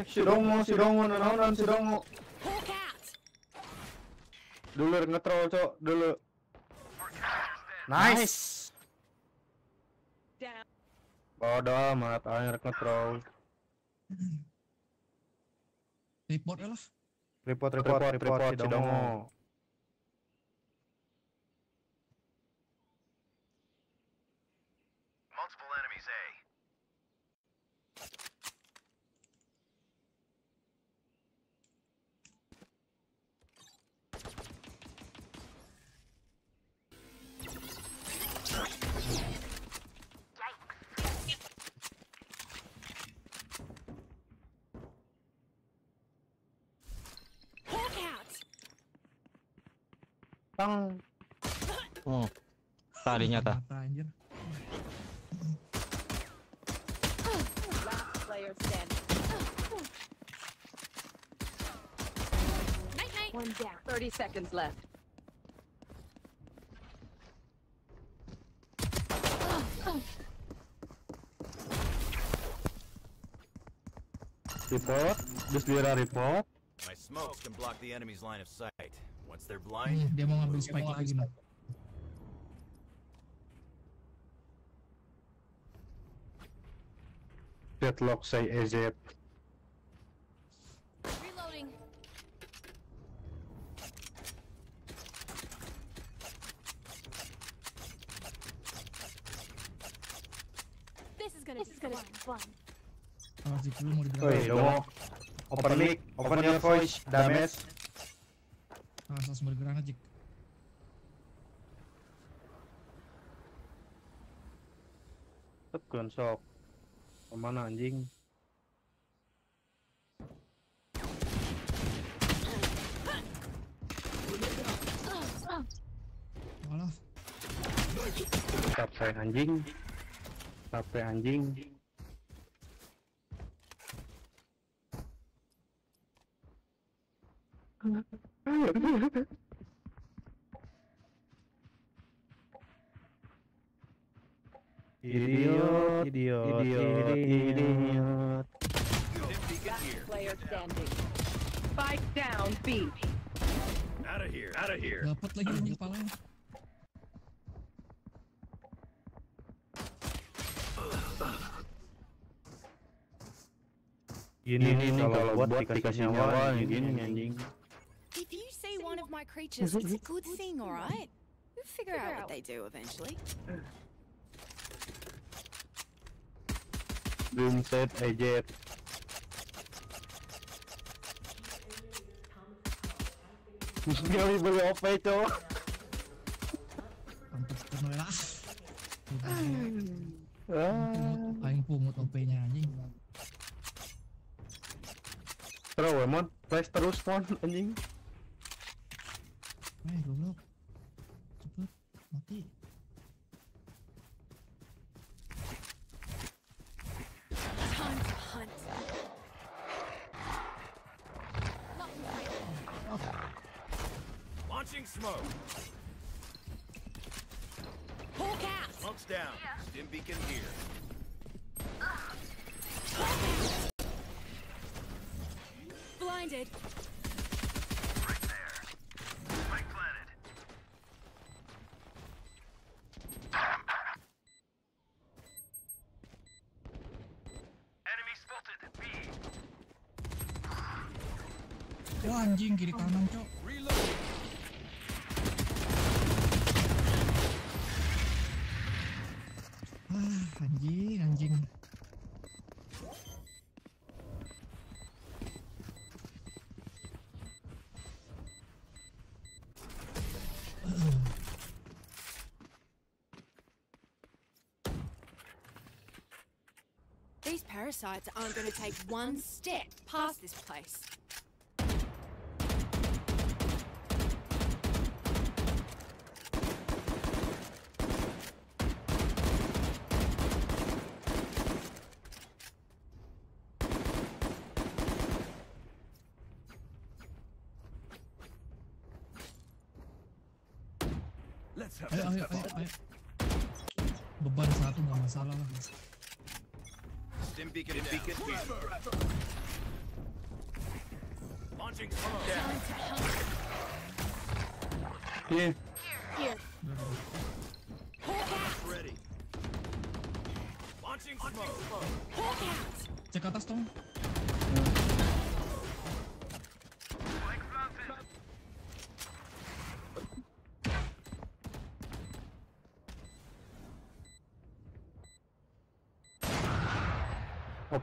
si dongo, si dongo, nanaonan si dongo. Hawk out. Dulu ngetrol, cok, dulu. Nice. Down. Bodoh amat, air ngetrol. report ya lah. Report, report, report, report. Multiple belakang. Oh. Hmm. Tadinya tah. One down. 30 seconds report. My smoke can block the enemy's line of sight. Once they're Hmm, blind, dia mau ngambil spike lagi nih. Deadlock say EZ. Reloading. This is gonna, be, fun. Kalau si dulu mau Woi, digerak. Dongo. Open mic, open your voice, damage. Awas langsung bergerak aja. Tekan sok. Ke mana anjing? Alah, Capek anjing. Capek anjing. Idiot, idiot, idiot, idiot. Last player standing. Spike down, B. out of here, out of here. dapat lagi anjing kepalanya. Gini nih kalau buat dikasih nyawa gini anjing. If you see one of my creatures, it's a good thing, alright? We'll figure out what they do eventually. Boom set. Gak bisa beli OP cowok. Ah. Aing pungut OP-nya anjing. Terus Wemon, flash terus mon anjing. Eh, goblok. Cepet, mati. Time to hunt. Launching smoke. Hawk out. Smoke's down. Stim beacon here. Blinded. Wah anjing kiri kanan cok. Parasites aren't going to take one step past this place.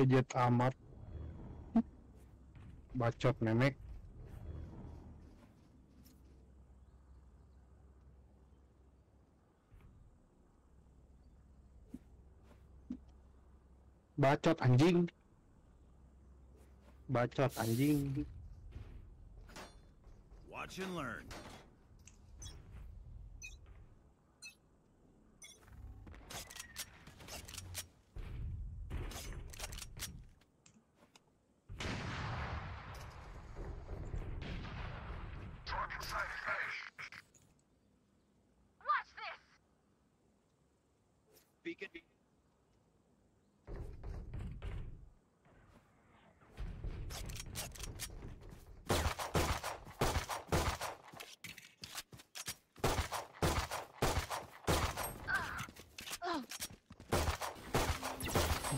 Ejet amat. Bacot memek. Bacot anjing. Bacot anjing. Watch and learn. Watch this! Beacon.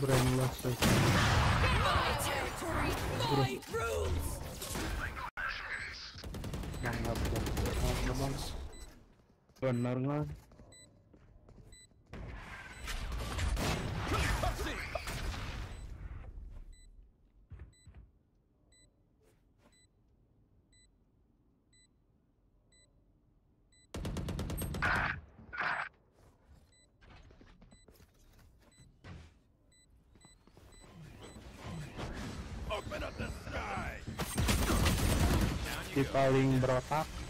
Brainless. My territory, my rules. Nganggap ya. Bang. Bener nggak? Up paling berotak.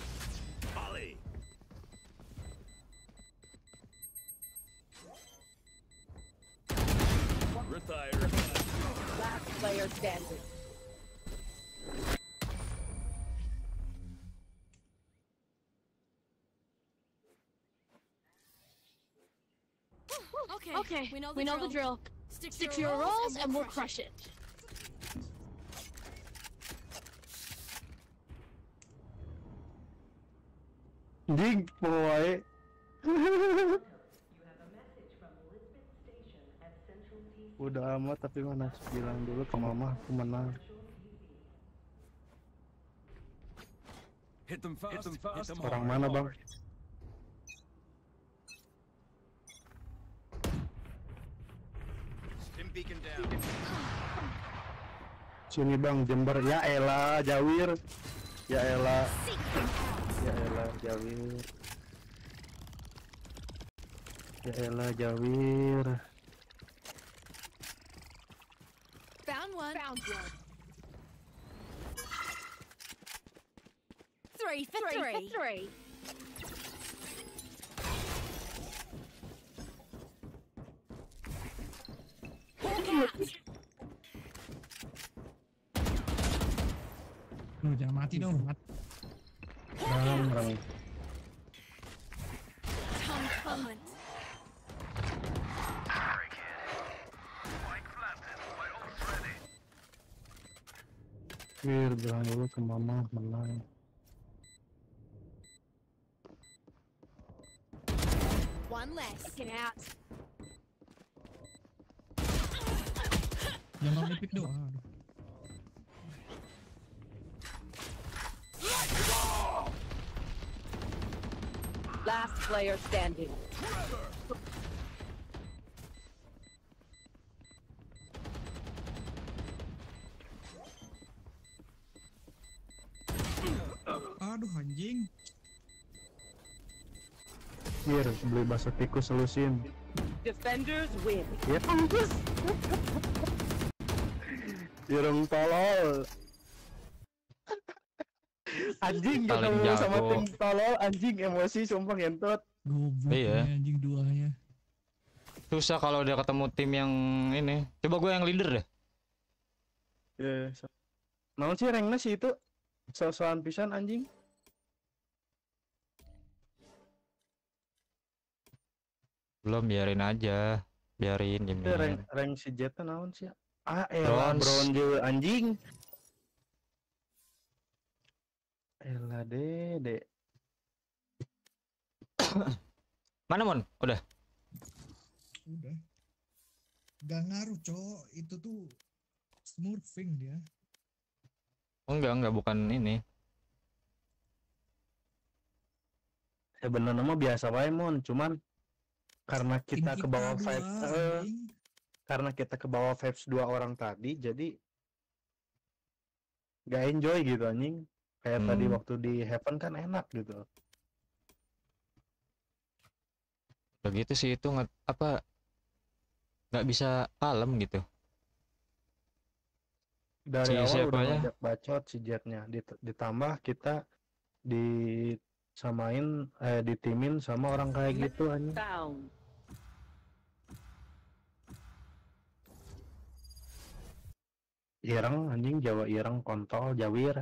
Okay, we know the we know drill. the drill. Stick, Stick to your roles and we'll crush it. Mau wae. Udah amat tapi mana bilang dulu ke mama aku menang. Hit them fast. Hit them fast. Hit them Orang mana bang? Sini bang Jember ya elah Jawir. Ya elah. Ya elah Jawir. Ya elah Jawir. Found one. Found one. Three for Three three. for three. Lu jangan mati dong. Rang rang. Tongue comment. Wir bilang dulu ke mama menang. One less. Get out. Jangan lipit doang. Last player standing. Aduh beli bakso tikus selusin. Defenders win. Ya mampus. Ireng tolol. Anjing Paling ketemu sama tim tolol anjing emosi sumpah ngentot. Goblok Iya. ini anjing duanya. Susah kalau udah ketemu tim yang ini. Coba gue yang leader deh. Ya. so- Naon sih ranknya sih itu? So-soan pisan anjing. Belum biarin aja. Biarin diemin. rank rank si Jeta naon sih? Ah, elah Bronze. anjing. Elah dede. Mana Mon? Udah. Udah. Gak ngaruh, Cok. Itu tuh smurfing dia. Oh, enggak, enggak bukan ini. Sebenarnya mah biasa wae mon, cuman karena kita ke bawah eh, anjing. karena kita ke bawah vibes dua orang tadi jadi gak enjoy gitu anjing kayak tadi Hmm. waktu di Heaven kan enak gitu begitu sih itu nggak apa nggak bisa kalem gitu dari Si awal siapa udah ya? ngajak bacot si Jetnya Dit- ditambah kita disamain eh ditimin sama orang kayak gitu anjing Ireng anjing Jawa Ireng kontol Jawir.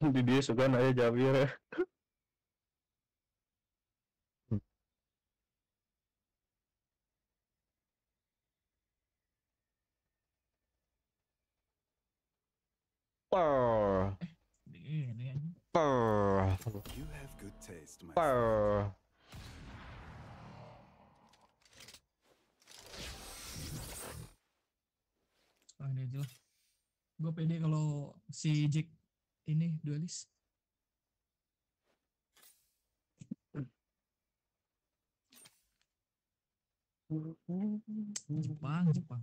Di dia suka nanya Jawir ya per per You Ah, ini aja. Gue pede kalau si Jack ini duelis. Jepang, Jepang.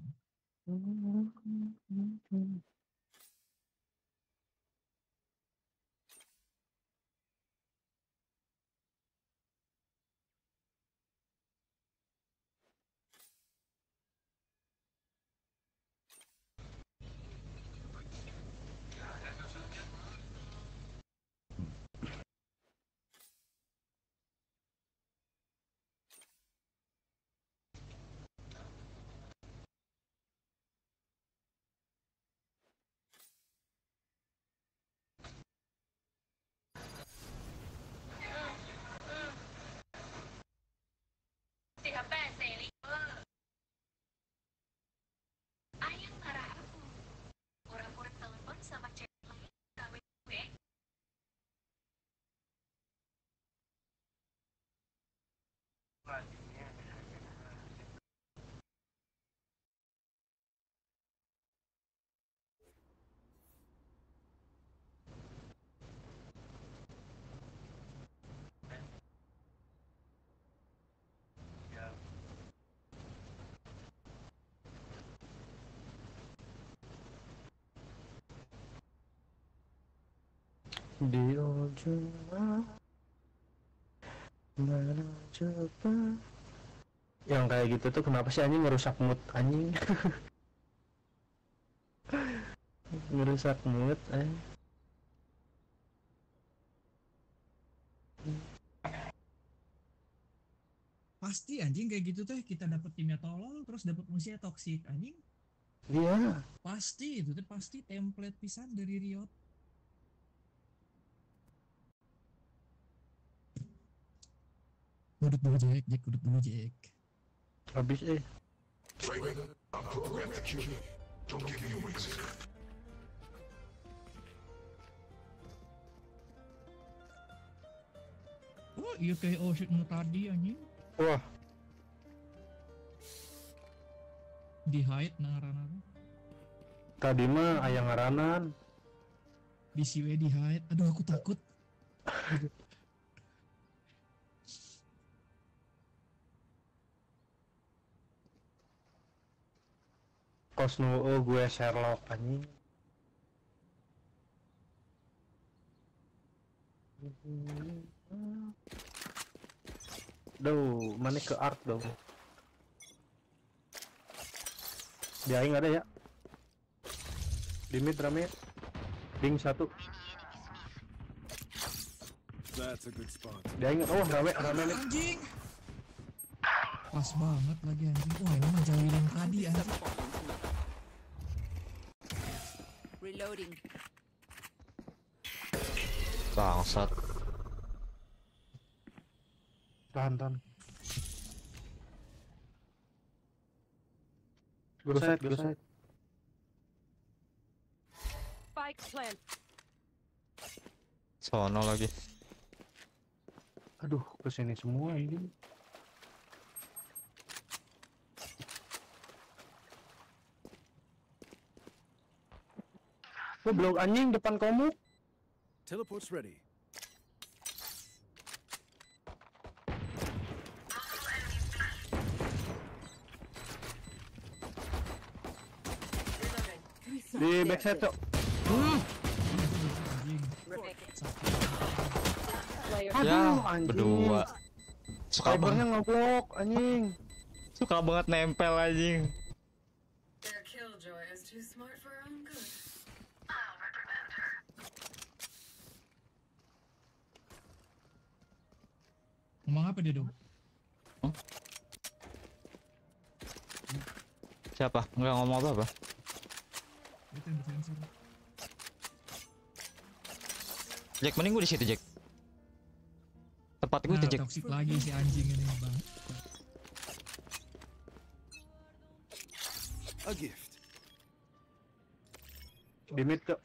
Ayang marah aku. Pura-pura telepon sama cewek lain kawin gue. Di ujung mana coba yang kayak gitu tuh kenapa sih anjing ngerusak mood anjing ngerusak mood eh Pasti anjing kayak gitu teh kita dapet timnya tolol terus dapet musuhnya toksik anjing. iya Pasti itu teh pasti template pisan dari Riot. Kudut dulu Jack, Jack kudut dulu Jack. habis eh. Oh iya kayak Ocean nu tadi anjing. wah Di hide ngaranna. tadi mah ayang ngaranan Di siwe di hide. Aduh aku takut. kos nu oh, gue Sherlock anjing Duh, mana ke art dong? Di aing ada ya? Di mid rame. Ding satu. That's a good spot. Di aing oh rame rame nih. Anjing. Pas banget lagi anjing. Wah ini mah jauhin yang tadi anjing. Reloading. bangsat Tahan tahan. Go side, go side. Spike plant. sono lagi Aduh, ke sini semua ini. Goblok anjing depan kamu. Teleport's ready. Di backside tuh. Ya, Aduh, anjing. berdua. Suka banget, ngeblok anjing. suka banget nempel anjing. Their killjoy is too smart for her own good. Ngomong apa dia dong? Siapa? Nggak ngomong apa-apa. Jack, mending gue di situ, Jack. Tempat gue Nah, itu, Jack. toxic lagi si anjing ini bang. A gift. Di mid tuh.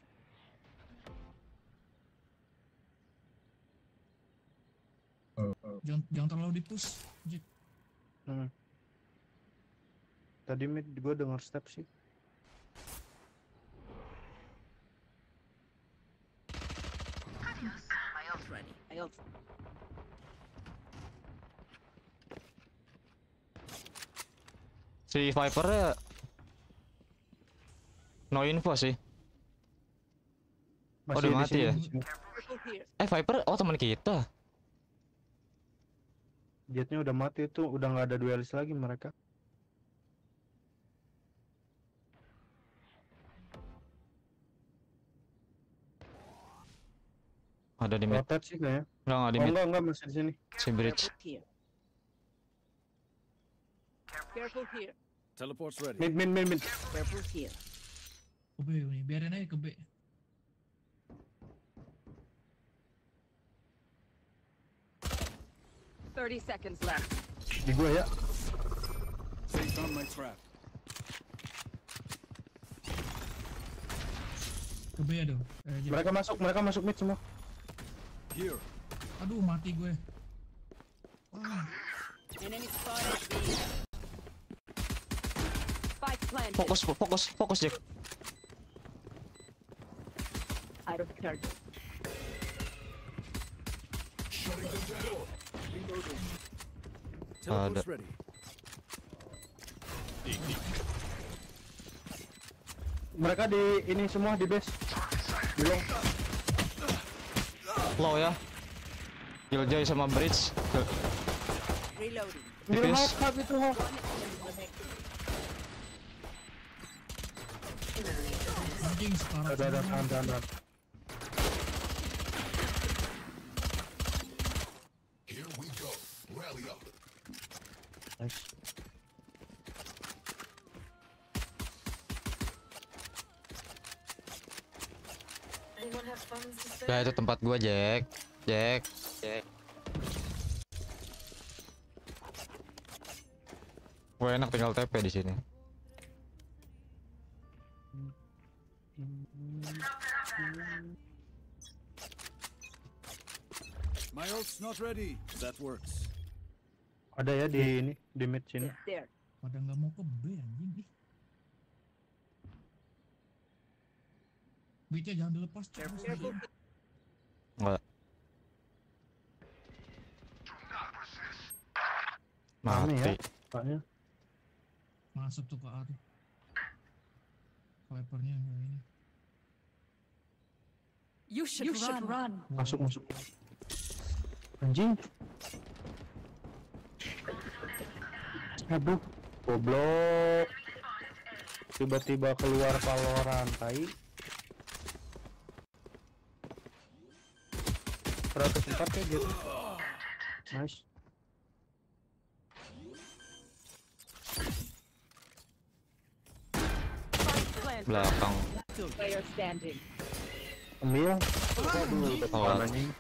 Jangan terlalu di push. Jack. Hmm. Tadi mid gue denger step sih. Si Viper no info sih. Oh, udah mati sini, ya? Eh Viper, oh teman kita. Jetnya udah mati tuh, udah nggak ada duelis lagi mereka. Ada di mid. Sih kayaknya. Enggak, enggak di Oh mid. enggak enggak masih di sini. Si bridge. Careful here. Teleport's ready. Mid mid mid mid. Careful here. Ke B biarin aja ke B. Thirty seconds left. Di gua ya. They found my trap. Ke B ya dong. Eh. Mereka masuk, mereka masuk mid semua. Here. Aduh mati gue. Fokus, fokus, fokus Jack. Out of charge. Teleport's ready. Mereka di ini semua di base. Di long. Low ya. Killjoy sama bridge. Ke- Reloading. Di Hawk itu anjing sekarang. Ada ada tahan tahan tahan. Here we go. Rally up. Nice. Anyone have funds to spare? Ya itu tempat gua Jack. Jack. Jack. Gue enak tinggal TP di sini. My ult's not ready. That works. Ada ya di ini di mid sini. Pada nggak mau ke B anjing. Beatnya jangan dilepas terus. Careful. Ya. Mati. Paknya. Masuk tuh ke A tuh. Nggak ini. You should, run. Masuk masuk. Anjing. Aduh, goblok. Tiba-tiba keluar Valorant tai. 104 ya gitu. Nice. Planted. Belakang. Player standing. Ambil. Aduh, ketahuan Oh. anjing.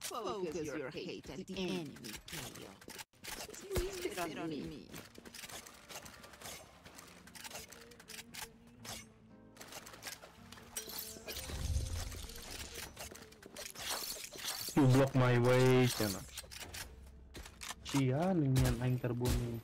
Focus your hate at the enemy tail. Sit on me. You block my way, channel. Iya, Cian ini. Yang aing terbunuh.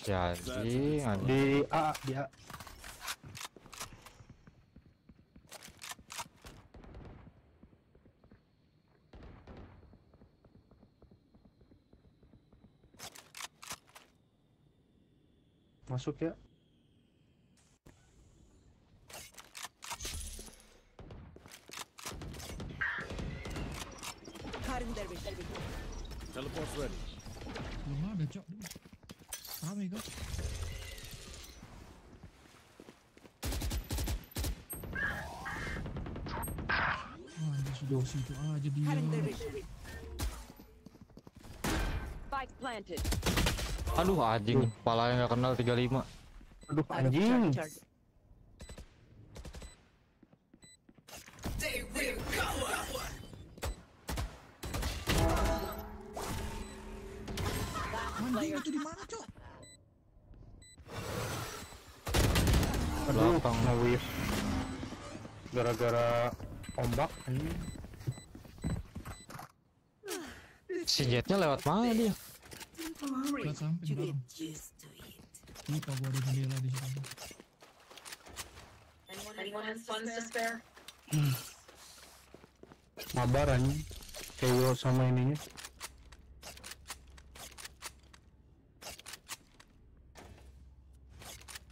Jadi di A di A. Masuk ya. Teleport's ready. Belum ada, Cok. Rame kok. Wah, dia sudah situ aja dia. Spike planted. Aduh anjing, kepalanya nggak kenal 35. Aduh anjing. Anjing itu di mana, Cok? Aduh, Belakang. nge-whiff. Gara-gara ombak anjing. Si jetnya lewat mana dia? Lewat samping dalam. Lupa gua ada jendela di situ. Anyone has funds to spare? Mabar anjing. Keyo sama ininya.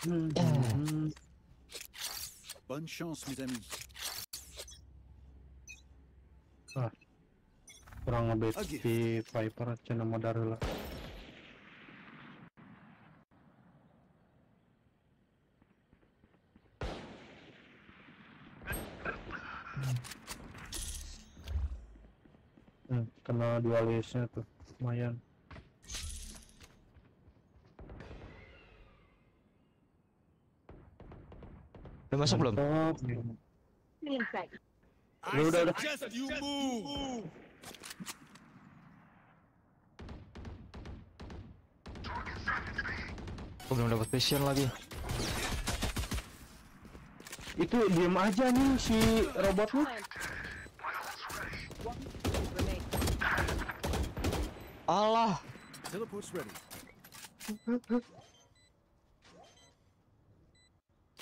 Hmm. hmm. Bonne chance, mes amis. Ah. Kurang ngebet si Viper cina modal lah. Hmm, dualisnya tuh lumayan. Udah masuk belum? Sick. Udah, udah. Gua belum dapat vision lagi. Itu diem aja nih si robotnya. Allah. Teleport's ready.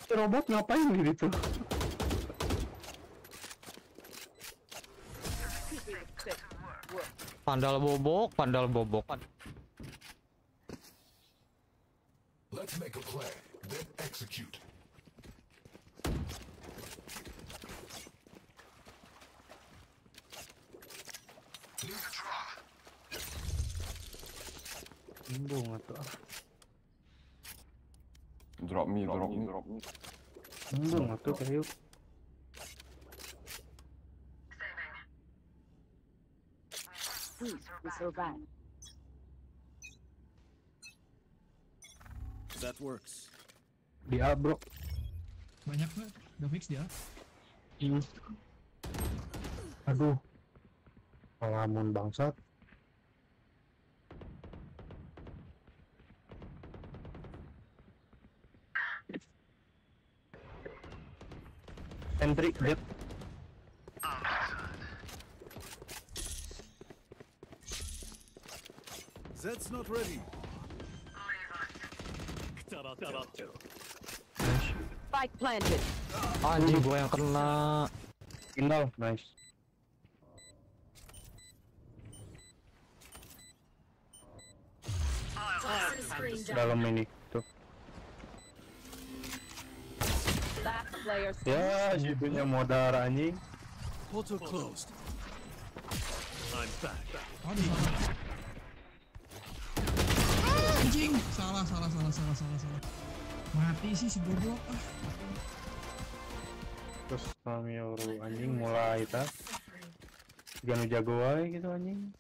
Si robot ngapain di situ? Pandal bobok, pandal bobok. Let's make a plan, then execute. Bingung atau Drop me, drop me, drop me. Please, we survive. That works. Di A bro. Banyak nggak? Udah fix dia. Hmm. Aduh. Palamun bangsat. Entry dead. Zed's not ready. Spike planted. Anjing gua yang kena. Final, nice. Dalam ini Ya, judulnya modal anjing. Portal closed. I'm back. Anjing, salah, salah, salah, salah, salah, salah. Mati sih si goblok ah. Terus kami orang anjing mulai ta. Ganu jago wae gitu anjing.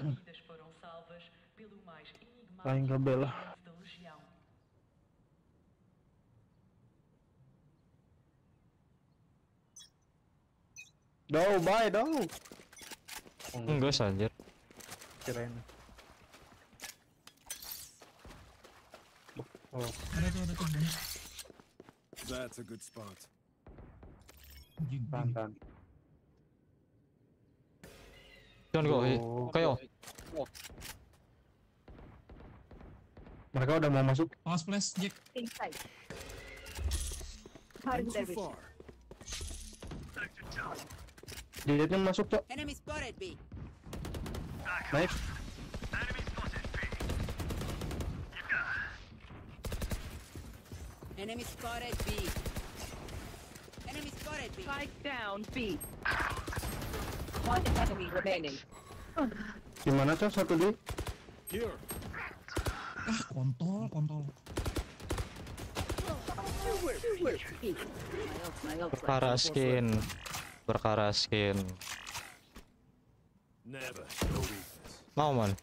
Vidas foram salvas pelo mais enigmático da Legião. Dau, bye, dau. Enggak anjir. Kirain. Oh, Ada tuh, ada tuh banyak. That's a good spot. Tahan. Don't go. eh. Oh. Kayo. Mereka udah mau masuk. Awas flash, Jack. Inside. Hard far. Dilihatnya masuk, Cok. Enemy spotted B. Naik. Enemy spotted B. Enemy spotted B. Spike down B. One enemy remaining. Gimana, Cok? Satu di. Here. Ah, kontol, kontol. Perkara skin. Perkara skin. Mau man.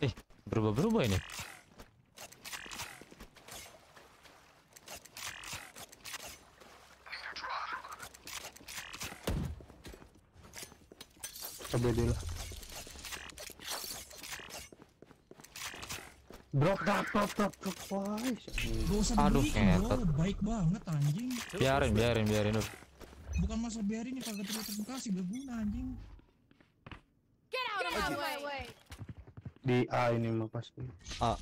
Eh, berubah-berubah ini. Coba dulu. Drop, drop, drop, drop, drop, Aduh, bro, ngetet. baik banget anjing. Biarin, biarin, biarin dulu. Bukan masalah biarin ya kagak terima kasih gak guna anjing. Get out of my way. Di A ini mah pasti. Ah.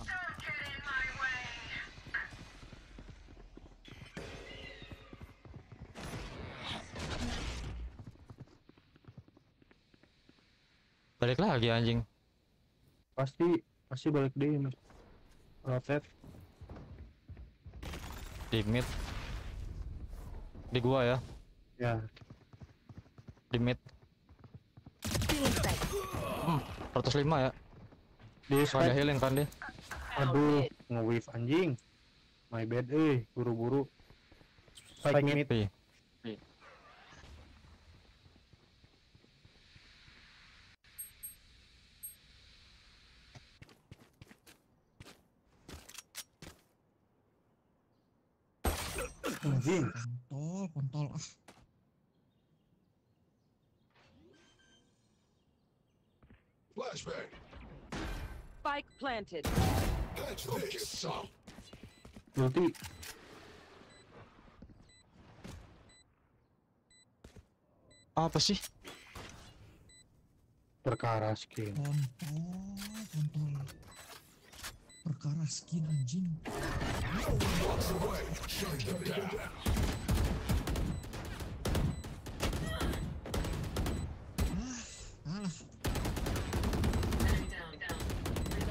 Balik lagi anjing. Pasti, pasti balik di ini. Rotate. Di mid. Di gua ya. Ya. Di mid. Hmm, 105 ya. Di Ada side. healing kan dia. Aduh, nge-wave anjing. My bad, eh. Buru-buru. Spike mid. Iya. Anjing. Kontol, kontol. Ah, Flashbang. Spike planted. Some. Berarti Apa sih? perkara skin. kontol, kontol. Perkara skin anjing.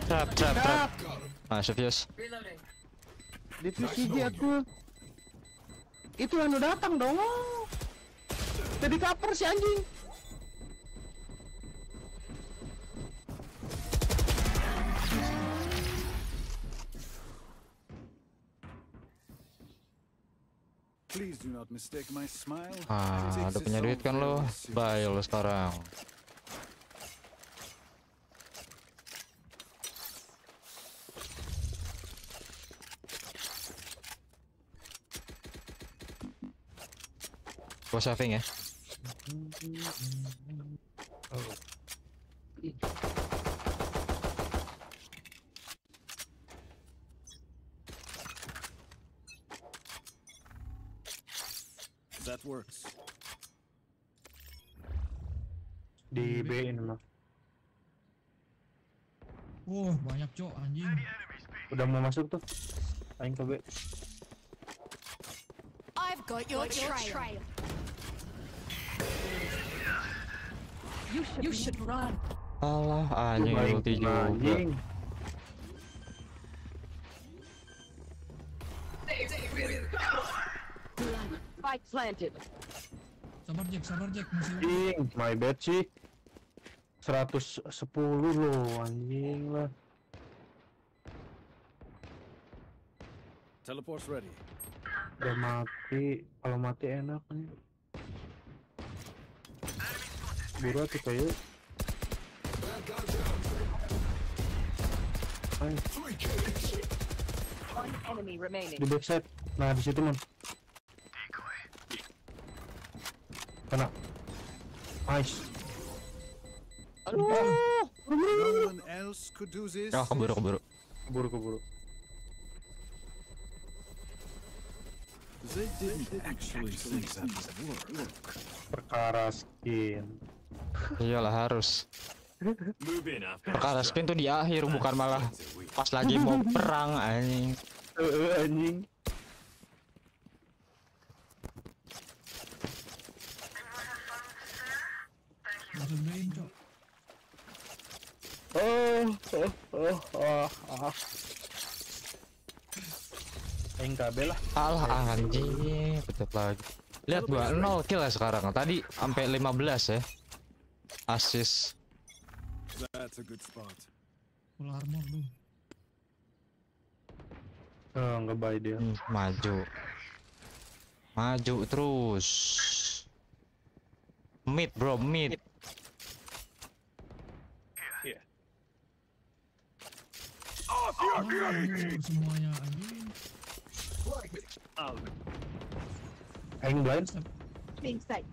Trap, trap, trap. Ah. Reloading. Di PCG aku. Itu anu datang dong. Jadi cover si anjing. Ah, udah punya duit kan lo? Bye lo sekarang. Gua saving ya. That works. Di B ini mah. Oh, banyak cok anjing. Udah mau masuk tuh. Aing ke B. I've got your trail. You should, You should run. Alah, anjing ulti juga. anjing. Spike planted. Sabar Jack, sabar Jack masih. Anjing, my bad sih. 110 loh anjing lah. Teleport's ready. Udah mati. Kalau mati enak nih. Buru atuh kayak. Ay, One enemy remaining. di backside. Nah, di situ man. Kena. Nice. Do this. Ah, keburu keburu. Keburu keburu. They didn't actually think that would work. Perkara skin. Iyalah harus. Perkara spin tuh di akhir bukan malah pas lagi mau perang anjing. Heeh anjing. Masuk main, Cok. Oh, oh, oh, oh, oh. Aing kabel lah. Alah anjing, pecat lagi. Lihat gua 0 kill ya sekarang. Tadi sampai 15 ya. Assist. That's a good spot. Full armor lu. Oh, nggak baik dia. Hmm, maju. Maju terus. Mid bro, mid. Oh, semuanya anjing. Aing blind. Being sight.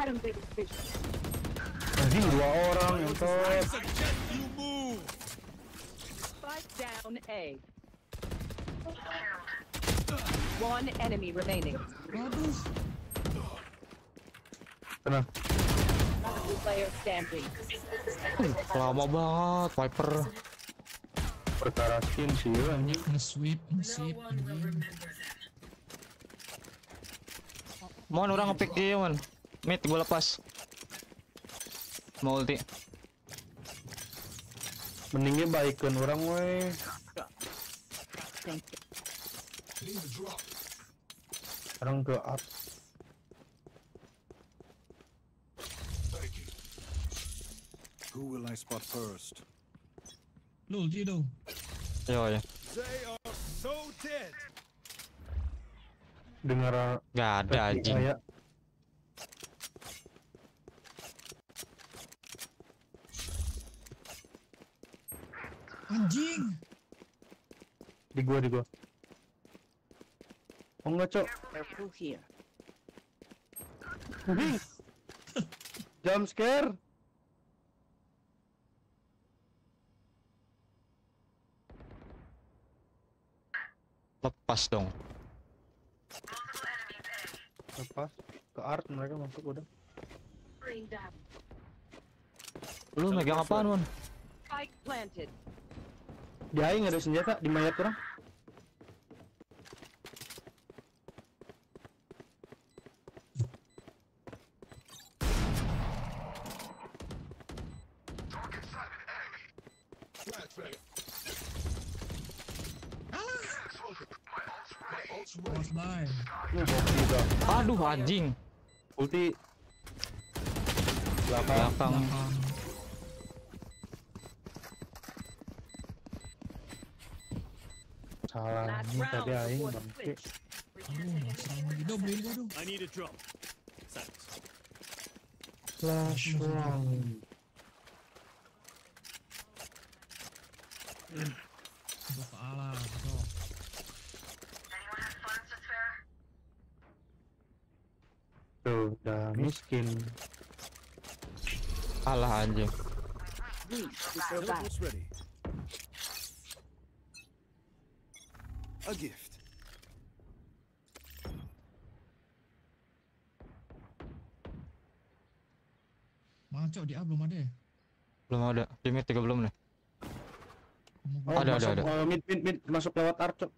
I don't think it's vision. Anjing dua orang yang top. Spike down A. One enemy remaining. Tenang. Lama banget Viper. Perkara skin sih ya anjing. Nge-sweep, nge-sweep. Mohon orang ngepick dia, man. Mid gua lepas. Mau ulti. Mendingnya baikin orang weh. Sekarang ke up. Who will I spot first? Lu ulti dong. Yo ya. They are so dead. Dengar Gak ada anjing. kayak Anjing. di gua di gua. Oh enggak, Cok. Careful here. Jump scare. Lepas dong. Lepas ke art mereka masuk udah. Lu megang apaan. Di aing ada senjata di mayat orang. Force buy. Ini hoki udah. Aduh anjing. Ulti. Belakang. Belakang. Salah ini tadi aing bangke. Aduh, gua dong. Flash round. Gua kalah. Cok. Tuh, miskin. Alah anjing. A gift. Mana Cok di A belum ada? Belum ada. Di mid juga belum nih. Oh, Ada, ada, masuk, ada. eh, mid mid mid masuk lewat art, Cok.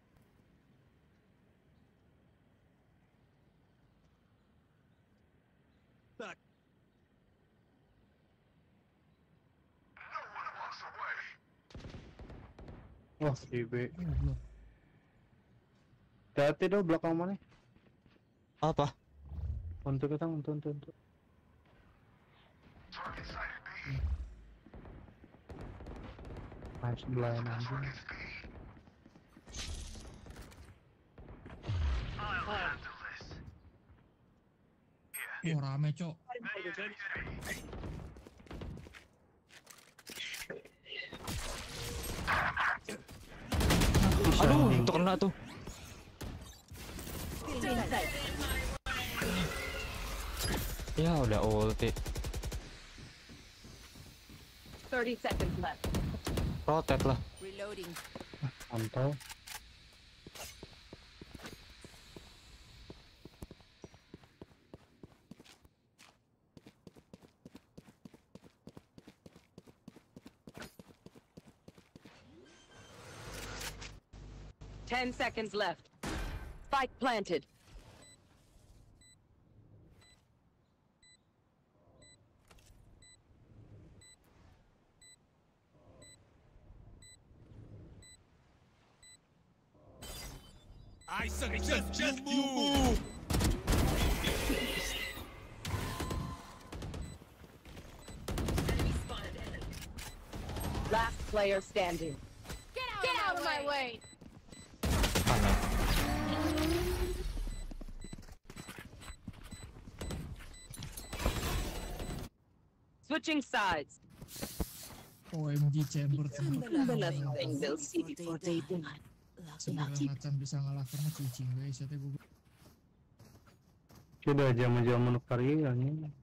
Wah, DB. Goblok. Hati-hati dong belakang mana? Apa? Untuk kita, untuk, untuk, untuk. Nice blind anjing. Oh, rame, Cok. Aduh, itu kena tuh. Ya udah ulti. 30 seconds left. Lah. Reloading. Mantap. Ten seconds left. Spike planted. I suggest just just you move. Last player standing. Switching sides. OMG chamber last thing they'll see before they die. Sebenarnya macan bisa ngalahkan mah cicing guys ya gue Sudah zaman-zaman variannya. Booster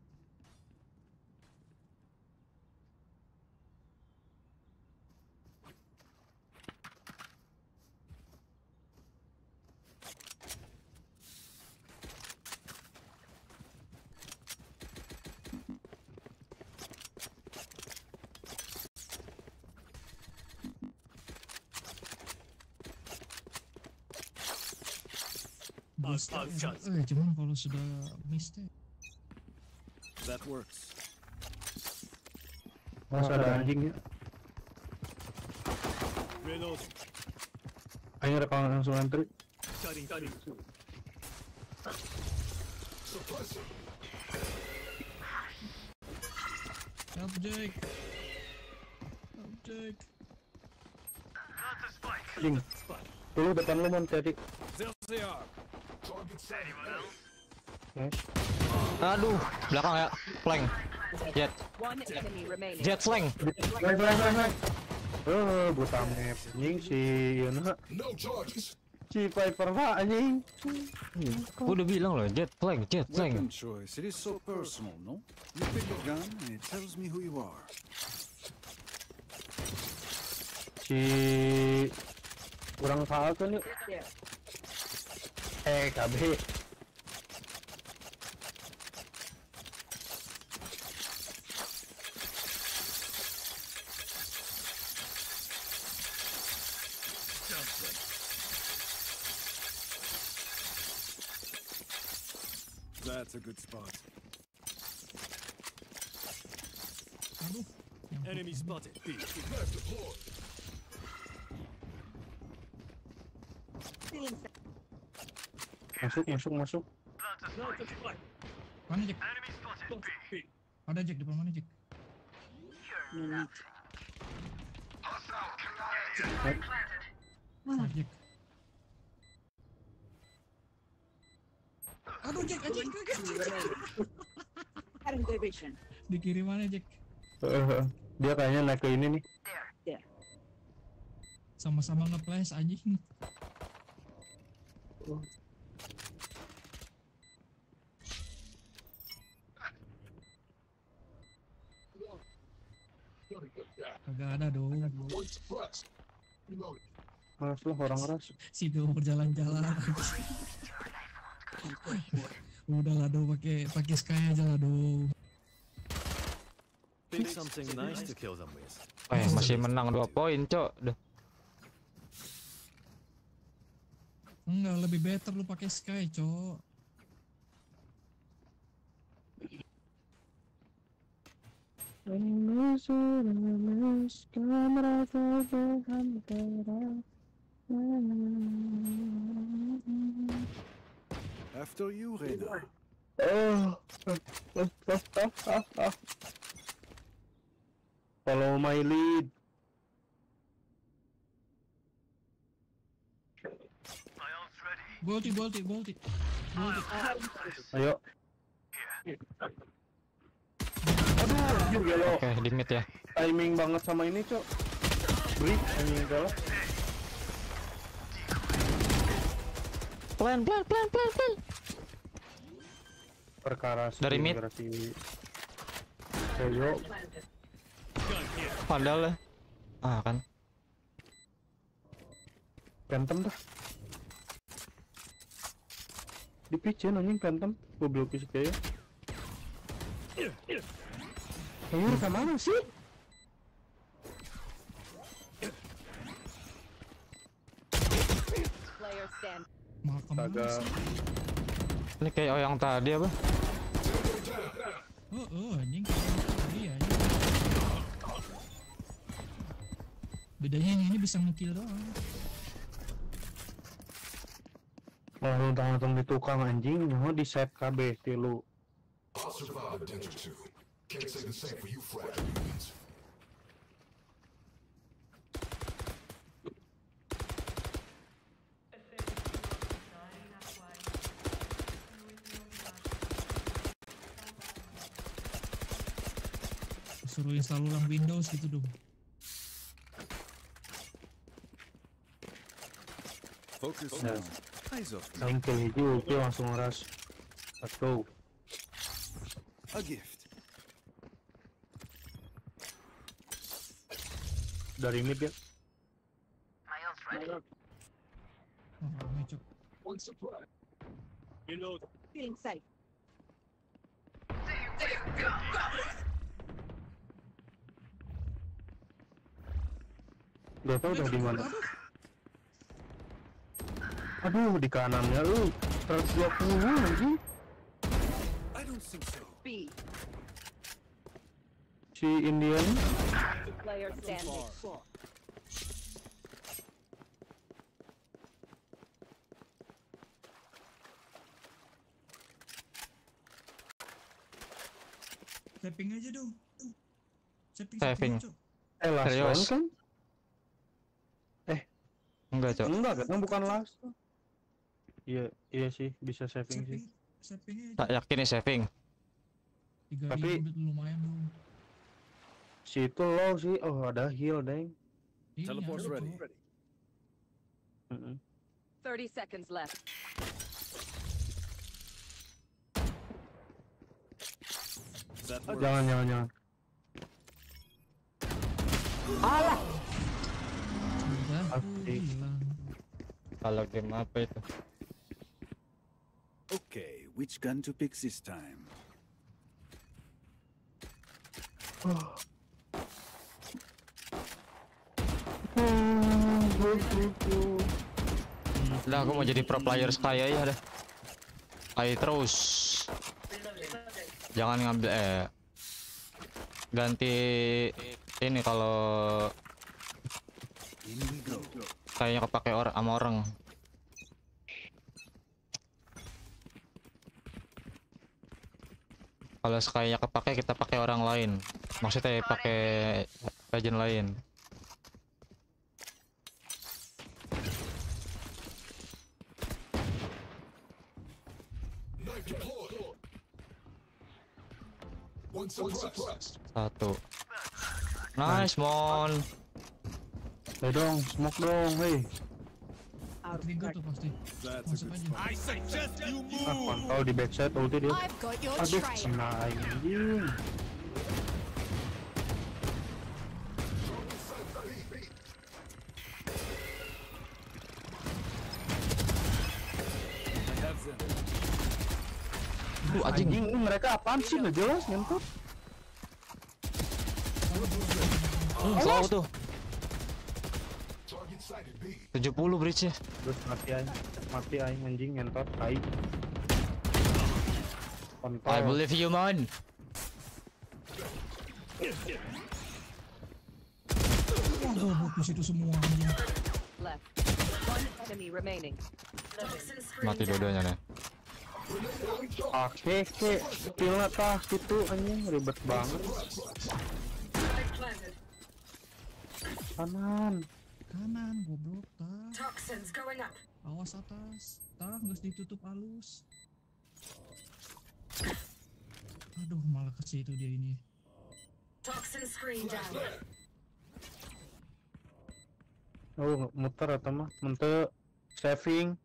eh cuman kalau sudah miss teh That works. Masa ada anjing ya? Reload. Ayo rekaman langsung antri. Cutting, cutting. Object Object Jing. Dulu depan lu mon tadi. There they are. Nice. Aduh, belakang ya. Flank. Jet. Jet flank. Eh, buta map anjing si Yuna. Si Piper pak anjing. Gua udah bilang loh, jet flank, jet flank. Weapon choice. It is so personal, no? You pick a gun and it tells me who you are. Si kurang Falcon yuk. Eh, KB. That's a good spot. Enemy spotted. B. Masuk, masuk, masuk. Mana Jack? Ada Jack depan mana Jack? Mana Jack? Aduh Jack, anjing division. Di kiri mana Jack? Eh, dia kayaknya naik ke ini nih. Sama-sama nge-flash anjing. Kagak ada dong. Mas lu orang ras. Situ berjalan-jalan. Udah lah do pakai pakai sky aja lah do. Pick something nice to kill them with. Eh, masih menang 2 poin, Cok. Duh. Enggak, lebih better lu pakai sky, cok. After you, Reyna. Oh. Follow my lead. Bolti, bolti, bolti. Bolti. Ayo. Aduh, anjir gelo. Oke, di mid ya. Timing banget sama ini, Cok. Break anjing galak. Pelan, pelan, pelan, pelan, pelan. Perkara Dari mid. Ayo. Padahal. Ah, kan. Phantom dah. Di pitch anjing Phantom. Gue belum bisa kayak. Ayo, ke mana sih? Kagak. Ini kayak oh yang tadi apa? Oh, oh, anjing. Iya, anjing. Bedanya yang ini bisa ngekill doang. Mau luntang-luntang di tukang anjing, nyaho di set KB tilu. I'll survive a dent or two. Can't say the same for you fragile humans. Suruh install ulang Windows gitu dong. Focus Ya. now. Kill hiji ulti langsung ngeras. Let's go. A gift. Dari mid ya. Oh. Feeling safe. Gak tau udah di mana. Aduh, di kanannya lu 120 anjing. I don't think so. B. Si Indian Player standing. Tapping aja dong. Saving. Eh last Serius? kan? Enggak, Cok. Enggak, kan bukan last. Iya, iya sih bisa saving sih. Saving, saving aja. Tak yakin nih saving. Tapi- lumayan dong. Si itu low sih. Oh, ada heal, Deng. Iya, Teleport's ada, ready. Cok. Mm-mm. 30 seconds left. Oh, jangan, jangan, jangan. Asik. hilang. Kalau game apa itu? Okay, which gun to pick this time? Udah aku mau jadi pro player Sky aja dah. Sky terus. Jangan ngambil eh ganti ini kalau kayaknya kepake orang sama orang. Kalau sekalinya kepake kita pakai orang lain. Maksudnya pakai legend lain. Knife deployed. One suppressed. Satu. Nice, Mon. Eh dong, smoke dong, hei. Trigger tuh pasti. Masuk aja. I suggest you move. kontol di backside ulti dia. Aduh, kena anjing. Duh, anjing. Anjing, ini mereka apaan sih? Nggak jelas, nyentuh. Hmm, slow tuh. Target sighted B. 70 bridge-nya. Terus mati aing. Mati aing anjing, nyentot, tai. Kontol. I believe you. Wah, goblok di situ semua anjing. Left. One enemy remaining. Mati dua-duanya nih. Oke, ke, skillnya tah gitu anjing ribet banget. Kanan. Kanan, goblok, tah. Awas atas. Tah, nggak ditutup halus. Aduh, malah ke situ dia ini. Toxin screen down. Oh, muter atau mah? Mente saving.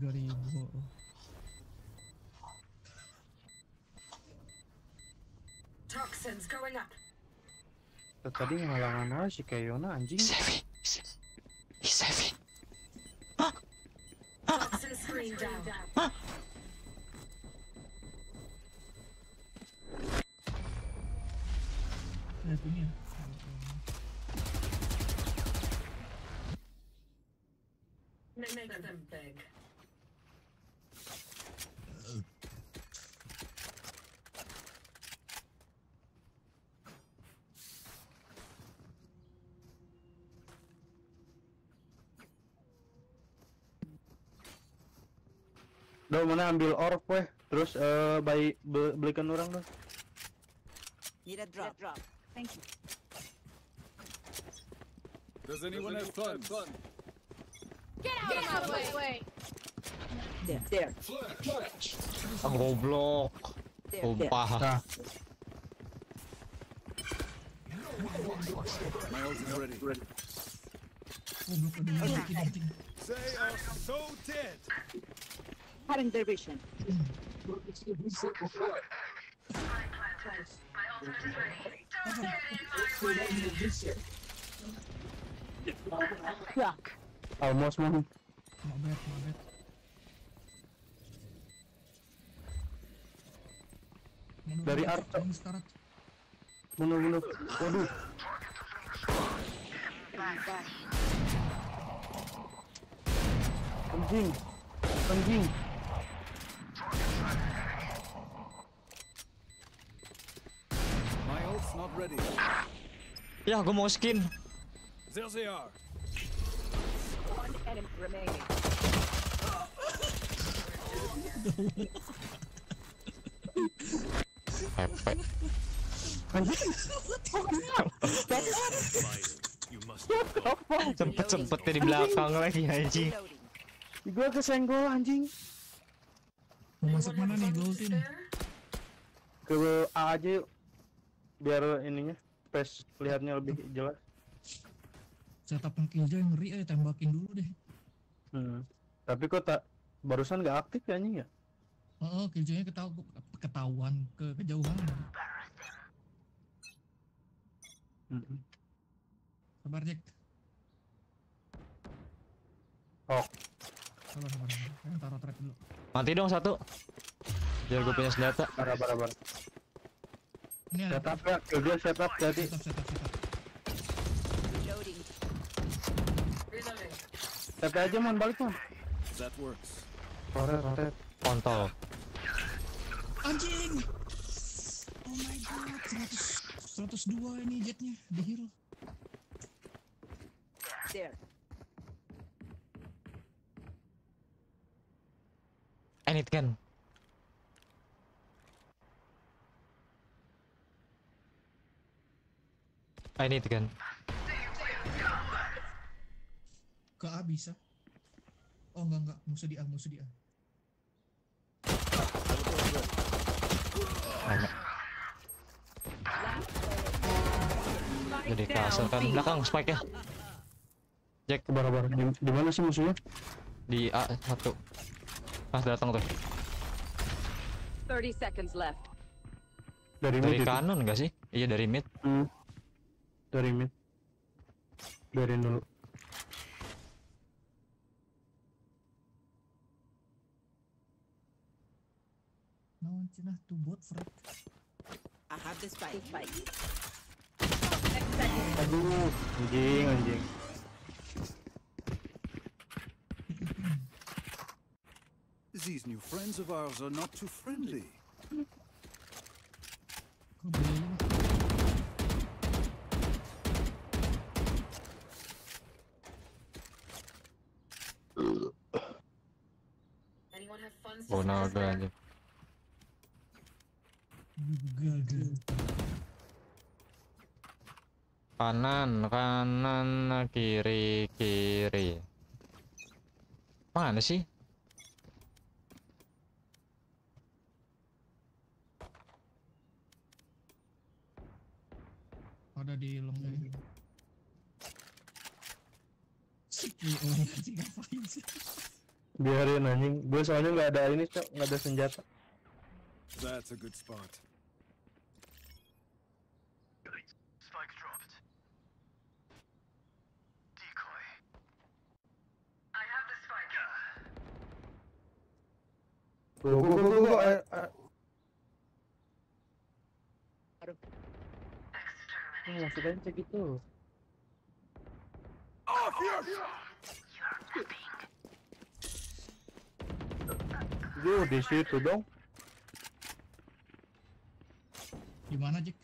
3000. oh. Toxins going up. Tadi ngalangan aja si Kayona anjing. Saving. He's saving. Toxin screen down. Lihat ini ya. Make them beg. Udah mana ambil orb weh. Terus eh bayi be- belikan orang dong. Need a drop. drop. Thank you. Does anyone have funds? Get out of my way. There. There. Ah, goblok. Sumpah. Nah, My ult is ready. Anjing. They are so dead. Having their vision. Yuck. almost. My bad, my bad. Mana Dari Arto. Bunuh bunuh. Waduh. Anjing. Anjing. My ult's not ready. Ya, gue mau skin. There they are. One enemy remaining. Pepe. You must Sempet sempetnya di belakang lagi anjing. Gua kesenggol anjing. Mau masuk mana nih Golden? Ke A aja yuk. Biar ininya space lihatnya lebih jelas. Setup yang killjoy ngeri eh tembakin dulu deh. Hmm. Tapi kok tak barusan nggak aktif ya anjing ya? Oh, killjoynya ketahu ketahuan ke kejauhan. Hmm. Sabar Jack. Oh, Sabar sabar. sabar. Saya taruh trap dulu. Mati dong satu. Biar gue punya senjata. parah parah. Ini ada Setup ya, dia setup jadi. setup setup setup. Reloading. Reloading. TP aja man balik man. That works. Roret roret. Kontol. Anjing. Oh my god, 100 102 ini jetnya di hero. There. I need gun. I need gun. Ke A bisa. Oh enggak enggak, musuh di A, musuh di A. Banyak. Jadi kasar kan belakang spike ya. Jack kabar. Di, di mana sih musuhnya? di A satu. Pas datang tuh. 30 seconds left. Dari, Dari mid kanan enggak sih? Iya dari mid. Hmm. Dari mid. Biarin dulu. Naon cenah tuh bot Fred. I have the spike. Aduh, anjing anjing. These new friends of ours are not too friendly. Oh udah aja. Gagal. Kanan, kanan, kiri, kiri. Mana sih? Ada di orang sih ngapain sih? Biarin anjing. Gue soalnya nggak ada ini cok, nggak ada senjata. That's a good spot. Spike dropped. Decoy. I have the spike. Go go go go. go. Eh, Duh, di situ dong. Di mana, Jack?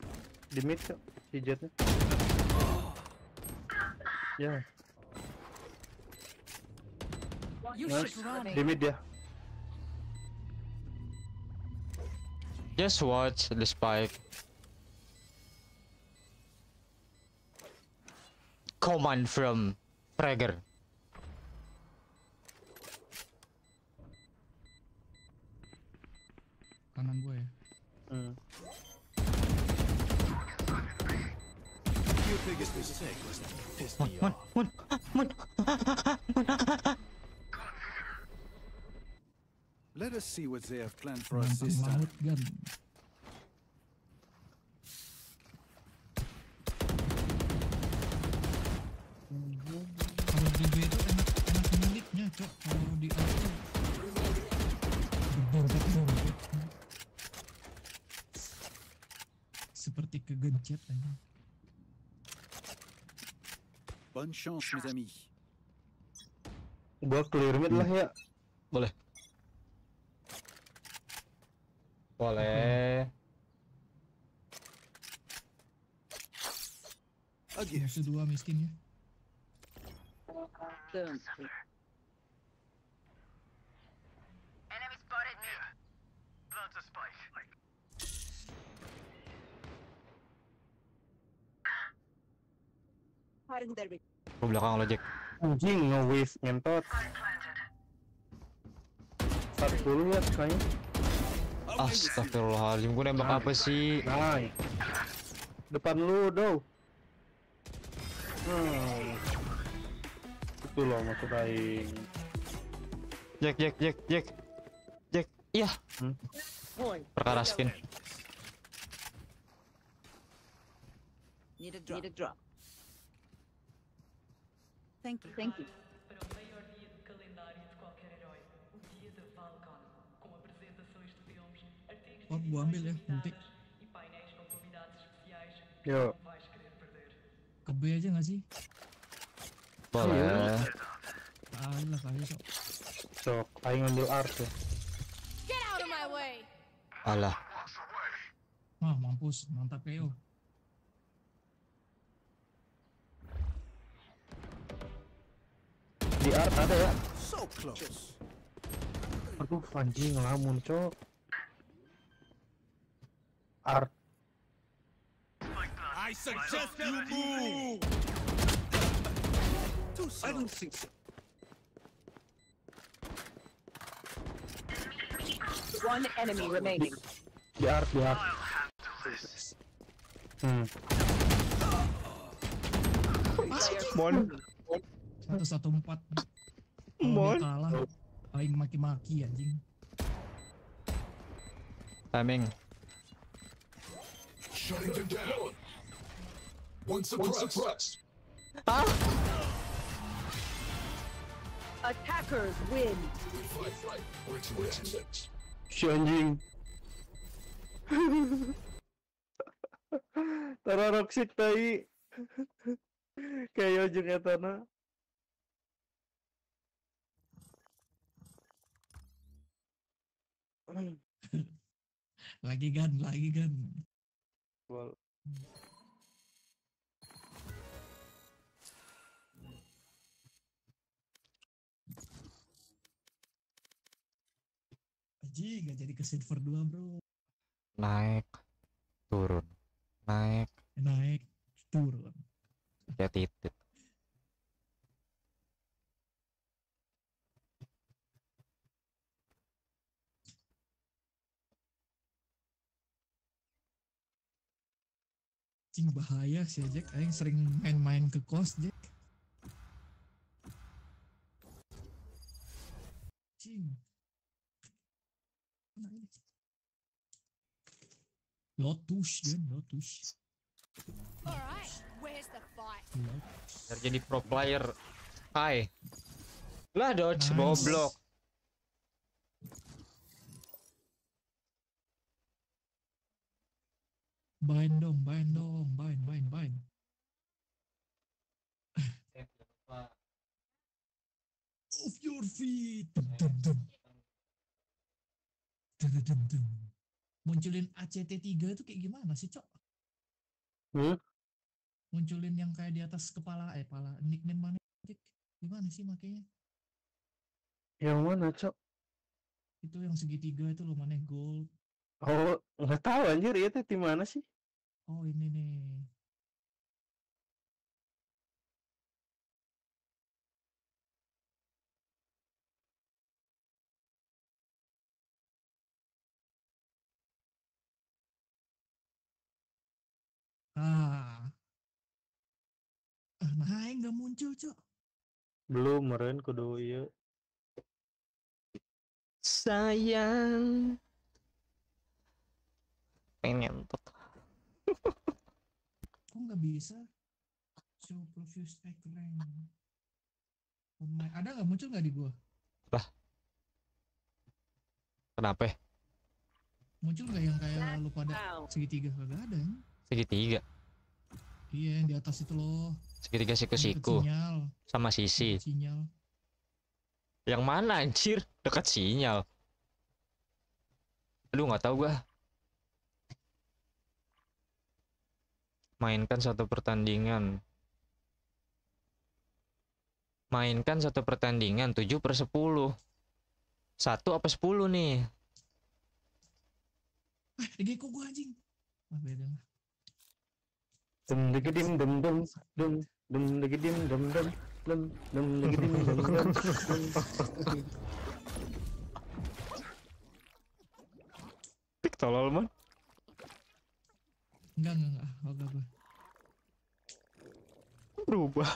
Di mid Cok, si jetnya. Ya, You nice. Di mid ya. Just watch the spike. Command from Fragger. Kanan gue ya. Your biggest mistake was to piss me off. Let us see what they have planned for us this time. Kalau di B itu enak enak nyelipnya, cok. Kalau di A itu Seperti kegencet aja. Bonne chance, mes amis. Gua clear mid lah ya. Boleh. Boleh. Musuh dua miskin ya. Enemy spotted me. Plant a spike. Ke belakang lo, Jack. Anjing nge-wave ngentot. 40 ya kayaknya. Astagfirullahaladzim, gue nembak apa sih? Nice. Depan lu, do. Hmm. Itu loh maksud aing. Jack, Jack, Jack, Jack. Jack, iya. Hmm? Perkara skin. Need a drop. Need a drop. Thank you. Thank you. Para o maior dia de calendário de qualquer herói, o dia da Falcon, com apresentações de filmes, artigos Oh, ya, e painéis com convidados especiais Yo. que vais querer perder. Ke B aja nggak sih? Boleh. Kali lah kali sok. Sok, aing ambil art ya. Get out of my way. Alah. Wah, mampus, mantap KO. Di art ada ya. So close. Aduh, anjing ngelamun, cok. Art. I suggest you move. I don't think so. One enemy remaining. Di art, di art. Hmm. Mon. Satu satu empat. Mon. Kalah, aing maki-maki anjing. Timing. Suppressed. Attackers win. Fight, fight. Where to it? Si anjing. Tararoksit tai. Kayak ujung etana. Lagi gan, lagi gan. Wal- Anjing, nggak jadi ke silver 2 bro. Naik. Turun. Naik. Naik, turun. Ya titit. Cing bahaya sih Jack, aing sering main-main ke kos Jack. Cing. Lotus kan, Lotus. Alright, where's the fight? Biar jadi pro player. Hai. Lah dodge goblok. Bind dong, bind dong, bind, bind, bind. Off your feet. Dum, dum, dum. Munculin ACT3 itu kayak gimana sih, Cok? Hmm? Munculin yang kayak di atas kepala eh kepala nickname mana? Gimana sih makanya? Yang mana, Cok? Itu yang segitiga itu loh mana gold. Oh, nggak tahu anjir itu di mana sih? Oh, ini nih. Ah. Ah, nah, nggak muncul, Cok. Belum, meren kudu iya. Sayang. Pengen ngentot. Kok nggak bisa? Show preview stack rank. Ada nggak muncul nggak di gua? Lah. Kenapa? Muncul nggak yang kayak lu pada segitiga? Kagak ada. ya? Segitiga. Iya, yang di atas itu loh. Segitiga siku-siku. Sama sisi. Sinyal. Yang mana anjir? Dekat sinyal. Aduh nggak tahu gua. Mainkan satu pertandingan. Mainkan satu pertandingan 7 per 10. Satu apa 10 nih? Ah, di kok gua anjing. Ah, beda lah. Dem dem dem dem dem dem dem dem dem degedim dem dem dem. Pik tolol man. Enggak, enggak, enggak. Oh, enggak, gua. Berubah.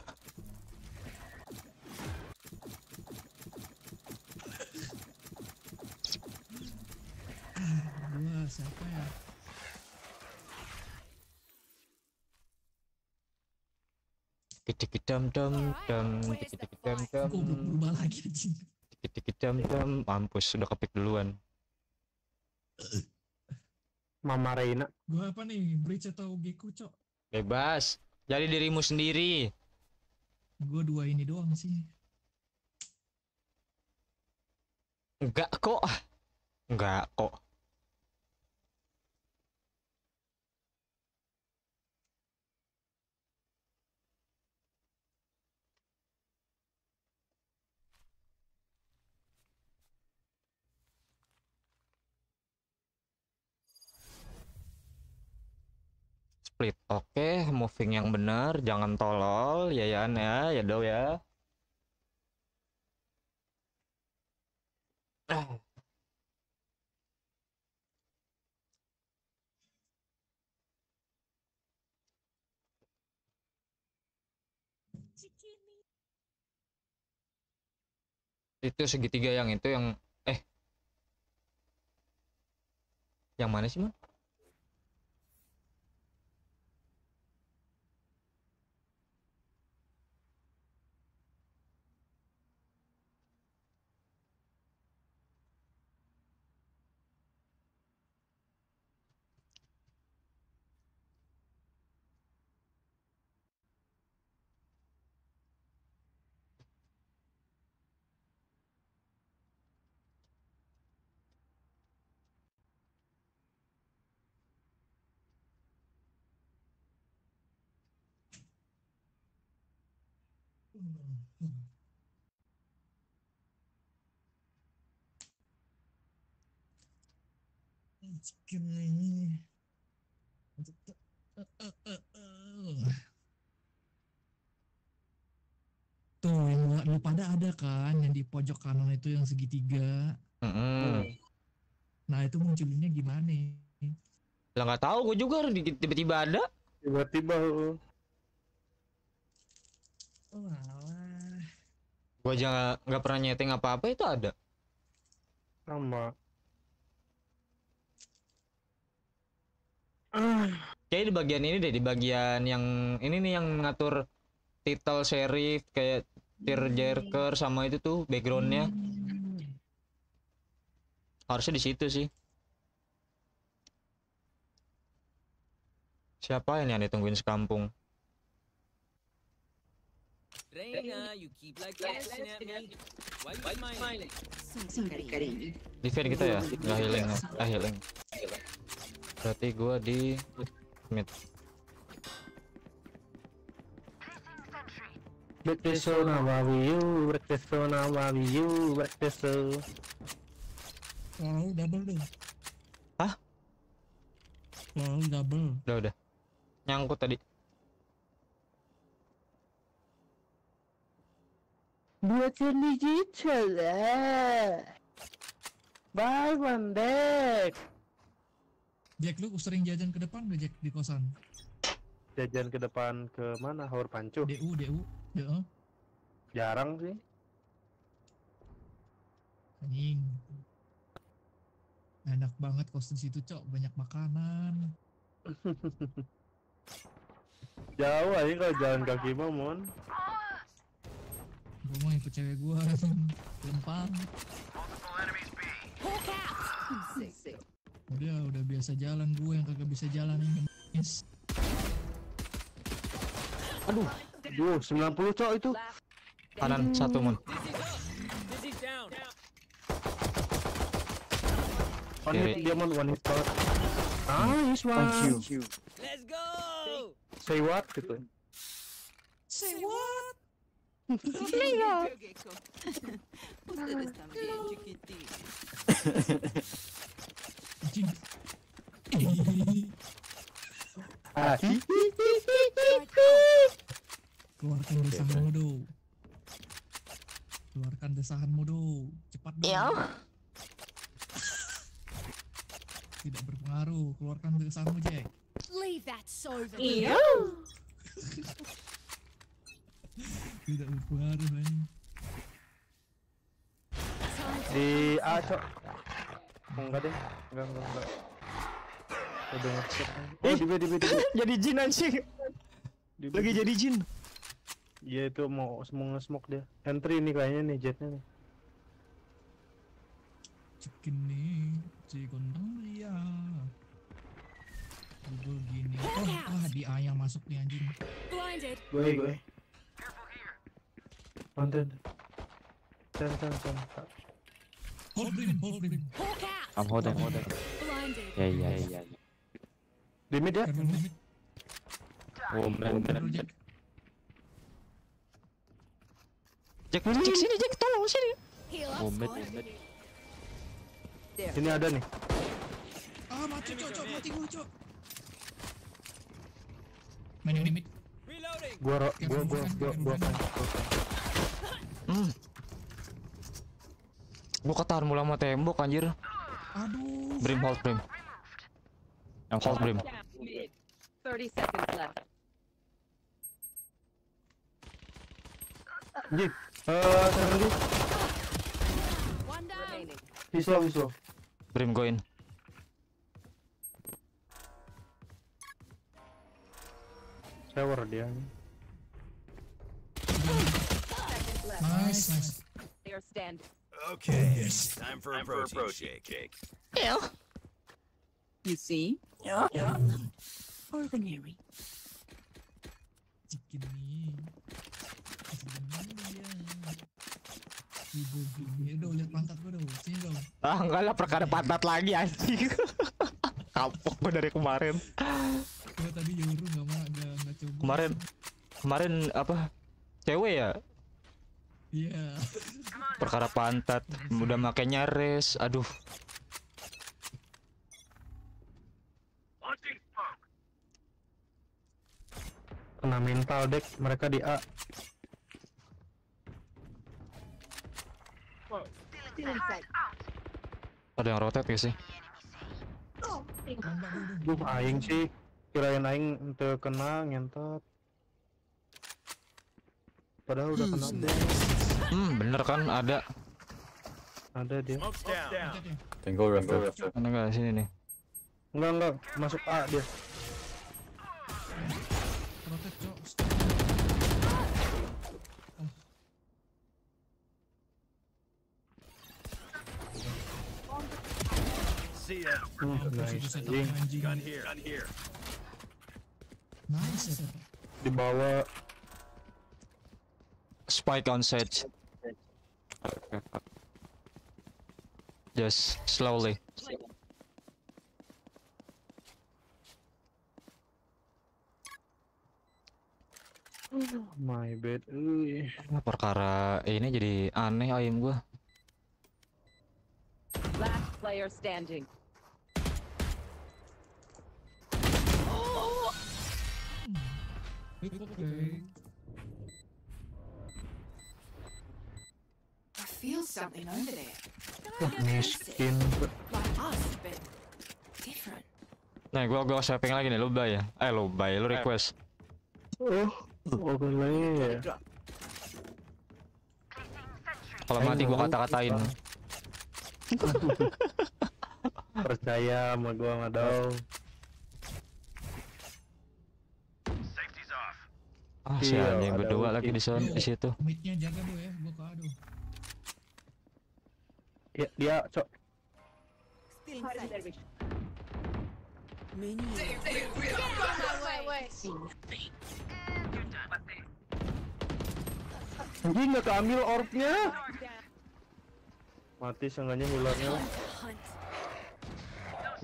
Gua siapa ya? Dikit dam dam dam dikit dam dam berubah lagi anjing. dikit dam dam mampus sudah kepik duluan. Mama Reina. Gua apa nih? Bridge atau Geku, Cok? Bebas. Jadi dirimu sendiri. Gua dua ini doang sih. Enggak kok. Enggak kok. Split. Oke, moving yang benar, jangan tolol, ya Yan ya, ya do ya. Itu segitiga yang itu yang eh yang mana sih, Man? Chicken ini. Tuh yang lu, lu pada ada kan yang di pojok kanan itu yang segitiga. Mm-mm. Nah itu munculinnya gimana? Lah nggak tahu gue juga tiba-tiba ada. Tiba-tiba. Oh. Gue aja nggak- pernah nyeting apa-apa itu ada. sama. Kayak di bagian ini deh, di bagian yang ini nih yang ngatur title sheriff kayak tearjerker sama itu tuh backgroundnya. Harusnya di situ sih. Siapa ini yang ditungguin sekampung? Reina, you keep like glancing at me. Why you smiling? Sempre carini. Defend kita ya, nggak healing ah healing. Berarti gua di mid. Breakfast nama you, breakfast nama you, breakfast. Wow, double deh. Hah? Wow, double. Udah udah. Nyangkut tadi. Buatkan digital lah. Bye, Mandek. Jack lu sering jajan ke depan gak Jack di kosan? Jajan ke depan ke mana? Haur Pancu. DU, DU, DU. Jarang sih. Anjing. Enak banget kos di situ, Cok. Banyak makanan. Jauh aja kalau jalan kaki mah, Mon. Gua mau ikut cewek gua. Lempang. Udah, udah biasa jalan gue yang kagak bisa jalan ini. Yes. Aduh. Duh, 90 cok itu. Kanan satu mon. One hit dia mon, one hit banget. Nice one. Let's go. Say what gitu. Say what? Leo. Ustedes también. Ah, Keluarkan desahan modo. Keluarkan. Cepat dong. Ya. Tidak berpengaruh. Keluarkan desahanmu, Jack. Leave that sober. Iya. Tidak berpengaruh anjing. Di A cok. Enggak deh, enggak enggak enggak. Udah nge-skip. Oh, di B di B di B. jadi jin anjing. Lagi jadi jin. Iya itu mau mau nge-smoke dia. Entry nih kayaknya nih jetnya nih. Cekin nih. Cikon dia. Google gini. Oh, ah di A yang masuk nih anjing. Blinded. Gue gue. Konten. Ten ten ten. Hold hold. I'm holding, holding. Blinded. Ya ya ya. Di mid ya. Limit. Oh man, man. Jack. Jack, Jack sini Jack, tolong sini. Oh mid, mid. Sini ada nih. Ah, mati, cok, cok, mati gue, cok. Main yang limit. Reloading. Gua ro- gua gua gua gua. Hmm. Gua ketahan mulu sama tembok anjir. Aduh. Brim hold brim. Yang hold brim. Mid. 30 seconds left. Jik. Eh. Remaining. visual visual. Brim go in. Shower dia. Nice, nice. They are standing. Okay, time for a protein, shake. You see? Ordinary. Ibu lihat pantat gue dong. Sini dong. Ah enggak lah perkara pantat lagi anjing. Kapok gua dari kemarin. Gue tadi nyuruh nggak mau nggak nggak coba. Kemarin kemarin apa? Cewek ya? Iya. Perkara pantat. Udah makainya res. Aduh. Kena mental deck mereka di A. Ada yang rotate gak sih? Duh, aing sih kirain aing ente kena ngentot. Padahal udah kena. Hmm, bener kan ada. Ada dia. Tinggal rest rest. Mana enggak sini nih. Enggak enggak masuk A dia. See ya. Itu nice. setupnya Anjing. anjing. Gun here. Gun here. Nice ya. Dibawa spike on stage. Just slowly. My bad. Uy. Perkara ini jadi aneh ayam gua. Last player standing. I feel something over there. Miskin. Nah, gua gua saving lagi nih, lu buy ya. Eh, lu buy, lu request. Oh, overlay. Kalau mati gua kata-katain. Percaya sama gua sama Dau. Ah, si Iya, anjing berdua lagi di sana di situ. Midnya jaga do ya, gua ke ado. Ya, dia, Cok. Anjing nggak keambil orbnya. Mati seenggaknya healernya.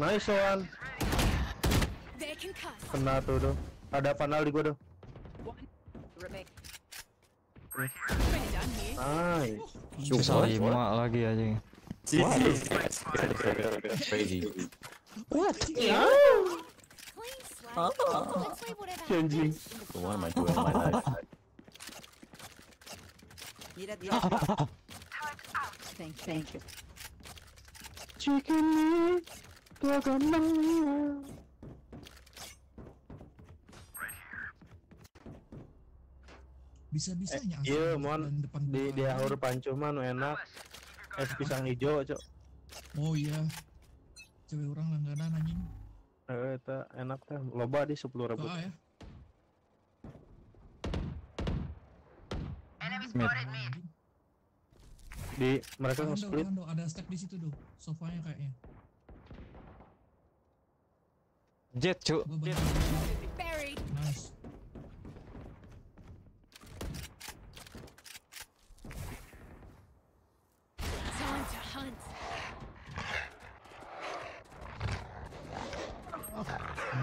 Nice one. Concussed. Kena tuh tuh. Ada panel di gua tuh. Nice. Bisa lima lagi Crazy. What? What am I doing with my life? Need a drop. Thank you. Thank you. Chicken meat. Guacamole. Bisa-bisanya Eh, Iya, mon depan di di aja. aur pancu mah nu enak. Es pisang hijau, Cok. Oh iya. Cewek orang langganan anjing. Eh, eta enak teh. Loba di 10.000. Ke A ya. Mid. Di mereka Tahan do, nge-split. tahan do, ada stack di situ do. Sofanya kayaknya. Jet, cu. Gua bantu. Buried. Nice. Time to hunt.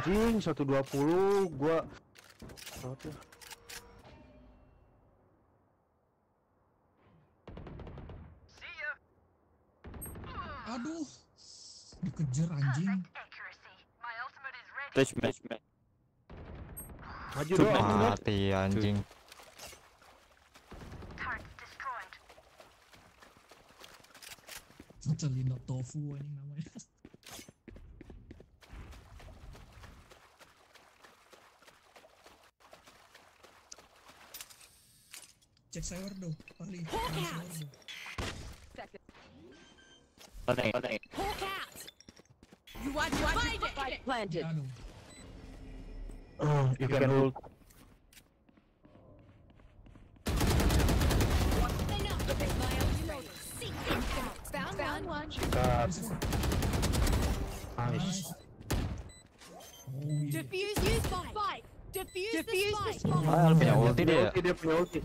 Anjing 120 gua Oke. Aduh. Dikejar anjing. Touch match match. Maju dong. maju dong. mati anjing. Celino tofu anjing namanya. Cek sewer do, Pali. Cek sewer do. Connect, connect. Hawk out. You want to find it? Spike planted. Aduh. Oh, you can hold. Found one. Sikat. Nice. Nice. Oh iya. Defuse the spike. Defuse the spike. Ah, punya ulti dia. Ulti dia punya ulti.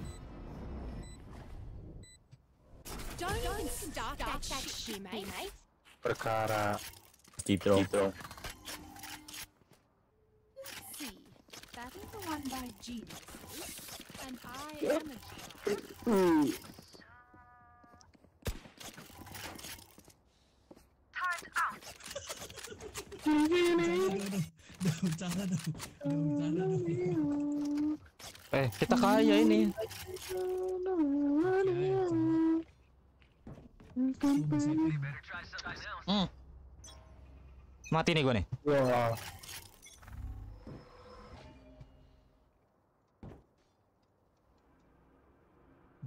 A genius. Udah bercanda do. Udah bercanda do. Eh, kita kaya ini. Ya, ya, Gua masih aim. Hmm. Mati nih gua nih. Wah.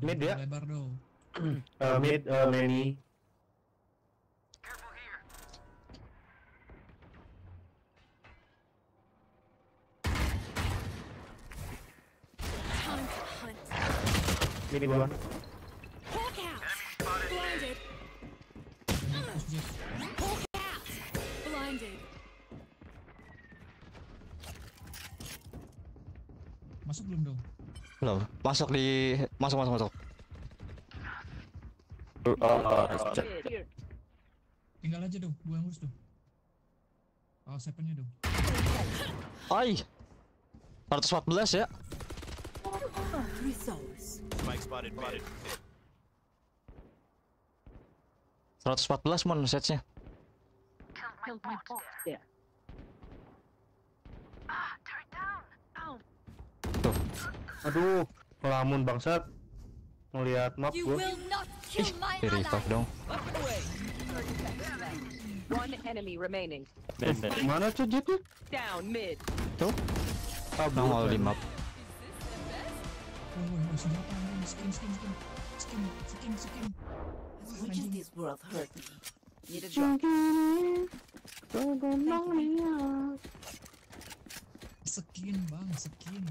Mid ya? Lebar do. Uh, mid, uh, many. To hunt. Mini gua. Masuk belum do? Belum. Masuk di masuk masuk masuk. Uh. Tinggal aja dong, gua yang urus tuh. Oh, sepennya dong. Ai. 114 ya. Spike spotted mid. 114 mon setnya. Bot. Yeah. Aduh, ngelamun bangsat. Ngeliat map gua. my Di revive dong. One enemy remaining. Mid, mid. Mana tuh jetnya? Down mid. Tuh. Nongol di map. Anjing, skin, skin, skin. Skin, skin, skin. As much as this world hurt me. Need a drop. Skin, bang, skin.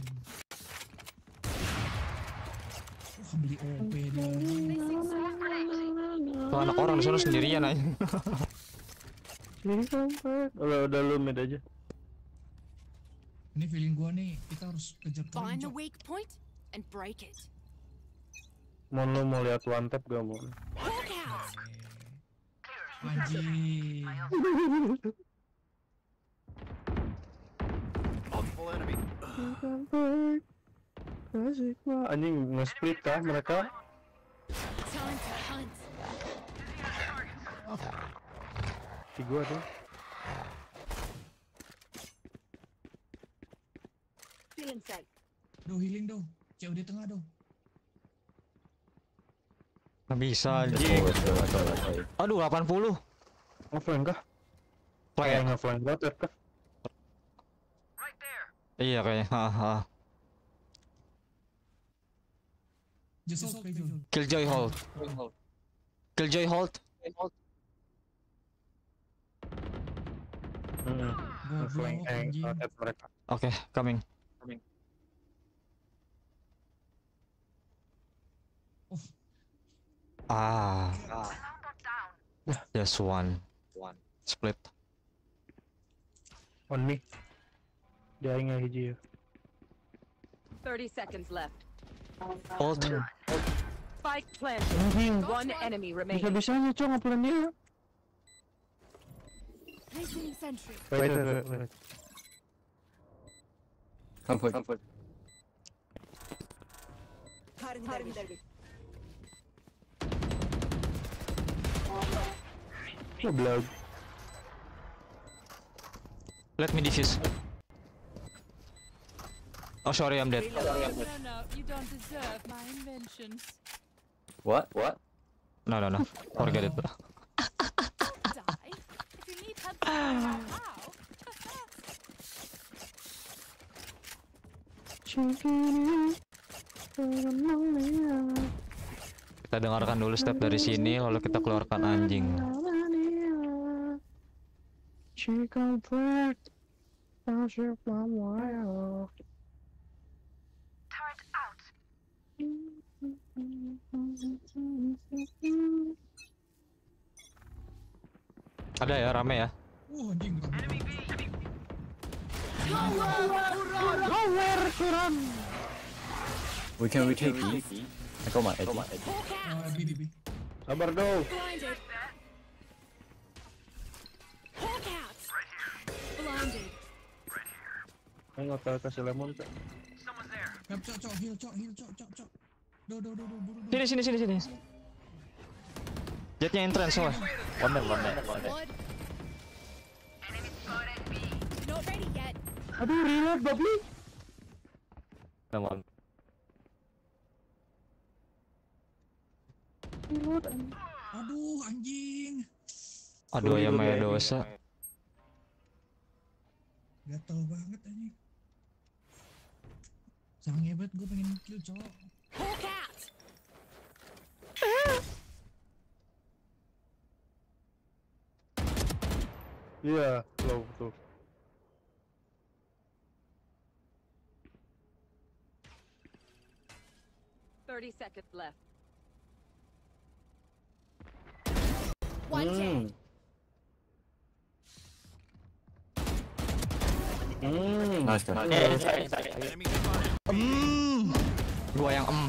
Wah, beli OP dia. Tuh anak orang di sana sendirian aja. Udah udah lu mid aja. Ini feeling gua nih, kita harus kejar Find the weak point and break it. Mon lu mau lihat one tap gak mon? Anjing. Multiple enemy. Asik anjing nge-split kah mereka? Di gua tuh. Feeling safe. Duh, healing dong. COD tengah dong. Nggak bisa anjing. Aduh 80. Offline kah? Play ya? Nge-flank rotate kah? Iya kayaknya. Jul. Killjoy hold. Killjoy hold. Hmm. Blok, eh rotate mereka. Oke, coming. Ah. Just one. Split. On me. Dia ingat hiji ya. 30 seconds left. Hold. Spike planted. Anjing. One enemy remaining. Bisa-bisanya cong ngeplan dia. Placing sentry. Wait, wait, wait, wait. Come for, come for. Goblok. Let me defuse. Oh sorry, I'm dead. No, no, you don't deserve my inventions. What? What? No, no, no. Forget it. Die. If you need help, how? Kita dengarkan dulu step dari sini, lalu kita keluarkan anjing. Ada ya, rame ya. Anjing. Nowhere to run. We can retake E. Ah, B, B, B. Sabar dong. Ngapel kasih lemon cok. Yap, cok, cok, heal, cok, heal, cok, cok, cok. Do, do, do, do, buru, do. Sini, sini, sini, sini. Jetnya entrance soalnya. One man, one man, man. Aduh, reload. No one. Reload anjing. Aduh, anjing. Aduh, ya Maya dosa. Gatel banget anjing. Sange banget gue pengen kill, cok. Hawk out. Iya, low tuh. Thirty seconds left. One Hmm. dead. Hmm. Nice guy. Enemy spotted. Hmm. Gua yang em.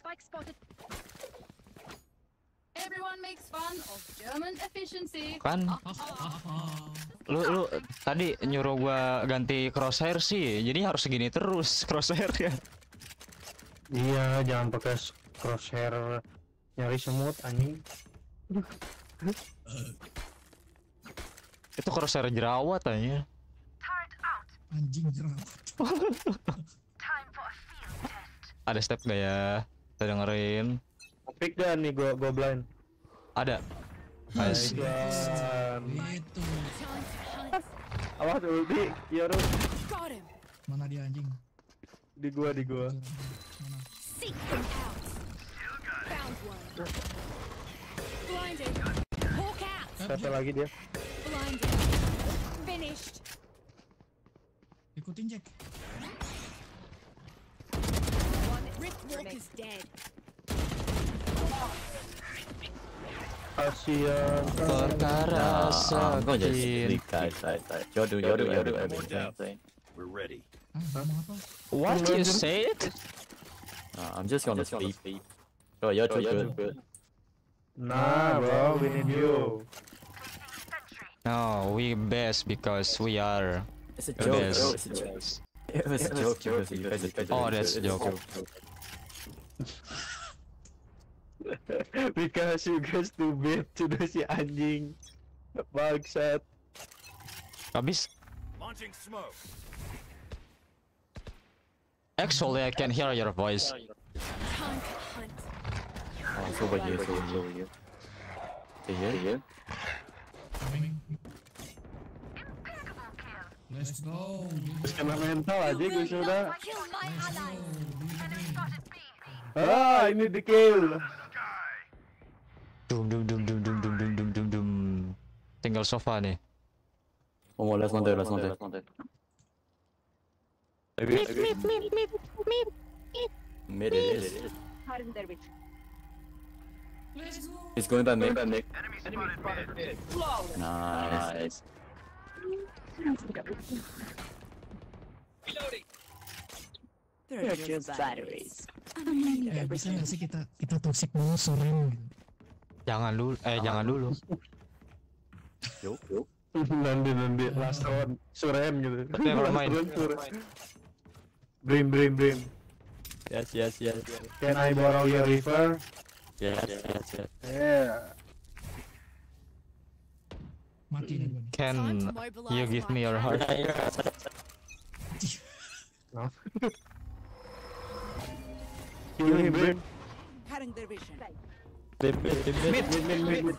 Spike spotted. Everyone makes fun of German efficiency. Kan? Lu lu tadi nyuruh gua ganti crosshair sih. Jadi harus segini terus crosshair ya. Iya, jangan pakai crosshair nyari semut anjing. Itu crosshair jerawat aja. Anjing jerawat. Ada step gak ya? Kita dengerin. Pick dah nih gua gua blind. Ada. Nice. Dan Itu. awas ulti, ya Ru. Got him. Mana dia anjing? Di gua di gua. Out. Found one. Blinded. Hawk out. Satu lagi dia. Blinded. Finished. Ikutin Jack. Rift Walk is dead. Kasihan. Perkara I'm going to just sakit. leave guys side side. Y'all do y'all do y'all do everything. We're ready. What you said? Uh, ah, I'm just gonna sleep. Oh, you're oh, too good. Nah, bro, we need you. No, we best because we are It's a the joke. best. bro, It's a joke. It was a joke because you guys are Oh, that's a joke. Because you guys too bad to do si anjing. Bangsat. Habis. Launching smoke. Actually, I can hear your voice. Time Let's go. Terus kena mental aja gue sudah. Ah, ini di kill. Dum dum dum dum dum dum dum dum dum dum. Tinggal sofa nih. One there. Meep, meep, meep, meep, meep. Mid it is. Harun Dervish. He's going by mid. Enemy spotted mid. Nice. They're just batteries. Eh, bisa nggak sih kita kita toxic dulu surrender? Jangan dulu, eh jangan dulu. Yuk, yuk. nanti nanti last round surem gitu. Tapi kalau main. Brim brim brim. Yes, yes, yes. Can I borrow your river? Yes, yes, yes. Yeah. Mati nih gue nih. Can you give me your heart? Kill him, Brim. Cutting their vision. Mid, mid, mid, mid, mid, mid, mid, mid.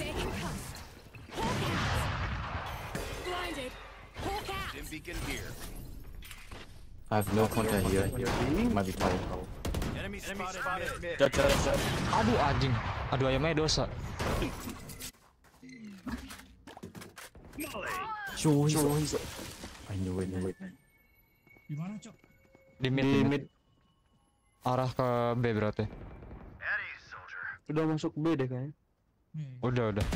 They're concussed. Hawk out. Blinded. Hawk out. Dim beacon here. I have no contact here. Might be fine. Enemy spotted mid. Aduh anjing. Aduh ayamnya dosa. Show, show, show. I knew it, knew it. Di mana, Cok? Di mid, Di mid. Arah ke B berarti. Udah masuk B deh kayaknya. Udah, udah.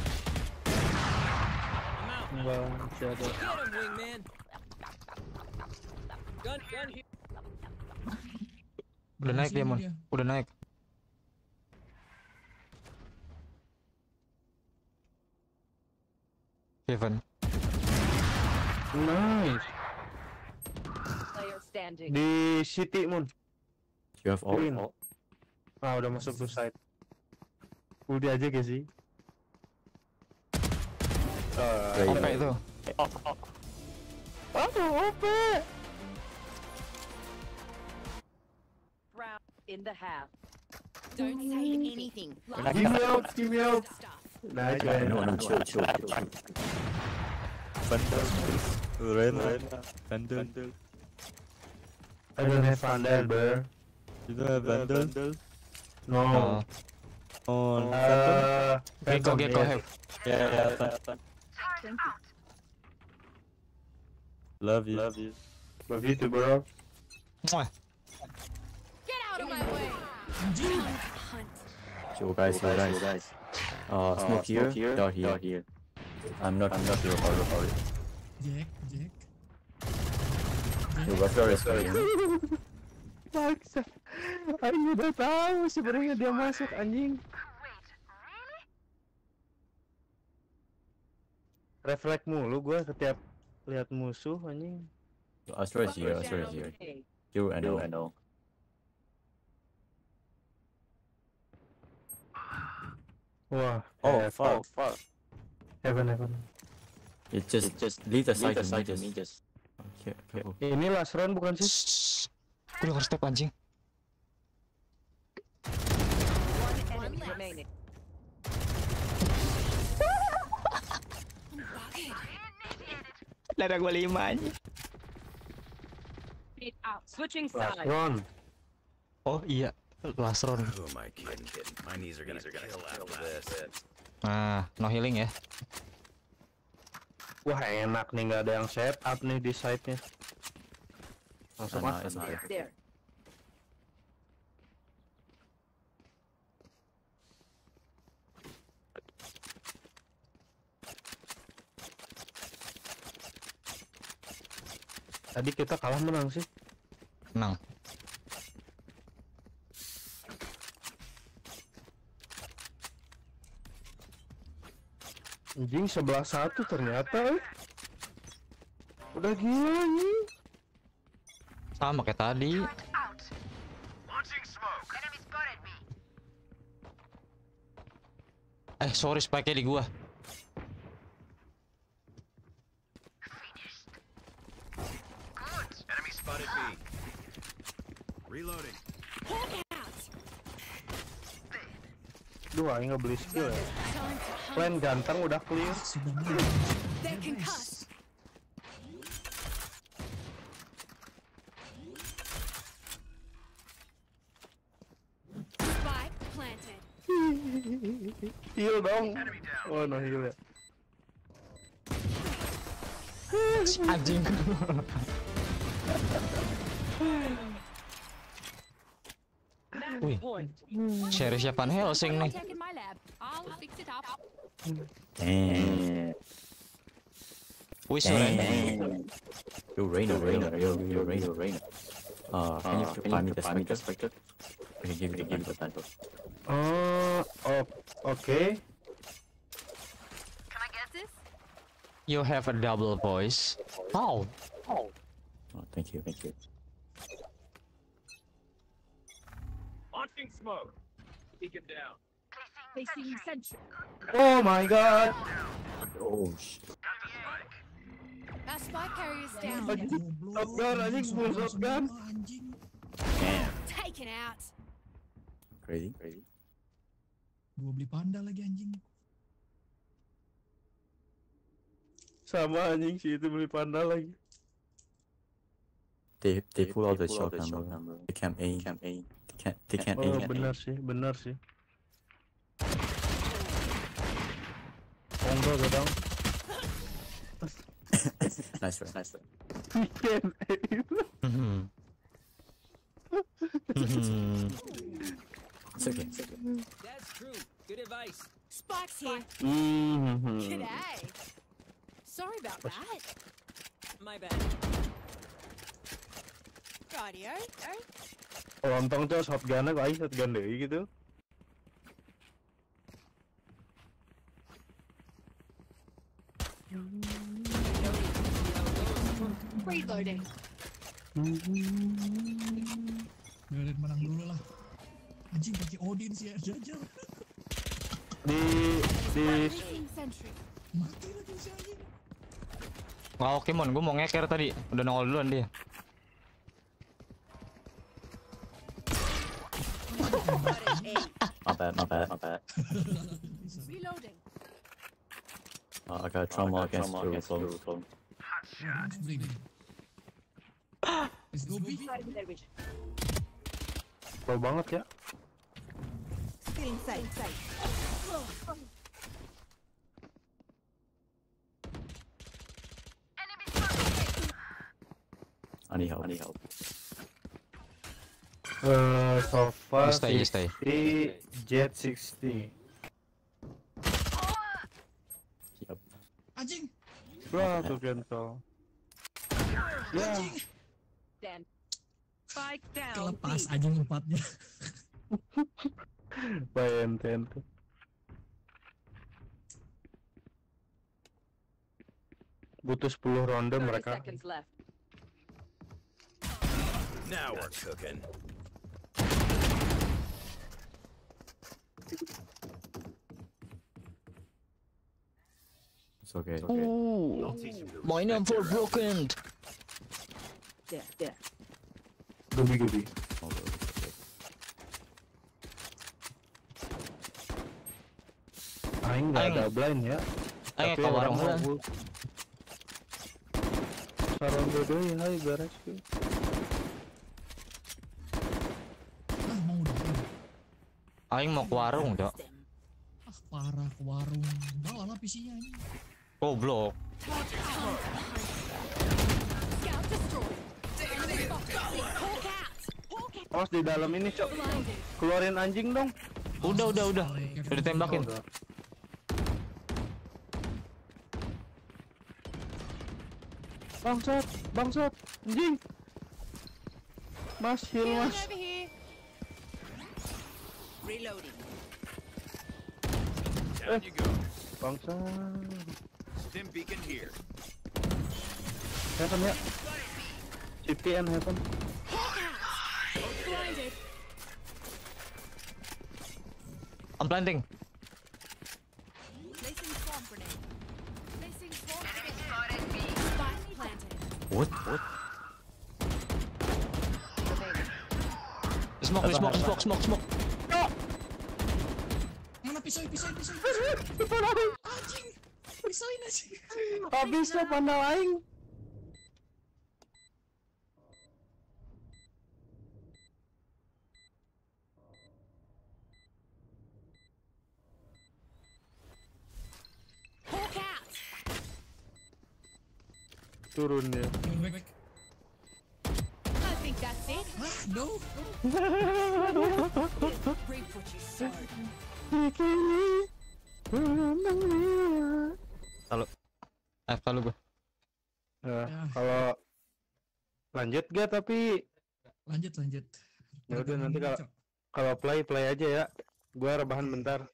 Enggak, masih ada. Gun, gun here. Udah naik dia, Mon. Udah naik. Kevin. Nice. Player standing. Di City Moon. You have all. Green. all. Ah, udah masuk tuh side. Udah aja gak sih? Right, Oke right. itu. Aduh, OP. in the half. Don't say anything. Give me out, give me out. Stuff. Nice, No, man. no, chill, chill, chill. Vandal, Rena, Vandal. I don't have Vandal, bro. You don't have Vandal? No. Oh. On Uh, Gecko, Phantom, Gecko yes. have. Yeah, yeah, Phantom. Love you. Love you. Love you too, bro. Mwah. Yo guys, yo guys. guys. Uh, smoke, here, here, here. Here. I'm not, I'm not your horror horror. Jack, Jack. Yo, sorry, sorry. Baksa. Ayun na sebenarnya dia masuk anjing. reflect mulu gue setiap lihat musuh anjing. Astro is here, Astro is here. You and all. Wah. Oh, fuck, fuck. Heaven, heaven. It just, just leave the side to me, just. just. Okay, okay. Ini last round bukan sih? Gue denger step anjing. Darah gue lima out. Switching round. Oh iya, last round. This. Nah, no healing ya. Wah enak nih nggak ada yang set up nih di site-nya. Langsung Nah, masuk. There. Tadi kita kalah menang sih. Menang. Anjing sebelah satu ternyata. eh. Udah gila nih. Sama kayak tadi. Eh, sorry spike di gua. Enemy spotted B. Reloading. Duh, aing nggak beli skill ya. Plan ganteng udah clear. Heal dong. Oh no heal ya. Anjing. Wih, Sheriff Van Helsing nih. Tech in my lab. I'll fix it up. Damn. Wih, sore. Damn. You Reina, Reina, you, you Reina, Reina. Uh, can you find me the spectre? spectre? Okay, give me, give me the title. Oh, oh, oke. You have a double voice. How? Oh, thank you, thank you. Launching smoke. Take him down. Facing sentry. Oh my god. Oh shit. Our spike carrier's down. Oh shotgun anjing full shotgun. Damn. Taken out. Crazy, crazy. Gua beli panda lagi anjing. Sama anjing si itu beli panda lagi. They they pull out the shotgun, bro. They can't aim. Can't aim. They can't. They can't Oh aim. benar sih, benar sih. Monggo gadang. nice one, nice one. He can aim. Mhm. Mhm. It's okay. It's okay. That's true. Good advice. Spike's here. Mhm. G'day. Sorry about that. My bad. Radio. Lontong tuh shotgun kok aing shotgun deui gitu. Reloading. Biarin menang dulu lah. Anjing pakai Odin sih ya, jajar. Di di. Mati lagi si anjing. Nggak oke mon, gue mau ngeker tadi. Udah nongol duluan dia. Not bad, not bad, not bad. Reloading. Uh, I got trauma against your phone. Let's go B. Slow banget ya. Still inside. inside. I need help. I need help. Eh, Sofa You stay, you stay. 60, Jet 60. Anjing. Wah, tuh gentol. Ya. Spike down. Kelepas B. aja lompatnya. Baik ente ente. Butuh 10 ronde 30 mereka. Now we're cooking. It's okay. It's okay. Ooh, my number broken. There, there. Gobi gobi. Aing nggak Aing- ada blind ya. Aing Tapi ke orang warung mau lah. full. Sarang dede hai beres ke. Ah mau dong. Aing mau ke warung, Cok. Ah parah ke warung. Bawa lah PC-nya ini. Goblok. Awas di dalam ini, Cok. Keluarin anjing dong. Udah, udah, udah. Udah ditembakin. Udah. Bangsat, bangsat, anjing. Mas, heal mas. Over here. Reloading. Down you go. Bangsat. Stim beacon here. Heaven ya. City and heaven. Blinded. I'm planting. Placing swarm grenade. Placing swarm grenade. Spike planted. What? What? Smoke, smoke, smoke, smoke, smoke. Mana pisau, pisau, pisau, pisau. Anjing. Pisauin aja. Habis aing. Turun dia. Back, back. I think that's it. No. Sow. Kalau eh kalau gue Nah, kalau lanjut gak tapi Lanjut, lanjut. ya udah nanti kalau kalau play play aja ya. Gua rebahan bentar.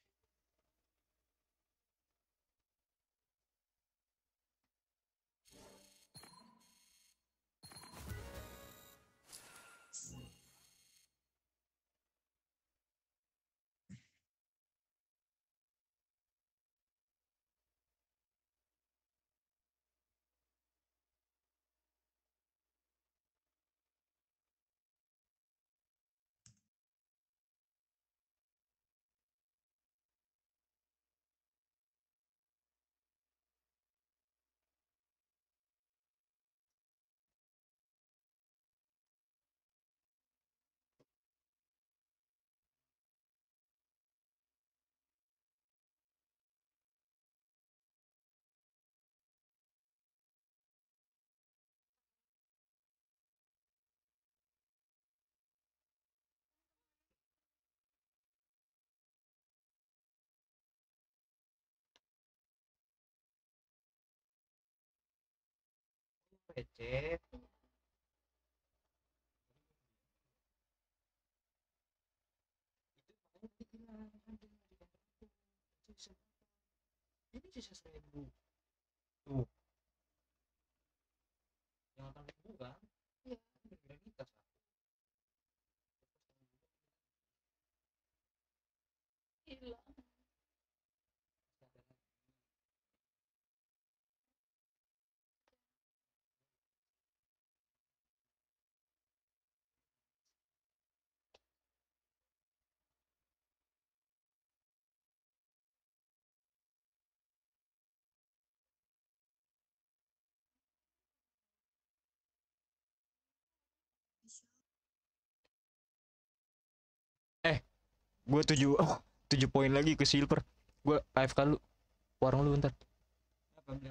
PC. Ini sisa seribu. Tuh. Gue tujuh, oh, tujuh poin lagi ke silver. Gue AFK lu, warung lu bentar. Apa beli?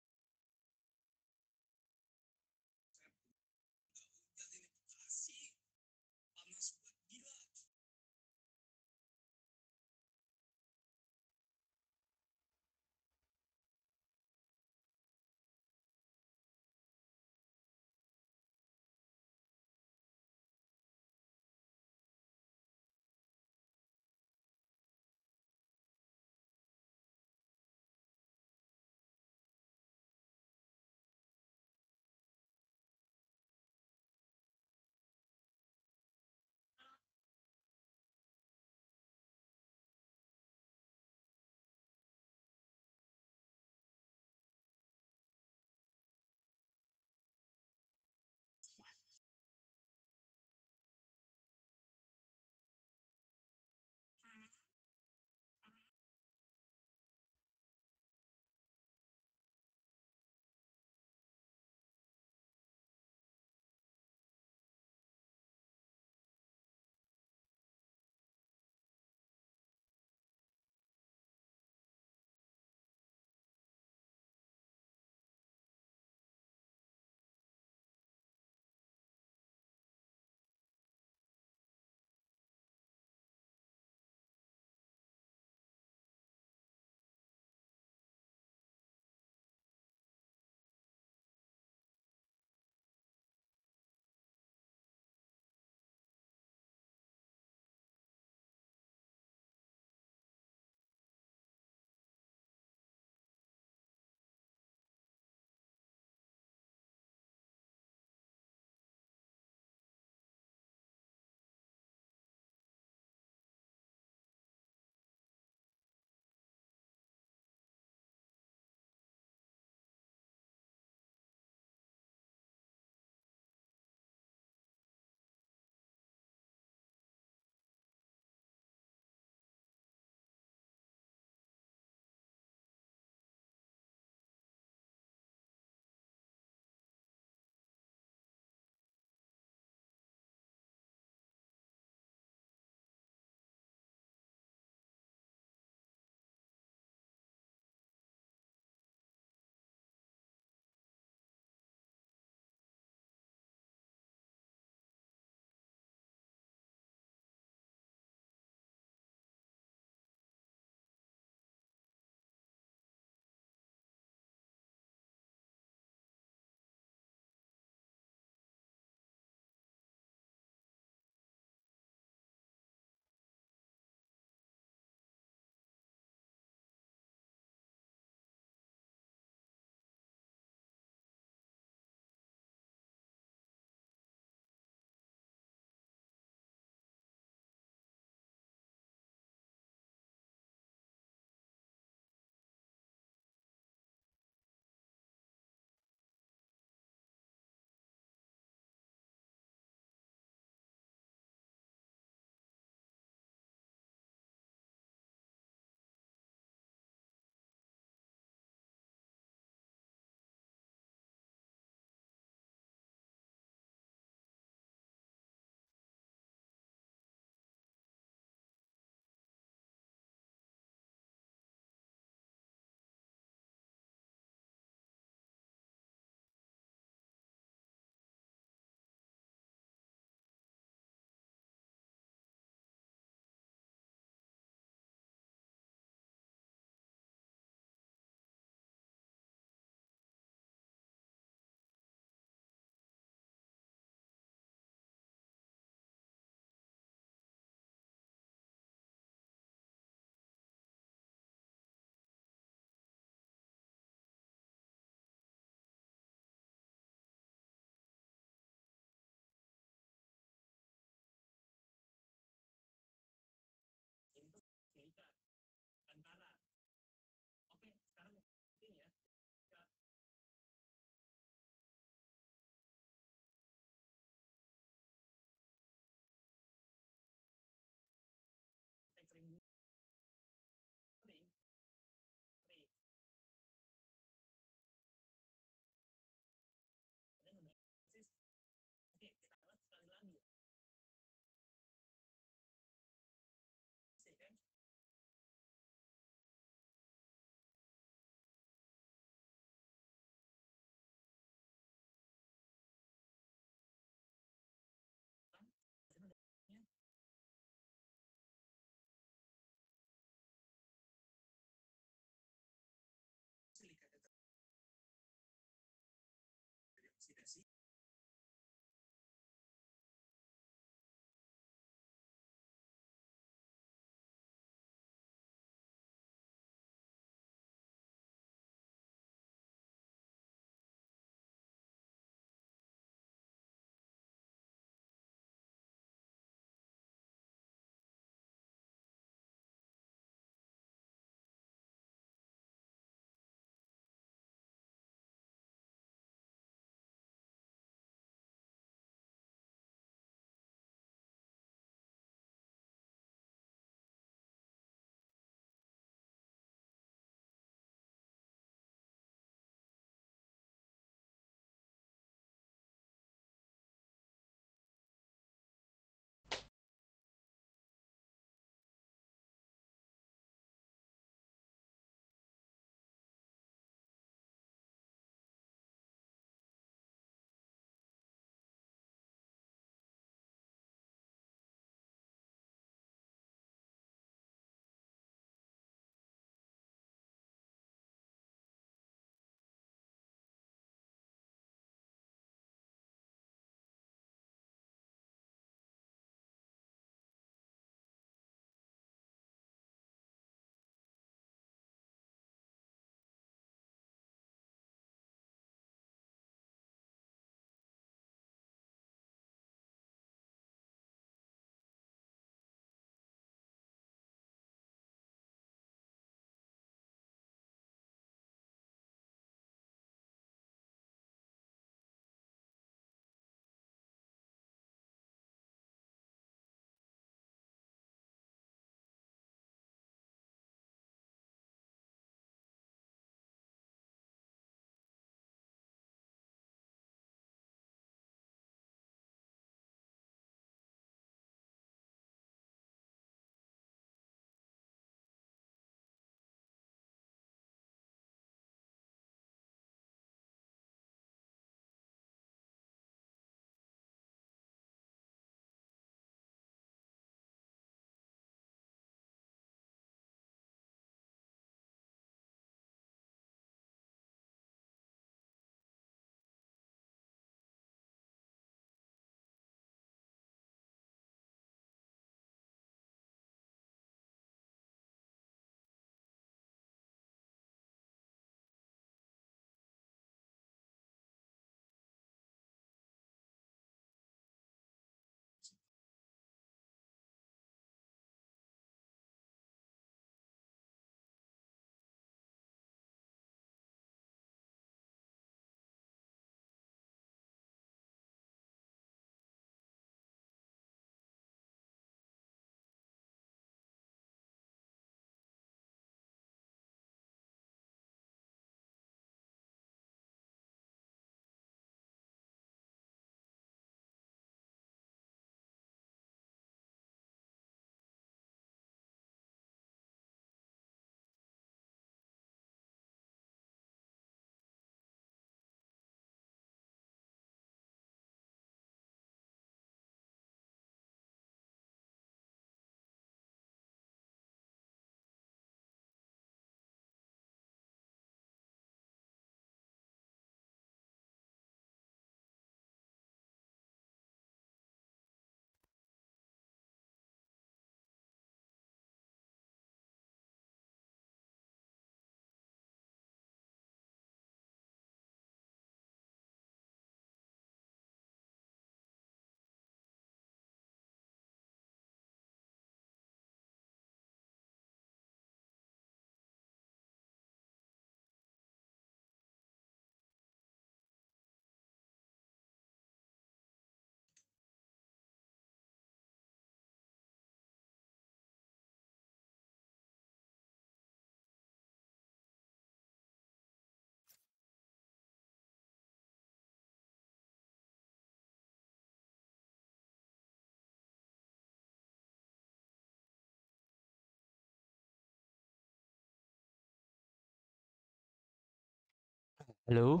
Halo?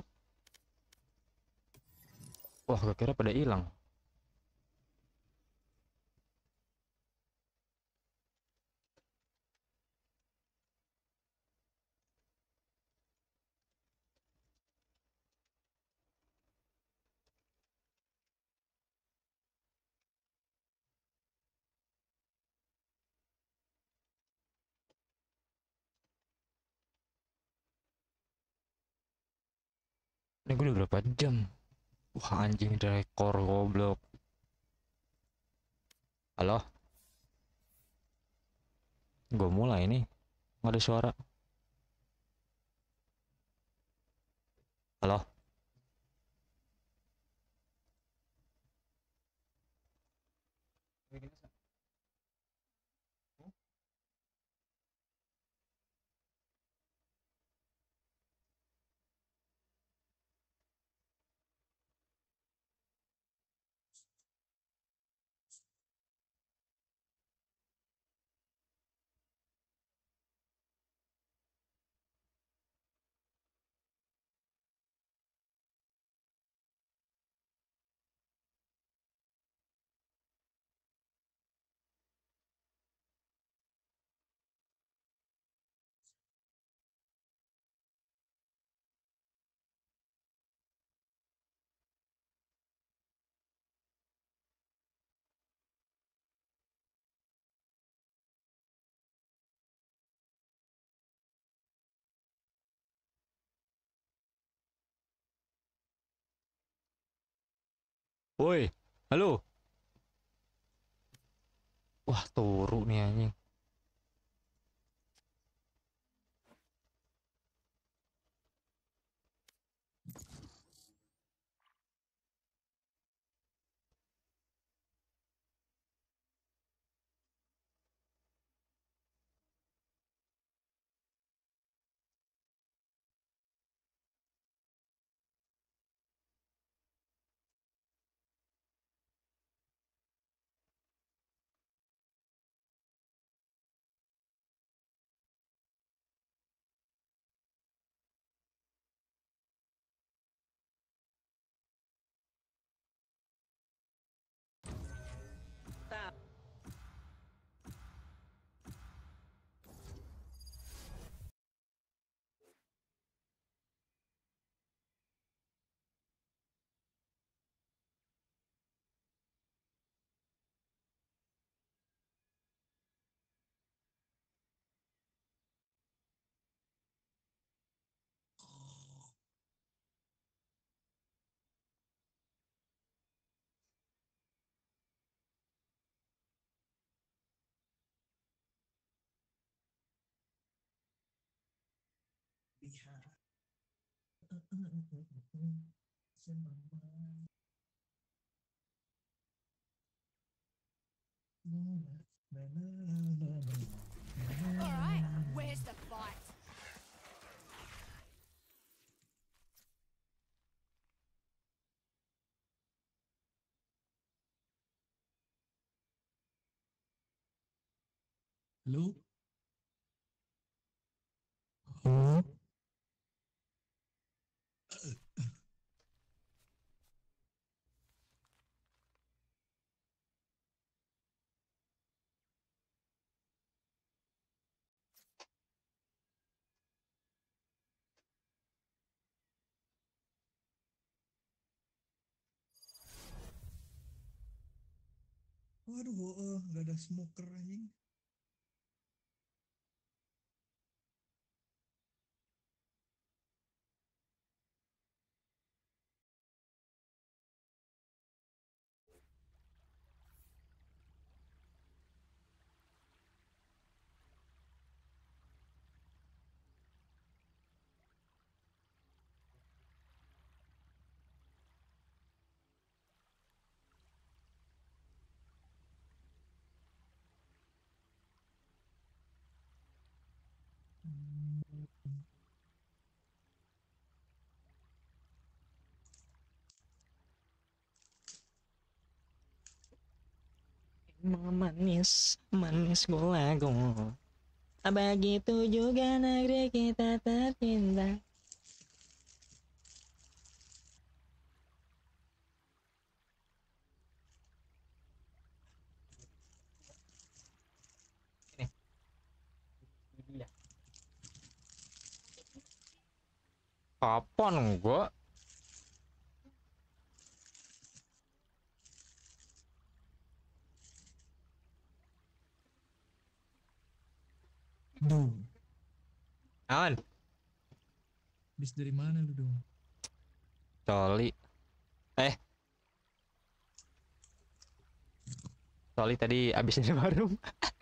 Wah, gue kira pada hilang. Ini gue udah berapa jam? Wah anjing rekor goblok. Halo? Gue mulai nih. Nggak ada suara. Halo? Woi, halo. Wah, turu nih anjing. Lihat. Alright, where's the fight? Halo? Waduh, oh, nggak ada smoker anjing. Emang manis, manis gulago. Begitu juga negeri kita tercinta. Kapan gua? Duh, Aman. bis dari mana lu dong? Coli. Eh. Coli tadi abis ini baru.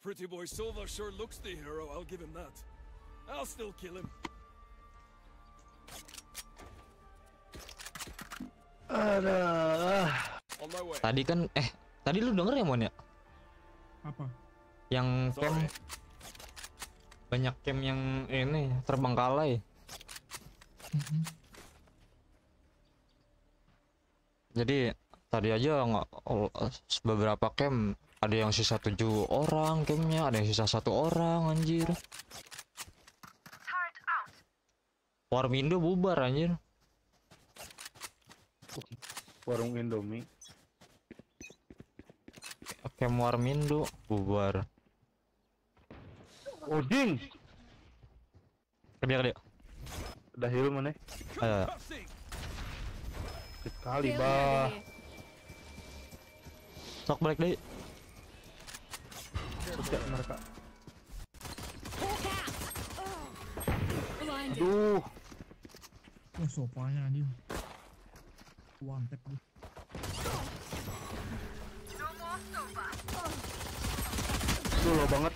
pretty boy Silva sure looks the hero, I'll give him that. I'll still kill him. Aduh. Tadi kan eh tadi lu denger ya Mon ya? Apa? Yang camp banyak camp yang ini terbengkalai. Jadi tadi aja nggak beberapa camp ada yang sisa tujuh orang campnya, ada yang sisa satu orang anjir. Warmindo bubar anjir. Warung Indomie. Camp Warmindo bubar. Oding. Kerja kerja. Udah heal mana? Ayo. Sekali bah. Sok balik deh. Sejak mereka. Blinded. Duh. Wah, sopanya anjing. One tap lu. Duh lo banget.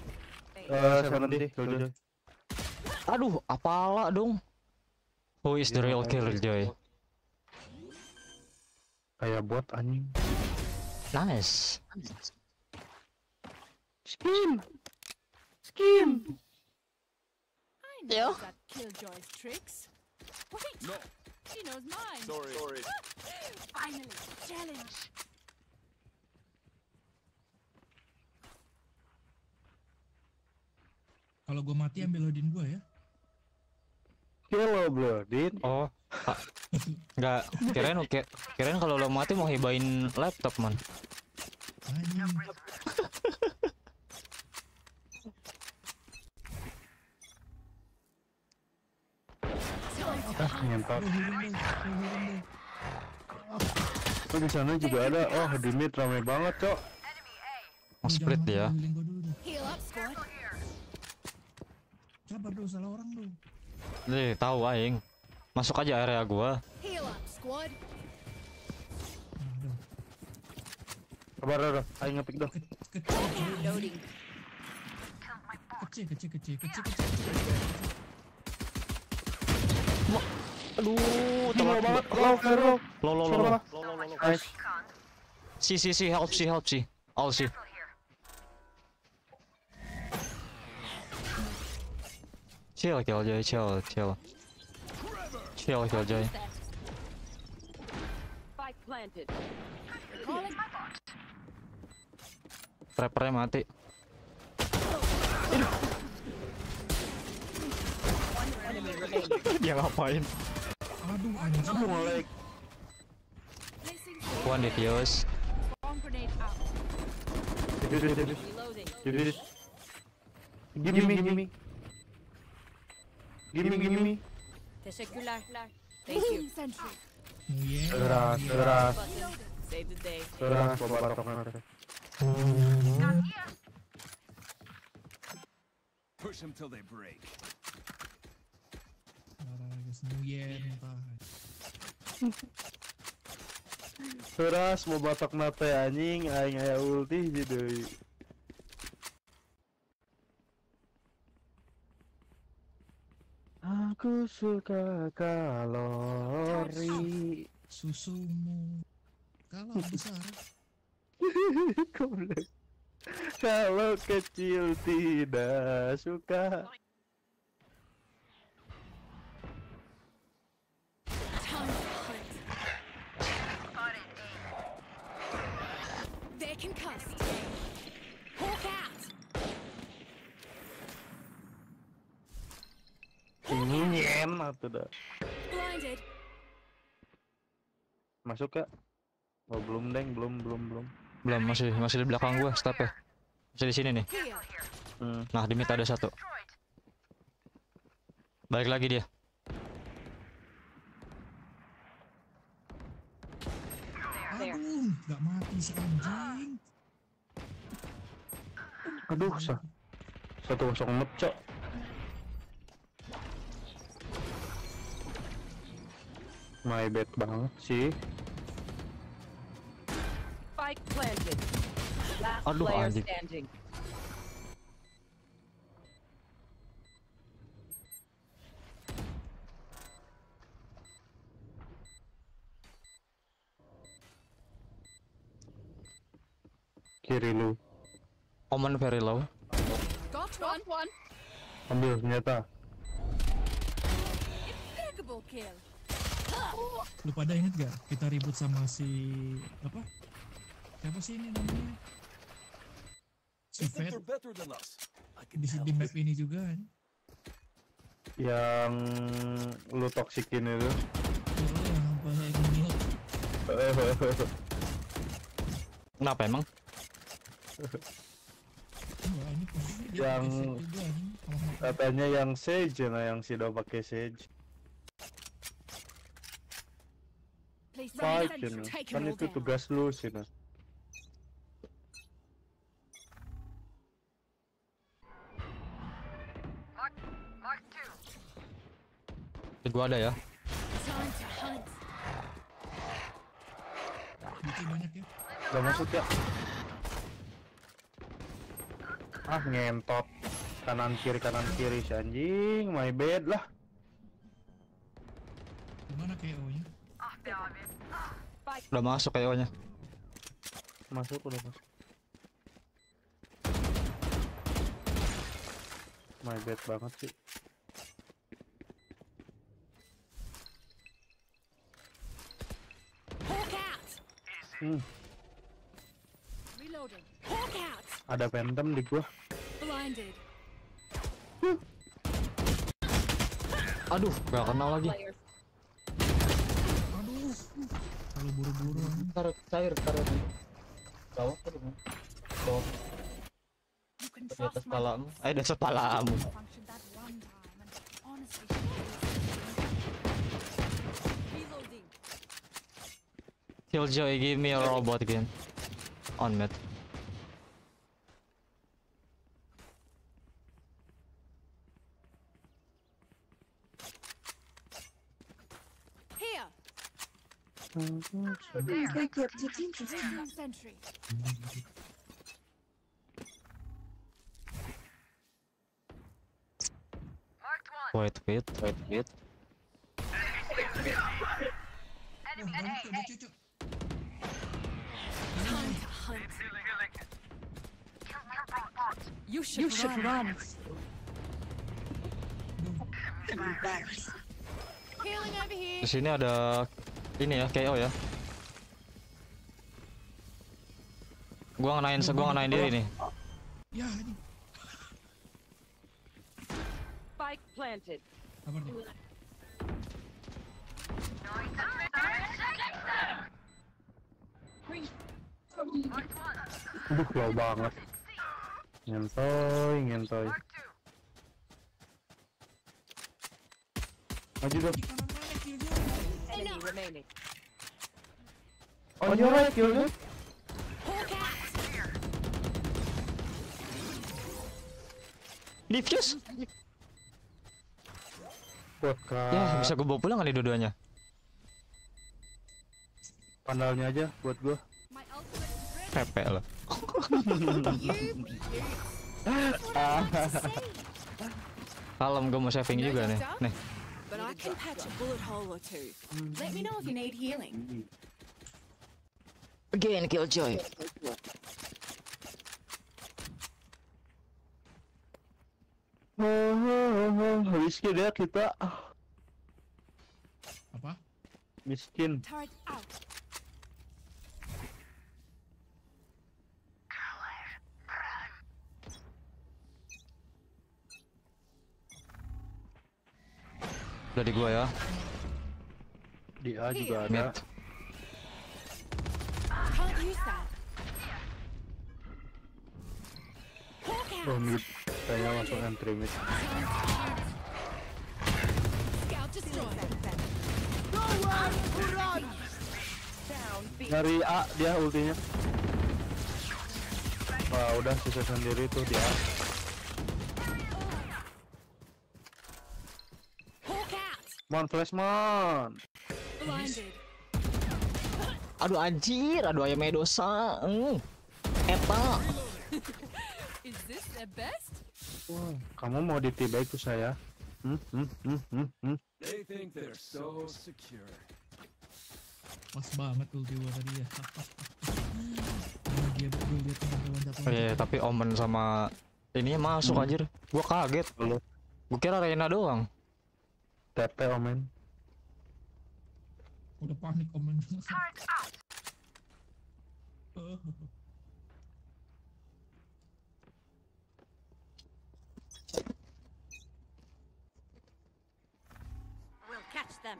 Eh, seventy, Killjoy. Aduh, apala dong. Who is the real killjoy? Kayak bot anjing. Nice. Skim. Skim. I know that Killjoy's tricks. Wait, No. she knows mine. Sorry. Sorry. Finally, challenge. Kalau gua mati ambil loading gua ya. Hello, Bloodin. Oh. ah, Nggak, kirain oke. Kirain kalau lo mati mau hibain laptop, man. Anjing. Ah, ngentot. Oh, di sana juga ada. Oh, di mid ramai banget, Cok. Mau split dia. dulu. Sabar dong, salah orang. Nih, tahu aing. Masuk aja area gua. Heal up, squad. Sabar, sabar. Ayo ngepick dong. Kecil, kecil, kecil, kecil, kecil, kecil. Aduh, Telat banget. Low, low, Lo lo lo lo. Nice. Si si si help si help si. All si. Chill Killjoy, chill, chill. Chill planted. Calling. Trappernya mati. Enemy remaining. Dia ngapain? Aduh, anjing. Aduh, nge-lag. One diffuse. bomb grenade out. Diffuse, diffuse. Reloading. Diffuse. Gimme, gimme. Gimme, gimme. Teşekkürler. Thank you. Sentry. Oh yeah. Deras, deras. Save the day. Deras, bapak nanti. Push them till they break. Deras, mau batok nate anjing, aing aya ulti jadi. Aku suka kalori. Susumu. Kalau besar. Kalau kecil tidak suka. Time to hunt. They're concussed. Hawk out. Ini nyen atau dah. Blinded. Masuk kak? Oh belum deng, belum belum belum. Belum masih masih di belakang gua step ya. Masih di sini nih. Hmm. Nah, di mid ada satu. Balik lagi dia. Aduh, nggak mati si anjing. Aduh, sa satu kosong ngecok. My bad banget sih. Spike planted. Last Aduh, player anjing. standing. Kiri lu. Omen very low. Got one. one. Ambil senjata. Impeccable kill. Lu pada inget gak kita ribut sama si apa? Siapa sih ini namanya? Si Fed di, di map ini juga kan? Yang lu toksikin itu. Yang bahaya gini. Kenapa emang? Yang katanya yang Sage nah yang Sido pakai Sage. Fight. Cina. Take Kan itu tugas lu Cina. Di gua ada ya. Ya. Udah masuk ya. Ah ngentot. Kanan kiri kanan kiri si anjing. My bad lah. Gimana KO-nya? Udah masuk KO-nya. Masuk udah masuk. My bad banget sih. Hmm, Reloading. Hawk out. ada phantom di gua. Blinded. Aduh, gak kenal lagi. Aduh. Kalau buru-buru anjing. Taruh cair, taruh di bawah tuh. Bawah di atas kepalamu. Eh, di atas Reloading. Killjoy, give me a robot again. On mid. Placing sentry. Wait, wait, wait, wait. Wah, banyak tuh, bocah, Cuk. Time to hunt. You should, You should run. run. Healing over here. Di sini ada ini ya, KO ya. Gua ngenain, gua ngenain diri nih. Ya, anjing. Spike planted. Sabar nih. Aduh, low banget. Ngentoy, ngentoy. Maju dong. Enemy remaining. On your right, out. Diffuse. Buat kak. Ya, bisa gue bawa pulang kali dua-duanya. Pandalnya aja buat ready. Pepe lo. Kalem gue mau saving juga nih. Nih. I can patch a bullet hole or two. Let me know if you need healing. Again, Killjoy. Miskin ya kita. Apa? Miskin. Turret out. Udah di gua ya. Di A juga ada. Mid. Oh, mid. Kayaknya masuk entry mid. Dari A dia ultinya. Wah, udah sisa sendiri tuh dia. Hawk Mon flashmon. Blinded. Aduh anjir, aduh ayam dosa. Hmm. Eta. Is this their best? Wah, kamu mau ditibai ku saya? Hmm, hmm, hmm, hmm, hmm. They think they're so secure. Pas banget ulti gua tadi ya. Betul lihat teman-teman jatuh. Iya, tapi Omen sama ini masuk Hmm. anjir. Gua kaget. Gua kira Reina doang. TP omen. Udah panik komen. Oh. We'll catch them.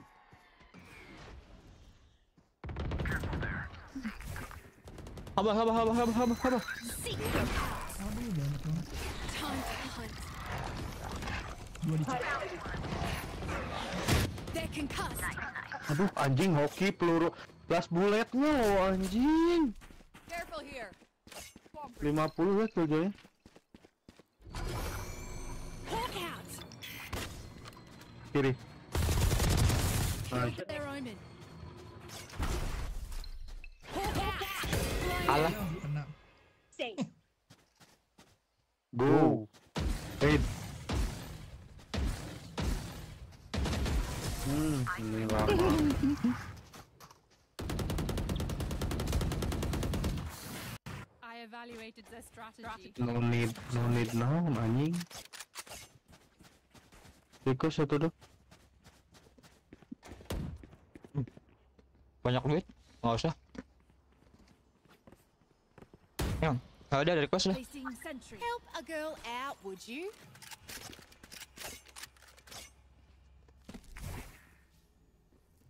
Haba haba haba haba haba haba. Seek Aduh, banyak banget. Time to hunt. Dua di They're concussed. Aduh, anjing hoki peluru blast bulletnya loh anjing. Careful here. 50 ya out. Kiri. Nice. Alah. Go. Wait. Hmm, ini lama. I evaluated their strategy. No need, no need now, anjing. Riko satu dong. Banyak duit? Nggak usah. Yang, ada kos lah. Help a girl out, would you?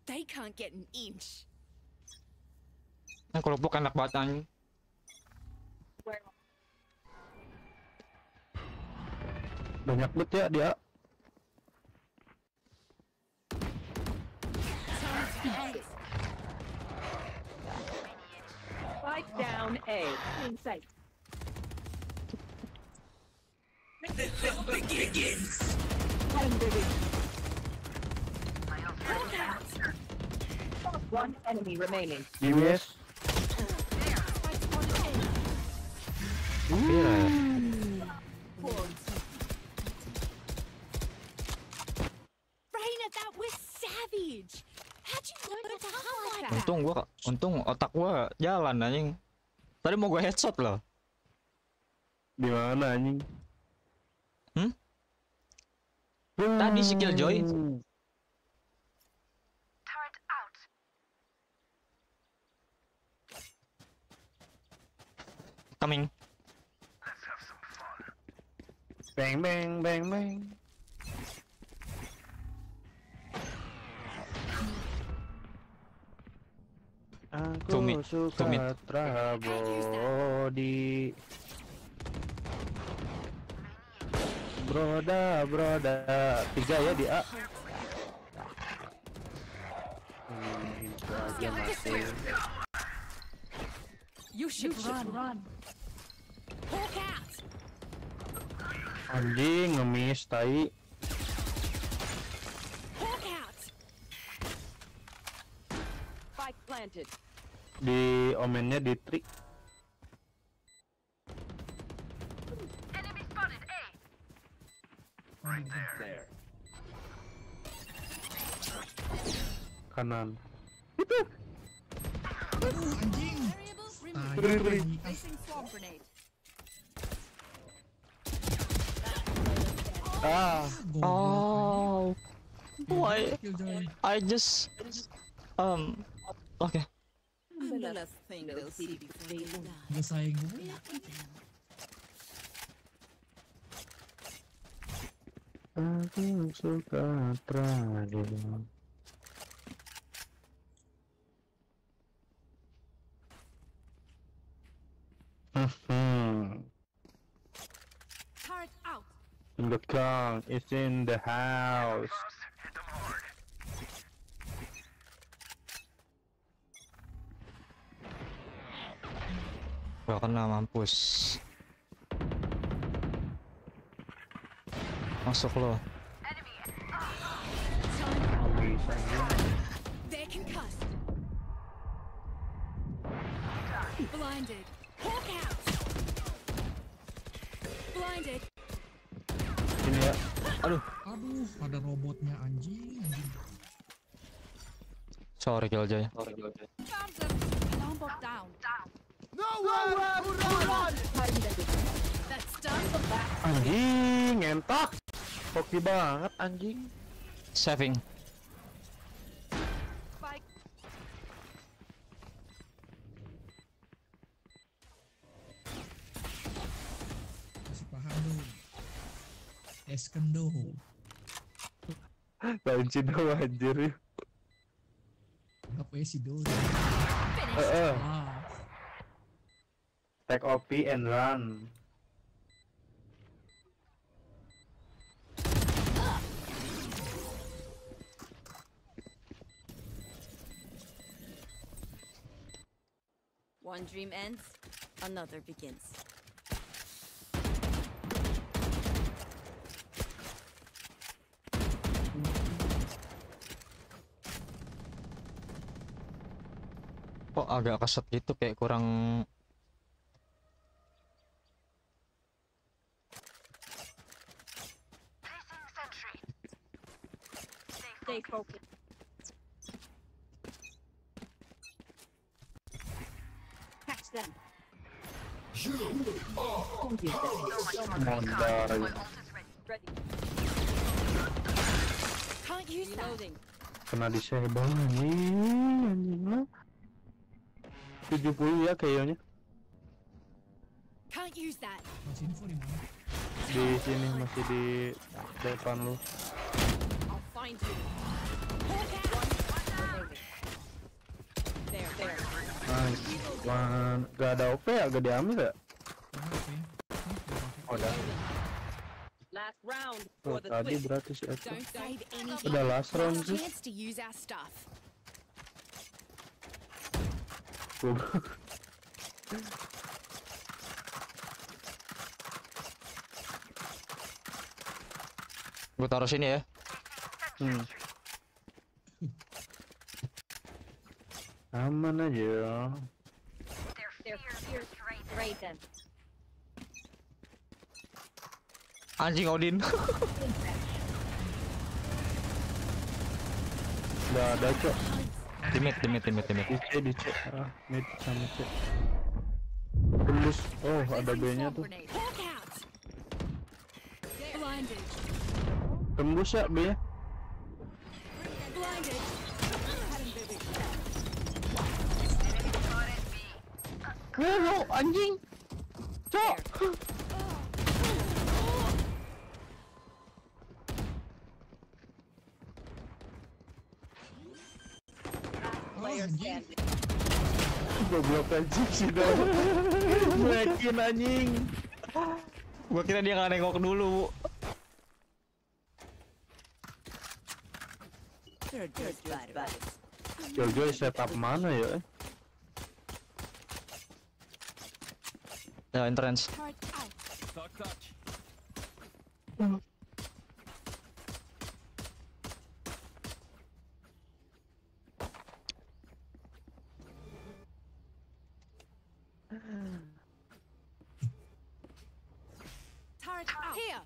They can't get an inch. Yang kerupuk enak banget anjing. Banyak bet ya dia. Spike down A. In sight. The hunt begins. One enemy remaining. Yes. Kira ya. Raina, that was savage. How'd you learn to hunt like that? Untung gua, untung otak gua jalan anjing. Tadi mau gua headshot loh. Di mana anjing? Hmm? Tadi si Killjoy. Coming. Bang bang bang bang. Aku suka mid. trabodi. Broda, broda, tiga ya di A. Hmm, itu aja masih. You should run. run. Anjing ngemis tai. Di omennya di trik. There. Kanan. Anjing. Variable Ah. Oh. Why? I just um Okay. I'm the last thing they'll see before they die. Them. Aku suka tragedi. Mhm. Turret out. The Kong is in the house. Gak kena mampus. Masuk lo. They're concussed. Blinded. Hawk out. Blinded. Aduh. Aduh, ada robotnya anjing. anjing. Sorry. That's done. Anjing, entak. Hoki banget anjing. Saving. Masih paham lu. Eskendo. Banci doang anjir. Apa ya si Do? Heeh. Ah, Take OP and run. One dream ends, another begins. Kok agak keset gitu kayak kurang Stay focused. Catch them. Kena disable anjing. Anjing lah. 70 ya kayaknya. Can't use that. Mas info di sini masih di depan lu. Nice. One. Gak ada OP ya? Gak diambil ya? Oh, udah. Last round Oh, for the tadi berarti si Udah last round sih. chance to use our stuff. Goblok. Gue taruh sini ya. Hmm. Aman aja. Anjing Odin. Udah ada cok. Di mid, di mid, di mid, di mid. Di C, di C. Ah, mid sama C. Tembus. Oh, ada B-nya tuh. Tembus ya B-nya. Halo, anjing. Cok. Anjing. Goblok anjing sih dah. Yakin anjing. Gua kira dia nggak nengok dulu. Jojo setup mana ya? Ya entrance. Touch. Turret out. Here.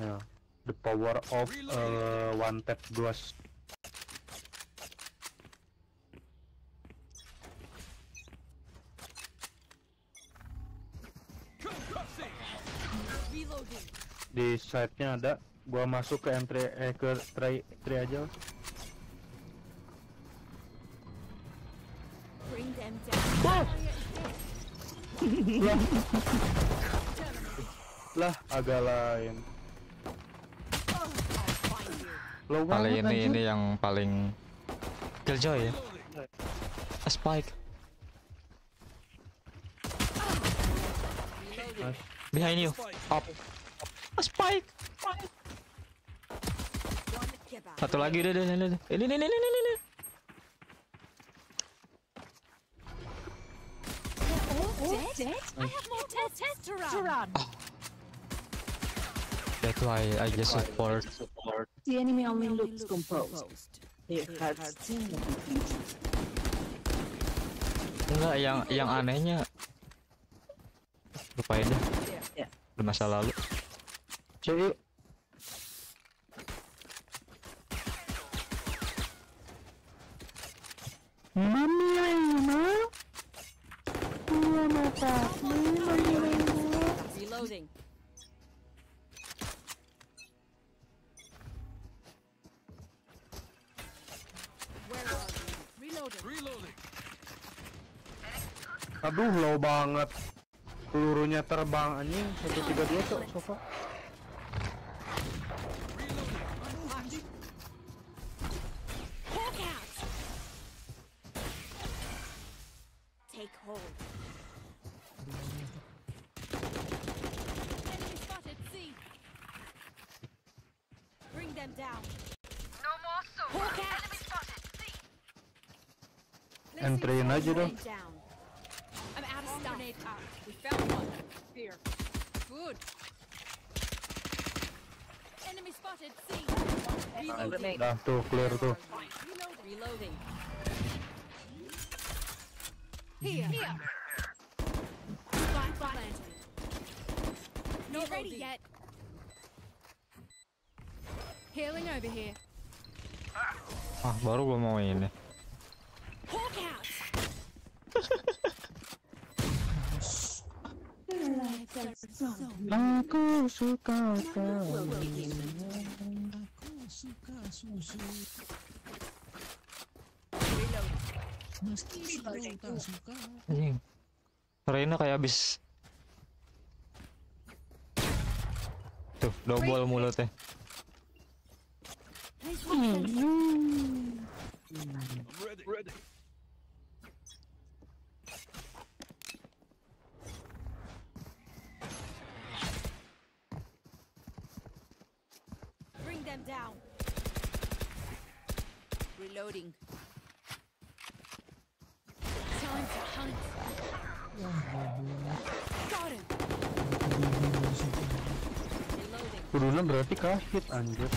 Ya. Power of uh, one tap ghost. Di site-nya ada gua masuk ke entry eh ke tray tray aja lah. Bring them down. lah lah agak lain Low Kali banget, ini anjir. ini yang paling killjoy ya. A spike behind you. Up. A spike. Satu lagi deh deh deh deh. Ini ini ini ini ini, ini. All dead? I have more tests to run. That's why I just support. The enemy only looks composed. They have seen the future. Enggak yang yang anehnya lupain deh. Yeah. Udah masa lalu. Cek Mami Lena Mama Mami Lena Reloading. Aduh low banget Pelurunya terbang anjing 132 cok sofa Hawk out. Take hold. Enemy spotted. C. Bring them down. No more so. Hawk out. Enemy spotted. C. Entry-in aja dong of stuff. Grenade out. We found one. Here. Good. Enemy spotted. C. Ah, Reloading. Dah tuh clear tuh Reload. Reloading. Here. Here. Spike planted. Not ready yet. Healing over here. Ah baru gua mau ini. Aku suka kau Aku suka suka. Kayak abis Tuh, double mulutnya. I'm ready. Ready. Bring them down. Reloading. Time to hunt. Got berarti kahit anjir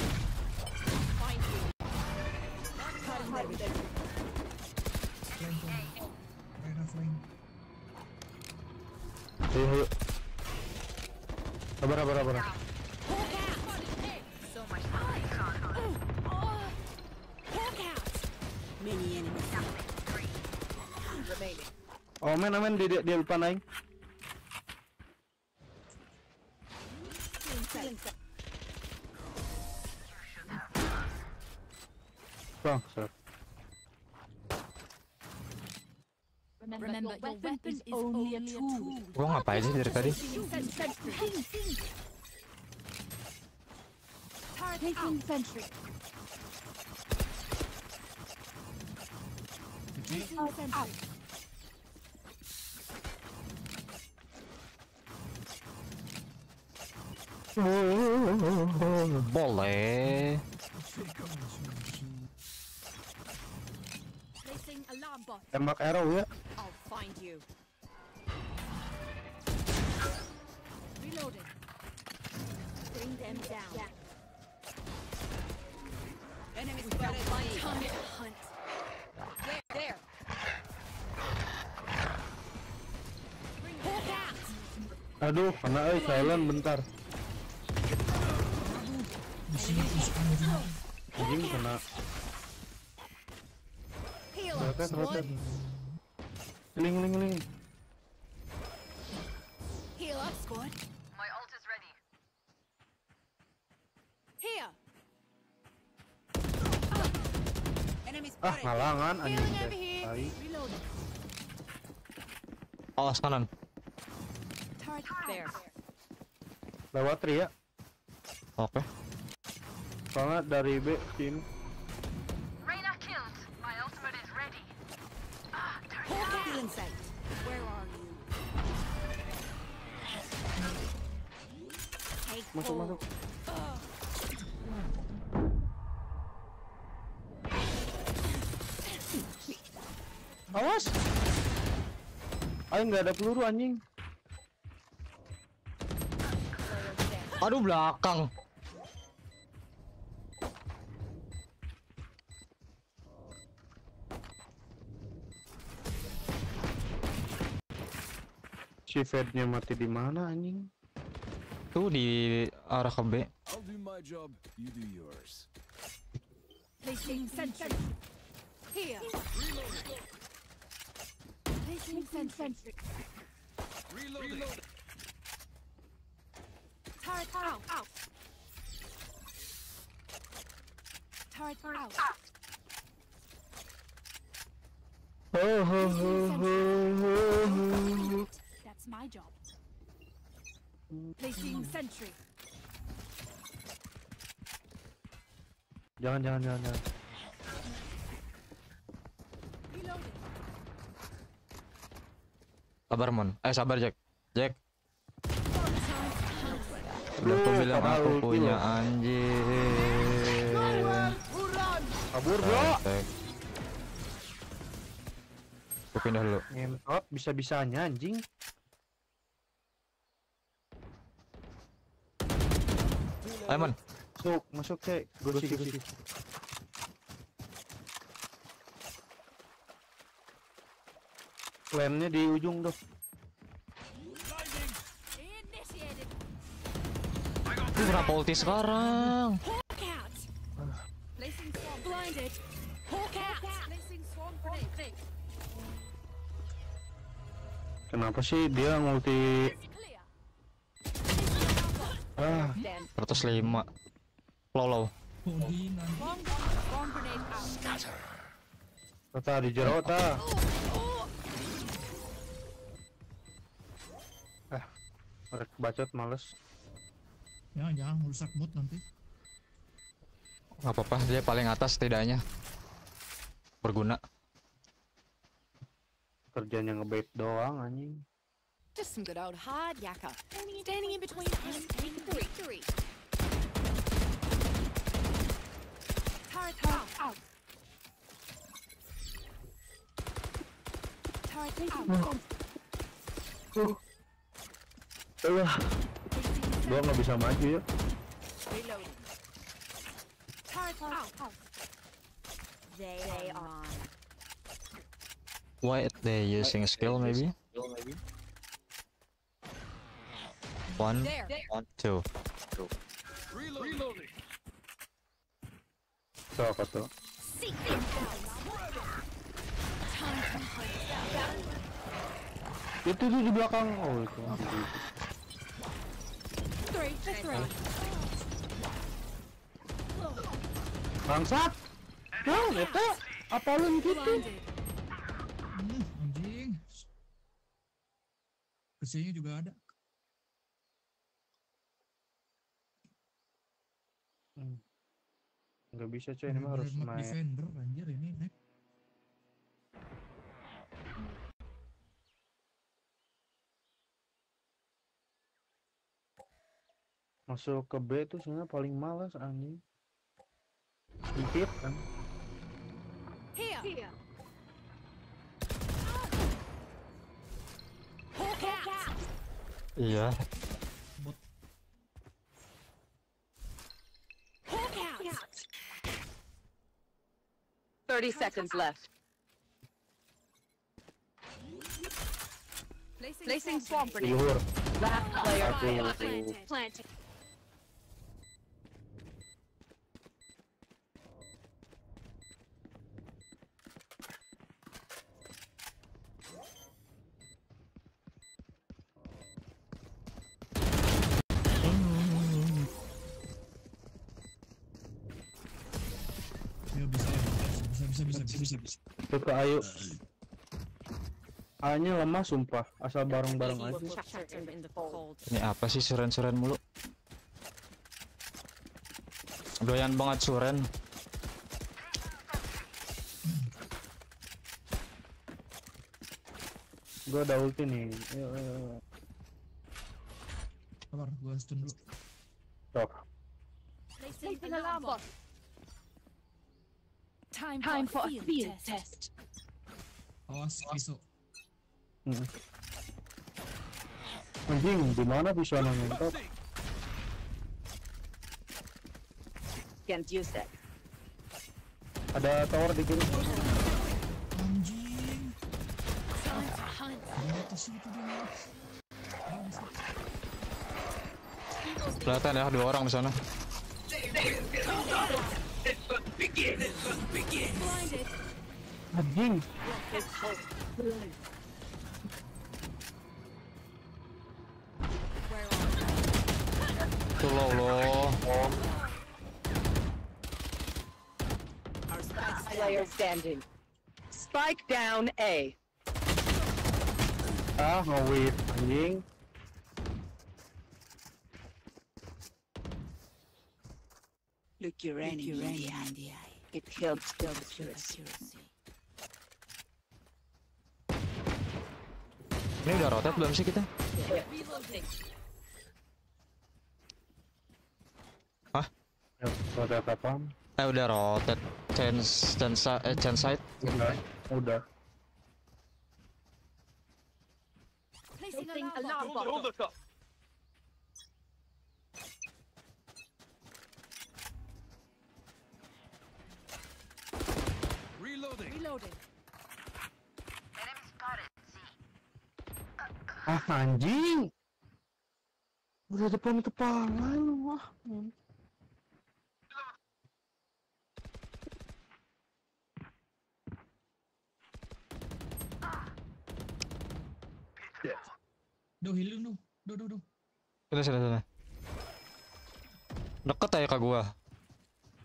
Oh men di di, di depan aing Bangsat Remember, your weapon is only a tool. Gua ngapain sih dari tadi? Taking sentry. Taking sentry. Boleh. Placing alarm bot. Tembak arrow ya I'll find you. Reloading. Bring them down. Enemy spotted. Time to hunt. There, there. Bring Hawk out. Aduh kena euy silent bentar Anjing kena. Rotet, rotet. Ling, ling, ling. Heal up, squad. My ult is ready. Here. Ah, ngalangan anjing. Awas kanan. Lewat Ria. Oke. Okay. Soalnya dari B sini. Reyna killed. My ultimate is ready. Hawk in sight. Where are you? Take Masuk, masuk. Awas. Ayo nggak ada peluru anjing. Aduh belakang. Si Fednya mati di mana anjing? Tuh di arah ke B. Job, you do yours. Placing sentry. Here. Placing sentry. Reloading. Turret out. out. Turret out. Ho ho ho ho ho ho. That's my job. Placing sentry. Jangan jangan jangan. jangan. Sabar Mon. Eh sabar Jack. Jack. Udah aku bilang aku punya anjing. Kabur bro. Aku pindah dulu. Ngentot bisa-bisanya anjing. Ayo Mon. Masuk, masuk cek. Gosi, gosi. Di ujung. Initiated. Ini kenapa ulti sekarang? Kenapa sih dia ngulti? Ah, 105. Low low. Tata di jero ta. Ah, rek bacot males. Jangan jangan merusak mood nanti. Gak apa-apa dia paling atas setidaknya. Berguna. Kerjanya ngebait doang anjing. Just some good old hard yakka. Standing in between us and victory. Turret out. out. Turret out. Alah, gua nggak bisa maju ya. Reloading. Turret out. out. They are mine. Why they using skill maybe? One, There. one, two. Reloading. Tuh apa tuh? Itu tuh di belakang. Oh itu. Three three. Bangsat. Nah, itu apa lu gitu? Anjing. Ke sini juga ada. Hmm. Nggak bisa cuy, ini mah harus main. defender anjir ini nek. Masuk ke B tuh sebenarnya paling malas anjing. Sempit kan. Here. Iya. 30 seconds left. Placing swamp grenade. Last player Satu. Bisa bisa bisa bisa bisa bisa bisa. Tuh ke Ayu. A-nya lemah sumpah, asal bareng-bareng aja. Ini apa sih suren-suren mulu? Doyan banget suren. Gua ada ulti nih. Ayo, ayo, ayo. Sabar, gua stun dulu. Stop. Placing alarm bot. Time, Time for for a field, field test. Awas pisau. Mm. Anjing, di mana bisa nonton? Can't use that. Ada tower di kiri. Anjing. Kelihatan ya dua orang di sana. Blinded. Anjing. Tuh lo lo. Our spike player standing. Spike down A. Ah, ngawit anjing. Look your enemy in the eye. It helps build Accuracy. Ini udah rotate belum sih kita? Reloading. Hah? Rotate apa? Eh udah rotate. Chance chance eh chance side. Udah. Udah. Placing alarm Reloading. Reloading. Ah, anjing. Udah depan kepala lu, wah. Duh, healing duh. Duh, duh, duh. Sini sini sini. Deket aja ke gua.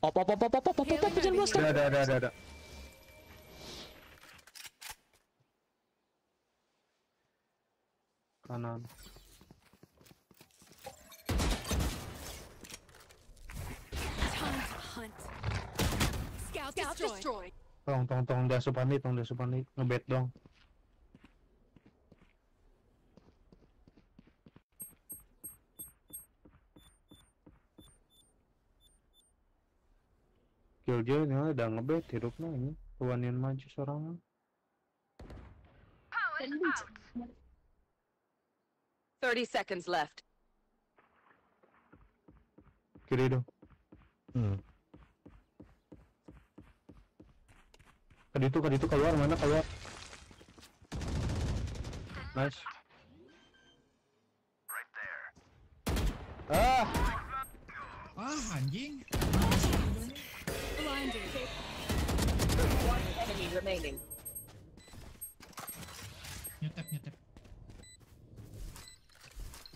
Op op op op op op op op jangan bos. Ada, ada, ada, ada, ada. Kanan. Time to hunt. Scout, Scout destroyed. kanan. Tong, tolong tolong dia supani tolong dia supani ngebet dong. Kill ini nyala udah ngebet hidupnya ini. Tuanin maju seorang 30 seconds left. Querido. Hmm. Kadito, kadito, keluar. Mana keluar? Nice. Right there. Ah! Ah, anjing. One enemy remaining. Nyetep, nyetep.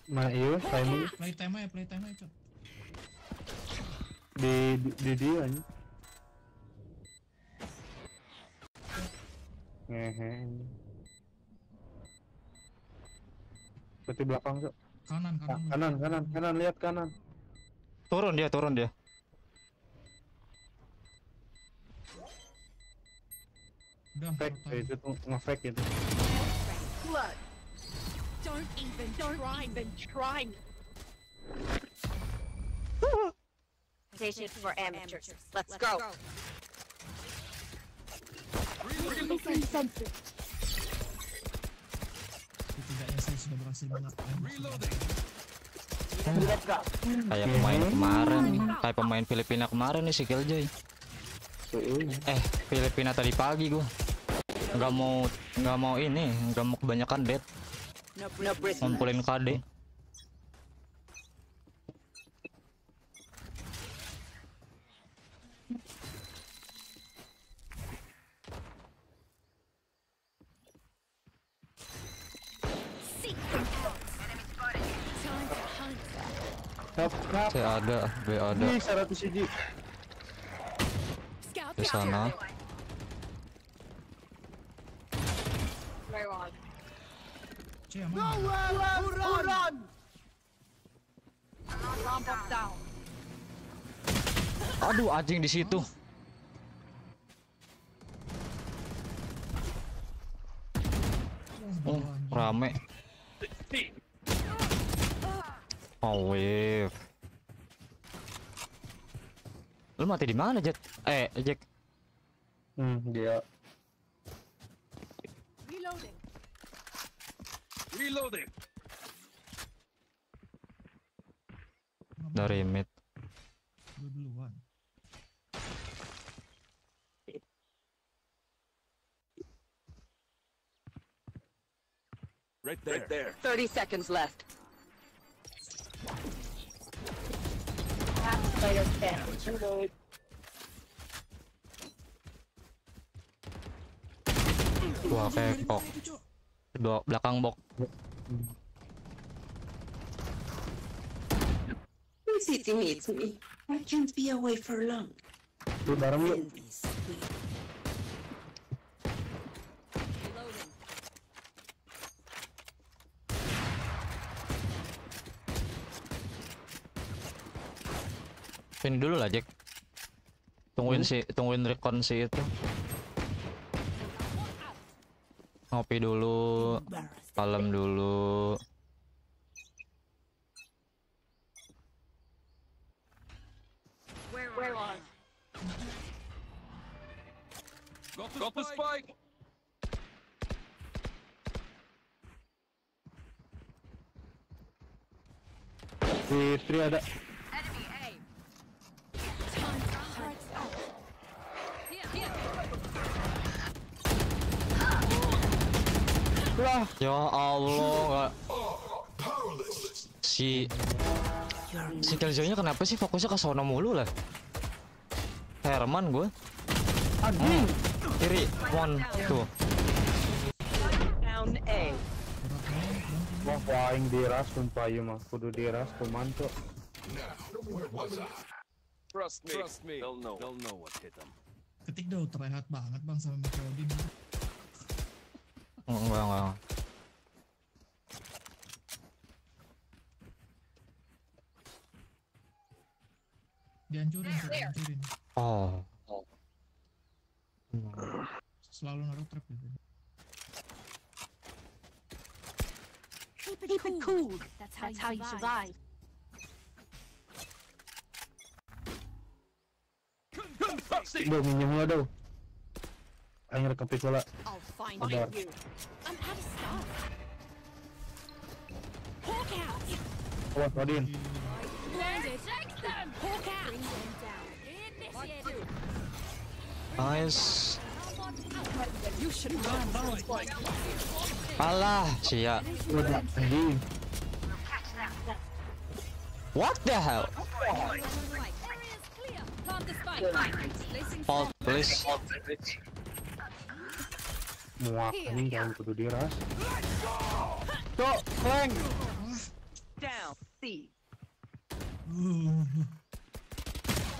Nah iya, timing Playtime aja, playtime aja, Cok. di di, di dia. Ngehe. ini. Berarti belakang, Cok. Kanan, Ah, kanan. kanan, kanan, kanan, lihat kanan. Turun dia, turun dia. Udah, Fake, itu tuh nge-fake itu. Blood. Don't even Don't even try me. Station for amateurs. Let's go. Placing sensor. Setidaknya saya sudah berhasil melakukan. Let's go. Kayak pemain kemarin, kayak pemain Filipina kemarin nih si Killjoy. Eh, Filipina tadi pagi gua. Nggak mau nggak mau ini, nggak mau kebanyakan dead. Ngumpulin KD. C ada, B ada Ih, 100 CG. Scout di sana. C aman. Nowhere to run! Lombok down. Aduh anjing di situ. Oh, rame. Oh, wave. Lu mati di mana, Jack? Eh, Jack. Hmm, dia Reloading. Reloading. Dari mid. Lu duluan. Right there. Right there. 30 seconds left. Last player standing. Gua kekok. Dua belakang bok. City needs me. I can't be away for long. lu bareng yuk. Sini dulu lah, Jack. Tungguin si tungguin recon si itu. Ngopi dulu. Kalem dulu. Got the, spike. Di ada. Lah, ya Allah, si si Killjoy-nya kenapa sih fokusnya ke sono mulu lah? Herman gue. Anjing. Kiri, one, tuh. Down A. Wah, paling diras sumpah ieu mah kudu diras kuman tuh. Trust me. Trust me. They'll know. They'll know what hit them. Ketik dong terlihat banget bang sama Macrodin. Enggak, enggak. Dihancurin, tuh, dihancurin. Oh. Selalu naruh trap gitu. Keep it, cool. That's how, you, survive. Udah minjem lo dong. Ayo. I'll find Sabar. Awas Odin. Nice. Alah, sia. What the hell? Hold, please. Muak anjing jangan kudu diras. Cok, flank. Down C.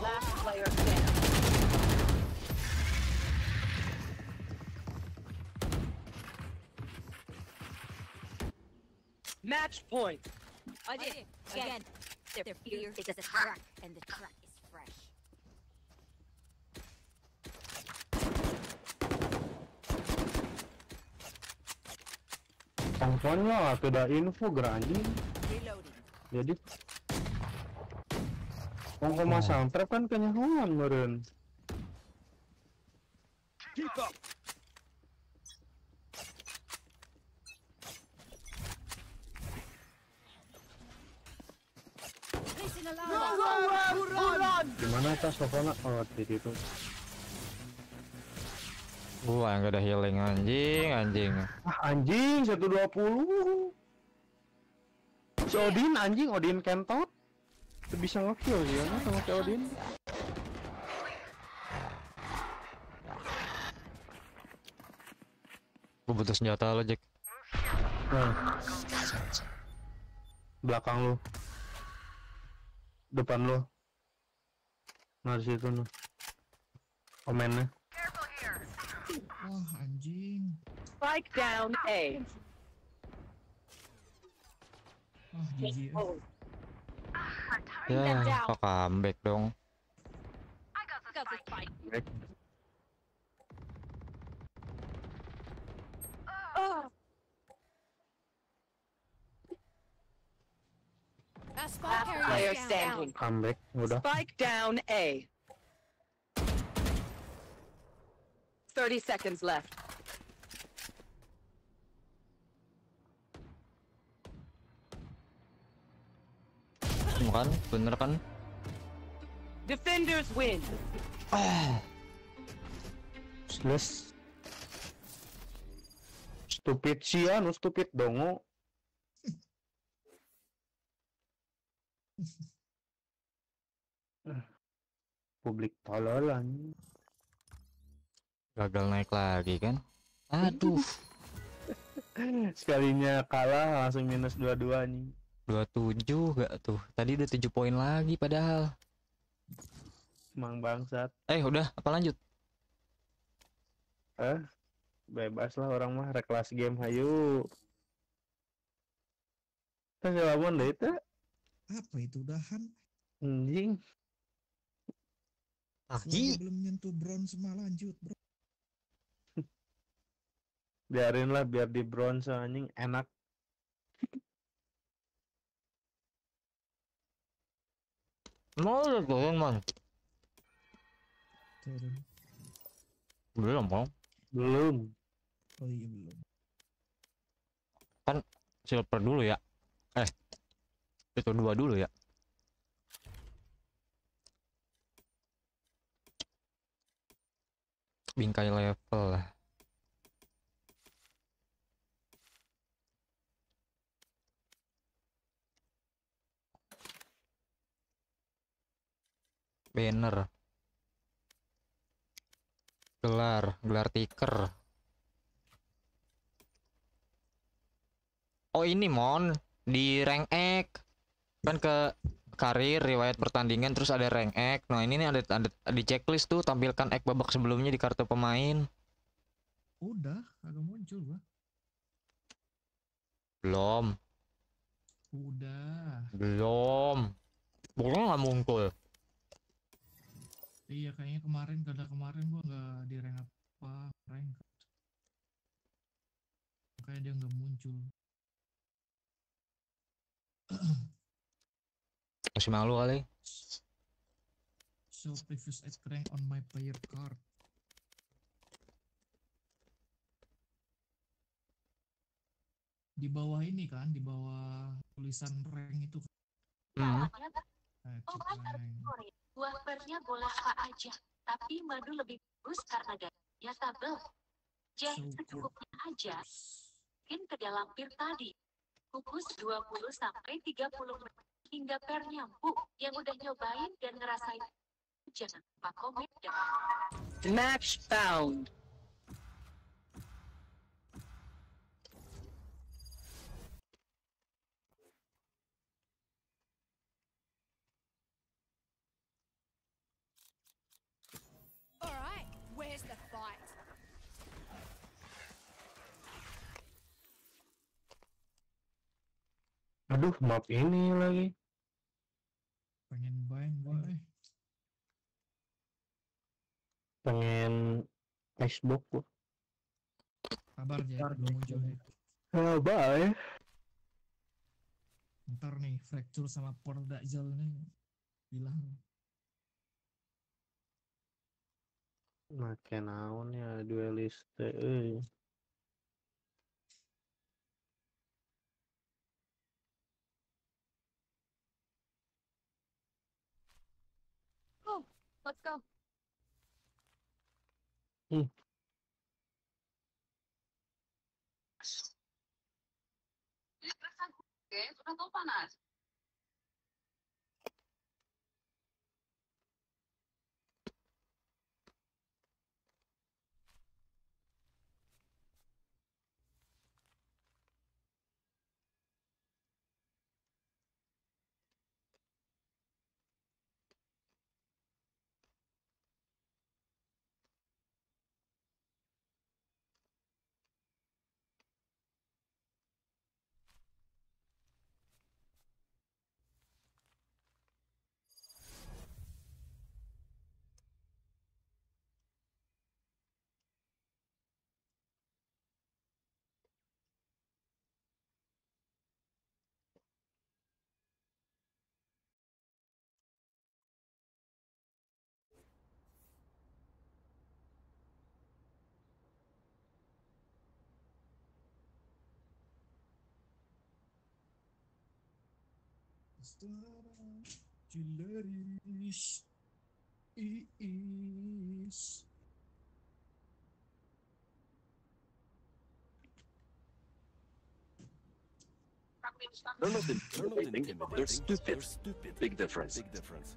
Last player standing. Match point. I did. Again. Their fear is a track, and the track Pangfonnya tidak info. Reloading. Jadi Wong masang trap kan kenyahuan meureun. Keep up. Gimana tas Sofona? Oh, di situ. Gua yang gak ada healing anjing, anjing. Ah, anjing 120. Si Odin anjing, Odin kentot. Bisa nge-kill sih ya sama si Odin. Gua butuh senjata lo, Jack. Nah. Belakang lu. Depan lu. Nah, di situ nih. Komennya. Wah anjing. Spike down A. Ah, GG ya. Ya, kok comeback dong. Got this fight. Back. Oh. Our spike carrier Player is down. standing. Comeback udah. Spike down A. 30 seconds left. Bukan, bener kan? Defenders win. Useless. Stupid sih anu stupid dongo. Ah, Publik tololan. Gagal naik lagi kan? Aduh, Sekalinya kalah langsung minus dua-dua nih. 27 gak tuh? Tadi udah 7 poin lagi padahal. Emang bangsat. Eh, udah, apa lanjut? Eh, bebas lah orang mah rek kelas game hayu. Kan lamun deh itu Apa itu udahan? anjing. Selagi belum nyentuh bronze mah lanjut, bro. Biarin lah biar di bronze anjing enak. Mau udah turun, man. Turun. Belum, Bang. Belum. Oh iya belum. Kan silver dulu ya. Eh, itu dua dulu ya. Bingkai level lah. Banner. Gelar, gelar tiker. Oh ini mon di rank X kan ke karir riwayat pertandingan terus ada rank X. Nah ini nih ada, ada di checklist tuh tampilkan X babak sebelumnya di kartu pemain. Udah, kagak muncul gua. Belum, Udah. belum. Belum nggak muncul. Iya kayaknya kemarin karena kemarin gua nggak di rank apa rank. Makanya dia nggak muncul. Masih malu kali. Show previous at rank on my player card. Di bawah ini kan, di bawah tulisan rank itu. Hmm. Eh, Buah pernya boleh apa aja, tapi madu lebih bagus karena gajinya tabel. Jadi secukupnya aja. Mungkin ke dalam pir tadi. Kukus 20 sampai 30 menit hingga pernya bu. Yang udah nyobain dan ngerasain jangan lupa komen dan Match found. Alright, where's the fight? Aduh, map ini lagi. Pengen main gua eh. Pengen Xbox gua. Kabar aja belum muncul nih. Ah, bye. Ntar nih fracture sama Pordazal nih bilang Make naon ya dueliste euy. Oh, let's go. Hmm. Oke, sudah tahu panas. Suara Cileris Iis They're not intimidating. They're stupid. Big difference. Big difference.